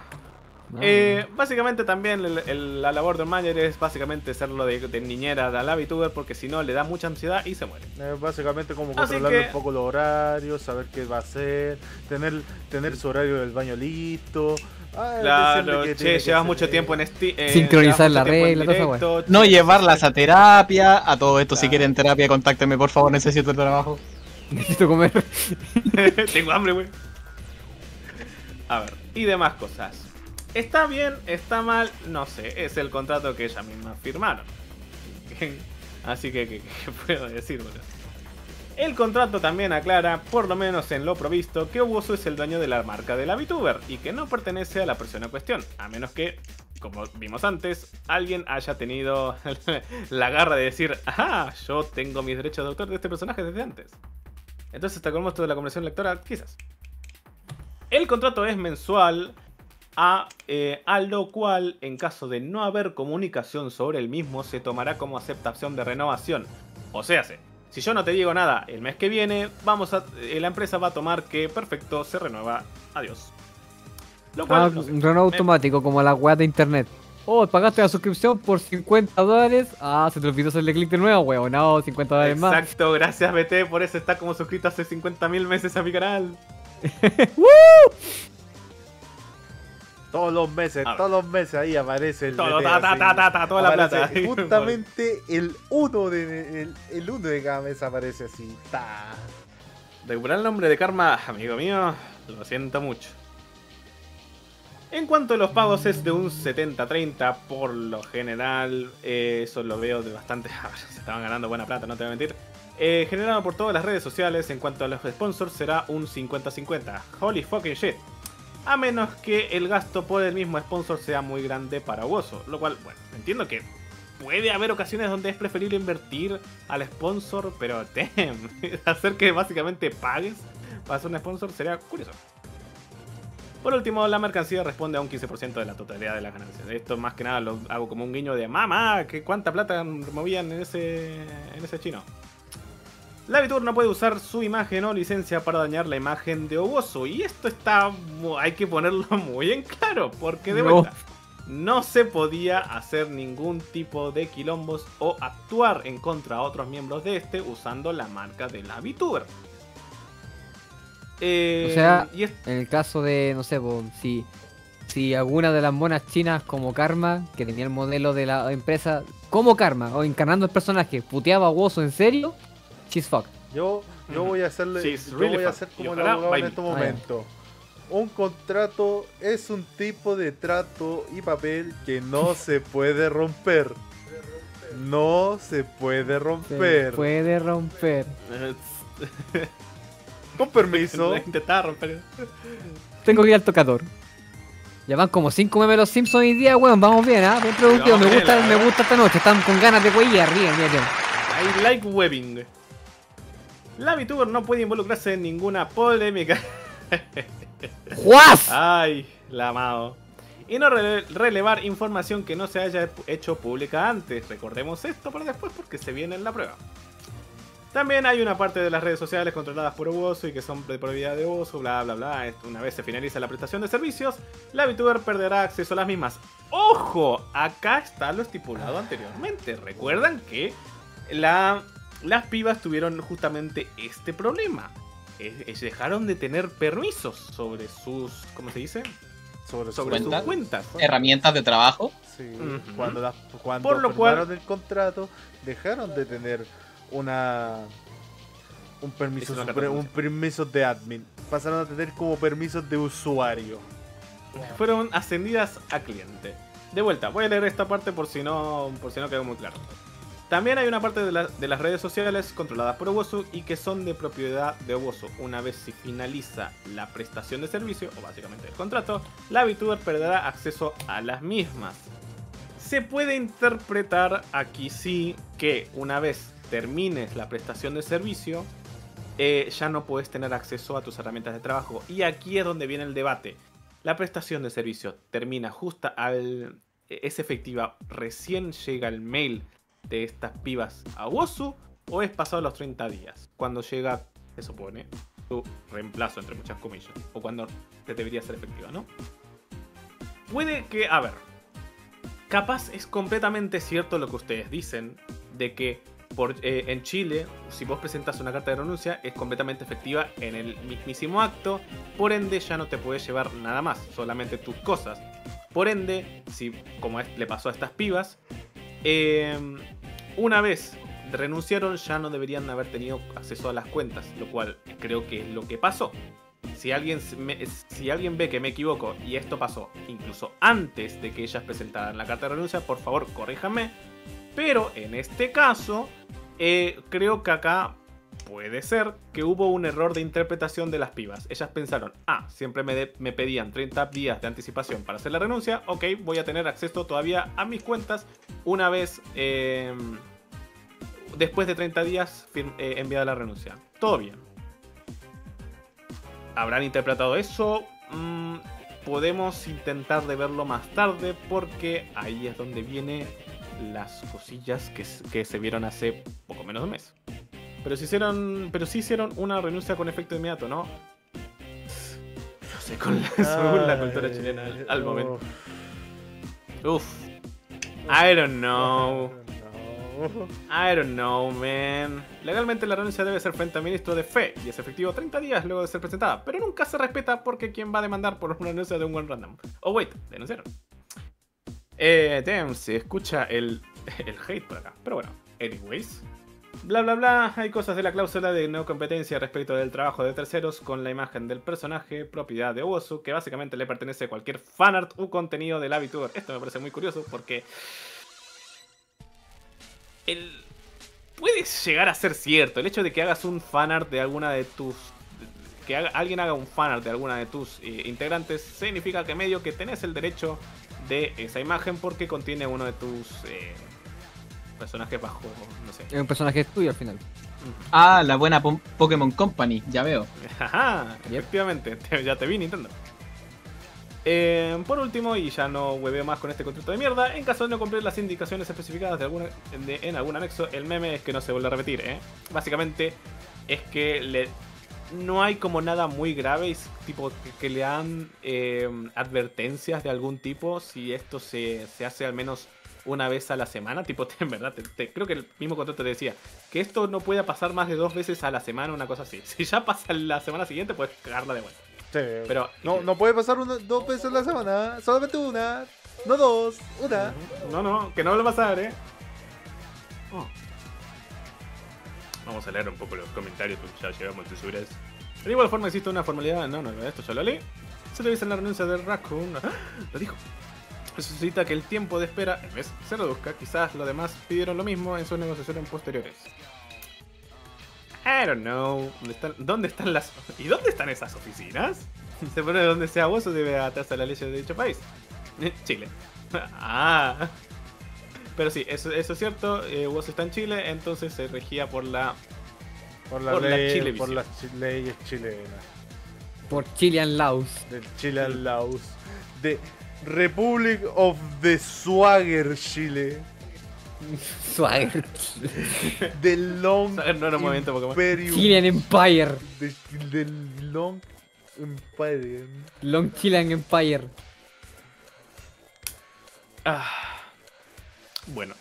Mama.
Eh, básicamente también el- el- la labor del manager es básicamente serlo de, de niñera de la VTuber porque si no le da mucha ansiedad y se muere.
Eh, básicamente como controlar
que-
un poco los horarios, saber qué va a hacer, tener, tener su horario del baño listo. Ah,
Claro,
decirle que
che,
que
llevas
hacer-
mucho tiempo en Steam.
Sincronizar la regla, esa wea.
No llevarlas a terapia. A todo esto, si quieren terapia, contáctenme, por favor, necesito el trabajo.
Necesito comer. [laughs]
Tengo hambre, güey. A ver, y demás cosas. ¿Está bien? ¿Está mal? No sé, es el contrato que ellas mismas firmaron. [laughs] Así que, ¿qué, puedo decir, boludo? El contrato también aclara, por lo menos en lo provisto, que Owosu es el dueño de la marca de la VTuber y que no pertenece a la persona en cuestión, a menos que, como vimos antes, alguien haya tenido [laughs] la garra de decir, ajá, yo tengo mis derechos de autor de este personaje desde antes. Entonces, ¿está con esto de la conversión lectora? Quizás. El contrato es mensual, a, eh, a lo cual, en caso de no haber comunicación sobre el mismo, se tomará como aceptación de renovación. O sea, si yo no te digo nada el mes que viene, vamos a, eh, la empresa va a tomar que perfecto, se renueva. Adiós. Lo cual,
Ah,
no sé,
automático, como la weá de internet. Oh, pagaste la suscripción por 50 dólares. Ah, se te olvidó hacerle clic de nuevo, weón. No, 50 dólares más.
Exacto, gracias BT, por eso está como suscrito hace 50.000 meses a mi canal. [laughs]
Todos los meses, todos los meses ahí aparece el
Todo,
DT
ta, ta, ta, ta, ta, toda la plata. [laughs]
Justamente el uno de el, el uno de cada mes aparece así. Ta.
Recuperar el nombre de Karma, amigo mío, lo siento mucho. En cuanto a los pagos es de un 70-30 por lo general, eh, eso lo veo de bastante... [laughs] a ver, se estaban ganando buena plata, no te voy a mentir. Eh, generado por todas las redes sociales, en cuanto a los sponsors será un 50-50. Holy fucking shit. A menos que el gasto por el mismo sponsor sea muy grande para Wozo. Lo cual, bueno, entiendo que puede haber ocasiones donde es preferible invertir al sponsor, pero [laughs] damn, hacer que básicamente pagues para ser un sponsor sería curioso. Por último, la mercancía responde a un 15% de la totalidad de las ganancias. Esto más que nada lo hago como un guiño de mamá, que cuánta plata movían en ese, en ese chino. La Vitur no puede usar su imagen o licencia para dañar la imagen de Oboso. Y esto está. hay que ponerlo [laughs] muy en claro. Porque de
No.
vuelta. No se podía hacer ningún tipo de quilombos o actuar en contra a otros miembros de este usando la marca de la VTuber. Eh,
O sea,
y es-
en el caso de, no sé, si, si alguna de las monas chinas como Karma, que tenía el modelo de la empresa como Karma, o encarnando el personaje, puteaba a Wozo en serio, she's fucked.
Yo, yo voy a hacerle,
She's
yo
really
voy a hacer como el abogado en este
Ah,
momento. Un contrato es un tipo de trato y papel que no [laughs] se puede romper. No se puede
Se
romper.
puede romper. [laughs]
Con permiso. [laughs]
Intentaba romper.
Tengo que ir al tocador. Ya van como 5 memes los Simpsons hoy día, weón, vamos bien, ¿ah? Bien productivo, me gusta, me gusta esta noche, están con ganas de huellar, bien, bien, bien.
I like webbing. La VTuber no puede involucrarse en ninguna polémica. [laughs]
¡Juas!
Ay, la amado. Y no rele- relevar información que no se haya hecho pública antes. Recordemos esto para después porque se viene en la prueba. También hay una parte de las redes sociales controladas por Oboso y que son de propiedad de Oboso, bla bla bla. Una vez se finaliza la prestación de servicios, la VTuber perderá acceso a las mismas. ¡Ojo! Acá está lo estipulado anteriormente. Recuerdan que la, las pibas tuvieron justamente este problema. Es- es dejaron de tener permisos sobre sus. ¿Cómo se dice?
Sobre,
Sobre sus
¿Cuentas? Herramientas de trabajo.
Sí, cuando, las- cuando
Por lo cual-
el contrato, dejaron de tener una un permiso
una
un permiso de admin. Pasaron a tener como permisos de usuario.
fueron ascendidas a cliente. De vuelta, voy a leer esta parte por si no, por si no quedó muy claro. También hay una parte de, la- de las redes sociales controladas por Oboso y que son de propiedad de Oboso. Una vez se finaliza la prestación de servicio, o básicamente el contrato, la VTuber perderá acceso a las mismas. Se puede interpretar aquí sí que una vez termines la prestación de servicio, eh, ya no puedes tener acceso a tus herramientas de trabajo. Y aquí es donde viene el debate. La prestación de servicio termina justa al... ¿Es efectiva? ¿Recién llega el mail de estas pibas a Wozu? ¿O es pasado los 30 días? Cuando llega, se supone, tu reemplazo, entre muchas comillas. O cuando te debería ser efectiva, ¿no? Puede que, a ver, capaz es completamente cierto lo que ustedes dicen, de que eh, en Chile, si vos presentas una carta de renuncia, es completamente efectiva en el mismísimo acto, por ende ya no te puedes llevar nada más, solamente tus cosas. Por ende, si como le pasó a estas pibas, eh, una vez renunciaron ya no deberían haber tenido acceso a las cuentas, lo cual creo que es lo que pasó. Si alguien, si alguien ve que me equivoco y esto pasó incluso antes de que ellas presentaran la carta de renuncia, por favor corríjanme. Pero en este caso, eh, creo que acá puede ser que hubo un error de interpretación de las pibas. Ellas pensaron, ah, siempre me, pedían 30 días de anticipación para hacer la renuncia, ok, voy a tener acceso todavía a mis cuentas una vez eh, después de 30 días eh, enviada la renuncia. Todo bien. ¿Habrán interpretado eso? Mm, podemos intentar de verlo más tarde porque ahí es donde vienen las cosillas que, que se vieron hace poco menos de un mes. Pero sí hicieron, pero sí hicieron una renuncia con efecto inmediato, ¿no? No sé, con la, [laughs] según la cultura chilena al, al momento. Uf. I don't know. I don't know, man. Legalmente la renuncia debe ser frente al ministro de Fe y es efectivo 30 días luego de ser presentada, pero nunca se respeta porque quien va a demandar por una renuncia de un buen random. Oh, wait, denunciaron. Eh, damn, se escucha el, [laughs] el hate por acá. Pero bueno, anyways. Bla bla bla, hay cosas de la cláusula de no competencia respecto del trabajo de terceros con la imagen del personaje, propiedad de Owosu, que básicamente le pertenece a cualquier fanart u contenido del VTuber. Esto me parece muy curioso porque el... puede llegar a ser cierto. El hecho de que hagas un fanart de alguna de tus que alguien haga un fanart de alguna de tus eh, integrantes significa que medio que tenés el derecho de esa imagen porque contiene uno de tus eh, personajes bajo, no sé.
Es un personaje tuyo al final.
Ah, la buena Pokémon Company, ya veo.
Ajá, efectivamente, [laughs] te- ya te vi Nintendo. Eh, por último, y ya no hueveo más con este contrato de mierda, en caso de no cumplir las indicaciones especificadas de alguna, de- en algún anexo, el meme es que no se vuelve a repetir, ¿eh? Básicamente es que le, no hay como nada muy grave, es tipo que, que le dan eh, advertencias de algún tipo si esto se, se hace al menos una vez a la semana, tipo, [laughs] en verdad, te- te- creo que el mismo contrato te decía que esto no pueda pasar más de dos veces a la semana, una cosa así. [laughs] Si ya pasa la semana siguiente, puedes cagarla de vuelta.
Sí.
Pero
No, no puede pasar una, dos veces a la semana, solamente una, no dos, una.
No, no, que no vuelva a pasar, eh. Oh. Vamos a leer un poco los comentarios porque ya llegamos a subir De igual forma existe una formalidad. No, no, esto ya lo leí. Se en la renuncia de Raccoon. ¡Ah! Lo dijo. Eso que el tiempo de espera en vez se reduzca. Quizás los demás pidieron lo mismo en sus negociaciones posteriores. I don't know. ¿Dónde están, dónde están las. ¿Y dónde están esas oficinas? [laughs] Se pone donde sea vos o debe atarse a la ley de dicho país. Chile. [laughs] Ah. Pero sí, eso, eso es cierto. Eh, vos está en Chile, entonces se regía por la.
Por la,
Por la
ley, por las chi- leyes chilenas.
Por Chilean Laos.
Del Chilean Laos. De Republic of the Swagger Chile. [laughs]
Swagger.
Del Long
no era un movimiento Pokémon.
Imperium.
Chilean Empire.
De- del Long Empire.
Long Chilean Empire.
Ah. Bueno.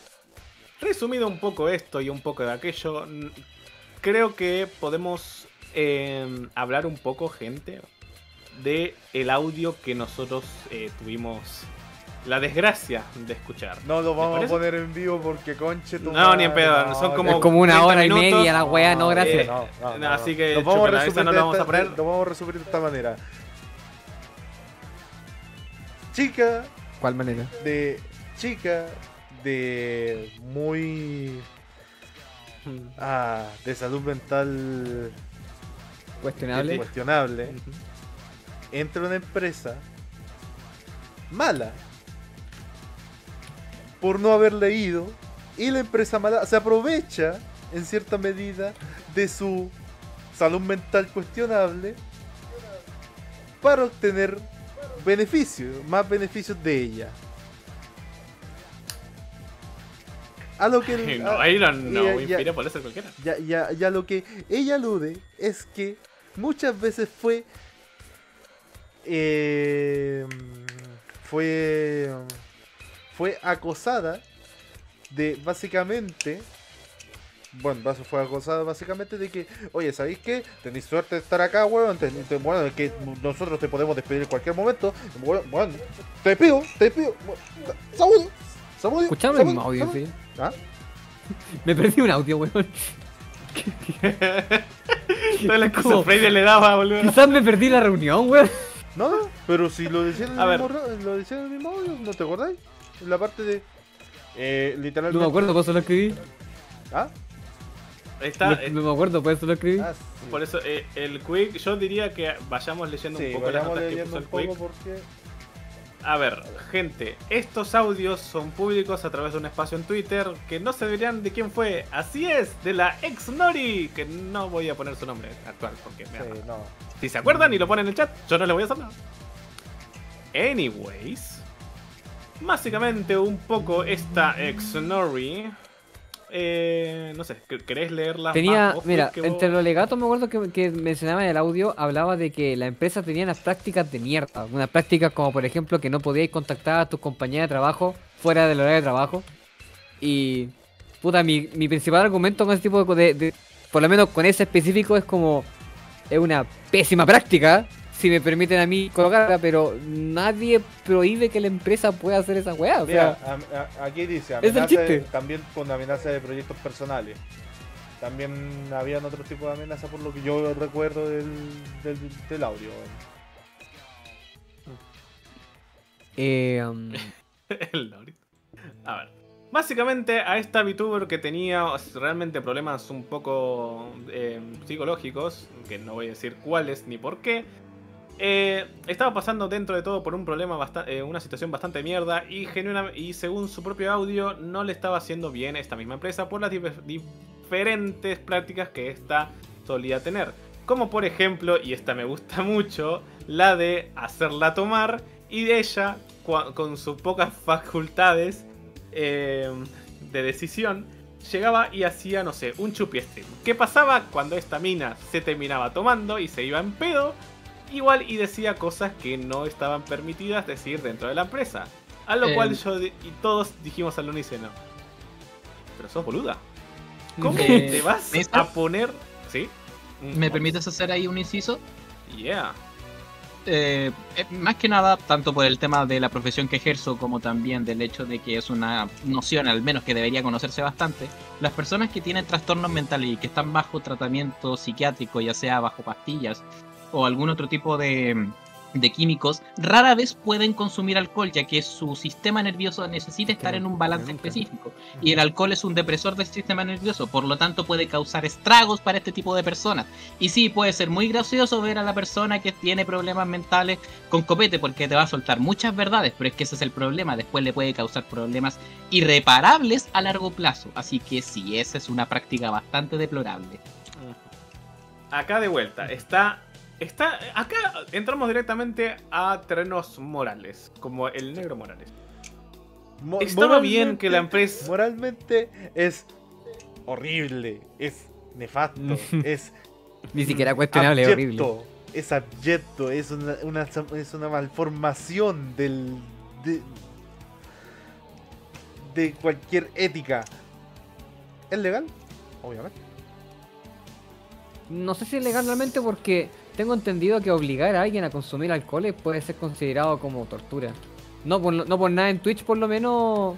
Resumido un poco esto y un poco de aquello, creo que podemos eh, hablar un poco, gente, de el audio que nosotros eh, tuvimos la desgracia de escuchar.
No lo
¿Les
vamos a poner en vivo porque conche tu
No, ni en pedo,
no,
son como
Es como una
30
hora y media la weá, no, gracias.
No, no,
No,
no,
así que
Lo vamos a
no vamos a poner.
Lo vamos a resumir de esta manera. Chica
¿Cuál manera?
de chica de muy ah, de salud mental
Cuestionable.
cuestionable entra una empresa mala por no haber leído y la empresa mala se aprovecha en cierta medida de su salud mental cuestionable para obtener beneficios, más beneficios de ella. A lo que
No,
a-
no, inspira por eso cualquiera.
ya, ya, ya lo que ella alude es que muchas veces fue. eh, fue. Fue acosada de básicamente. Bueno, fue acosada básicamente de que, oye, ¿sabéis qué? Tenéis suerte de estar acá, weón. te- te- bueno, es que nosotros te podemos despedir en cualquier momento. Bueno, bueno, te pido, te pido. Saúl, Saúl.
Escuchame
Saúl.
Sí.
¿Ah? [laughs]
Me perdí un audio, weón. [laughs]
Toda la
¿Cómo?
cosa Freddy le daba, boludo.
Quizás me perdí la reunión, weón.
No, pero si lo decían en el, mismo, lo decían en el mismo audio, ¿no te acordáis? En la parte de. Eh, literalmente.
No me acuerdo, por eso lo escribí.
¿Ah?
Está,
No, no me acuerdo, por eso lo escribí.
Ah,
Por eso, eh, el Quick, yo diría que vayamos leyendo
Sí,
un poco las notas que puso
un
el
poco
Quick.
porque.
A ver, gente, estos audios son públicos a través de un espacio en Twitter que no se verían de quién fue. Así es, de la ex Nori, que no voy a poner su nombre actual porque me
Sí, no.
Si se acuerdan y lo ponen en el chat, yo no le voy a hacer nada. Anyways, básicamente un poco esta ex Nori. Eh, no sé, ¿querés leerla?
Tenía,
más
mira, entre los legatos me acuerdo que, que mencionaba en el audio, hablaba de que la empresa tenía unas prácticas de mierda. Unas prácticas como por ejemplo que no podíais contactar a tus compañeras de trabajo fuera del horario de trabajo. Y, puta, mi, mi principal argumento con ese tipo de, de- por lo menos con ese específico es como, es una pésima práctica, si me permiten a mí colocarla, pero nadie prohíbe que la empresa pueda hacer esa weá. O
Mira,
sea,
a- a- aquí dice:
es el
amenaza
chiste.
de- también con amenaza de proyectos personales. también habían otro tipo de amenazas por lo que yo recuerdo del, del, del audio.
Eh, um, [laughs]
El Lori. A ver. Básicamente a esta VTuber que tenía realmente problemas un poco eh, psicológicos, que no voy a decir cuáles ni por qué, eh, estaba pasando dentro de todo por un problema, eh, una situación bastante mierda y, y según su propio audio no le estaba haciendo bien esta misma empresa por las dif- diferentes prácticas que esta solía tener. Como por ejemplo, y esta me gusta [laughs] mucho, la de hacerla tomar y de ella, con sus pocas facultades eh, de decisión, llegaba y hacía, no sé, un chupi stream. ¿Qué pasaba cuando esta mina se terminaba tomando y se iba en pedo? Igual y decía cosas que no estaban permitidas decir dentro de la empresa. A lo
Eh.
cual yo di- y todos dijimos al unísono. Pero sos boluda. ¿Cómo
Eh,
te vas
¿Mister?
a poner? ¿Sí?
¿Me permites hacer ahí un inciso?
Yeah.
Eh, eh, más que nada, tanto por el tema de la profesión que ejerzo, como también del hecho de que es una noción, al menos que debería conocerse bastante, las personas que tienen trastornos mentales y que están bajo tratamiento psiquiátrico, ya sea bajo pastillas o algún otro tipo de, de químicos, rara vez pueden consumir alcohol, ya que su sistema nervioso necesita estar en un balance específico. Y el alcohol es un depresor del sistema nervioso, por lo tanto puede causar estragos para este tipo de personas. Y sí, puede ser muy gracioso ver a la persona que tiene problemas mentales con copete, porque te va a soltar muchas verdades, pero es que ese es el problema, después le puede causar problemas irreparables a largo plazo. Así que sí, esa es una práctica bastante deplorable.
Acá de vuelta, está. Está. Acá entramos directamente a terrenos morales, como el negro Morales.
Mo-
Estaba bien que la empresa.
Moralmente es horrible, es nefasto, [laughs] es.
Ni siquiera cuestionable, es
abyecto, Es abyecto, es una, una- es una malformación del. De, de cualquier ética. ¿Es legal? Obviamente.
No sé si es legal realmente porque tengo entendido que obligar a alguien a consumir alcohol puede ser considerado como tortura. No por, nada en Twitch por lo menos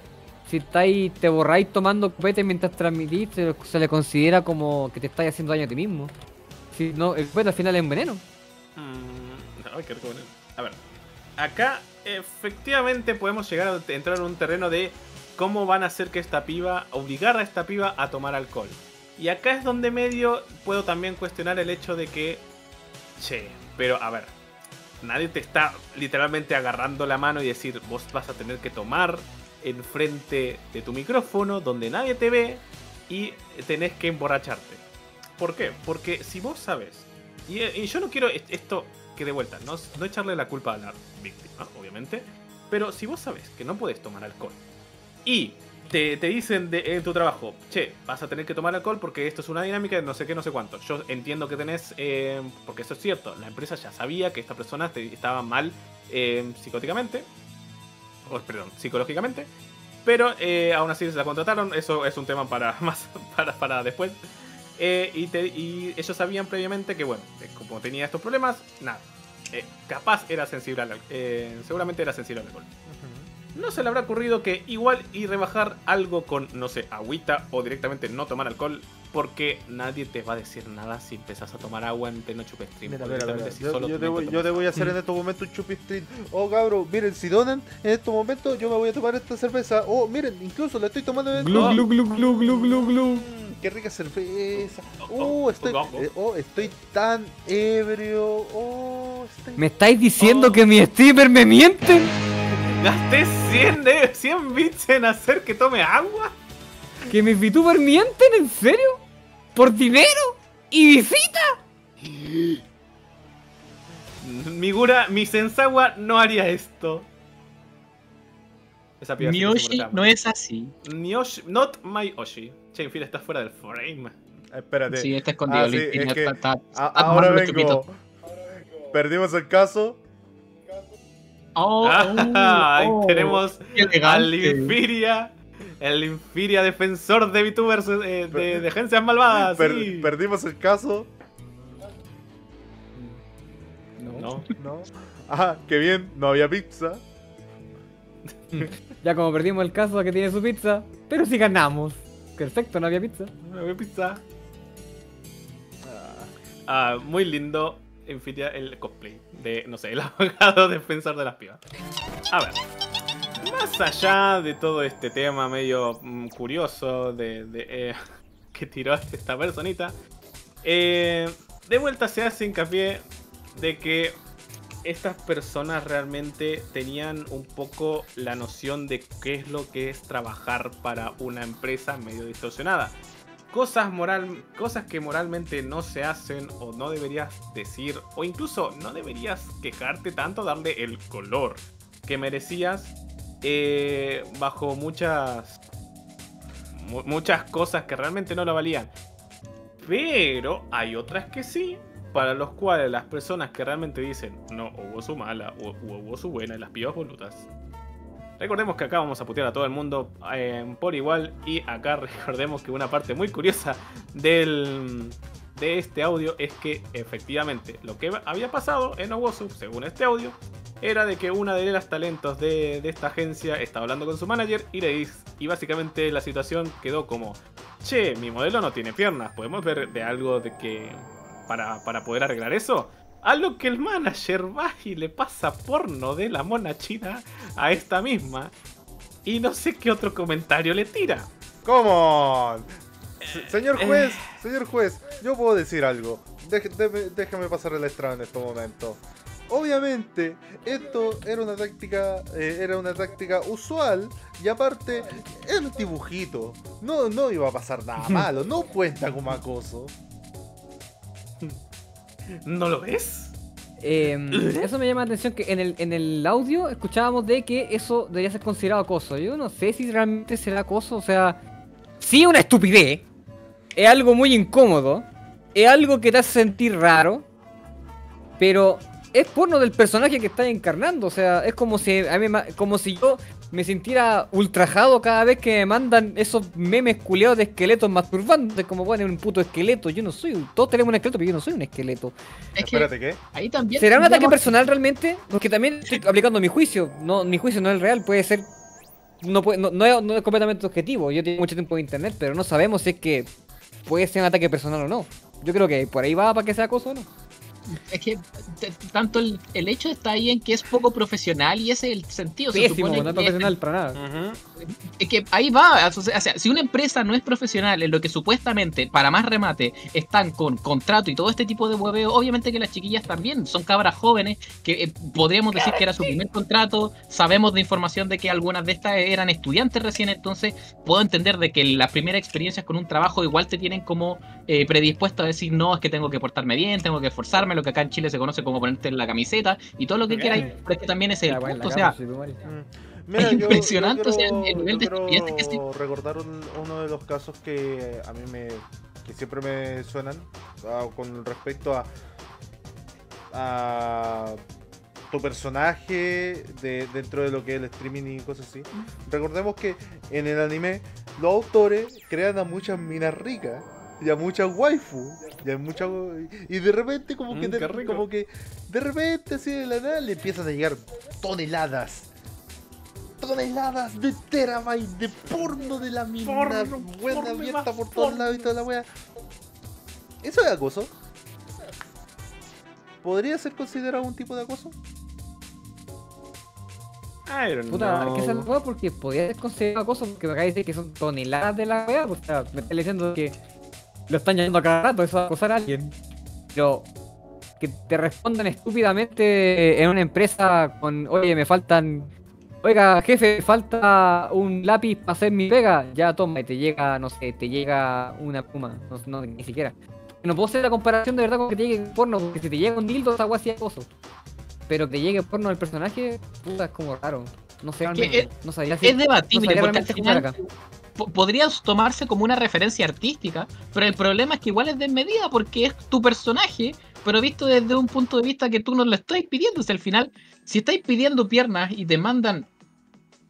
si estáis, te borráis tomando copete mientras transmitís, se, le considera como que te estáis haciendo daño a ti mismo. Si no, el copete al final es un veneno.
Mm, veneno. A ver. Acá, efectivamente, podemos llegar a entrar en un terreno de cómo van a hacer que esta piba, obligar a esta piba a tomar alcohol. Y acá es donde medio puedo también cuestionar el hecho de que, che, pero a ver, nadie te está literalmente agarrando la mano y decir, vos vas a tener que tomar enfrente de tu micrófono donde nadie te ve y tenés que emborracharte. ¿Por qué? Porque si vos sabes, y, yo no quiero est- esto que de vuelta, no, no echarle la culpa a la víctima, obviamente, pero si vos sabes que no puedes tomar alcohol y te, te dicen en tu trabajo, che, vas a tener que tomar alcohol porque esto es una dinámica de no sé qué, no sé cuánto. Yo entiendo que tenés, eh, porque eso es cierto, la empresa ya sabía que esta persona estaba mal eh, psicóticamente, o perdón, psicológicamente, pero eh, aún así se la contrataron, eso es un tema para [laughs] más para, para después. Eh, y, te- y ellos sabían previamente que, bueno, como tenía estos problemas, nada. capaz era sensible al seguramente era sensible al alcohol. No se le habrá ocurrido que igual y rebajar algo con, no sé, agüita o directamente no tomar alcohol, porque nadie te va a decir nada si empezás a tomar agua en pleno chupe stream.
Mira,
si
Yo,
solo
yo te voy,
tomas
yo te voy a hacer en estos momentos un chupi stream. Oh, cabrón, miren, si donan en estos momentos, yo me voy a tomar esta cerveza. Oh, miren, incluso la estoy tomando en
Glu, glu, glu, glu, glu, glu, glu.
Mm, Qué rica cerveza. Oh, estoy, eh, oh, estoy tan ebrio. Oh, estoy...
¿Me estáis diciendo que mi streamer me miente?
Gasté 100, de- 100 bits en hacer que tome agua.
¿Que mis VTubers mienten? ¿En serio? ¿Por dinero? ¿Y visita? [gasps]
Migura, mi Sensagua no haría esto. Esa
Miyoshi no es así.
Miyoshi, not my Oshi. Che, Infil, está fuera del frame.
Espérate.
Sí, está escondido.
Ah,
el
sí,
Infinity
es que
está- está-
a-
está
ahora vengo. Perdimos el caso.
Oh,
Ah, ahí
oh,
tenemos
qué elegante.
al Infiria. El Infiria defensor de VTubers eh, de, de agencias malvadas.
Per-
sí.
Perdimos el caso.
No.
No. Ah, qué bien, no había pizza.
Ya como perdimos el caso que tiene su pizza, pero sí ganamos. Perfecto, no había pizza.
No había pizza. Ah, muy lindo Infinia, el cosplay de, no sé, el [laughs] abogado defensor de las pibas. A ver. Más allá de todo este tema medio mm, curioso de, de, eh, [laughs] que tiró esta personita, eh, de vuelta se hace hincapié de que estas personas realmente tenían un poco la noción de qué es lo que es trabajar para una empresa medio distorsionada. Cosas, moral, cosas que moralmente no se hacen o no deberías decir o incluso no deberías quejarte tanto, darle el color que merecías eh, bajo muchas mu- muchas cosas que realmente no lo valían. Pero hay otras que sí, para los cuales las personas que realmente dicen, no, hubo su mala, o hubo su buena, las pibas boludas. Recordemos que acá vamos a putear a todo el mundo eh, por igual, y acá [laughs] recordemos que una parte muy curiosa del, de este audio es que efectivamente lo que había pasado en Owosu, según este audio, era de que una de las talentos de, de esta agencia estaba hablando con su manager y le dice, y básicamente la situación quedó como, che, mi modelo no tiene piernas, podemos ver de algo de que para, para poder arreglar eso. A lo que el manager va y le pasa porno de la mona china a esta misma. Y no sé qué otro comentario le tira.
¿Cómo? Se- Señor
Eh.
juez, señor juez, yo puedo decir algo. Deme- déjame pasar el estrado en este momento. Obviamente, esto era una táctica, eh, era una táctica usual y aparte era un dibujito. No, no iba a pasar nada [laughs] malo, no cuenta como acoso.
¿No lo ves?
Eh, eso me llama la atención que en el, en el audio escuchábamos de que eso debería ser considerado acoso. Yo no sé si realmente será acoso, o sea, sí es una estupidez, es algo muy incómodo, es algo que te hace sentir raro, pero es porno del personaje que estás encarnando, o sea, es como si, a mí como si yo me sintiera ultrajado cada vez que me mandan esos memes culeados de esqueletos masturbando, como bueno, un puto esqueleto, yo no soy, todos tenemos un esqueleto, pero yo no soy un esqueleto.
Es que
Espérate, ¿qué?
ahí también.
¿Será un ataque personal realmente? Porque también estoy aplicando mi juicio. No, mi juicio no es real, puede ser. No, puede, no, no es, no es completamente objetivo. Yo tengo mucho tiempo en internet, pero no sabemos si es que puede ser un ataque personal o no. Yo creo que por ahí va para que sea acoso o no.
Es que tanto el, el hecho está ahí en que es poco profesional y ese es el sentido. Se
Pésimo,
supone
no es
que-
profesional para nada.
Es que ahí va, o sea, si una empresa no es profesional en lo que supuestamente, para más remate, están con contrato y todo este tipo de hueveo, obviamente que las chiquillas también son cabras jóvenes, que eh, podríamos decir que era su primer contrato, sabemos de información de que algunas de estas eran estudiantes recién, entonces puedo entender de que las primeras experiencias con un trabajo igual te tienen como eh, predispuesto a decir, no, es que tengo que portarme bien, tengo que esforzarme, lo que acá en Chile se conoce como ponerte en la camiseta y todo lo que quieras, pero es que también es el punto, o sea,
Mira,
Es
yo- yo
impresionante, o sea,
quiero-
el nivel
yo
de estupidez que
quiero recordar un- uno de los casos que a mí me que siempre me suenan ah, con respecto a a tu personaje de, dentro de lo que es el streaming y cosas así. Recordemos que en el anime los autores crean a muchas minas ricas y a muchas waifu y a muchas y de repente como que
Mm,
de, como que de repente así de la nada le empiezan a llegar toneladas toneladas de terabytes de porno de la mina
Porno,
buena
porno,
abierta por todos
porno.
lados y toda la wea. ¿Eso es acoso? ¿Podría ser considerado un tipo de acoso?
I don't
Puta,
know.
que esa weá porque podría ser considerado acoso porque me acaba de decir que son toneladas de la weá. pues, O sea, me está diciendo que lo están llamando a cada rato, eso es acosar a alguien. Pero que te respondan estúpidamente en una empresa con, oye, me faltan. Oiga, jefe, falta un lápiz para hacer mi pega. Ya toma, y te llega, no sé, te llega una pluma. No, no, ni siquiera. No puedo hacer la comparación de verdad con que te llegue porno, porque si te llega un dildo, esa agua sí acoso. Pero que te llegue porno al personaje, puta, es como raro. No sé,
que
realmente,
es-
no sabía si-
es debatible
no sabía
porque al
realmente
final
juzgar acá.
po- podría tomarse como una referencia artística, pero el problema es que igual es desmedida porque es tu personaje, pero visto desde un punto de vista que tú no lo estás pidiendo. O sea, al final, si estáis pidiendo piernas y te mandan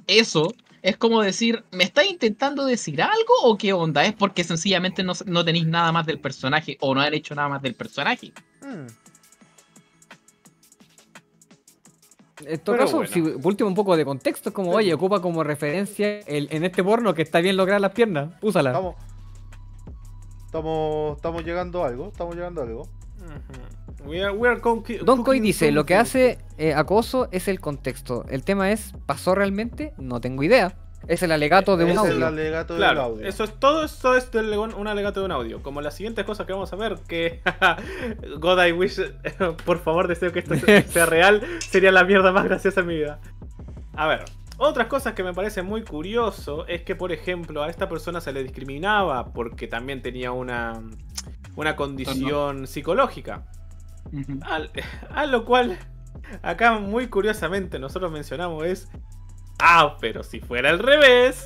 eso, es como decir, ¿me estáis intentando decir algo o qué onda? ¿Es porque sencillamente no, no tenéis nada más del personaje o no han hecho nada más del personaje?
Hmm.
En todo
Pero
caso,
bueno.
si por último un poco de contexto, es como, oye, ocupa como referencia el, en este porno que está bien lograr las piernas, úsala.
Estamos, estamos, estamos llegando a algo, estamos llegando a algo.
We are, we are
Don Coy dice, lo que
something".
hace eh, acoso es el contexto. El tema es, ¿pasó realmente? No tengo idea. Es el alegato de un
Es el
audio.
alegato del
Claro,
audio.
eso es todo esto es del- un alegato de un audio. Como las siguientes cosas que vamos a ver, que [laughs] God I wish, [laughs] por favor deseo que esto se- [laughs] sea real, sería la mierda más graciosa en mi vida. A ver, otras cosas que me parece muy curioso es que, por ejemplo, a esta persona se le discriminaba porque también tenía una, una condición psicológica. [laughs] A lo cual, acá muy curiosamente nosotros mencionamos es, ah, pero si fuera al revés,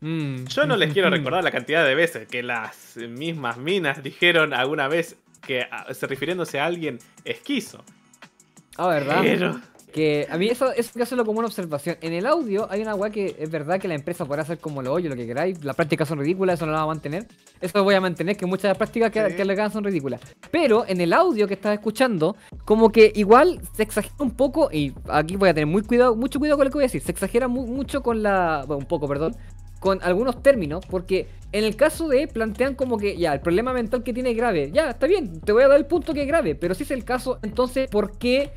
Mm.
yo no les quiero recordar la cantidad de veces que las mismas minas dijeron alguna vez que a- se refiriéndose a alguien esquizo.
Ah, ¿verdad?
Pero-
Que a mí eso, eso que hacerlo como una observación. En el audio hay una weá que es verdad que la empresa podrá hacer como lo hoyo, lo que queráis. Las prácticas son ridículas, eso no lo va a mantener. Eso lo voy a mantener, que muchas de las prácticas que,
Sí.
que le son ridículas. Pero en el audio que estás escuchando, como que igual se exagera un poco, y aquí voy a tener muy cuidado, mucho cuidado con lo que voy a decir. Se exagera mu- mucho con la. Bueno, un poco, perdón. Con algunos términos, porque en el caso de plantean como que ya, el problema mental que tiene es grave. Ya, está bien, te voy a dar el punto que es grave. Pero si es el caso, entonces, ¿por qué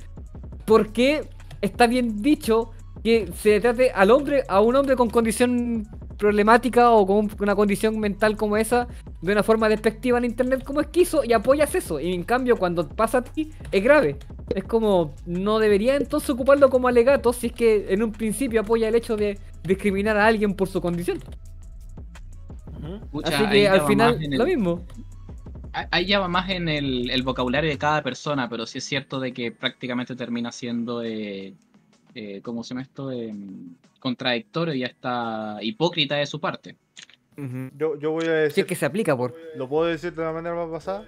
¿por qué está bien dicho que se trate al hombre, a un hombre con condición problemática o con una condición mental como esa de una forma despectiva en internet como esquizo y apoyas eso? Y en cambio cuando pasa a ti es grave. Es como, no debería entonces ocuparlo como alegato si es que en un principio apoya el hecho de discriminar a alguien por su condición.
Pucha,
Así que al final lo mismo.
Ah, Ahí ya va más en el, el vocabulario de cada persona, pero sí es cierto de que prácticamente termina siendo, eh, eh, ¿cómo se llama esto? Eh, contradictorio y hasta hipócrita de su parte.
Yo, yo voy a decir.
Si es que se aplica por...
¿Lo puedo decir de la manera más pasada?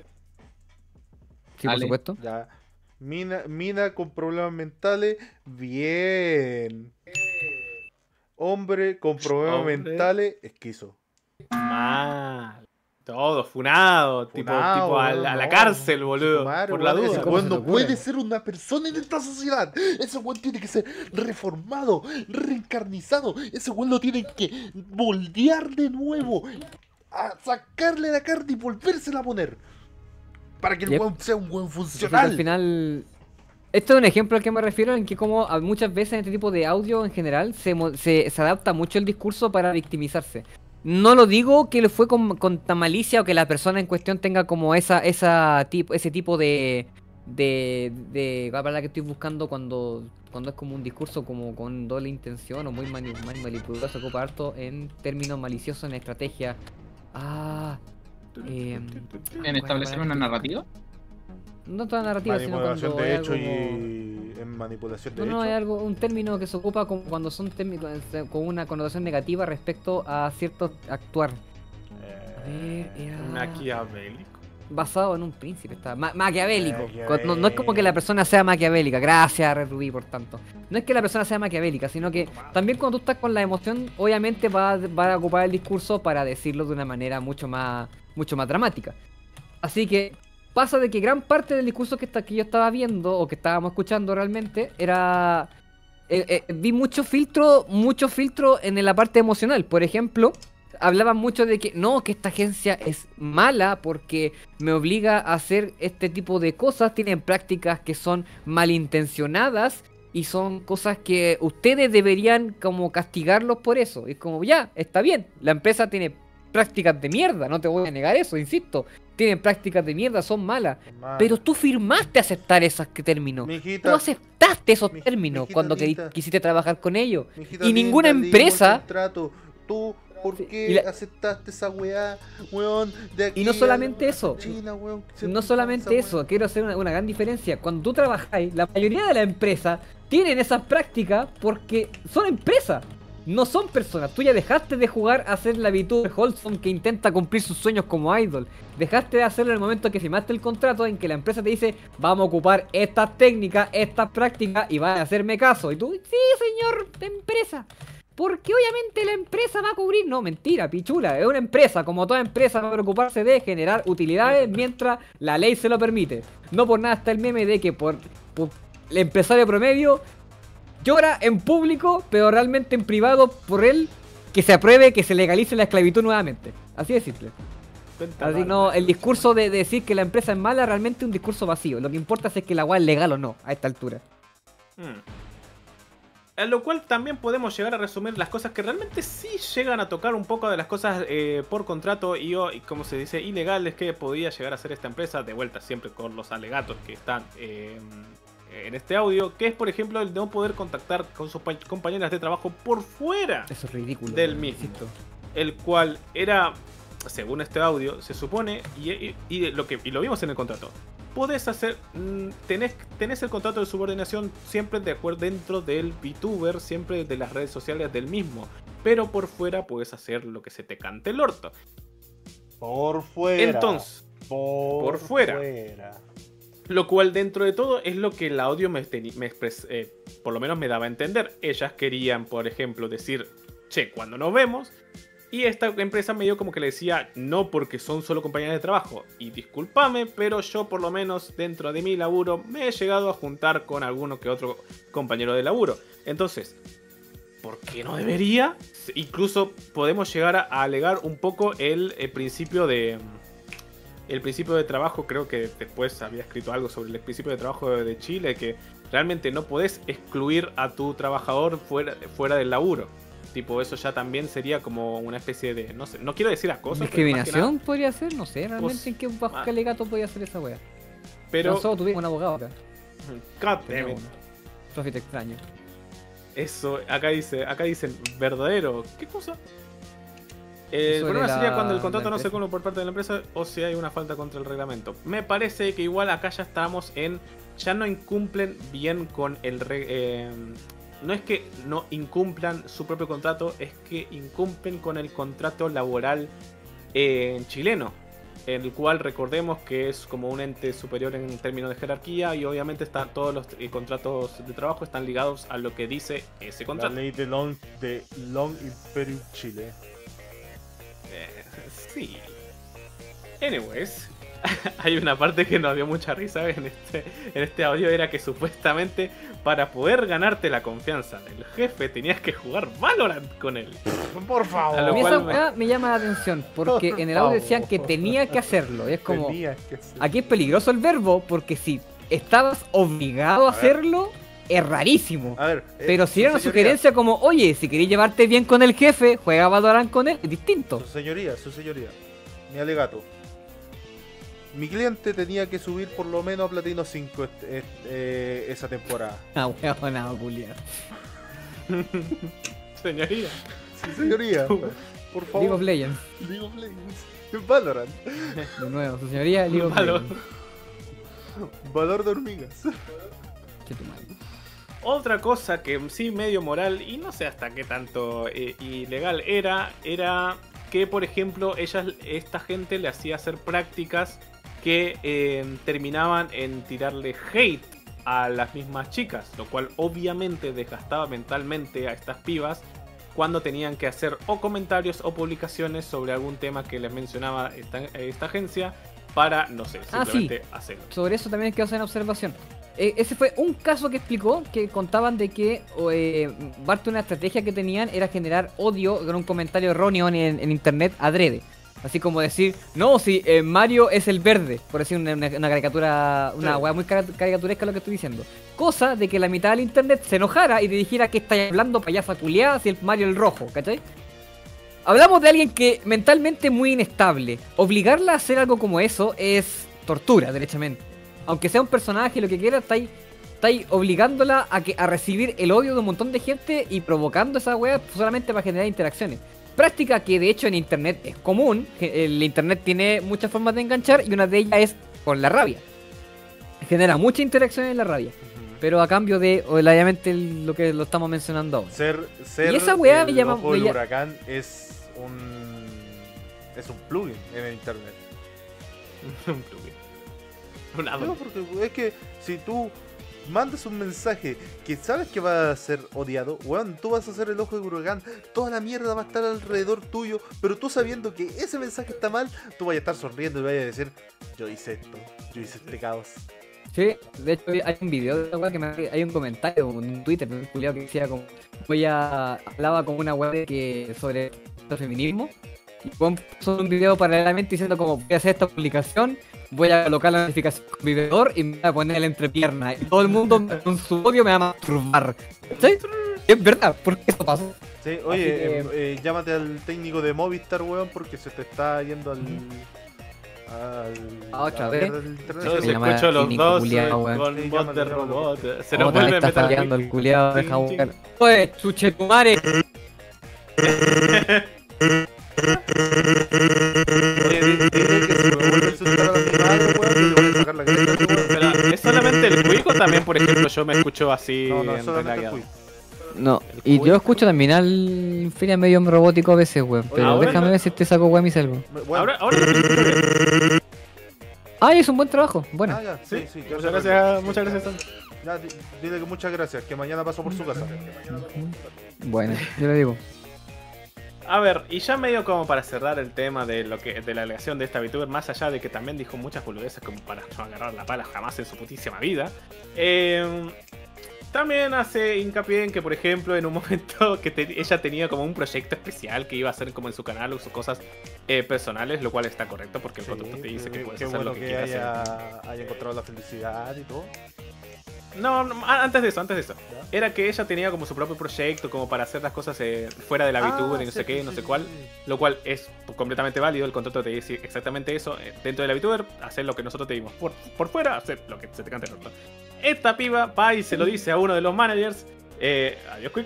Sí, por supuesto.
Ya. Mina, mina con problemas mentales, bien. Hombre con problemas
Hombre.
mentales, esquizo.
Mal. Todo, funado, tipo,
Funado,
tipo a, a la cárcel, boludo.
Madre,
por la duda.
Ese
¿Cómo
weón no puede ser una persona en esta sociedad. Ese weón tiene que ser reformado, reencarnizado. Ese weón lo tienen que moldear de nuevo. A sacarle la carne y volvérsela a poner. Para que el weón sea un buen
que al
funcional.
final. Esto es un ejemplo al que me refiero en que como muchas veces en este tipo de audio en general se, mo- se, se adapta mucho el discurso para victimizarse. No lo digo que le fue con, con tan malicia o que la persona en cuestión tenga como esa, esa tipo, ese tipo de, de, de la palabra que estoy buscando cuando, cuando es como un discurso como con doble intención o muy mani- mani- manipulador, se ocupa harto en términos maliciosos en estrategia. Ah, em,
¿En establecer una narrativa?
No toda narrativa, sino cuando
de
hay
hecho
algo
y en manipulación de
No,
hecho.
no, hay algo, un término que se ocupa como cuando son términos eh, con una connotación negativa respecto a cierto actuar. A ver, era
Maquiavélico.
basado en un príncipe, está ma- maquiavélico.
Maquiavélico.
No, no es como que la persona sea maquiavélica, gracias Red Rubí por tanto. No es que la persona sea maquiavélica, sino que también cuando tú estás con la emoción, obviamente va, va a ocupar el discurso para decirlo de una manera mucho más, mucho más dramática. Así que pasa de que gran parte del discurso que, que yo estaba viendo o que estábamos escuchando realmente era... eh, eh, vi mucho filtro, mucho filtro en la parte emocional. Por ejemplo, hablaban mucho de que no, que esta agencia es mala porque me obliga a hacer este tipo de cosas, tienen prácticas que son malintencionadas y son cosas que ustedes deberían como castigarlos por eso. Y es como, ya, está bien, la empresa tiene prácticas de mierda, no te voy a negar eso, insisto. Tienen prácticas de mierda, son malas.
Mala.
Pero tú firmaste aceptar esos términos.
Mijita,
Tú aceptaste esos
mi-
términos cuando quisiste trabajar con ellos. Y ninguna empresa.
Tú, ¿por qué
la-
aceptaste esa weá, weón? De aquí
Y no
a-
solamente eso.
China, weón,
No solamente eso, quiero hacer una, una gran diferencia. Cuando tú trabajáis, la mayoría de las empresas tienen esas prácticas porque son empresas, no son personas. Tú ya dejaste de jugar a ser la VTuber Wholesome que intenta cumplir sus sueños como idol. Dejaste de hacerlo en el momento que firmaste el contrato en que la empresa te dice, vamos a ocupar estas técnicas, estas prácticas y van a hacerme caso. Y tú, sí, señor de empresa. Porque obviamente la empresa va a cubrir. No, mentira, pichula. Es una empresa. Como toda empresa va a preocuparse de generar utilidades mientras la ley se lo permite. No por nada está el meme de que por el empresario promedio llora en público, pero realmente en privado por él que se apruebe que se legalice la esclavitud nuevamente. Así de simple. Así no, el discurso de, de decir que la empresa es mala realmente es un discurso vacío. Lo que importa es que la weá es legal o no a esta altura.
Mm. A lo cual también podemos llegar a resumir las cosas que realmente sí llegan a tocar un poco de las cosas eh, por contrato y, y como se dice, ilegales que podía llegar a hacer esta empresa, de vuelta siempre con los alegatos que están eh, en este audio, que es por ejemplo el no poder contactar con sus pa- compañeras de trabajo por fuera
Eso es ridículo.
del mismo.
insisto.
El cual era, según este audio, se supone, y, y- y lo, que, y lo vimos en el contrato, podés hacer, mm, tenés, tenés el contrato de subordinación siempre de acuerdo dentro del VTuber, siempre de las redes sociales del mismo, pero por fuera puedes hacer lo que se te cante el orto.
Por fuera.
Entonces,
por,
por fuera.
fuera.
Lo cual dentro de todo es lo que el audio me, me expres- eh, por lo menos me daba a entender. Ellas querían, por ejemplo, decir, che, cuando nos vemos. Y esta empresa me dio como que le decía, no porque son solo compañeras de trabajo. Y discúlpame, pero yo por lo menos dentro de mi laburo me he llegado a juntar con alguno que otro compañero de laburo. Entonces, ¿por qué no debería? Incluso podemos llegar a, alegar un poco el, eh, principio de... El principio de trabajo, creo que después había escrito algo sobre el principio de trabajo de, Chile, que realmente no podés excluir a tu trabajador fuera, fuera del laburo. Tipo, eso ya también sería como una especie de, no sé, no quiero decir acoso.
¿Discriminación
nada-
podría ser? No sé, realmente
Pues,
en qué bajo
ah.
qué alegato podía hacer esa wea.
Pero-
Nosotros tuvimos un abogado acá.
God
extraño.
Eso, acá dice, acá dicen verdadero. ¿Qué cosa? El problema sería
la-
cuando el contrato
la
no se cumple por parte de la empresa o si hay una falta contra el reglamento. Me parece que igual acá ya estamos en. Ya no incumplen bien con el. re- eh, no es que no incumplan su propio contrato, es que incumplen con el contrato laboral eh, chileno. En el cual recordemos que es como un ente superior en términos de jerarquía y obviamente están todos los eh, contratos de trabajo están ligados a lo que dice ese
La
contrato.
ley de Long, de Long Imperium Chile.
Sí. Anyways, [laughs] hay una parte que nos dio mucha risa en este, en este audio, era que supuestamente para poder ganarte la confianza del jefe tenías que jugar Valorant con él.
Por favor.
A
mí esa
cual me-
me llama la atención porque
Por
en el audio decían que tenía que hacerlo. Y es como, aquí es peligroso el verbo porque si estabas obligado a,
A ver.
Es rarísimo.
A ver, eh,
Pero si era una
señoría,
sugerencia como, oye, si querés llevarte bien con el jefe, juega Valorant con él, es distinto.
Su señoría, su señoría. Mi alegato. Mi cliente tenía que subir por lo menos a Platino 5 este- este- eh, esa temporada. [laughs]
Ah, weón, no, culiao. [laughs]
Señoría.
Sí, señoría. [laughs] Por favor.
League of Legends.
League of Legends. Valorant.
De nuevo, su señoría, League of
Valor.
Legends.
Valor de hormigas.
Che tu madre.
Otra cosa que sí medio moral y no sé hasta qué tanto eh, ilegal era, era que por ejemplo ellas, esta gente le hacía hacer prácticas que eh, terminaban en tirarle hate a las mismas chicas, lo cual obviamente desgastaba mentalmente a estas pibas cuando tenían que hacer o comentarios o publicaciones sobre algún tema que les mencionaba esta, esta agencia para, no sé,
Ah, sí.
simplemente hacerlo.
Sobre eso también hay que hacer una observación. Eh, ese fue un caso que explicó que contaban de que eh, parte de una estrategia que tenían era generar odio con un comentario erróneo en, en internet adrede. Así como decir, no, si eh, Mario es el verde, por decir una, una- una caricatura, una
Sí.
weá muy caricaturesca lo que estoy diciendo. Cosa de que la mitad del internet se enojara y te dijera que estáis hablando payasa culiada si el Mario el rojo, ¿cachai? Hablamos de alguien que mentalmente muy inestable. Obligarla a hacer algo como eso es tortura, derechamente. Aunque sea un personaje, lo que quiera, estáis, estáis obligándola a, que, a recibir el odio de un montón de gente y provocando esa wea solamente para generar interacciones. Práctica que de hecho en internet es común. El internet tiene muchas formas de enganchar y una de ellas es con la rabia. Genera mucha interacción en la rabia. Pero a cambio de, obviamente, lo que lo estamos mencionando ahora.
Ser, ser
Y esa weá me
el
llama-
ojo
me
del
lla-
huracán es un es un plugin en el internet. [laughs]
Un plugin.
No, porque es que si tú mandas un mensaje que sabes que va a ser odiado, weón, tú vas a ser el ojo del huracán, toda la mierda va a estar alrededor tuyo, pero tú sabiendo que ese mensaje está mal, tú vas a estar sonriendo y vas a decir, yo hice esto, yo hice este caos.
Sí, de hecho hay un video de una weá que me hay un comentario en un Twitter de un que decía como voy a hablaba con una web que sobre el feminismo Y puso un video paralelamente diciendo como voy a hacer esta publicación, voy a colocar la notificación con mi veedor y me voy a poner la entrepierna. Y todo el mundo con su odio me va a masturbar. ¿Sí? Es verdad, porque eso pasó.
Sí, oye,
que-
eh, eh, llámate al técnico de Movistar, weón, porque se te está yendo al. al
Ah, otra
a
vez.
Yo
Se
escucho los dos
culiao,
eh, con voz de robot. Se nos vuelve
vez está fallando el culiado, deja buscar. Oye, chuchetumare. [laughs]
Oye, di- dile que si me vuelve a insultar a mi madre, weón, yo le voy a sacar la cresta, weón.
Pero, ¿Es solamente el Quick o también, por ejemplo, yo me escucho así
No, no,
en
solamente el.
No, y yo escucho también al Infinia medio robótico a veces, weón. Pero
ahora
déjame
no-
ver si te saco weón y salgo.
Me- bueno,
Ahora, ahora.
Ay, es un buen trabajo. Bueno,
ah, ya, sí, sí,
Muchas
se
gracias, muchas gracias.
Ya, di- dile que muchas gracias, que mañana paso por su casa.
bueno, yo le digo.
A ver, y ya medio como para cerrar el tema de lo que de la alegación de esta VTuber, más allá de que también dijo muchas boludeces como para no agarrar la pala jamás en su putísima vida. eh, también hace hincapié en que, por ejemplo, en un [laughs] momento que te- ella tenía como un proyecto especial que iba a hacer como en su canal o sus cosas eh, personales, lo cual está correcto porque el contrato te dice que puedes hacer
bueno
lo que,
que
quieras.
haya, haya encontrado la felicidad y todo.
No, antes de eso, antes de eso. Era que ella tenía como su propio proyecto, como para hacer las cosas eh, fuera de la
Ah,
VTuber y no
sí,
sé qué,
sí,
no
sí,
sé cuál. Lo cual es completamente válido, el contrato te dice exactamente eso. eh, Dentro de la VTuber, hacer lo que nosotros te dimos. Por, por fuera, hacer lo que se te cante el orto. Esta piba va y se lo dice a uno de los managers. Eh, adiós, Quick.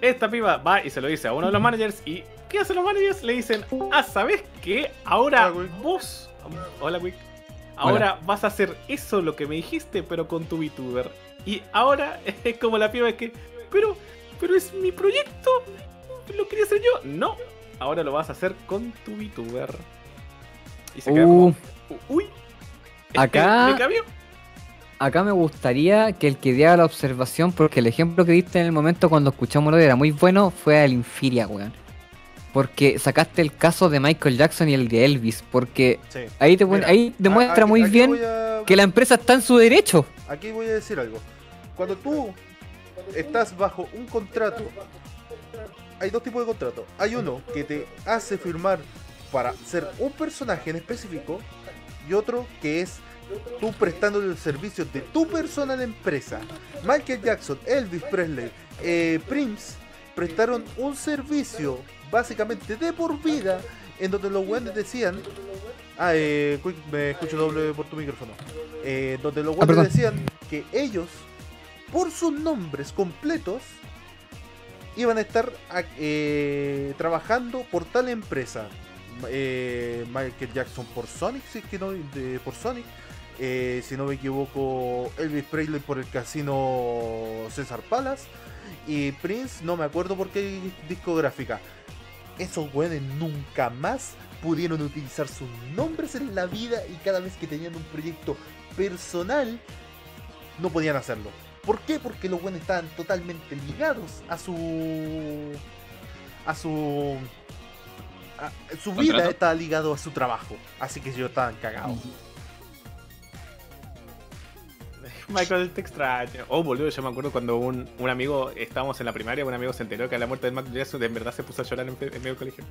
Esta piba va y se lo dice a uno de los [laughs] managers. ¿Y qué hacen los managers? Le dicen, ah, ¿sabes qué? Ahora
Hola,
vos... Hola, Quick. Ahora vas a hacer eso lo que me dijiste, pero con tu VTuber. Y ahora [laughs] es como la piba es que, pero, pero es mi proyecto. Lo quería hacer yo. No, ahora lo vas a hacer con tu VTuber. Y se queda como,
Uh,
uy.
Acá-
¿Me
acá me gustaría que el que diera la observación, porque el ejemplo que diste en el momento cuando escuchamos lo era muy bueno, fue el Infiria, weón. Porque sacaste el caso de Michael Jackson y el de Elvis, porque
Sí.
ahí, te,
Mira,
ahí demuestra
aquí-
muy
aquí
bien
a-
que la empresa está en su derecho.
Aquí voy a decir algo. Cuando tú estás bajo un contrato, hay dos tipos de contratos. Hay uno que te hace firmar para ser un personaje en específico y otro que es tú prestando el servicio de tu persona a la empresa. Michael Jackson, Elvis Presley, eh, Prince prestaron un servicio básicamente de por vida en donde los buenos decían Ah, eh, me escucho doble por tu micrófono. Eh, donde los
Ah, perdón.
decían que ellos, por sus nombres completos, iban a estar eh, trabajando por tal empresa. Eh, Michael Jackson por Sonic, si es que no, de- por Sonic. Eh, si no me equivoco, Elvis Presley por el casino César Palace. Y Prince, no me acuerdo por qué discográfica. Esos güeyes nunca más pudieron utilizar sus nombres en la vida y cada vez que tenían un proyecto personal no podían hacerlo. ¿Por qué? Porque los buenos estaban totalmente ligados a su. a su. a- su vida estaba ligado a su trabajo. Así que ellos estaban cagados.
Michael, te extraño. Oh, boludo, yo me acuerdo cuando un, un amigo, estábamos en la primaria, un amigo se enteró que a la muerte de Michael Jackson en verdad se puso a llorar en, en medio del colegio.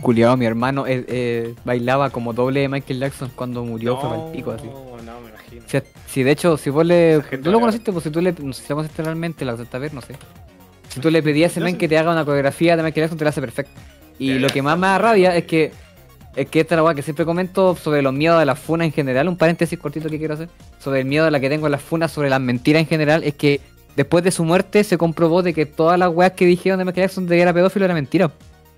Culiado, mi hermano eh, eh, bailaba como doble de Michael Jackson cuando murió, fue
no,
pico así.
no, me imagino.
Si, si de hecho, si vos le. Tú lo conociste, pues si tú le. No sé si lo conociste realmente, la conociste a ver, no sé. Si tú le pedías a ese men que te haga una coreografía de Michael Jackson, te la hace perfecto. Y lo que más me da rabia es que. Es que esta es la weá que siempre comento sobre los miedos de las funas en general. Un paréntesis cortito que quiero hacer. Sobre el miedo de la que tengo en las funas, sobre las mentiras en general. Es que después de su muerte se comprobó de que todas las weas que dijeron de Michael Jackson de que era pedófilo era mentira.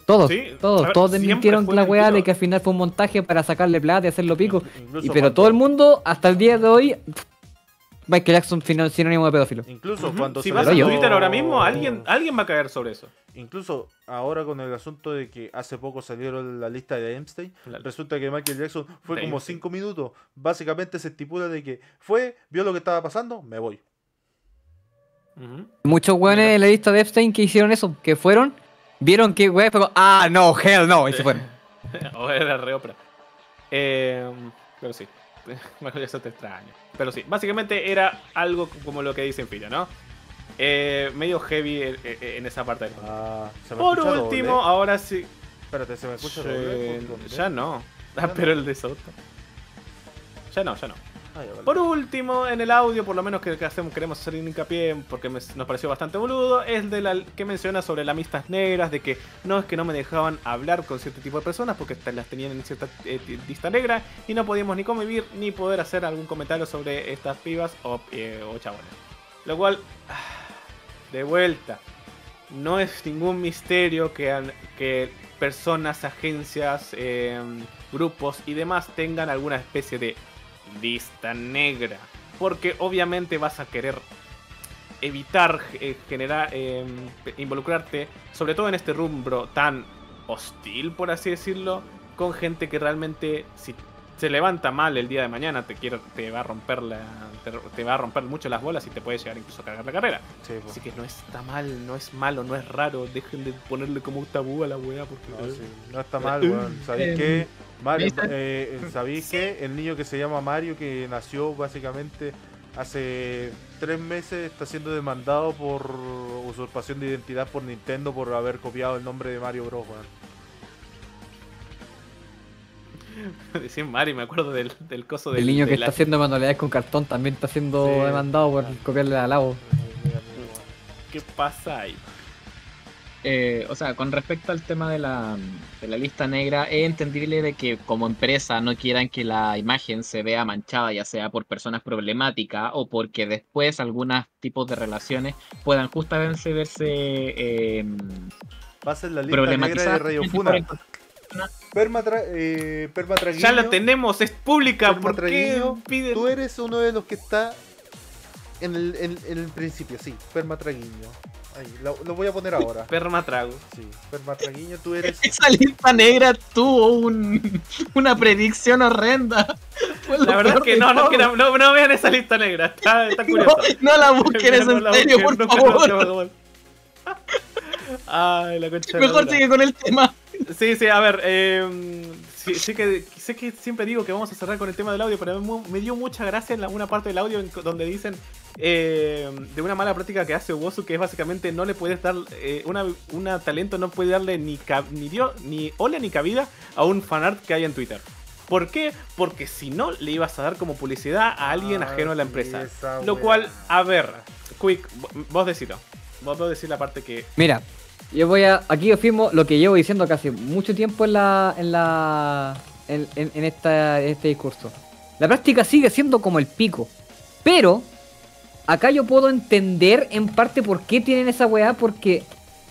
Todos,
Sí, a
todos,
ver,
todos desmintieron la weá de que al final fue un montaje para sacarle plata y hacerlo pico. Y, pero todo el mundo, hasta el día de hoy, Michael Jackson sinónimo de pedófilo.
Incluso
Ujú.
cuando
Si
se
vas a Twitter ahora mismo, alguien, alguien va a caer sobre eso.
Incluso ahora con el asunto de que hace poco salieron la lista de Epstein, resulta que Michael Jackson fue
De
como
Epstein.
5 minutos. Básicamente se estipula de que fue, vio lo que estaba pasando, me voy.
Muchos weones en la lista de Epstein que hicieron eso, que fueron, vieron que weón, pero ah, no, hell no, y se fueron. [laughs]
o era re. Eh, pero sí, [laughs] Michael Jackson te extraño. Pero sí, básicamente era algo como lo que dice Infinia, ¿no? eh, medio heavy en, en- en esa parte. del.
Ah, ¿se me
Por último,
doble?
ahora sí.
Espérate, ¿se me escucha
Sí,
doble? ¿Por dónde?
Ya no. Ah,
Ya [laughs] no.
pero el de Soto. Ya no, ya no. Por último, en el audio, por lo menos que, hacemos, queremos hacer hincapié, porque nos pareció bastante boludo, es de la que menciona sobre las listas negras, de que no es que no me dejaban hablar con cierto tipo de personas porque las tenían en cierta eh, lista negra y no podíamos ni convivir ni poder hacer algún comentario sobre estas pibas o, eh, chabones. Lo cual, [sighs] de vuelta, no es ningún misterio que personas, agencias, eh, grupos y demás tengan alguna especie de lista negra. Porque obviamente vas a querer evitar eh, generar eh, involucrarte, sobre todo en este rumbo tan hostil, por así decirlo, con gente que realmente si se levanta mal el día de mañana te quiere, te va a romper la, te, te va a romper mucho las bolas y te puede llegar incluso a cargar la carrera.
Sí, po.
Así que no está mal, no es malo, no es raro, dejen de ponerle como un tabú a la weá porque
No, sí, no está mal, weón. ¿Sabéis [laughs]
Eh,
qué? Mario,
¿viste?
eh, ¿sabéis qué? El niño que se llama Mario, que nació básicamente hace tres meses, está siendo demandado por usurpación de identidad por Nintendo por haber copiado el nombre de Mario Bros. weón. [laughs]
Decía Mario, me acuerdo del, del coso del
El niño que está
la-
haciendo manualidades con cartón también está siendo
Sí.
demandado por copiarle al agua.
¿Qué pasa ahí?
Eh, o sea, con respecto al tema de la, de la lista negra, es entendible de que como empresa no quieran que la imagen se vea manchada, ya sea por personas problemáticas o porque después algunos tipos de relaciones puedan justamente verse eh,
ser la lista negra de. Radio Funa. eh, Perma
Ya la tenemos, es pública.
Perma
¿Por qué
Traguiño,
piden?
Tú eres uno de los que está en el, en, en el principio, sí. Perma Traguiño. Ahí, lo, lo voy a poner ahora.
Perma trago.
Sí, Perma Traguiño, tú eres.
Esa lista negra tuvo un, una predicción horrenda. Lo
La verdad
peor
que no, no, no, no vean esa lista negra. Está, está
No,
curiosa.
no la busquen, es
No
en
la
serio,
busquen,
por favor.
Ay, la concha
Mejor sigue con el tema.
Sí, sí, a ver, eh, sí, sí que, sé que siempre digo que vamos a cerrar con el tema del audio, pero me, me dio mucha gracia en la- una parte del audio en donde dicen eh, de una mala práctica que hace Wozu, que es básicamente no le puedes dar, eh, una, una talento no puede darle ni, ni, dio, ni hola ni cabida a un fanart que hay en Twitter. ¿Por qué? Porque si no, le ibas a dar como publicidad a alguien
Ah,
ajeno a la empresa.
esa
Lo cual, a ver, Quick, vo- vos decilo. Vos vos decís la parte que
Mira, yo voy a. Aquí yo firmo lo que llevo diciendo casi mucho tiempo en la. en la. en, en- esta, en este discurso. La práctica sigue siendo como el pico. Pero. Acá yo puedo entender en parte por qué tienen esa weá. Porque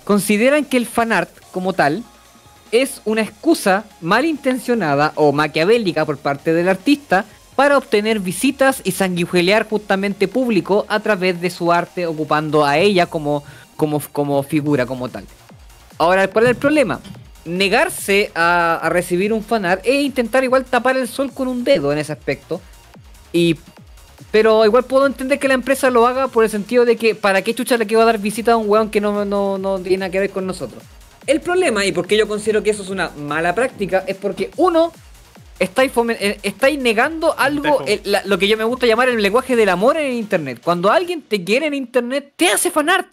consideran que el fanart, como tal, es una excusa malintencionada o maquiavélica por parte del artista para obtener visitas y sanguijuelear justamente público a través de su arte, ocupando a ella como, como, como figura, como tal. Ahora, ¿cuál es el problema? Negarse a, a recibir un fanart e intentar igual tapar el sol con un dedo en ese aspecto. Y pero igual puedo entender que la empresa lo haga por el sentido de que para qué chucha le quiero dar visita a un weón que no, no, no tiene nada que ver con nosotros. El problema, y por qué yo considero que eso es una mala práctica, es porque uno, estáis, eh, estáis negando algo,
Dejo.
el- la- lo que yo me gusta llamar el lenguaje del amor en el internet. Cuando alguien te quiere en internet, te hace fanart.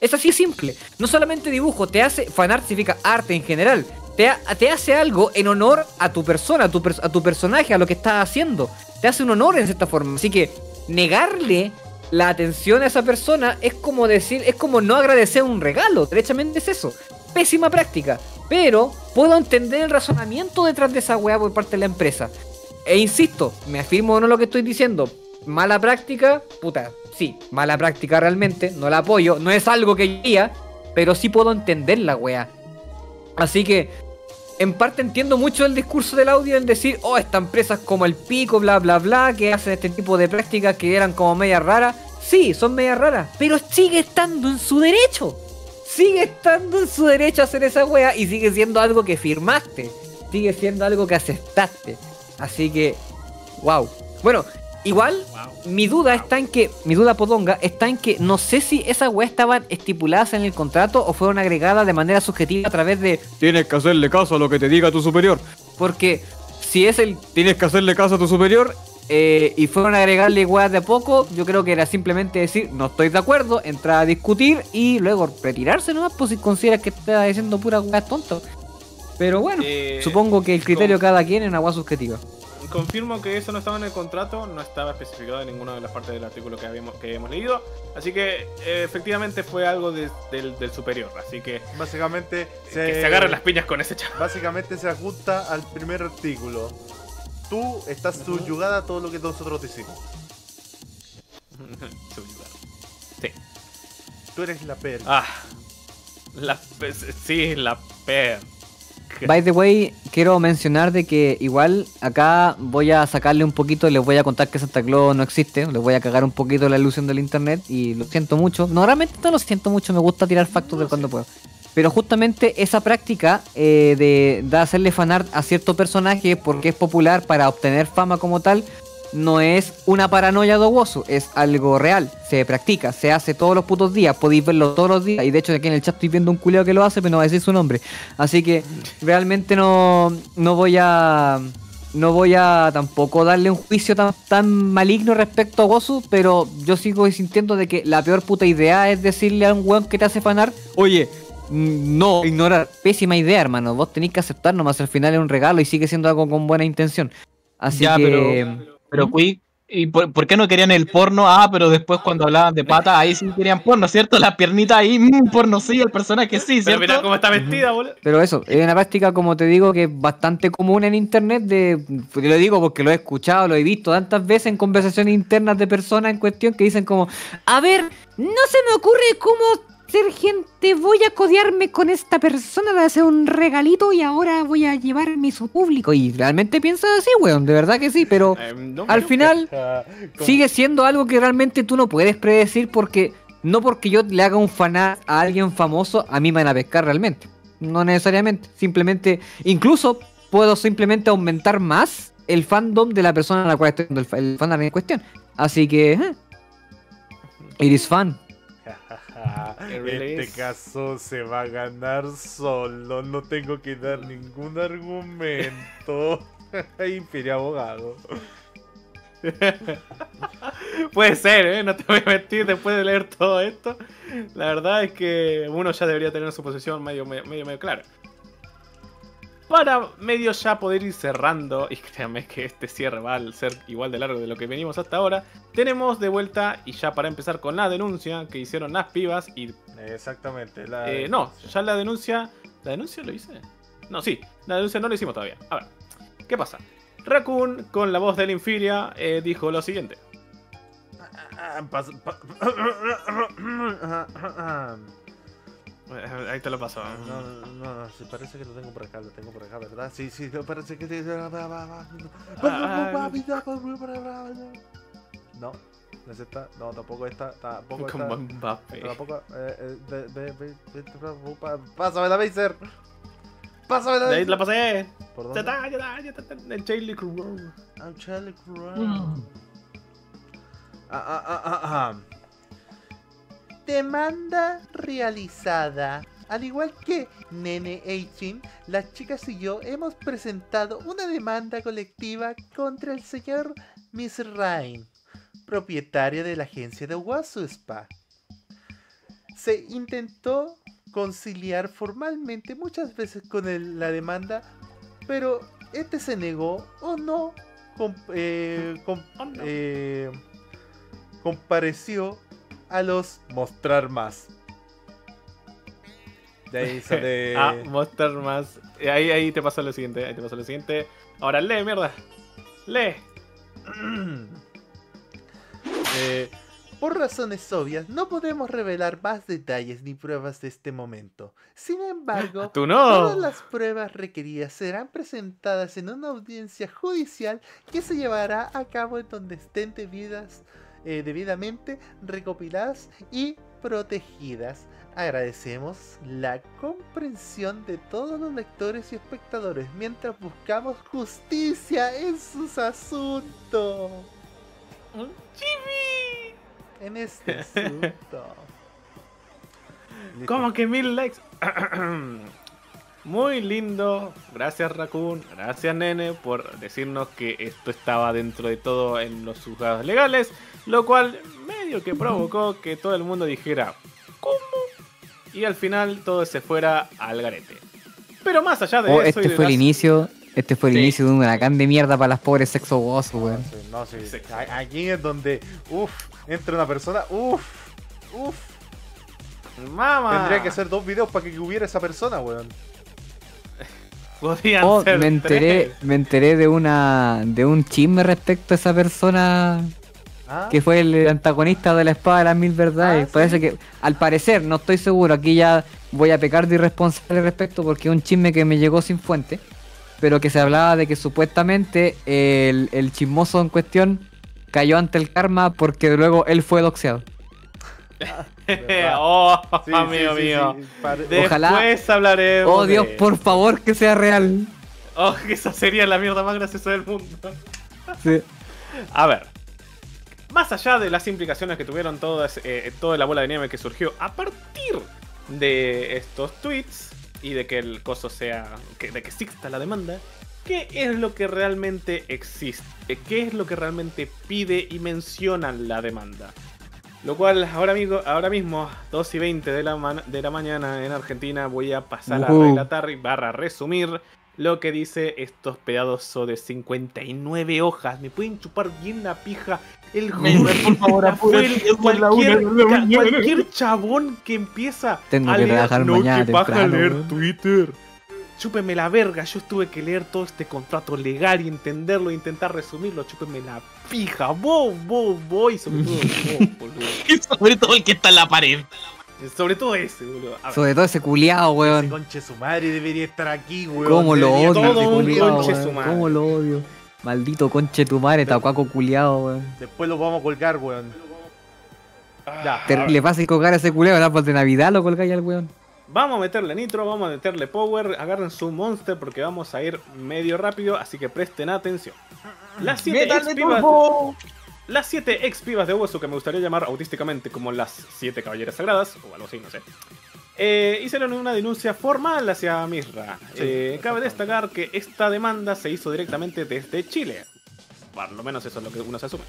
Es así simple. No solamente dibujo, te hace. Fanart significa arte en general. Te, ha- te hace algo en honor a tu persona, a tu, pers- a tu personaje, a lo que estás haciendo. Te hace un honor en cierta forma. Así que negarle la atención a esa persona es como decir, es como no agradecer un regalo. Derechamente es eso. Pésima práctica. Pero puedo entender el razonamiento detrás de esa weá por parte de la empresa. E insisto, me afirmo o no lo que estoy diciendo. Mala práctica, puta, sí, mala práctica realmente, no la apoyo, no es algo que quería, pero sí puedo entender la weá. Así que, en parte entiendo mucho el discurso del audio en decir, oh, esta empresa es como el pico, bla, bla, bla, que hacen este tipo de prácticas que eran como media raras. Sí, son media raras, pero sigue estando en su derecho. Sigue estando en su derecho a hacer esa wea y sigue siendo algo que firmaste. Sigue siendo algo que aceptaste. Así que, wow. Bueno, igual, mi duda está en que, mi duda podonga, está en que no sé si esas weas estaban estipuladas en el contrato o fueron agregadas de manera subjetiva a través de tienes que hacerle caso a lo que te diga tu superior. Porque si es el tienes que hacerle caso a tu superior, eh, y fueron a agregarle weas de a poco, yo creo que era simplemente decir, no estoy de acuerdo, entrar a discutir y luego retirarse nomás, pues si consideras que está diciendo pura weas tonto. Pero bueno,
Eh,
supongo que el criterio de cada quien es una wea subjetiva.
Confirmo que eso no estaba en el contrato, no estaba especificado en ninguna de las partes del artículo que habíamos, que hemos leído. Así que eh, efectivamente fue algo de- del, del superior. Así que
Básicamente
que se agarren las piñas con ese chaval.
Básicamente se ajusta al primer artículo. Tú estás subyugada a todo lo que nosotros decimos. [laughs]
sí.
Tú eres la perra.
Ah, la, sí, la per. [laughs]
By the way, quiero mencionar de que igual acá voy a sacarle un poquito, les voy a contar que Santa Claus no existe, les voy a cagar un poquito la ilusión del internet y lo siento mucho. No, realmente no lo siento mucho, me gusta tirar factos de cuando puedo. Pero justamente esa práctica eh, de, de hacerle fanart a cierto personaje porque es popular para obtener fama como tal, no es una paranoia de Wozu, es algo real, se practica, se hace todos los putos días, podéis verlo todos los días, y de hecho aquí en el chat estoy viendo un culiao que lo hace, pero no va a decir su nombre. Así que realmente no, no voy a... No voy a tampoco darle un juicio tan, tan maligno respecto a Wozu, pero yo sigo sintiendo de que la peor puta idea es decirle a un weón que te hace fanar, oye, mm, no, ignorar, pésima idea, hermano, vos tenéis que aceptar nomás, al final es un regalo y sigue siendo algo con buena intención. Así
Ya,
que...
pero, pero Quick, ¿y por, por qué no querían el porno? Ah, pero después cuando hablaban de pata, ahí sí querían porno, ¿cierto? Las piernitas ahí, mm, porno sí, el personaje sí,
Pero
¿cierto?
mira cómo está vestida, boludo.
Pero eso, es una práctica, como te digo, que es bastante común en internet. De, te lo digo porque lo he escuchado, lo he visto tantas veces en conversaciones internas de personas en cuestión que dicen como,
A ver, no se me ocurre cómo ser gente. Voy a codearme con esta persona de hacer un regalito y ahora voy a llevarme su público.
y realmente piensas así, weón, de verdad que sí, pero al final [laughs] sigue siendo algo que realmente tú no puedes predecir porque no porque yo le haga un fanart a alguien famoso, a mí me van a pescar realmente. No necesariamente, simplemente, incluso puedo simplemente aumentar más el fandom de la persona a la cual estoy el, el fanart en cuestión. Así que, eh, it is fun. [laughs]
Este caso se va a ganar solo. No tengo que dar ningún argumento. [laughs] Imperio abogado. [laughs]
Puede ser, ¿eh? No te voy a mentir después de leer todo esto. La verdad es que uno ya debería tener su posición medio, medio, medio, medio clara. Para medio ya poder ir cerrando, y créanme que este cierre va a ser igual de largo de lo que venimos hasta ahora, tenemos de vuelta, y ya para empezar con la denuncia que hicieron las pibas, y
Exactamente. La
eh, no, ya la denuncia. ¿La denuncia lo hice? No, sí, la denuncia no lo hicimos todavía. A ver, ¿qué pasa? Raccoon, con la voz de la Infiria, eh, dijo lo siguiente.
Ah,
Ahí te lo paso.
No, no, no, no, sí, parece que lo tengo por acá, lo tengo por acá, ¿verdad? Sí, sí, no, parece que... No, no es esta, no, tampoco esta, tampoco esta.
Como Mbappé.
Tampoco, eh, eh, Pásame la Baser. Pásame la
ahí la pasé.
¿Por
Ya
dónde?
está, ya está, ya está. Charlie Crow.
Ah, Charlie Crown. Ah, ah, ah, ah, ah. Demanda realizada. Al igual que Nene Eichin, las chicas y yo hemos presentado una demanda colectiva contra el señor Miss Rain, propietario de la agencia de Wasu Spa. Se intentó conciliar formalmente muchas veces con el- la demanda, pero este se negó o no, eh, eh, compareció a los mostrar más. De ahí [laughs] sale.
ah, mostrar más. Ahí, ahí te pasó lo siguiente. Ahí te pasó lo siguiente. Ahora lee, mierda. Lee. [clears throat]
Eh, por razones obvias, no podemos revelar más detalles ni pruebas de este momento. Sin embargo, [laughs]
no.
todas las pruebas requeridas serán presentadas en una audiencia judicial que se llevará a cabo en donde estén debidas, eh, debidamente recopiladas y protegidas. Agradecemos la comprensión de todos los lectores y espectadores mientras buscamos justicia en sus asuntos. En este [laughs] asunto.
¿Cómo que mil likes? [clears throat] Muy lindo. Gracias Raccoon. Gracias Nene por decirnos que esto estaba dentro de todo en los juzgados legales. Lo cual medio que provocó que todo el mundo dijera, ¿cómo? Y al final todo se fuera al garete. Pero más allá de
Oh,
eso...
este fue el inicio. Este fue el
Sí.
inicio de un huracán de mierda para las pobres sexo gozo, weón.
No, sí. A- Aquí es donde, uff, entra una persona, uff, uff.
Mamá.
Tendría que hacer dos videos para que hubiera esa persona, weón.
Oh,
ser
me enteré,
tres.
me enteré de una de un chisme respecto a esa persona
Ah.
que fue el antagonista de la espada de las mil verdades. Parece que, al parecer, no estoy seguro, aquí ya voy a pecar de irresponsable respecto porque es un chisme que me llegó sin fuente, pero que se hablaba de que supuestamente el, el chismoso en cuestión cayó ante el karma porque luego él fue doxeado. [laughs]
oh,
Sí,
amigo
sí, sí,
mío.
sí.
Después
Ojalá-
hablaremos.
Oh Dios,
de-
por favor que sea real.
Oh, [laughs] que esa sería la mierda más graciosa del mundo.
Sí.
A ver. Más allá de las implicaciones que tuvieron todas, eh, toda la bola de nieve que surgió a partir de estos tweets y de que el coso sea. que- de que exista la demanda, ¿qué es lo que realmente existe? ¿Qué es lo que realmente pide y menciona la demanda? Lo cual, ahora, amigo, ahora mismo, 2 y 20 de la, ma- de la mañana en Argentina, voy a pasar a
Ujú.
relatar y barra resumir lo que dice estos pedazos de 59 hojas. Me pueden chupar bien la pija el
por favor, apúrate,
cualquier, cualquier chabón que empieza
Tengo
a leer, no,
mañana
que baja a leer
weón".
Twitter. Chúpeme la verga, yo tuve que leer todo este contrato legal y entenderlo e intentar resumirlo. Chúpeme la pija, vos, vos, vos, y sobre todo vos, [laughs] boludo.
Y sobre todo el que está en la pared.
Sobre todo ese, boludo. A ver.
Sobre todo ese culiado, weón.
Conche su madre debería estar aquí, weón.
¿Cómo lo
Debería
odio,
todo
ese
un
culiao,
conche
weón?
su madre.
¿Cómo lo odio? Maldito conche tu madre, tacuaco culiado, weón.
Después lo vamos a colgar, weón. Ya.
Te- le vas a colgar a ese culiao el árbol de Navidad, lo colgáis al weón.
Vamos a meterle nitro, vamos a meterle power, agarren su monster porque vamos a ir medio rápido, así que presten atención. Las 7
¡Métale
ex pibas,
turbo!
las siete ex pibas de Obusu, que me gustaría llamar autísticamente como las 7 caballeras sagradas, o algo así, no sé. eh, hicieron una denuncia formal hacia Misra. Eh, cabe destacar que esta demanda se hizo directamente desde Chile. Por lo menos eso es lo que uno se asume.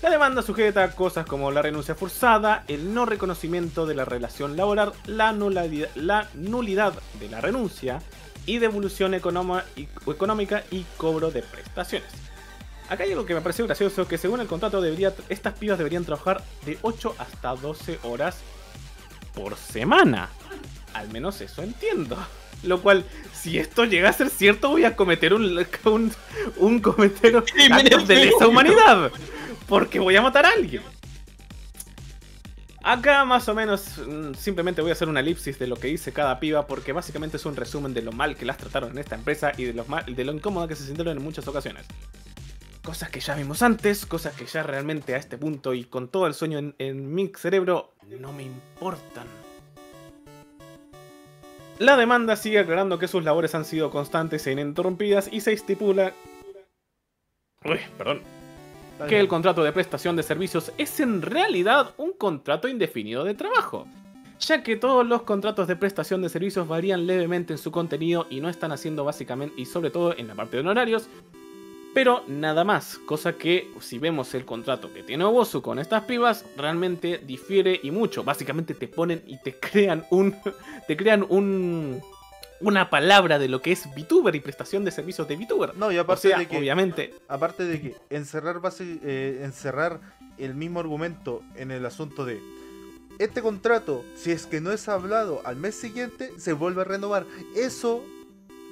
La demanda sujeta a cosas como la renuncia forzada, el no reconocimiento de la relación laboral, la nulidad, la nulidad de la renuncia y devolución económica y cobro de prestaciones. Acá hay algo que me pareció gracioso, que según el contrato estas pibas deberían trabajar de 8 hasta 12 horas por semana. Al menos eso entiendo. Lo cual, si esto llega a ser cierto, voy a cometer un, un, un cometer actos [laughs] de lesa humanidad. Porque voy a matar a alguien. Acá más o menos mm, simplemente voy a hacer una elipsis de lo que dice cada piba porque básicamente es un resumen de lo mal que las trataron en esta empresa y de lo, mal, de lo incómoda que se sintieron en muchas ocasiones. Cosas que ya vimos antes, cosas que ya realmente a este punto y con todo el sueño en, en mi cerebro no me importan. La demanda sigue aclarando que sus labores han sido constantes e ininterrumpidas y se estipula... Uy, perdón. Que el contrato de prestación de servicios es en realidad un contrato indefinido de trabajo, ya que todos los contratos de prestación de servicios varían levemente en su contenido y no están haciendo básicamente, y sobre todo en la parte de honorarios, pero nada más, cosa que si vemos el contrato que tiene Obosu con estas pibas, realmente difiere y mucho. Básicamente te ponen y te crean un. [laughs] te crean un. una palabra de lo que es VTuber y prestación de servicios de VTuber.
No, y aparte
o sea,
de que.
obviamente.
Aparte de que encerrar base, eh, encerrar el mismo argumento en el asunto de. Este contrato, si es que no es hablado al mes siguiente, se vuelve a renovar. Eso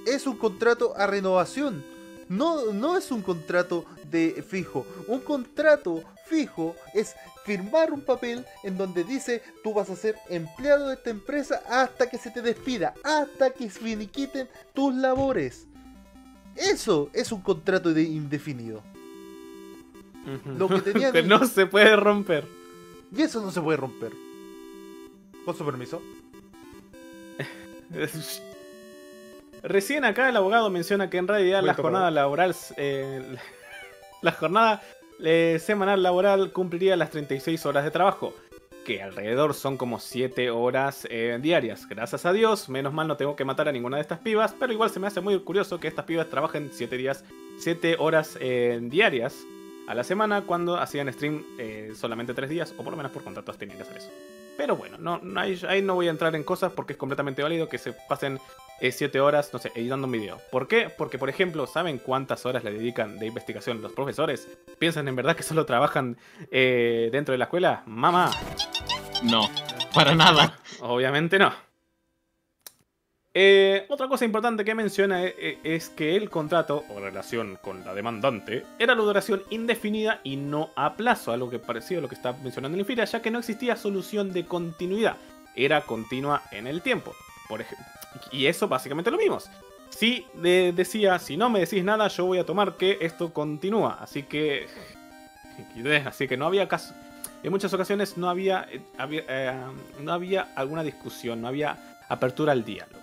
es un contrato a renovación. No, no es un contrato de fijo. Un contrato fijo es firmar un papel en donde dice tú vas a ser empleado de esta empresa hasta que se te despida, hasta que finiquiten tus labores. Eso es un contrato de indefinido. Lo que [laughs] tenía
que no se puede romper.
Y eso no se puede romper. Con su permiso. [laughs]
Recién acá el abogado menciona que en realidad la
Cuento,
jornada laboral. eh, [laughs] la jornada eh, semanal laboral cumpliría las 36 horas de trabajo. que alrededor son como 7 horas eh, diarias. Gracias a Dios, menos mal no tengo que matar a ninguna de estas pibas, pero igual se me hace muy curioso que estas pibas trabajen 7 días, 7 horas eh, diarias a la semana cuando hacían stream eh, solamente 3 días, o por lo menos por contratos tenían que hacer eso. Pero bueno, no, no, ahí, ahí no voy a entrar en cosas porque es completamente válido que se pasen 7 horas, no sé, editando un video. ¿Por qué? Porque, por ejemplo, ¿saben cuántas horas le dedican de investigación los profesores? ¿Piensan en verdad que solo trabajan eh, dentro de la escuela? Mamá.
No, para nada.
Obviamente no. Eh, otra cosa importante que menciona e- e- es que el contrato o relación con la demandante era la duración indefinida y no a plazo, algo que parecía a lo que está mencionando Infiria, ya que no existía solución de continuidad, era continua en el tiempo. Por ejemplo, y eso básicamente lo vimos. Si de- decía, si no me decís nada, yo voy a tomar que esto continúa. Así que. [laughs] Así que no había caso. En muchas ocasiones no había, eh, eh, no había alguna discusión, no había apertura al diálogo.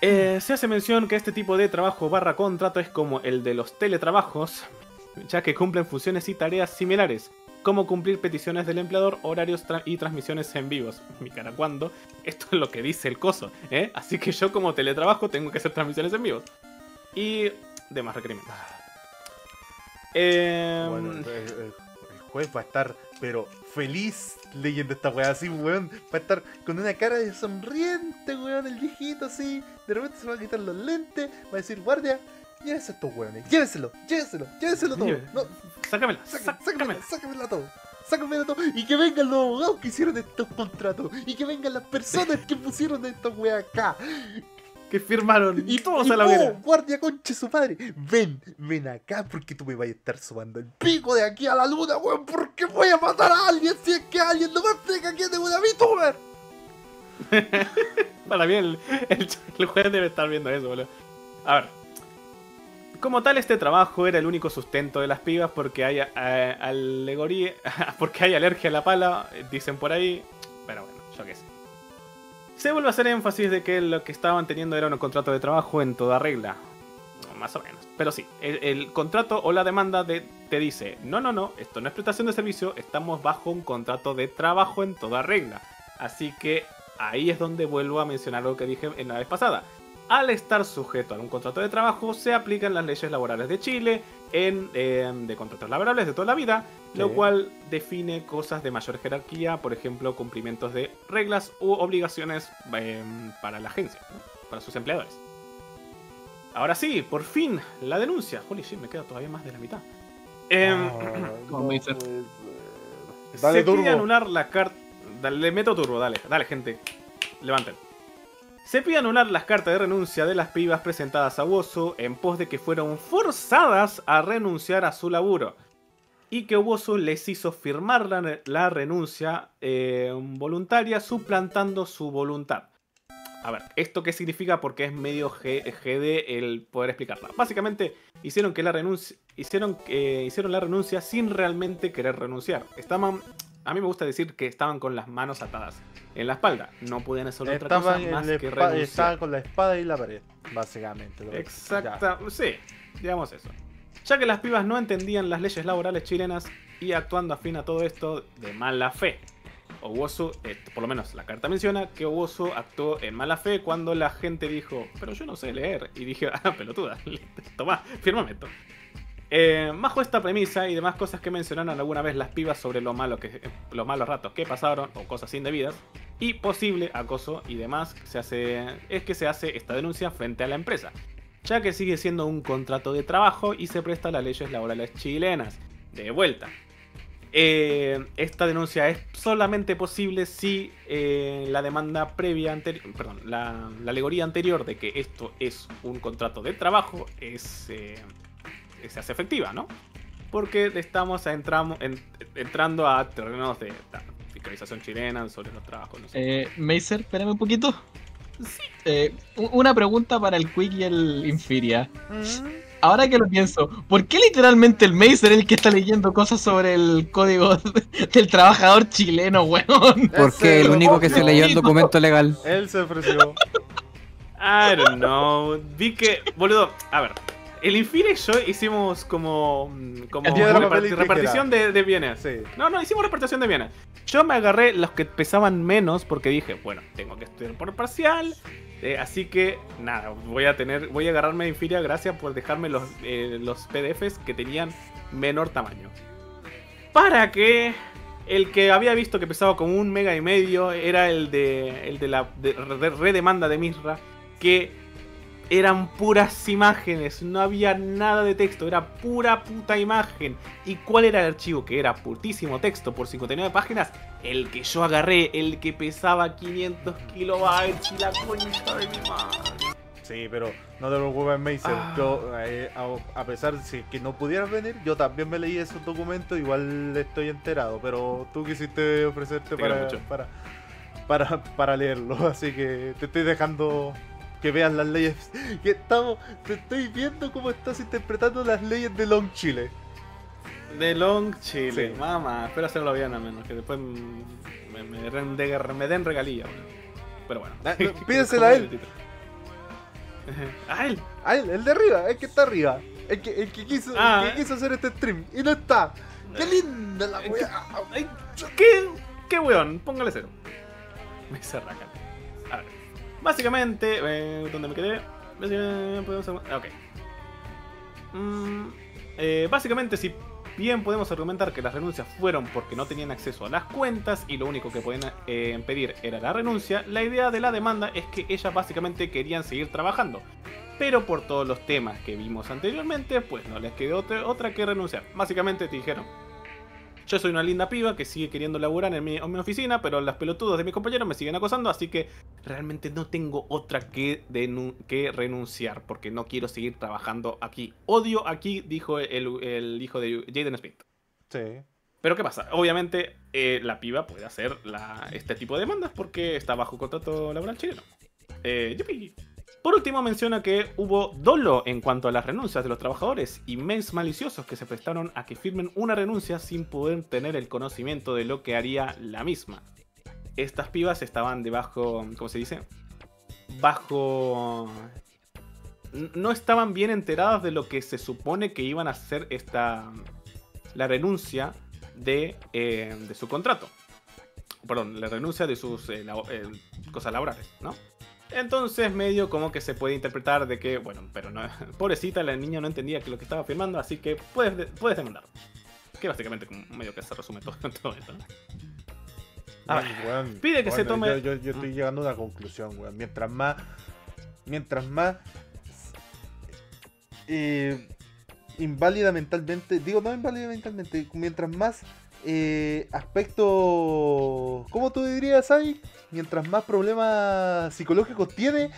Eh, se hace mención que este tipo de trabajo barra contrato es como el de los teletrabajos, [laughs] ya que cumplen funciones y tareas similares, como cumplir peticiones del empleador, horarios y transmisiones en vivos. Mi cara, ¿cuándo? Esto es lo que dice el coso, ¿eh? Así que yo como teletrabajo tengo que hacer transmisiones en vivos. Y demás requerimientos. Eh,
Bueno, el juez va a estar, pero feliz leyendo esta weá así, weón. Va a estar con una cara de sonriente, weón, el viejito así. De repente se va a quitar los lentes, va a decir, guardia, llévese estos weones, lléveselo, lléveselo, lléveselo todo. No,
sácamela,
sácamela, sácamela todo. Sácamela todo. Y que vengan los abogados que hicieron estos contratos. Y que vengan las personas que pusieron esta weá acá.
Que firmaron
y
todos
y
a la hoguera.
guardia conche su padre. Ven, ven acá porque tú me vas a estar subando el pico de aquí a la luna, weón. Porque voy a matar a alguien si es que alguien no me explica quién es una VTuber.
Para mí el, el, el juez debe estar viendo eso, boludo. A ver. Como tal, este trabajo era el único sustento de las pibas porque hay eh, [laughs] porque hay alergia a la pala, eh, dicen por ahí. Pero bueno, yo qué sé. Se vuelve a hacer énfasis de que lo que estaban teniendo era un contrato de trabajo en toda regla. Más o menos. Pero sí, el, el contrato o la demanda de, te dice, no, no, no, esto no es prestación de servicio, estamos bajo un contrato de trabajo en toda regla. Así que ahí es donde vuelvo a mencionar lo que dije en la vez pasada. Al estar sujeto a un contrato de trabajo, se aplican las leyes laborales de Chile en, eh, de contratos laborables de toda la vida, lo cual define cosas de mayor jerarquía, por ejemplo, cumplimientos de reglas u obligaciones eh, para la agencia, ¿no? para sus empleadores. Ahora sí, por fin, la denuncia. Holy shit, me queda todavía más de la mitad. Em, [clears throat]
Como.
Dale
se pide
turbo.
anular la carta. Le meto turbo, dale, dale, gente. Levanten. Se pide anular las cartas de renuncia de las pibas presentadas a Wozu en pos de que fueron forzadas a renunciar a su laburo. Y que Wozu les hizo firmar la, la renuncia eh, voluntaria suplantando su voluntad. A ver, ¿esto qué significa? Porque es medio G- GD el poder explicarla. Básicamente, hicieron que la renuncia. Hicieron, eh, hicieron la renuncia sin realmente querer renunciar. Estaban. A mí me gusta decir que estaban con las manos atadas en la espalda. No podían hacer otra cosa más que renunciar.
estaban con la espada y la pared, básicamente.
Exacta, sí, digamos eso. Ya que las pibas no entendían las leyes laborales chilenas y actuando afín a todo esto de mala fe. Owosu, eh, por lo menos la carta menciona que Owosu actuó en mala fe cuando la gente dijo, pero yo no sé leer. Y dije, [laughs] ah, pelotuda, [laughs] toma, fírmame esto. Eh, bajo esta premisa y demás cosas que mencionaron alguna vez las pibas sobre lo malo que, los malos ratos que pasaron o cosas indebidas y posible acoso y demás, se hace, es que se hace esta denuncia frente a la empresa, ya que sigue siendo un contrato de trabajo y se presta a las leyes laborales chilenas. De vuelta. Eh, esta denuncia es solamente posible si eh, la demanda previa anterior, perdón, la, alegoría anterior de que esto es un contrato de trabajo es, eh, se hace efectiva, ¿no? Porque estamos entramos, en- entrando a terrenos de la fiscalización chilena sobre los trabajos. No sé.
Eh, Macer, espérame un poquito. Eh, u- una pregunta para el Quick y el Infiria. Ahora que lo pienso, ¿por qué literalmente el Macer es el que está leyendo cosas sobre el código [laughs] del trabajador chileno, weón? [laughs]
Porque el único que se leyó el documento legal.
Él se ofreció.
I don't know. Vi que, boludo, a ver. El Infine y yo hicimos como, mm, como
de
repart- repartición de, de bienes.
Sí.
No, no, hicimos repartición de bienes. Yo me agarré los que pesaban menos porque dije, bueno, tengo que estudiar por parcial. eh, así que, nada, voy a tener, voy a agarrarme de Infiria gracias por dejarme los, eh, los PDFs que tenían menor tamaño. Para que el que había visto que pesaba como un mega y medio era el de, el de la de- de- redemanda de Misra, que eran puras imágenes, no había nada de texto, era pura puta imagen. ¿Y cuál era el archivo? Que era putísimo texto por 59 páginas. El que yo agarré, el que pesaba 500 kilobytes y la concha de mi madre.
Sí, pero no te preocupes, Macer.
Ah.
Yo, eh, a, a pesar de que no pudieras venir, yo también me leí esos documentos. Igual estoy enterado, pero tú quisiste ofrecerte para, para, para, para leerlo. [laughs] Así que te estoy dejando que veas las leyes. [laughs] Que estamos, te estoy viendo cómo estás interpretando las leyes de Long Chile.
De Long Chile,
Sí.
mamá. Espero hacerlo bien al menos, que después me, me, me den regalía. bueno. Pero bueno.
Ah, no, [laughs] pídesela a él.
A él.
A él, el de arriba, el que está arriba. El que, el que, quiso,
Ah.
el que quiso hacer este stream. Y no está. ¡Qué linda la weá!
¿Qué, qué weón? Póngale cero. Me cerra acá. A ver. Básicamente, eh, ¿dónde me quedé? Podemos hacer- Ok. Mm, eh, básicamente, si bien podemos argumentar que las renuncias fueron porque no tenían acceso a las cuentas y lo único que podían eh, pedir era la renuncia, la idea de la demanda es que ellas básicamente querían seguir trabajando. Pero por todos los temas que vimos anteriormente, pues no les quedó otra que renunciar. Básicamente te dijeron, yo soy una linda piba que sigue queriendo laburar en mi, en mi oficina, pero las pelotudos de mis compañeros me siguen acosando, así que realmente no tengo otra que, renunciar, porque no quiero seguir trabajando aquí. Odio aquí, dijo el, el hijo de Jaden Smith.
Sí.
Pero ¿qué pasa? Obviamente eh, la piba puede hacer la- este tipo de demandas porque está bajo contrato laboral chileno. Eh, yupi. Por último menciona que hubo dolo en cuanto a las renuncias de los trabajadores y mails maliciosos que se prestaron a que firmen una renuncia sin poder tener el conocimiento de lo que haría la misma. Estas pibas estaban debajo, ¿cómo se dice? Bajo... No estaban bien enteradas de lo que se supone que iban a hacer esta... La renuncia de, eh, de su contrato. Perdón, la renuncia de sus eh, eh, cosas laborales, ¿no? Entonces, medio como que se puede interpretar de que, bueno, pero no, [laughs] pobrecita, la niña no entendía que lo que estaba firmando, así que puedes, de- puedes demandar. Que básicamente como medio que se resume todo, [laughs] todo esto. ¿no? A ver,
weón,
pide que se
bueno,
tome-
Yo, yo- yo estoy llegando a una conclusión, weón. Mientras más. Mientras más. eh, inválida mentalmente. Digo, no inválida mentalmente. Mientras más. Eh, aspecto. ¿Cómo tú dirías ahí? Mientras más problemas psicológicos tiene.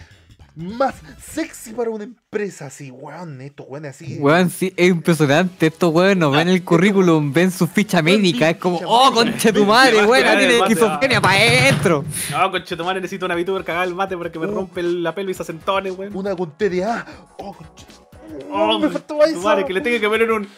Más sexy para una empresa así, weón. Esto, weón, así.
Weón, sí, es impresionante. Estos weones no ven el currículum, ven su ficha médica. Es como, oh, concha tu madre, weón, tiene esquizofrenia para adentro.
No, conchetumare, necesito una VTuber cagar el mate porque me rompe el- la pelvis a centones, weón.
Una con TDA. Oh, concha-
Oh,
me faltó
tu
eso.
madre, que le tengo que poner un.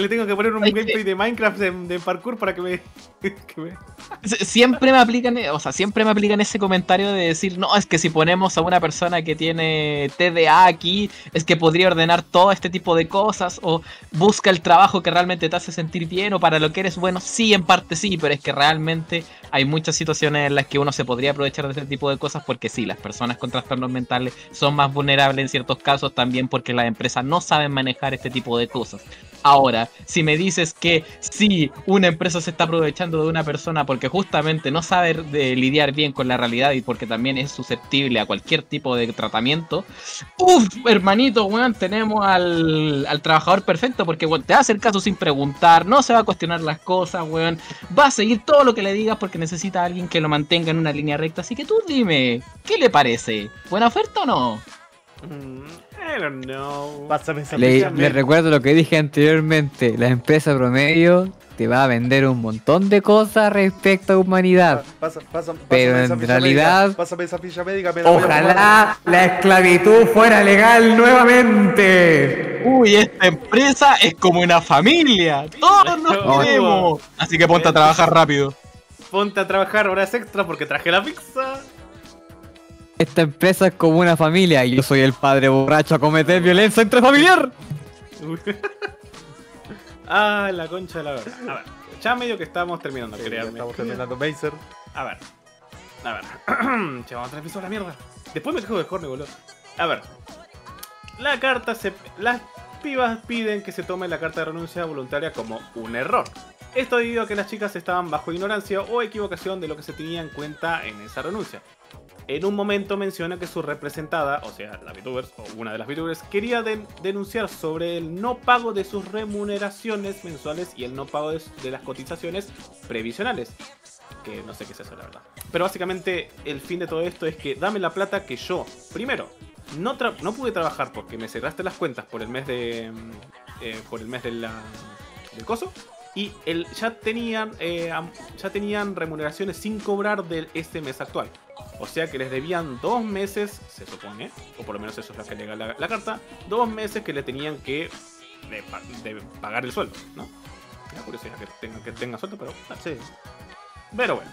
Que le tengo que poner un
Ay,
gameplay de Minecraft de, de parkour para que me. [laughs] que me-
Sie- Siempre me aplican, o sea, siempre me aplican ese comentario de decir, no, es que si ponemos a una persona que tiene TDA aquí, es que podría ordenar todo este tipo de cosas, o busca el trabajo que realmente te hace sentir bien, o para lo que eres bueno, sí, en parte sí, pero es que realmente hay muchas situaciones en las que uno se podría aprovechar de este tipo de cosas, porque sí, las personas con trastornos mentales son más vulnerables en ciertos casos, también porque las empresas no saben manejar este tipo de cosas. Ahora, si me dices que sí, una empresa se está aprovechando de una persona porque justamente no sabe lidiar bien con la realidad y porque también es susceptible a cualquier tipo de tratamiento, uff, hermanito, weón, tenemos al, al trabajador perfecto porque weón, te va a hacer caso sin preguntar, no se va a cuestionar las cosas, weón, va a seguir todo lo que le digas porque necesita a alguien que lo mantenga en una línea recta. Así que tú dime, ¿qué le parece? ¿Buena oferta o no?
Mm, I don't know.
Pásame esa
Le, le recuerdo lo que dije anteriormente. La empresa promedio te va a vender un montón de cosas respecto a humanidad.
Pasa- pasa-
Pero en realidad-
médica, Pásame esa ficha médica. me la voy a tomar.
Ojalá la esclavitud fuera legal nuevamente.
Uy, esta empresa es como una familia. Todos nos [laughs] queremos. Así que ponte a trabajar rápido.
Ponte a trabajar horas extra porque traje la pizza.
Esta empresa es como una familia y yo soy el padre borracho a cometer violencia intrafamiliar. [laughs]
ah, la concha de la verdad. A ver, ya medio que estamos terminando,
Sí, ya
créanme.
estamos terminando Mazer.
A ver. A ver. [clears throat] che, vamos a a la mierda. Después me quejo de Horny, boludo. A ver. La carta se. Las pibas piden que se tome la carta de renuncia voluntaria como un error. Esto debido a que las chicas estaban bajo ignorancia o equivocación de lo que se tenía en cuenta en esa renuncia. En un momento menciona que su representada, o sea, la VTubers, o una de las VTubers, quería den- denunciar sobre el no pago de sus remuneraciones mensuales y el no pago de, las cotizaciones previsionales. Que no sé qué es eso, la verdad. Pero básicamente el fin de todo esto es que dame la plata que yo, primero, no, pude trabajar porque me cerraste las cuentas por el mes de. mm, eh, por el mes del coso. Y el, ya, tenían, eh, ya tenían remuneraciones sin cobrar de este mes actual. O sea que les debían dos meses, se supone, o por lo menos eso es lo que alega la, la carta, dos meses que le tenían que pagar el sueldo, ¿no? Curiosidad que tenga, que tenga sueldo, pero...
Sí.
Pero bueno.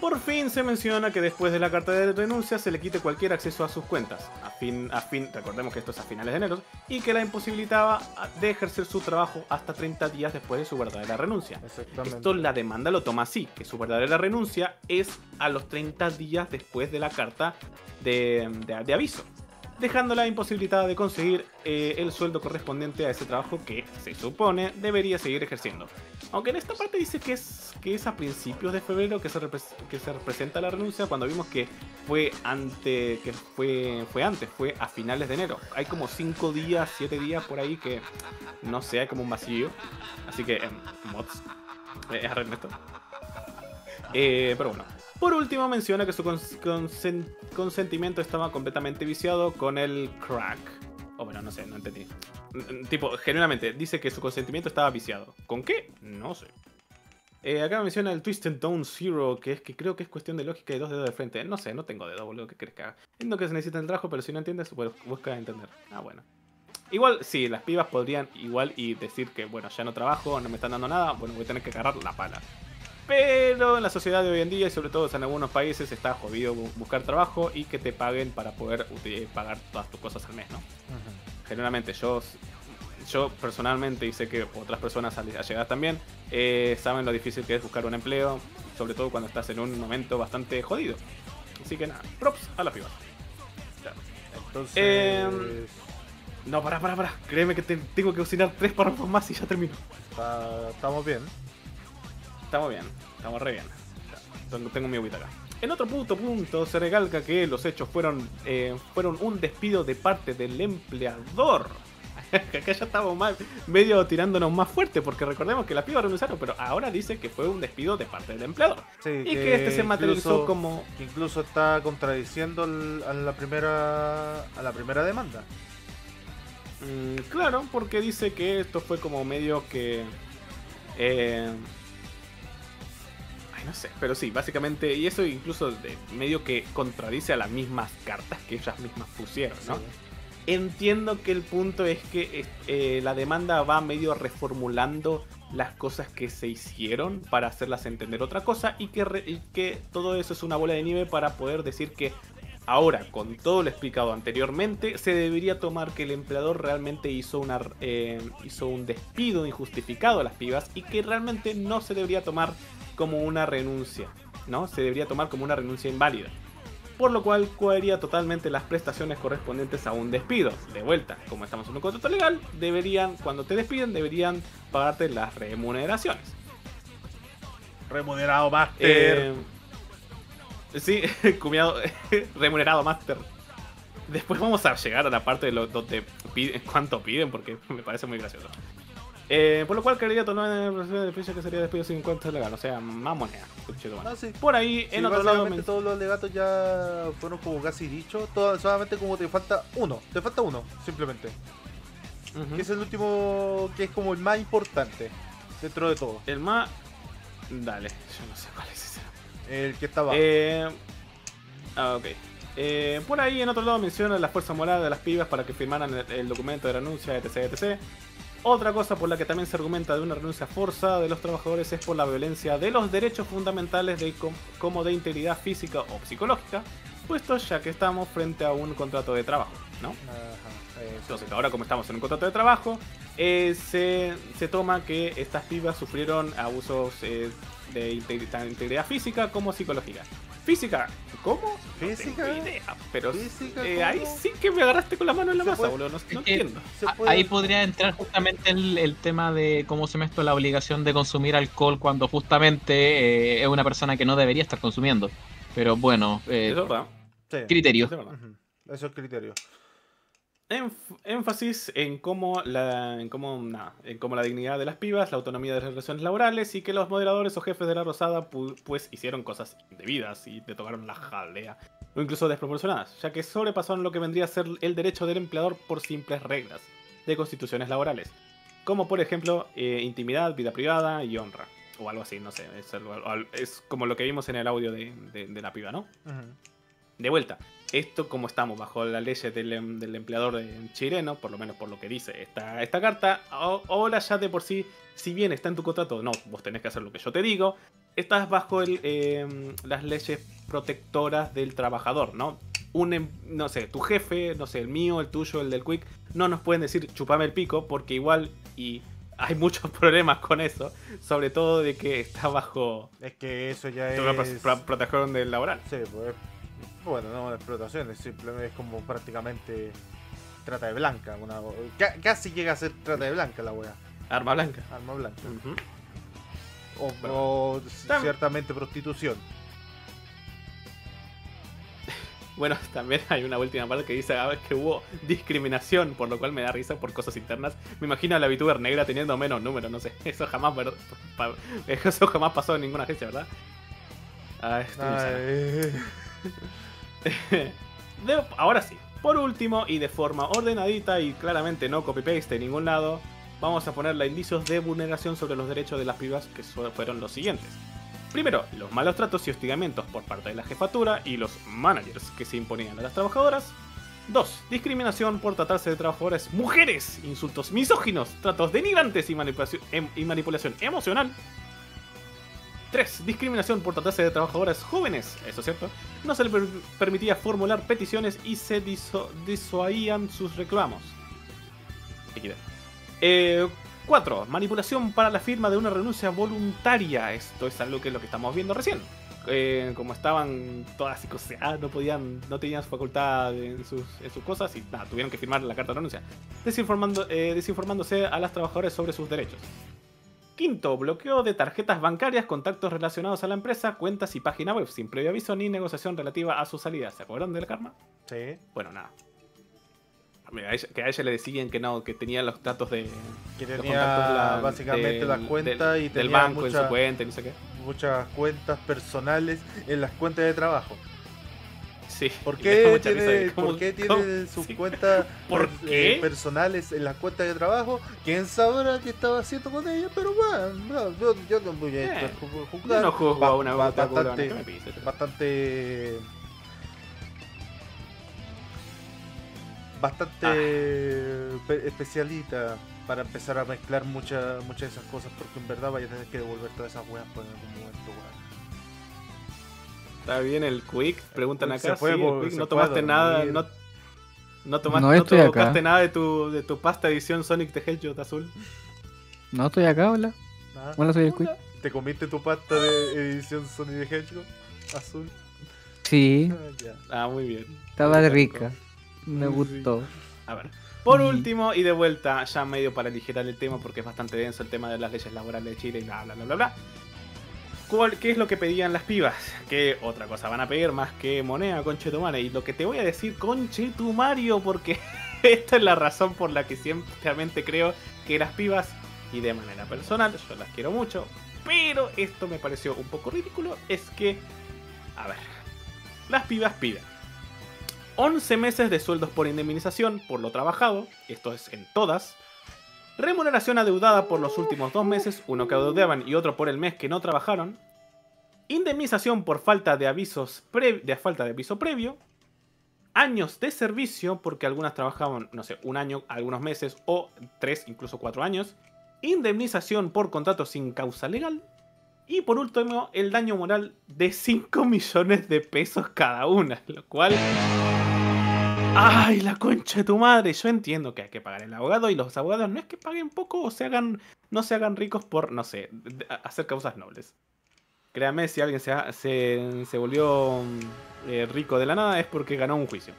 Por fin se menciona que después de la carta de renuncia se le quite cualquier acceso a sus cuentas. A fin, a fin, recordemos que esto es a finales de enero. Y que la imposibilitaba de ejercer su trabajo hasta 30 días después de su verdadera renuncia.
Exactamente.
Esto la demanda lo toma así, que su verdadera renuncia es a los 30 días después de la carta de, de- de aviso, dejándola imposibilitada de conseguir eh, el sueldo correspondiente a ese trabajo que se supone debería seguir ejerciendo. Aunque en esta parte dice que es, que es a principios de febrero que se, que se representa la renuncia, cuando vimos que fue ante, que fue, fue antes, fue a finales de enero. Hay como 5 días, 7 días por ahí que no hay como un vacío. Así que, em, mods, eh, esto. Eh, pero bueno. Por último menciona que su cons- consen- consentimiento estaba completamente viciado con el crack. O bueno, no sé, no entendí. Mm, Tipo, genuinamente, dice que su consentimiento estaba viciado. ¿Con qué? No sé. Eh, acá menciona el Twisted Down Zero, que es que creo que es cuestión de lógica y dos dedos de frente. No sé, no tengo dedos, boludo, ¿qué crees que haga? Entiendo que se necesita el trabajo, pero si no entiendes, pues busca entender. Ah, bueno. Igual, sí, las pibas podrían igual y decir que, bueno, ya no trabajo, no me están dando nada, bueno, voy a tener que agarrar la pala. Pero en la sociedad de hoy en día, y sobre todo en algunos países, está jodido bu- buscar trabajo y que te paguen para poder pagar todas tus cosas al mes, ¿no? Generalmente yo, yo personalmente, y sé que otras personas al- allegadas también, eh, saben lo difícil que es buscar un empleo, sobre todo cuando estás en un momento bastante jodido. Así que nada, props a las pibas. Ya.
Entonces.
Eh, no, pará, pará, pará. Créeme que te- tengo que cocinar tres párrafos más y ya termino.
está- estamos bien.
Estamos bien, estamos re bien. Tengo, tengo mi agüita acá. En otro punto, punto, se recalca que los hechos fueron, eh, fueron un despido de parte del empleador. [laughs] Acá ya estamos más, medio tirándonos más fuerte, porque recordemos que la piba renunciaron, pero ahora dice que fue un despido de parte del empleador.
Sí,
y que, este se materializó
incluso-
como.
que incluso está contradiciendo a la primera a la primera demanda.
Mm, claro, porque dice que esto fue como medio que. eh, no sé, pero sí, básicamente. Y eso incluso de medio que contradice a las mismas cartas que ellas mismas pusieron, ¿no? Entiendo que el punto es que eh, la demanda va medio reformulando las cosas que se hicieron para hacerlas entender otra cosa y que, re- y que todo eso es una bola de nieve para poder decir que ahora, con todo lo explicado anteriormente, se debería tomar que el empleador realmente hizo, una, eh, hizo un despido injustificado a las pibas y que realmente no se debería tomar como una renuncia, ¿no? Se debería tomar como una renuncia inválida por lo cual cobraría totalmente las prestaciones correspondientes a un despido. De vuelta, como estamos en un contrato legal, deberían, cuando te despiden, deberían pagarte las remuneraciones.
Remunerado Master.
Eh, sí, [laughs] cumiado, [laughs] remunerado Master. Después vamos a llegar a la parte de lo, donde piden, cuánto piden, porque me parece muy gracioso. Eh, por lo cual quería tomar el precio que sería despido sin cuenta legal, o sea, más moneda.
Ah, sí.
Por ahí,
Sí,
en otro lado, men-
todos los alegatos ya fueron como casi dichos. solamente como te falta uno. Te falta uno, simplemente. Que es el último, que es como el más importante dentro de todo.
El más. Dale, yo no sé cuál es ese.
El que está abajo.
Eh, ah, ok. Eh, por ahí en otro lado menciona la fuerza moral de las pibas para que firmaran el, el documento de renuncia, etc, etc. Otra cosa por la que también se argumenta de una renuncia forzada de los trabajadores es por la violencia de los derechos fundamentales de como de integridad física o psicológica, puesto ya que estamos frente a un contrato de trabajo, ¿no? Entonces, ahora como estamos en un contrato de trabajo, eh, se, se toma que estas pibas sufrieron abusos eh, de integridad física como psicológica. Física, ¿cómo?
¿Física?
No tengo idea, pero
¿Física
eh, ahí sí que me agarraste con la mano en la masa,
puede-
boludo. No, no entiendo.
Ahí podría entrar justamente el, el tema de cómo se me esto la obligación de consumir alcohol cuando justamente eh, es una persona que no debería estar consumiendo. Pero bueno, eh,
Es verdad.
Sí.
criterio.
Es verdad.
Ujú. Eso es el criterio.
Enf- énfasis en cómo, la, en, cómo, nada, en cómo la dignidad de las pibas, la autonomía de las relaciones laborales y que los moderadores o jefes de la Rosada pu- pues hicieron cosas indebidas y te tocaron la jalea o incluso desproporcionadas, ya que sobrepasaron lo que vendría a ser el derecho del empleador por simples reglas de constituciones laborales, como por ejemplo eh, intimidad, vida privada y honra, o algo así, no sé, es, algo- al- es como lo que vimos en el audio de, de- de la piba, ¿no? De vuelta, esto como estamos bajo las leyes del, em- del empleador chileno, por lo menos por lo que dice esta, esta carta, o- ahora ya de por sí, si bien está en tu contrato, no, vos tenés que hacer lo que yo te digo, estás bajo el, em, las leyes protectoras del trabajador, ¿no? Un, em- no sé, tu jefe, no sé, el mío, el tuyo, el del Quick, no nos pueden decir chupame el pico, porque igual, y hay muchos [laughs] problemas con eso, sobre todo de que está bajo...
Es que eso ya es.
pro- protección del laboral.
Sí, pues. Bueno, no una explotación, es simplemente es como prácticamente trata de blanca. Una, ca- casi llega a ser trata de blanca la wea.
Arma blanca.
Arma blanca. O,
Bueno.
o
Tam-
ciertamente prostitución. [laughs]
Bueno, también hay una última parte que dice ah, que hubo discriminación, por lo cual me da risa por cosas internas. Me imagino a la VTuber negra teniendo menos números, no sé. [laughs] Eso jamás, eso jamás pasó en ninguna agencia, ¿verdad? Ah, estoy
Ay. [laughs] [laughs]
Ahora sí, por último y de forma ordenadita y claramente no copy-paste de ningún lado, vamos a ponerle indicios de vulneración sobre los derechos de las pibas que fueron los siguientes. Primero, los malos tratos y hostigamientos por parte de la jefatura y los managers que se imponían a las trabajadoras. 2. Discriminación por tratarse de trabajadoras mujeres, insultos misóginos, tratos denigrantes em- y manipulación emocional. 3. Discriminación por tratarse de trabajadoras jóvenes, eso es cierto. No se le per- permitía formular peticiones y se diso- disuadían sus reclamos. Eh, 4. Manipulación para la firma de una renuncia voluntaria. Esto es algo que es lo que estamos viendo recién. Eh, como estaban todas psicoseadas, no podían, no tenían facultad en sus, en sus cosas y nada, tuvieron que firmar la carta de renuncia. Desinformando, eh, desinformándose a las trabajadoras sobre sus derechos. Quinto, bloqueo de tarjetas bancarias, contactos relacionados a la empresa, cuentas y página web, sin previo aviso ni negociación relativa a su salida. ¿Se acuerdan del karma?
Sí.
Bueno, nada. A ella- que a ella le decían que no, que tenía los datos de.
Que tenía
de la-
básicamente
del-
las cuentas
del-
y
del
tenía
banco en
mucha-
su cuenta y no sé qué.
Muchas cuentas personales en las cuentas de trabajo.
Sí.
¿Por qué tiene,
cómo-
¿por qué tiene [laughs] sus
sí.
cuentas
¿Por qué?
eh, personales en las cuentas de trabajo? ¿Quién sabrá qué estaba haciendo con ella? Pero bueno, no, yo, yo no voy a
Eh,
estar ju- juzgar.
yo no juzgo
Ba-
a una culona
bastante,
pise.
bastante bastante
Ah.
pe- especialita para empezar a mezclar muchas muchas de esas cosas porque en verdad vaya a tener que devolver todas esas weas por en algún momento.
Está bien el Quick, preguntan
Quick se
acá.
fue
sí, el
por-
Quick,
se
no tomaste nada, no, no tomaste,
No
no
acá.
nada de tu, de tu pasta edición Sonic the Hedgehog azul.
No estoy acá, hola.
Ah,
Hola, soy el Quick.
¿Te comiste tu pasta de edición Sony de Hedgehog azul?
Sí,
Ah.
Ah, muy bien.
estaba
Qué
rica.
rico.
Me gustó.
A ver. Por último, y de vuelta, ya medio para aligerar el tema, porque es bastante denso el tema de las leyes laborales de Chile y bla bla bla bla bla. ¿Cuál- ¿Qué es lo que pedían las pibas? ¿Qué otra cosa van a pedir más que moneda, conchetumare? Y lo que te voy a decir, conchetumario, porque [laughs] esta es la razón por la que simplemente creo que las pibas, y de manera personal, yo las quiero mucho, pero esto me pareció un poco ridículo, es que, a ver, las pibas piden 11 meses de sueldos por indemnización por lo trabajado, esto es en todas. Remuneración adeudada por los últimos dos meses, uno que adeudaban y otro por el mes que no trabajaron. Indemnización por falta de avisos de falta de aviso previo. años de servicio, porque algunas trabajaban, no sé, un año, algunos meses o tres, incluso cuatro años. Indemnización por contrato sin causa legal. Y por último, el daño moral de 5 [laughs] millones de pesos cada una. Lo cual... ¡Ay, la concha de tu madre! Yo entiendo que hay que pagar el abogado y los abogados no es que paguen poco o se hagan, no se hagan ricos por, no sé, hacer causas nobles. Créame, si alguien se, ha- se, se volvió mm, eh, rico de la nada es porque ganó un juicio.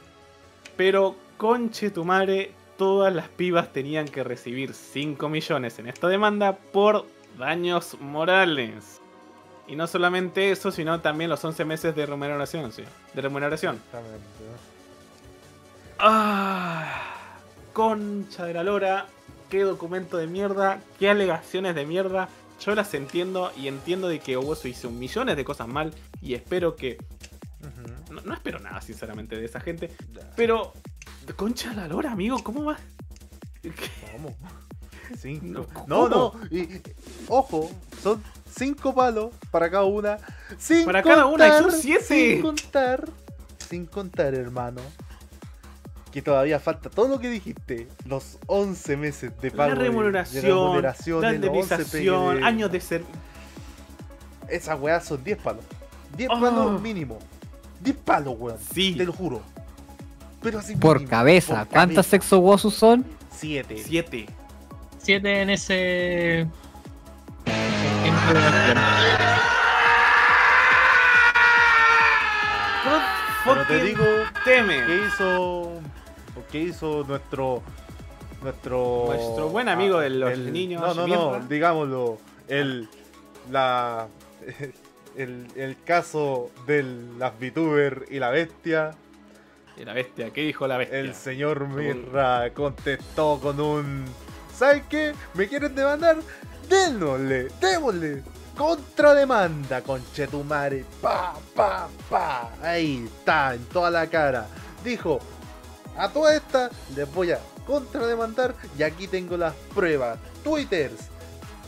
Pero, conche tu madre, todas las pibas tenían que recibir 5 millones en esta demanda por daños morales. Y no solamente eso, sino también los 11 meses de remuneración, sí, De remuneración. Ah, concha de la lora, qué documento de mierda, qué alegaciones de mierda. Yo las entiendo y entiendo de que Owosu hizo millones de cosas mal y espero que... No, no espero nada, sinceramente, de esa gente. Pero, concha de la lora, amigo, ¿cómo vas?
¿Cómo? [laughs] Cinco.
No,
No, ojo, son cinco palos para cada una. Sin
Para cada una, y son siete.
Sin contar, sin contar, hermano. Que todavía falta todo lo que dijiste. Los 11 meses de pago.
La
de- de
remuneración,
remuneración,
la
de los 11
indemnización,
de-
años de ser...
Esas weas son 10 palos. 10
Oh.
palos mínimo. 10 palos, weón.
Sí.
Te lo juro. Pero así
Por
mínimo,
cabeza.
por
¿Cuántas sexo wosus son?
7.
Siete.
Siete en ese. en
Pero te digo
teme.
que hizo que hizo nuestro nuestro
Nuestro buen amigo de los
el-
niños,
No, no, no, digámoslo, el la [laughs] el, el caso de las VTuber y la bestia.
Y la bestia, ¿qué dijo la bestia?
El señor Mirra contestó con un ¿Saben qué? ¿Me quieren demandar? Démosle, démosle. Contrademanda, conchetumare. Pa, pa, pa. Ahí está, en toda la cara. Dijo, a toda esta les voy a contrademandar y aquí tengo las pruebas. Twitters.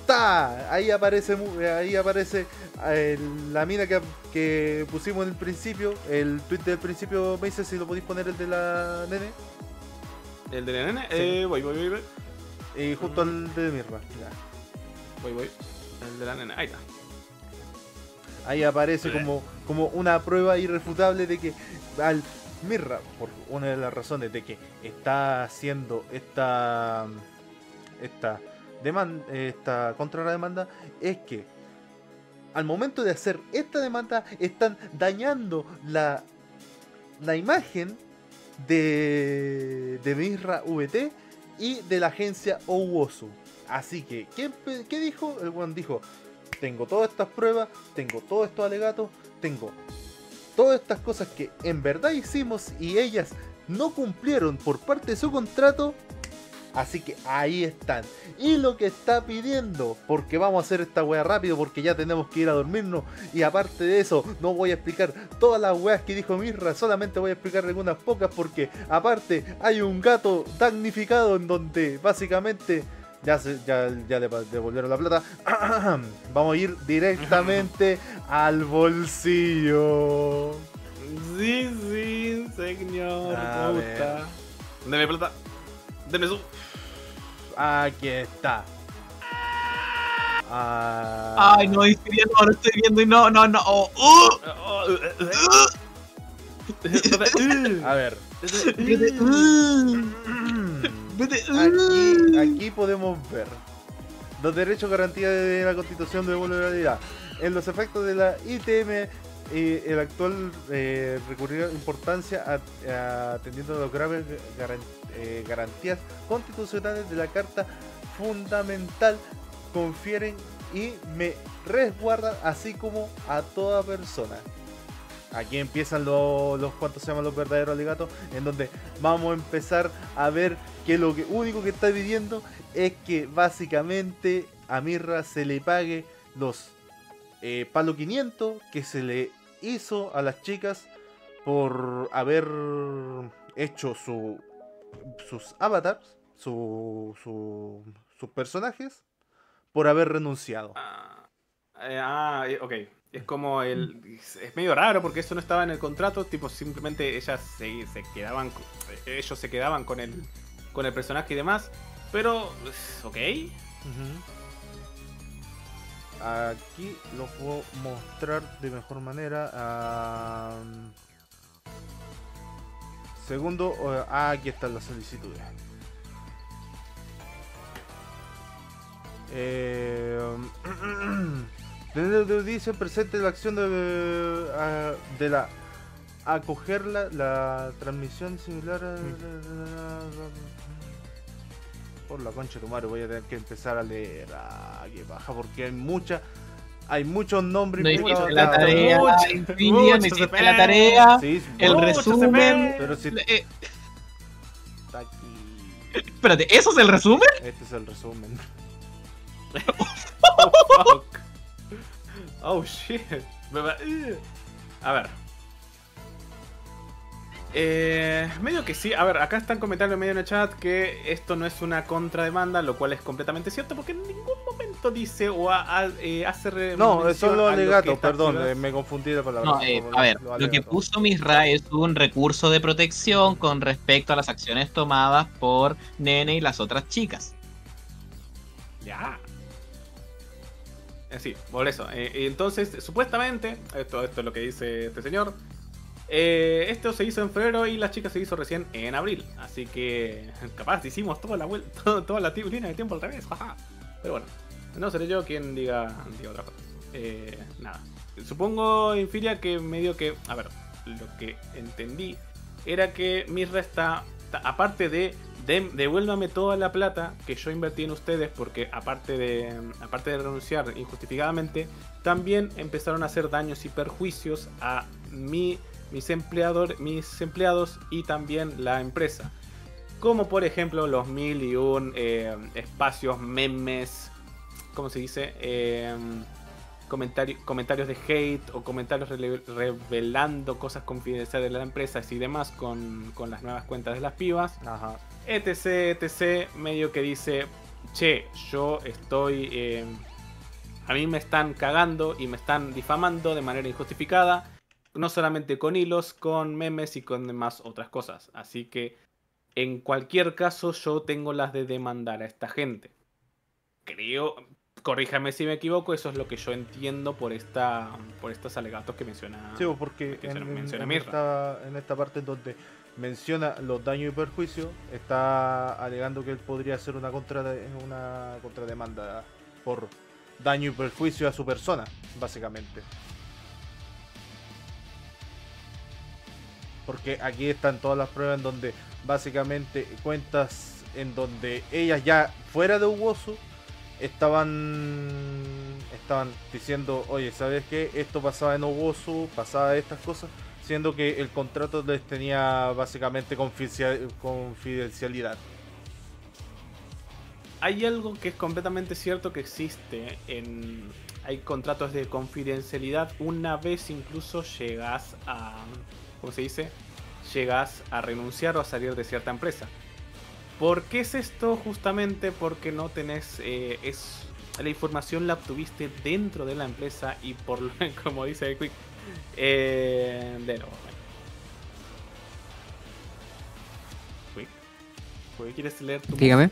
Ta, ahí aparece, mu- ahí aparece eh, la mina que, que pusimos en el principio. El tweet del principio me dice si lo podéis poner el de la nene.
¿El de la nene?
Sí.
Eh, voy, voy, voy, voy.
Y justo el de Mirra.
Voy, voy. El de la nene, ahí está.
Ahí aparece como, como una prueba irrefutable de que al Mirra, por una de las razones de que está haciendo esta esta demanda, esta contrademanda, es que al momento de hacer esta demanda están dañando la, la imagen de, de Mirra VT y de la agencia Owosu. Así que, ¿qué, dijo? El one dijo, tengo todas estas pruebas, tengo todos estos alegatos, tengo todas estas cosas que en verdad hicimos y ellas no cumplieron por parte de su contrato. Así que ahí están. Y lo que está pidiendo, porque vamos a hacer esta wea rápido, porque ya tenemos que ir a dormirnos. Y aparte de eso, no voy a explicar todas las weas que dijo Mirra, solamente voy a explicar algunas pocas, porque aparte hay un gato damnificado en donde básicamente ya, se, ya, ya le devolvieron la plata. [clears throat] vamos a ir directamente al bolsillo.
Sí, sí, señor.
A
gusta. Deme plata. Deme su.
Aquí está. Ah,
Ay, no, estoy viendo, ahora estoy viendo y no, no, no. oh, uh.
A ver. [laughs] [clears throat]
Vete,
Aquí, aquí podemos ver los derechos garantía de la Constitución de vulnerabilidad. En los efectos de la ITM, eh, el actual eh, recurrir importancia a- a- atendiendo a los graves eh, garantías constitucionales de la Carta Fundamental confieren y me resguardan así como a toda persona. Aquí empiezan los, los cuantos se llaman los verdaderos alegatos, en donde vamos a empezar a ver que lo único que está pidiendo es que básicamente a Mirra se le pague los eh, palo 500 que se le hizo a las chicas por haber hecho su, sus avatars, su, su- sus personajes, por haber renunciado.
Eh, ah, eh, ok. Es como el. Es medio raro porque eso no estaba en el contrato. Tipo, simplemente ellas se, se quedaban. eh, Ellos se quedaban con el. Con el personaje y demás. Pero. Ok.
Aquí lo puedo mostrar de mejor manera. segundo, ah, aquí están las solicitudes. Eh, [clears throat] donde dice presente la acción de, ah, de la acoger la, la transmisión similar a, por la concha de tu madre voy a tener que empezar a leer ah, qué baja porque hay mucha hay muchos nombres
No hiciste la
acá.
tarea,
Mucho,
Infinia,
mucho se
la tarea,
Sí,
el
mucho
resumen.
Pero si
Eh,
está aquí.
espérate, ¿eso es el resumen?
Este es el resumen. [laughs] [laughs]
Oh, fuck. Oh, shit. A ver. Eh, medio que sí. A ver, acá están comentando medio en el chat que esto no es una contrademanda, lo cual es completamente cierto porque en ningún momento dice o eh, hace
No, los
a lo que
alegatos,
está
perdón,
activas.
eh, me confundí de palabra.
No, eh, a ver, lo que puso Misra es un recurso de protección con respecto a las acciones tomadas por Nene y las otras chicas.
Ya. Eh, sí, por eso. Eh, entonces, supuestamente, esto, es lo que dice este señor. eh, esto se hizo en febrero y la chica se hizo recién en abril. Así que, [laughs] capaz, hicimos toda la vuelta, [laughs] toda la tiempo al revés. jaja. Pero bueno, no seré yo quien diga, diga otra cosa. Eh, nada. Supongo, Infiria, que medio que. A ver, lo que entendí era que Mirra está- aparte de, de. Devuélvame toda la plata que yo invertí en ustedes, porque aparte de. Aparte de renunciar injustificadamente, también empezaron a hacer daños y perjuicios a mi, mis, empleador, mis empleados y también la empresa. Como por ejemplo los mil y un eh, espacios, memes, ¿cómo se dice? Eh, comentari- comentarios de hate o comentarios revelando cosas confidenciales de la empresa y demás con, con las nuevas cuentas de las pibas. Etc, etc, medio que dice, che, yo estoy... eh, a mí me están cagando y me están difamando de manera injustificada, no solamente con hilos, con memes y con demás otras cosas. Así que en cualquier caso yo tengo las de demandar a esta gente. Creo, corríjame si me equivoco, eso es lo que yo entiendo por esta por estos alegatos que menciona.
Sí, porque
que
en,
menciona-
en-
menciona
en
Mirra.
esta, en esta parte donde menciona los daños y perjuicios, está alegando que él podría hacer una, contra, una contrademanda por daño y perjuicio a su persona, básicamente. Porque aquí están todas las pruebas en donde básicamente cuentas en donde ellas ya fuera de Uwosu estaban estaban diciendo, oye, ¿sabes qué? Esto pasaba en Owosu, pasaba estas cosas, siendo que el contrato les tenía básicamente confidencia- confidencialidad.
Hay algo que es completamente cierto que existe en hay contratos de confidencialidad una vez incluso llegas a ¿cómo se dice? llegas a renunciar o a salir de cierta empresa. ¿Por qué es esto? Justamente porque no tenés eh, es la información la obtuviste dentro de la empresa y por [laughs] como dice Quick eh, de nuevo. Quick, ¿quieres leer tu
Dígame.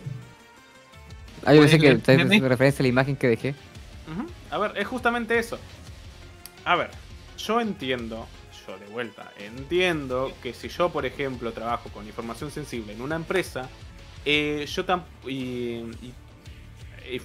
Ah, yo pensé que estáis haciendo referencia a la imagen que dejé.
A ver, es justamente eso. A ver, yo entiendo, yo de vuelta, entiendo que si yo, por ejemplo, trabajo con información sensible en una empresa, eh, yo y- y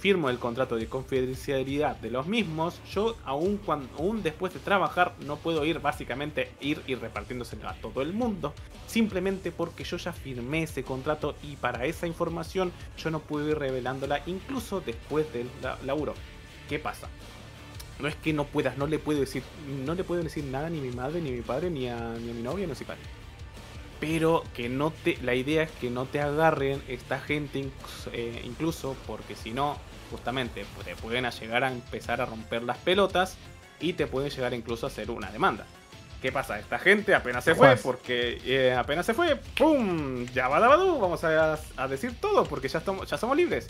firmo el contrato de confidencialidad de los mismos, yo aún, cuando, aún después de trabajar no puedo ir básicamente ir y repartiéndoselo a todo el mundo, simplemente porque yo ya firmé ese contrato y para esa información yo no puedo ir revelándola incluso después del la- laburo. ¿Qué pasa? No es que no puedas, no le puedo decir, no le puedo decir nada ni a mi madre, ni a mi padre, ni a, ni a mi novia, no sé padre. Pero que no te, la idea es que no te agarren esta gente incluso, eh, incluso porque si no, justamente pues, te pueden llegar a empezar a romper las pelotas y te pueden llegar incluso a hacer una demanda. ¿Qué pasa? Esta gente apenas se fue porque eh, apenas se fue, ¡pum! Ya va vamos a, a decir todo porque ya, estamos, ya somos libres.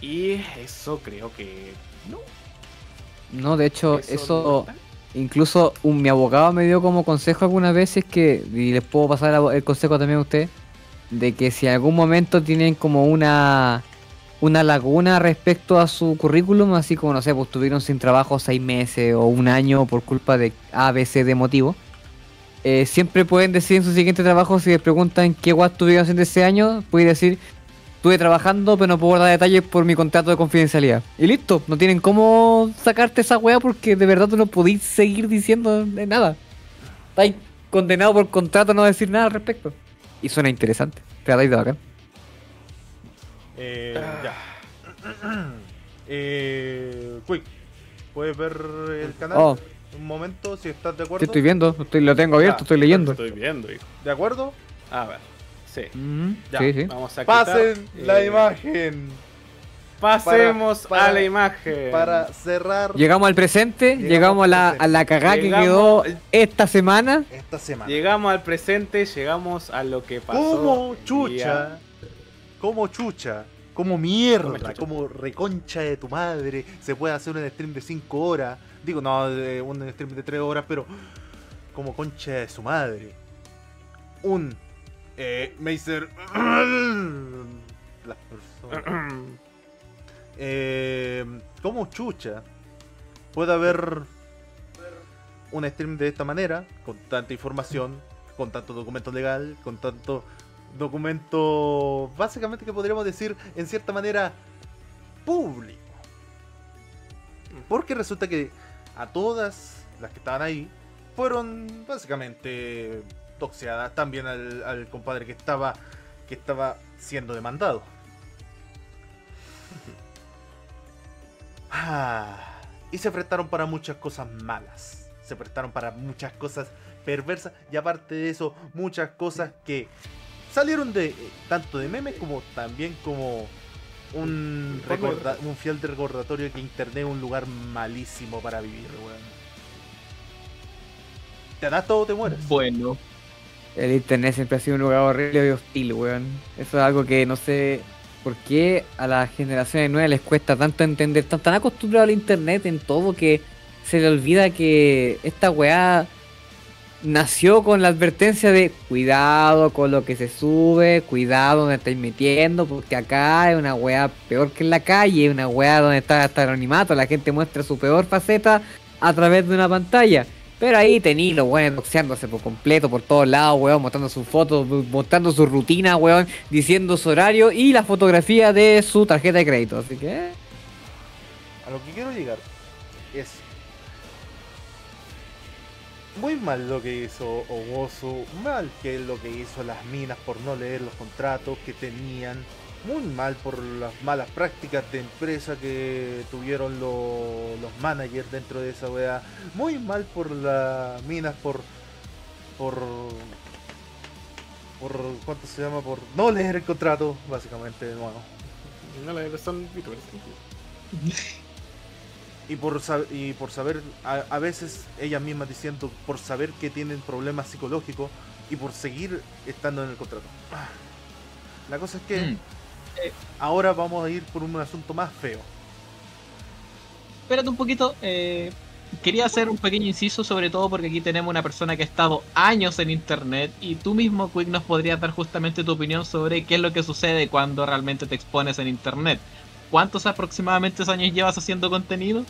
Y eso creo que no.
No, de hecho,
¿Eso
eso, incluso un, mi abogado me dio como consejo algunas veces que, y les puedo pasar el consejo también a usted, de que si en algún momento tienen como una una laguna respecto a su currículum, así como, no sé, pues estuvieron sin trabajo seis meses o un año por culpa de A, B, C de motivo, eh, siempre pueden decir en su siguiente trabajo, si les preguntan qué guay estuvieron haciendo ese año, pueden decir, estuve trabajando, pero no puedo dar detalles por mi contrato de confidencialidad. Y listo, no tienen cómo sacarte esa weá porque de verdad tú no podís seguir diciendo de nada. Estáis condenado por contrato a no decir nada al respecto. Y suena interesante. Te de bacán.
Eh, ya. eh, Quick, ¿puedes ver el canal?
Oh.
Un momento, si estás de acuerdo.
¿Qué estoy viendo? Estoy, lo tengo abierto,
Ya,
estoy leyendo.
Estoy viendo, hijo.
¿De acuerdo?
A ver. Sí.
Ya.
Sí, sí.
Vamos a quitar,
Pasen la
eh,
imagen.
Pasemos
Para-
a la imagen.
Para cerrar
Llegamos al presente, llegamos,
Llegamos
a, la, a la cagada que quedó esta semana.
esta semana.
Llegamos al presente, llegamos a lo que pasó.
Como chucha, como chucha, como mierda, como reconcha de tu madre, se puede hacer un stream de 5 horas. Digo, no, de- un stream de 3 horas, pero como concha de su madre. Un eh, Mazer. Las personas. Eh, como chucha, puede haber un stream de esta manera, con tanta información, con tanto documento legal, con tanto documento, básicamente que podríamos decir en cierta manera público. Porque resulta que a todas las que estaban ahí fueron básicamente también al, al compadre que estaba que estaba siendo demandado. [laughs] Ah, y se prestaron para muchas cosas malas. Se prestaron para muchas cosas perversas. Y aparte de eso, muchas cosas que salieron de eh, tanto de memes como también como un, recorda- un fiel recordatorio que internet es un lugar malísimo para vivir, weón. Te adaptas o te mueres.
Bueno,
El internet siempre ha sido un lugar horrible y hostil, weón. Eso es algo que no sé por qué a las generaciones nuevas les cuesta tanto entender. Están tan acostumbrados al internet en todo que se le olvida que esta weá nació con la advertencia de cuidado con lo que se sube, cuidado donde estáis metiendo, porque acá es una weá peor que en la calle, una weá donde está hasta el anonimato, la gente muestra su peor faceta a través de una pantalla. Pero ahí tení los weones doxeándose por completo, por todos lados, weón, mostrando sus fotos, mostrando su rutina, weón, diciendo su horario y la fotografía de su tarjeta de crédito. Así que, eh,
A lo que quiero llegar es muy mal lo que hizo Ogosu, mal que lo que hizo las minas por no leer los contratos que tenían, muy mal por las malas prácticas de empresa que tuvieron lo- los managers dentro de esa weá, muy mal por las minas por por por cuánto se llama por no leer el contrato, básicamente de nuevo.
No, la son.
Y por, sab- y por saber, a, a veces ellas mismas diciendo, por saber que tienen problemas psicológicos y por seguir estando en el contrato. La cosa es que
Mm.
Ahora vamos a ir por un asunto más feo.
espérate un poquito. eh, quería hacer un pequeño inciso, sobre todo porque aquí tenemos una persona que ha estado años en internet y tú mismo, Quick, nos podrías dar justamente tu opinión sobre qué es lo que sucede cuando realmente te expones en internet. ¿Cuántos aproximadamente años llevas haciendo contenido?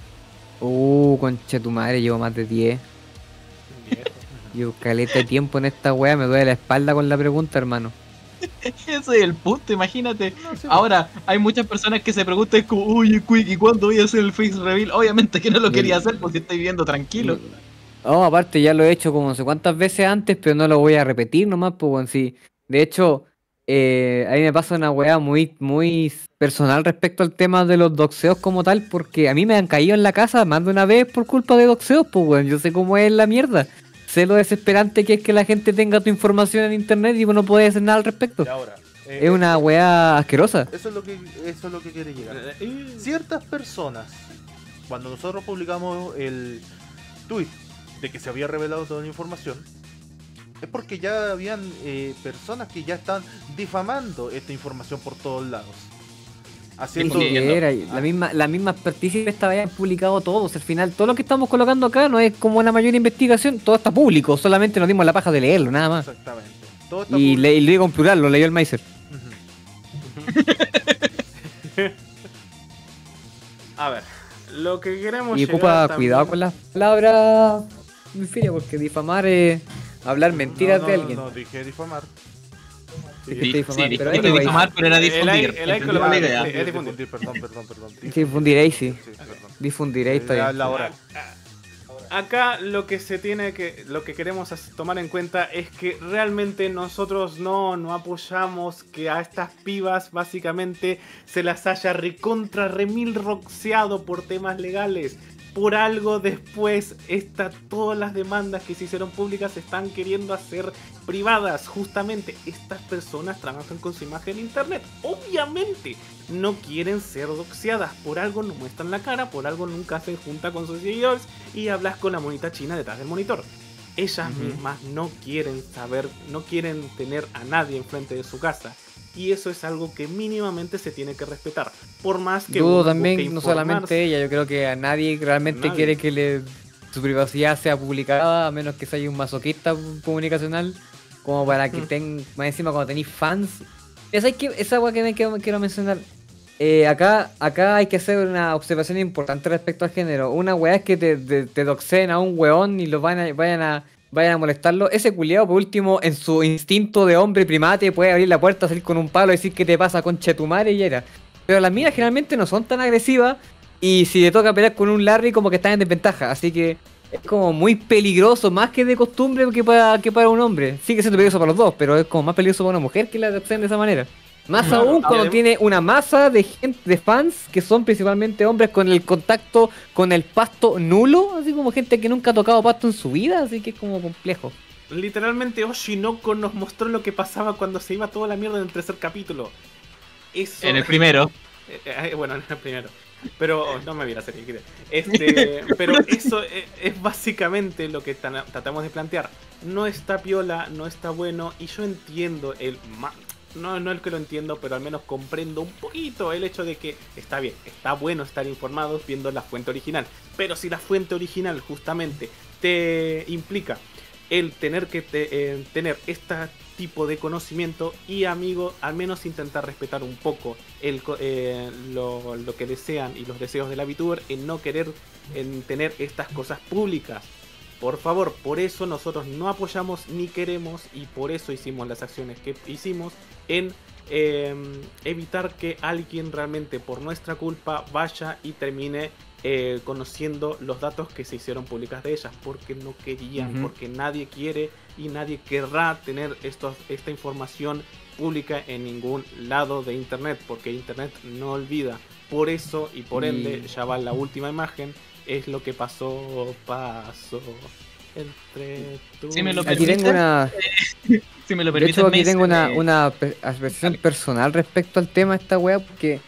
uh, concha tu madre, llevo más de 10. Llevo caleta de tiempo en esta weá, me duele la espalda con la pregunta, hermano. [laughs]
Ese es el punto, imagínate. Ahora, hay muchas personas que se preguntan como, Quick, ¿y cuándo voy a hacer el face reveal? Obviamente que no lo quería hacer porque estoy viendo tranquilo.
Oh, aparte ya lo he hecho como no sé cuántas veces antes, pero no lo voy a repetir nomás, pues weón, sí. De hecho, eh, a mí me pasa una weá muy, muy personal respecto al tema de los doxeos como tal, porque a mí me han caído en la casa más de una vez por culpa de doxeos, pues weón, yo sé cómo es la mierda. Sé lo desesperante que es que la gente tenga tu información en internet y no puede hacer nada al respecto.
Y ahora, eh,
Es una weá asquerosa.
Eso es lo que eso es lo que quiere llegar.
Eh,
Ciertas personas, cuando nosotros publicamos el tweet de que se había revelado toda la información, es porque ya habían eh, personas que ya están difamando esta información por todos lados. Haciendo
y La misma, la misma experticia estaba ya publicado todos. Al final, todo lo que estamos colocando acá no es como una mayor investigación, todo está público. Solamente nos dimos la paja de leerlo, nada más.
Exactamente. Todo está
Y, le, y digo en plural, lo leyó el Meiser. [laughs]
A ver, lo que queremos
Y ocupa
también-
cuidado con las palabras, porque difamar es hablar mentiras
no,
de
no,
alguien.
No, dije difamar.
Dijiste difamar,
sí,
pero
dijiste difamar, pero era
El
difundir.
el lo-
la idea.
es difundir.
difundir, perdón, perdón, perdón.
Difundiréis, sí. Difundiréis,
la hora.
Acá lo que se tiene que, lo que queremos tomar en cuenta es que realmente nosotros no, no apoyamos que a estas pibas básicamente se las haya recontra remil roxeado por temas legales. Por algo después, esta, todas las demandas que se hicieron públicas se están queriendo hacer privadas. Justamente estas personas trabajan con su imagen en internet. Obviamente no quieren ser doxeadas. Por algo no muestran la cara, por algo nunca se junta con sus seguidores y hablas con la monita china detrás del monitor. Ellas mismas no quieren saber, no quieren tener a nadie enfrente de su casa. Y eso es algo que mínimamente se tiene que respetar. Por más que
Dudo también, no solamente ella, yo creo que a nadie realmente
Nadie.
quiere que le, su privacidad sea publicada, a menos que sea un masoquista comunicacional, como para que
Mm.
más encima cuando tenéis fans. Esa, hay que, esa agua que me quiero, quiero mencionar. Eh, acá, acá hay que hacer una observación importante respecto al género. Una weá es que te, te, te doxeen a un weón y lo van a, vayan a vayan a molestarlo. Ese culiao, por último, en su instinto de hombre primate, puede abrir la puerta, salir con un palo y decir que te pasa con chetumare y era. Pero las minas generalmente no son tan agresivas. Y si le toca pelear con un Larry, como que están en desventaja. Así que es como muy peligroso, más que de costumbre que para, que para un hombre. Sigue siendo peligroso para los dos, pero es como más peligroso para una mujer que la de esa manera. Más
Claro,
aún cuando tiene una masa de gente, de fans que son principalmente hombres con el contacto con el pasto nulo, así como gente que nunca ha tocado pasto en su vida, así que es como complejo.
Literalmente Oshinoko nos mostró lo que pasaba cuando se iba toda la mierda en el tercer capítulo. Eso...
En el [laughs] primero.
Eh, eh, bueno, en el primero. Pero no me vi la serie, ¿qué Este, [laughs] pero eso es, es básicamente lo que tratamos de plantear. No está piola, no está bueno, y yo entiendo el no, no el que lo entiendo, pero al menos comprendo un poquito el hecho de que está bien, está bueno estar informados viendo la fuente original. Pero si la fuente original justamente te implica el tener que eh, tener este tipo de conocimiento y amigo al menos intentar respetar un poco el, eh, lo, que desean y los deseos del VTuber en no querer en tener estas cosas públicas por favor por eso nosotros no apoyamos ni queremos y por eso hicimos las acciones que hicimos en eh, evitar que alguien realmente por nuestra culpa vaya y termine eh, conociendo los datos que se hicieron públicas de ellas porque no querían,
Ujú.
porque nadie quiere y nadie querrá tener estos, esta información pública en ningún lado de internet porque internet no olvida. Por eso y por
Y-
ende, ya va la última imagen, es lo que pasó, pasó entre tú
Si me lo
y-
Aquí tengo una... [laughs]
Si me lo
De
permites,
hecho, aquí tengo una, una pe- apreciación personal respecto al tema de esta wea, porque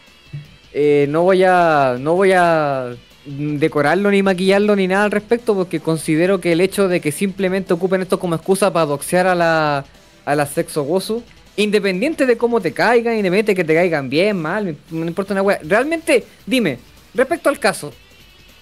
eh, no voy a. no voy a decorarlo ni maquillarlo ni nada al respecto, porque considero que el hecho de que simplemente ocupen esto como excusa para doxear a la, a la sexo gozo, independiente de cómo te caigan, independiente de que te caigan bien, mal, no importa una wea. Realmente, dime, respecto al caso,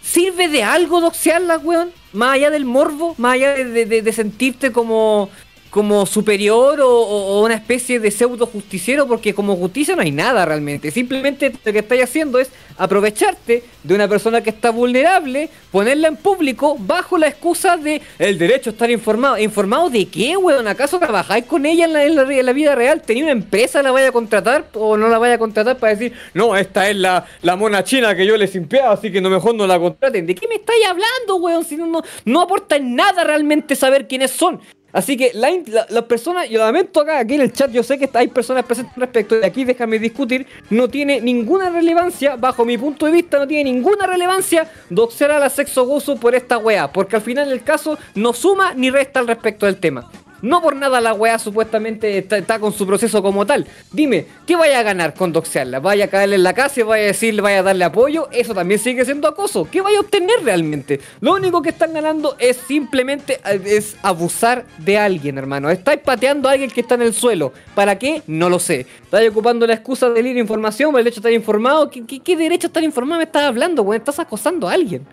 ¿Sirve de algo doxearla, weón? Más allá del morbo, más allá de- de sentirte como, como superior o, una especie de pseudo justiciero, porque como justicia no hay nada realmente. Simplemente lo que estáis haciendo es aprovecharte de una persona que está vulnerable, ponerla en público bajo la excusa de el derecho a estar informado. ¿Informado de qué, weón? ¿Acaso trabajáis con ella en la, vida real? ¿Tenía una empresa la vaya a contratar o no la vaya a contratar para decir, no, esta es la, la mona china que yo les simpiaba, así que no mejor no la contraten? ¿De qué me estáis hablando, weón? Si no, no, no aporta en nada realmente saber quiénes son. Así que la in- la- las personas, yo lamento acá, aquí en el chat, yo sé que hay personas presentes al respecto, y aquí déjame discutir, no tiene ninguna relevancia, bajo mi punto de vista, no tiene ninguna relevancia doxear a la sexo gozo por esta wea, porque al final el caso no suma ni resta al respecto del tema. No por nada la weá supuestamente está, con su proceso como tal. Dime, ¿qué vaya a ganar con doxearla? ¿Vaya a caerle en la casa y vaya a decirle, vaya a darle apoyo? Eso también sigue siendo acoso. ¿Qué vaya a obtener realmente? Lo único que están ganando es simplemente eh, es abusar de alguien, hermano. Estáis pateando a alguien que está en el suelo. ¿Para qué? No lo sé. Estáis ocupando la excusa de ir información por el hecho de estar informado. ¿Qué, qué, qué derecho a estar informado me estás hablando, weón? Estás acosando a alguien.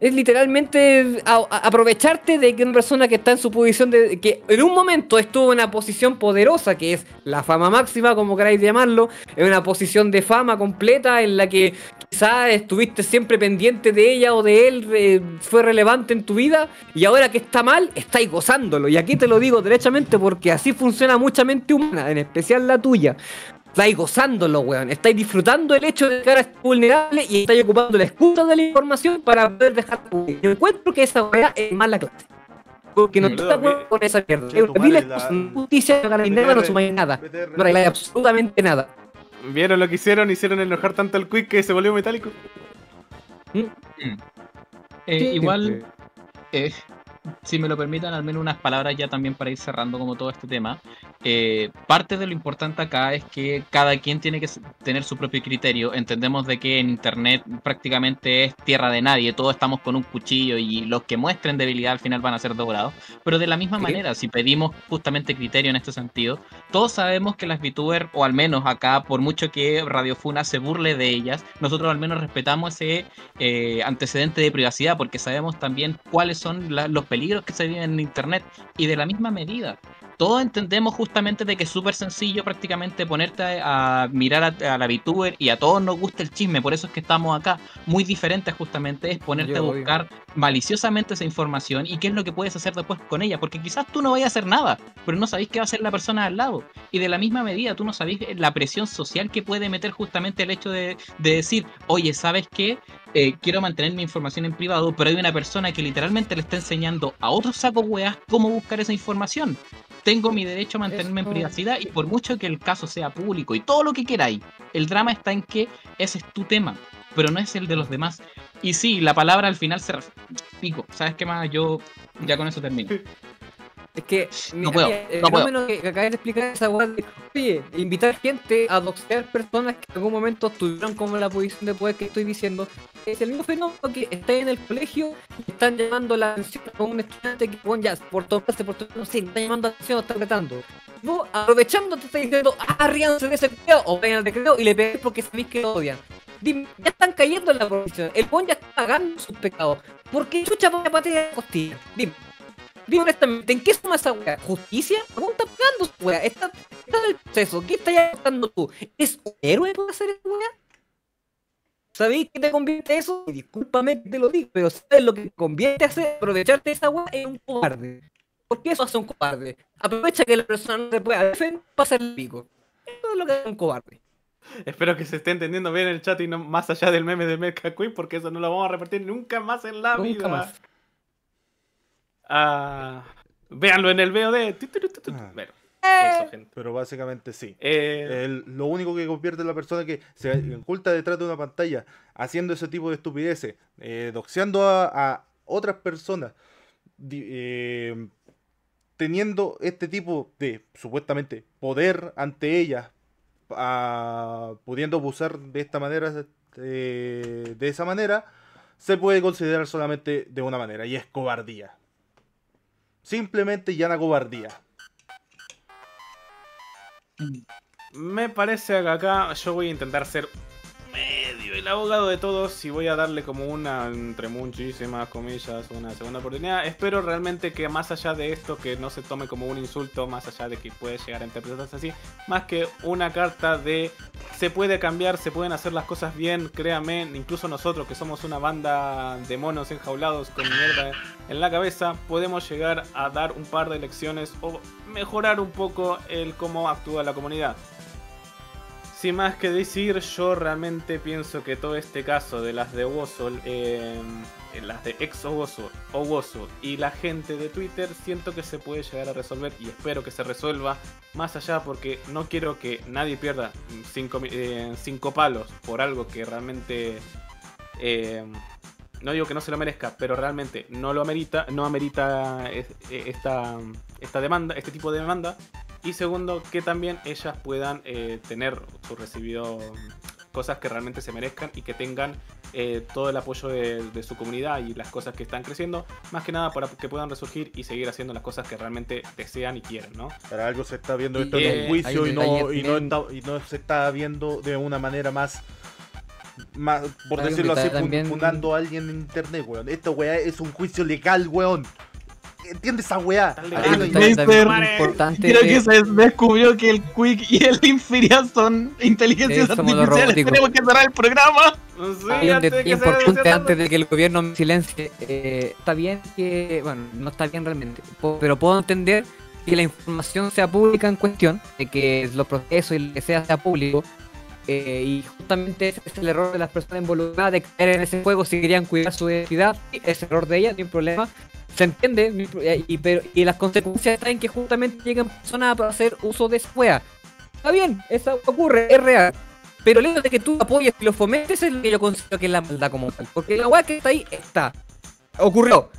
Es literalmente aprovecharte de que una persona que está en su posición de. que en un momento estuvo en una posición poderosa, que es la fama máxima, como queráis llamarlo, en una posición de fama completa en la que quizás estuviste siempre pendiente de ella o de él, eh, fue relevante en tu vida, y ahora que está mal, estáis gozándolo. Y aquí te lo digo derechamente porque así funciona mucha mente humana, en especial la tuya. Estáis gozándolo, weón. Estáis disfrutando el hecho de que ahora es vulnerable y estáis ocupando la excusa de la información para poder dejar. Yo encuentro que esa weá es mala clase. Porque no estoy de acuerdo con esa mierda. Es una no justicia, no ganáis nada, no sumáis nada. No arregláis absolutamente nada.
¿Vieron lo que hicieron? Hicieron enojar tanto al Quick que se volvió metálico.
Eh,
Sí.
igual, eh, si me lo permitan, al menos unas palabras ya también para ir cerrando como todo este tema. Eh, parte de lo importante acá es que cada quien tiene que tener su propio criterio. Entendemos de que en internet prácticamente es tierra de nadie, todos estamos con un cuchillo y los que muestren debilidad al final van a ser dobrados. Pero de la misma
Sí.
manera, si pedimos justamente criterio en este sentido, todos sabemos que las VTuber, o al menos acá, por mucho que Radio Funa se burle de ellas, nosotros al menos respetamos ese eh, antecedente de privacidad porque sabemos también cuáles son la- los peligros que se viven en Internet y de la misma medida. Todos entendemos justamente de que es súper sencillo prácticamente ponerte a, a mirar a, a la VTuber y a todos nos gusta el chisme, por eso es que estamos acá. Muy diferente justamente es ponerte
Yo,
a
obvio.
buscar maliciosamente esa información y qué es lo que puedes hacer después con ella, porque quizás tú no vayas a hacer nada, pero no sabéis qué va a hacer la persona al lado. Y de la misma medida, tú no sabéis la presión social que puede meter justamente el hecho de, de decir, oye, ¿sabes qué? Eh, quiero mantener mi información en privado, pero hay una persona que literalmente le está enseñando a otros sacos weas cómo buscar esa información. Tengo mi derecho a mantenerme en privacidad y por mucho que el caso sea público y todo lo que queráis, el drama está en que ese es tu tema, pero no es el de los demás. Y sí, la palabra al final se... Pico, ¿sabes qué más? Yo ya con eso termino. [laughs]
Es que
No puedo,
el
no puedo.
fenómeno que, que acabas de explicar esa weá de oye, invitar gente a doxear personas que en algún momento estuvieron como en la posición de poder que estoy diciendo, es el mismo fenómeno que está en el colegio y están llamando la atención a un estudiante que bueno, ya por tomarse por todo, no sé, está llamando la atención, está retando. Vos aprovechando te está diciendo, ah, ríanse de ese cuidado, o vayan al recreo y le pegáis porque sabéis que lo odian. Dime, ya están cayendo en la posición, el buen ya está pagando sus pecados. ¿Por qué chucha voy a patear la costilla? Dime. Dime honestamente, ¿en qué suma esa weá? ¿Justicia? ¿Cómo está pagando su weá? Está, está en el proceso. ¿Qué estás apostando tú? ¿Es un héroe por hacer esa weá? ¿Sabéis qué te convierte eso? Y discúlpame que te lo digo, pero ¿sabes lo que te convierte hacer? Aprovecharte de esa weá en un cobarde. ¿Por qué eso hace un cobarde? Aprovecha que la persona no te pueda defender para hacer el pico. Eso es lo que hace un cobarde.
Espero que se esté entendiendo bien el chat y no más allá del meme de Mecha Queen, porque eso no lo vamos a repetir nunca más en la
Nunca
vida.
más.
Ah, véanlo en el VOD.
Ah.
Bueno, eso, gente.
Pero básicamente sí.
Eh,
El- lo único que convierte a la persona que se oculta detrás de una pantalla haciendo ese tipo de estupideces, eh, doxeando a, a otras personas, di- eh, teniendo este tipo de supuestamente poder ante ellas, ah, pudiendo abusar de esta manera, eh, de esa manera, se puede considerar solamente de una manera y es cobardía. Simplemente llana cobardía.
Me parece que acá yo voy a intentar ser el abogado de todos y voy a darle como una, entre muchísimas comillas, una segunda oportunidad. Espero realmente que más allá de esto, que no se tome como un insulto, más allá de que puede llegar a interpretarse así, más que una carta de se puede cambiar, se pueden hacer las cosas bien, créame, incluso nosotros que somos una banda de monos enjaulados con mierda en la cabeza, podemos llegar a dar un par de lecciones o mejorar un poco el cómo actúa la comunidad. Sin más que decir, yo realmente pienso que todo este caso de las de Owosol, eh, las de ex Owosol y la gente de Twitter, siento que se puede llegar a resolver y espero que se resuelva más allá porque no quiero que nadie pierda cinco, mi- eh, cinco palos por algo que realmente eh, no digo que no se lo merezca, pero realmente no lo amerita, no amerita eh, esta, esta demanda, este tipo de demanda. Y segundo, que también ellas puedan eh, tener su recibido cosas que realmente se merezcan y que tengan eh, todo el apoyo de, de su comunidad y las cosas que están creciendo, más que nada para que puedan resurgir y seguir haciendo las cosas que realmente desean y quieren, ¿no?
Para algo se está viendo esto
Y,
en
eh,
un juicio y no, y, no
también.
está- y no se está viendo de una manera más, más por decirlo así,
también-
fundando a alguien en internet, weón. Esta weá es un juicio legal, weón. ¿Entiendes esa weá?
Importante
Creo que se descubrió que el Quick y el Infiria son inteligencias
Sí,
artificiales. Tenemos que cerrar el programa.
Hay un detalle importante antes de que el gobierno me silencie. Eh, está bien que, bueno, no está bien realmente, pero puedo entender que la información sea pública en cuestión, de que los procesos y lo que sea sea público. eh, y justamente ese es el error de las personas involucradas de caer en ese juego si querían cuidar su identidad. Sí, Es error de ellas, no hay problema. Se entiende, pro- y, pero, y las consecuencias están en que justamente llegan personas a hacer uso de esa wea. Está bien, eso ocurre, es real. Pero el hecho de que tú apoyes y lo fomentes es lo que yo considero que es la maldad como tal. Porque la weá que está ahí está. Ocurrió.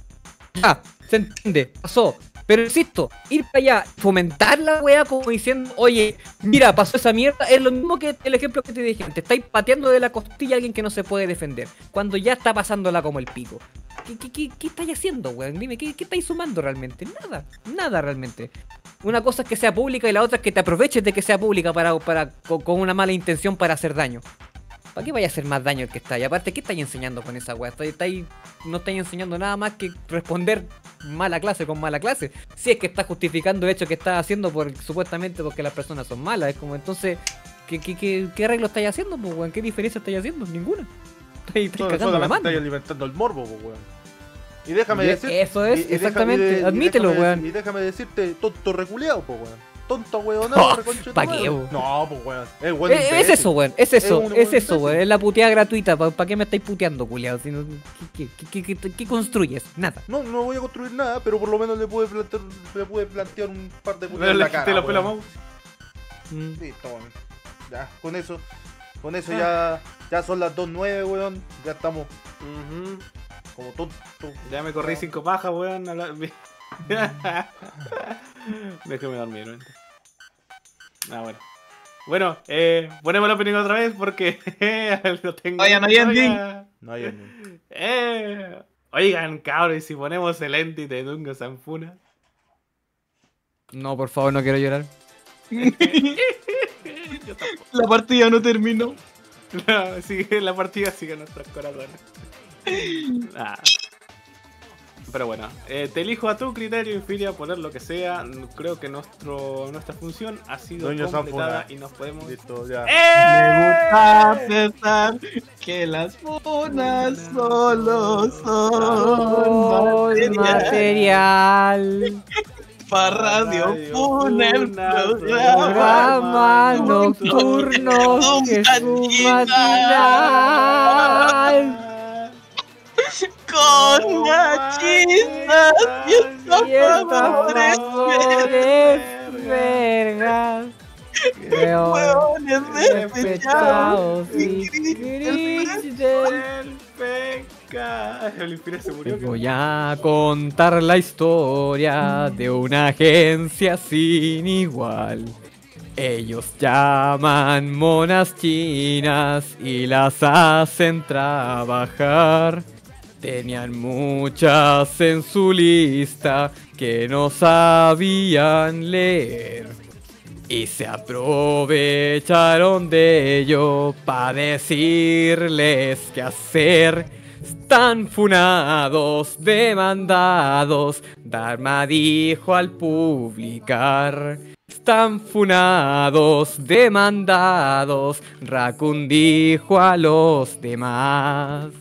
Ya, se entiende, pasó. Pero insisto, ir para allá, fomentar la weá como diciendo, oye, mira, pasó esa mierda, es lo mismo que el ejemplo que te dije. Te estáis pateando de la costilla a alguien que no se puede defender. Cuando ya está pasándola como el pico. ¿Qué, qué, qué, qué estáis haciendo, weón? Dime, ¿qué, ¿qué estáis sumando realmente? Nada, nada realmente. Una cosa es que sea pública y la otra es que te aproveches de que sea pública para, para, con, con una mala intención para hacer daño. ¿Para qué vaya a hacer más daño el que está ahí? Aparte, ¿qué estáis enseñando con esa weá? Estáis- no estáis enseñando nada más que responder mala clase con mala clase. Si es que está justificando el hecho que estás haciendo por supuestamente porque las personas son malas. Es como entonces, ¿qué, qué, qué, qué arreglo estáis haciendo, pues, weón? ¿Qué diferencia estáis haciendo? Ninguna. Estáis, cagando la mano.
estáis alimentando el morbo, po, weón. Y déjame
Y
decir.
eso es,
y- y deja-
exactamente,
y
admítelo,
déjame-
weón.
Y déjame decirte, tonto reculeado, po, weón. Tonto weón. [laughs]
Oh, ¿pa' qué, weón?
No, pues weón. Es, weón
Eh, es eso, weón, es eso,
un
es
weón
eso, weón, es la puteada gratuita. ¿Para qué me estáis puteando, culiao? Si no- ¿qué, qué, qué, qué- qué construyes? Nada.
No, no voy a construir nada, pero por lo menos le pude plantear, le pude plantear un par de puteadas
le
cara.
la pela.
Mm.
Listo, weón. Ya, con eso. Con
Ah.
eso ya, ya son las 2.09, weón. Ya estamos como tontos.
Ya me corrí cinco pajas, weón. [laughs] Déjeme dormir, weón. Ah, bueno. Bueno, eh, ponemos la opening otra vez porque [laughs] lo tengo.
Oye, no hay ending.
No hay ending.
Eh, oigan, cabros, y si ponemos el ending de Dungo Sanfuna.
No, por favor, no quiero llorar. [laughs]
La partida no terminó.
No, sigue, la partida sigue en nuestros corazones. Ah. Pero bueno, eh, te elijo a tu criterio, Infiria, poner lo que sea. Creo que nuestro, nuestra función ha sido
Doña
completada
Sanfona.
y nos podemos.
Listo, ya.
¡Eh!
Me gusta pensar que las funas solo son material.
material.
Para radio funa el
Programa nocturno que es un matinal.
Con gachizas y
Y
estafadores
vergas.
Hueones
Despechados y
El peca. El Infiria se murió.
Te voy a contar la historia de una agencia sin igual. Ellos llaman monas chinas y las hacen trabajar. Tenían muchas en su lista que no sabían leer. Y se aprovecharon de ello para decirles qué hacer. Están funados, demandados. Dharma dijo al publicar. Están funados, demandados. Raccoon dijo a los demás.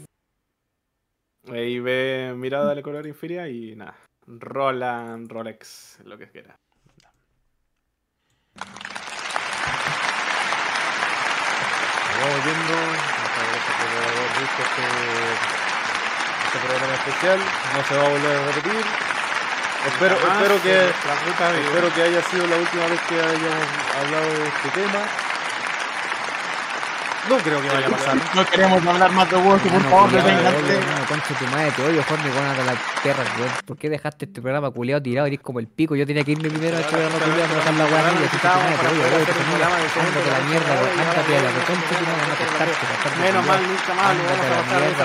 Ahí ve mirada de color Infiria y nada. Roland, Rolex, lo que quiera.
Vamos viendo. Muchas gracias por haber visto este, este programa especial. No se va a volver a repetir. Espero, espero que espero que haya sido la última vez que hayamos hablado de este tema. No creo que vaya a pasar.
No queremos hablar más de Wolf, por favor, deténgate.
Concha tu madre, te odio, Jorge, con de la perra, weón. ¿Por qué dejaste este programa culiado tirado? Eres como el pico. Yo tenía que irme primero a este programa dejar la weá mía. Concha tu madre, te odio, weón. Ándate a la mierda, weón. Ándate a la concha tu madre, no acostarte.
Menos mal, nunca más le vamos a pasar esa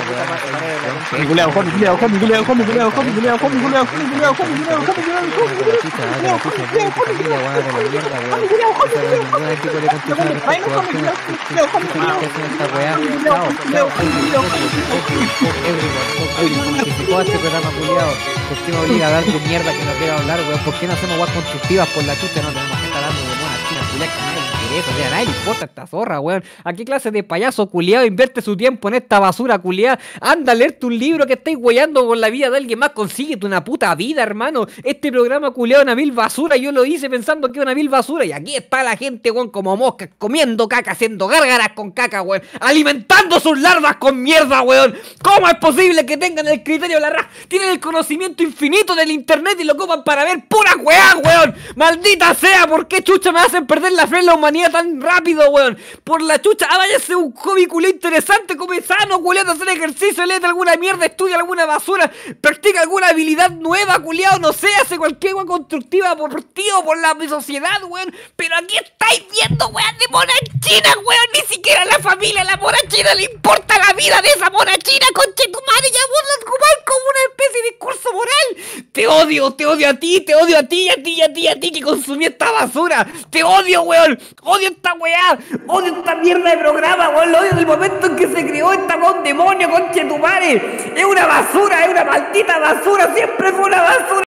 culeado, culeado, culeado, culeado, culeado, culeado, culeado, culeado, culeado, culeado,
este. ¿Por qué no no hacemos constructivas por la? No tenemos que estar hablando de mona china, interesa. O sea, importa esta zorra, weón. ¿A qué clase de payaso culiado invierte su tiempo en esta basura culiada? Anda a leerte un libro que estáis weyando con la vida de alguien más. Consíguete una puta vida, hermano. Este programa culiado una vil basura. Yo lo hice pensando que era una vil basura. Y aquí está la gente, weón, como moscas, comiendo caca, haciendo gárgaras con caca, weón. Alimentando sus larvas con mierda, weón. ¿Cómo es posible que tengan el criterio de la raza? Tienen el conocimiento infinito del internet y lo ocupan para ver pura weá, weón. Maldita sea, ¿por qué chucha me hacen perder la fe en la humanidad tan rápido, weón? Por la chucha, ah, váyase un hobby culé interesante, come sano, culiado, hacer ejercicio, léete alguna mierda, estudia alguna basura, practica alguna habilidad nueva, culiado, no sé, hace cualquier weón constructiva por ti o por la sociedad, weón. Pero aquí estáis viendo, weón, de mona china, weón. Ni siquiera a la familia, la mona china le importa la vida de esa mona china, conche tu madre, ya vos la como una especie de discurso moral. Te odio, te odio a ti, te odio a ti, a ti, a ti, a ti que consumí esta basura. Te odio, weón. Odio esta weá. Odio esta mierda de programa, weón. Lo odio desde el momento en que se creó esta con demonio, conche tu madre. Es una basura, es una maldita basura. Siempre fue una basura.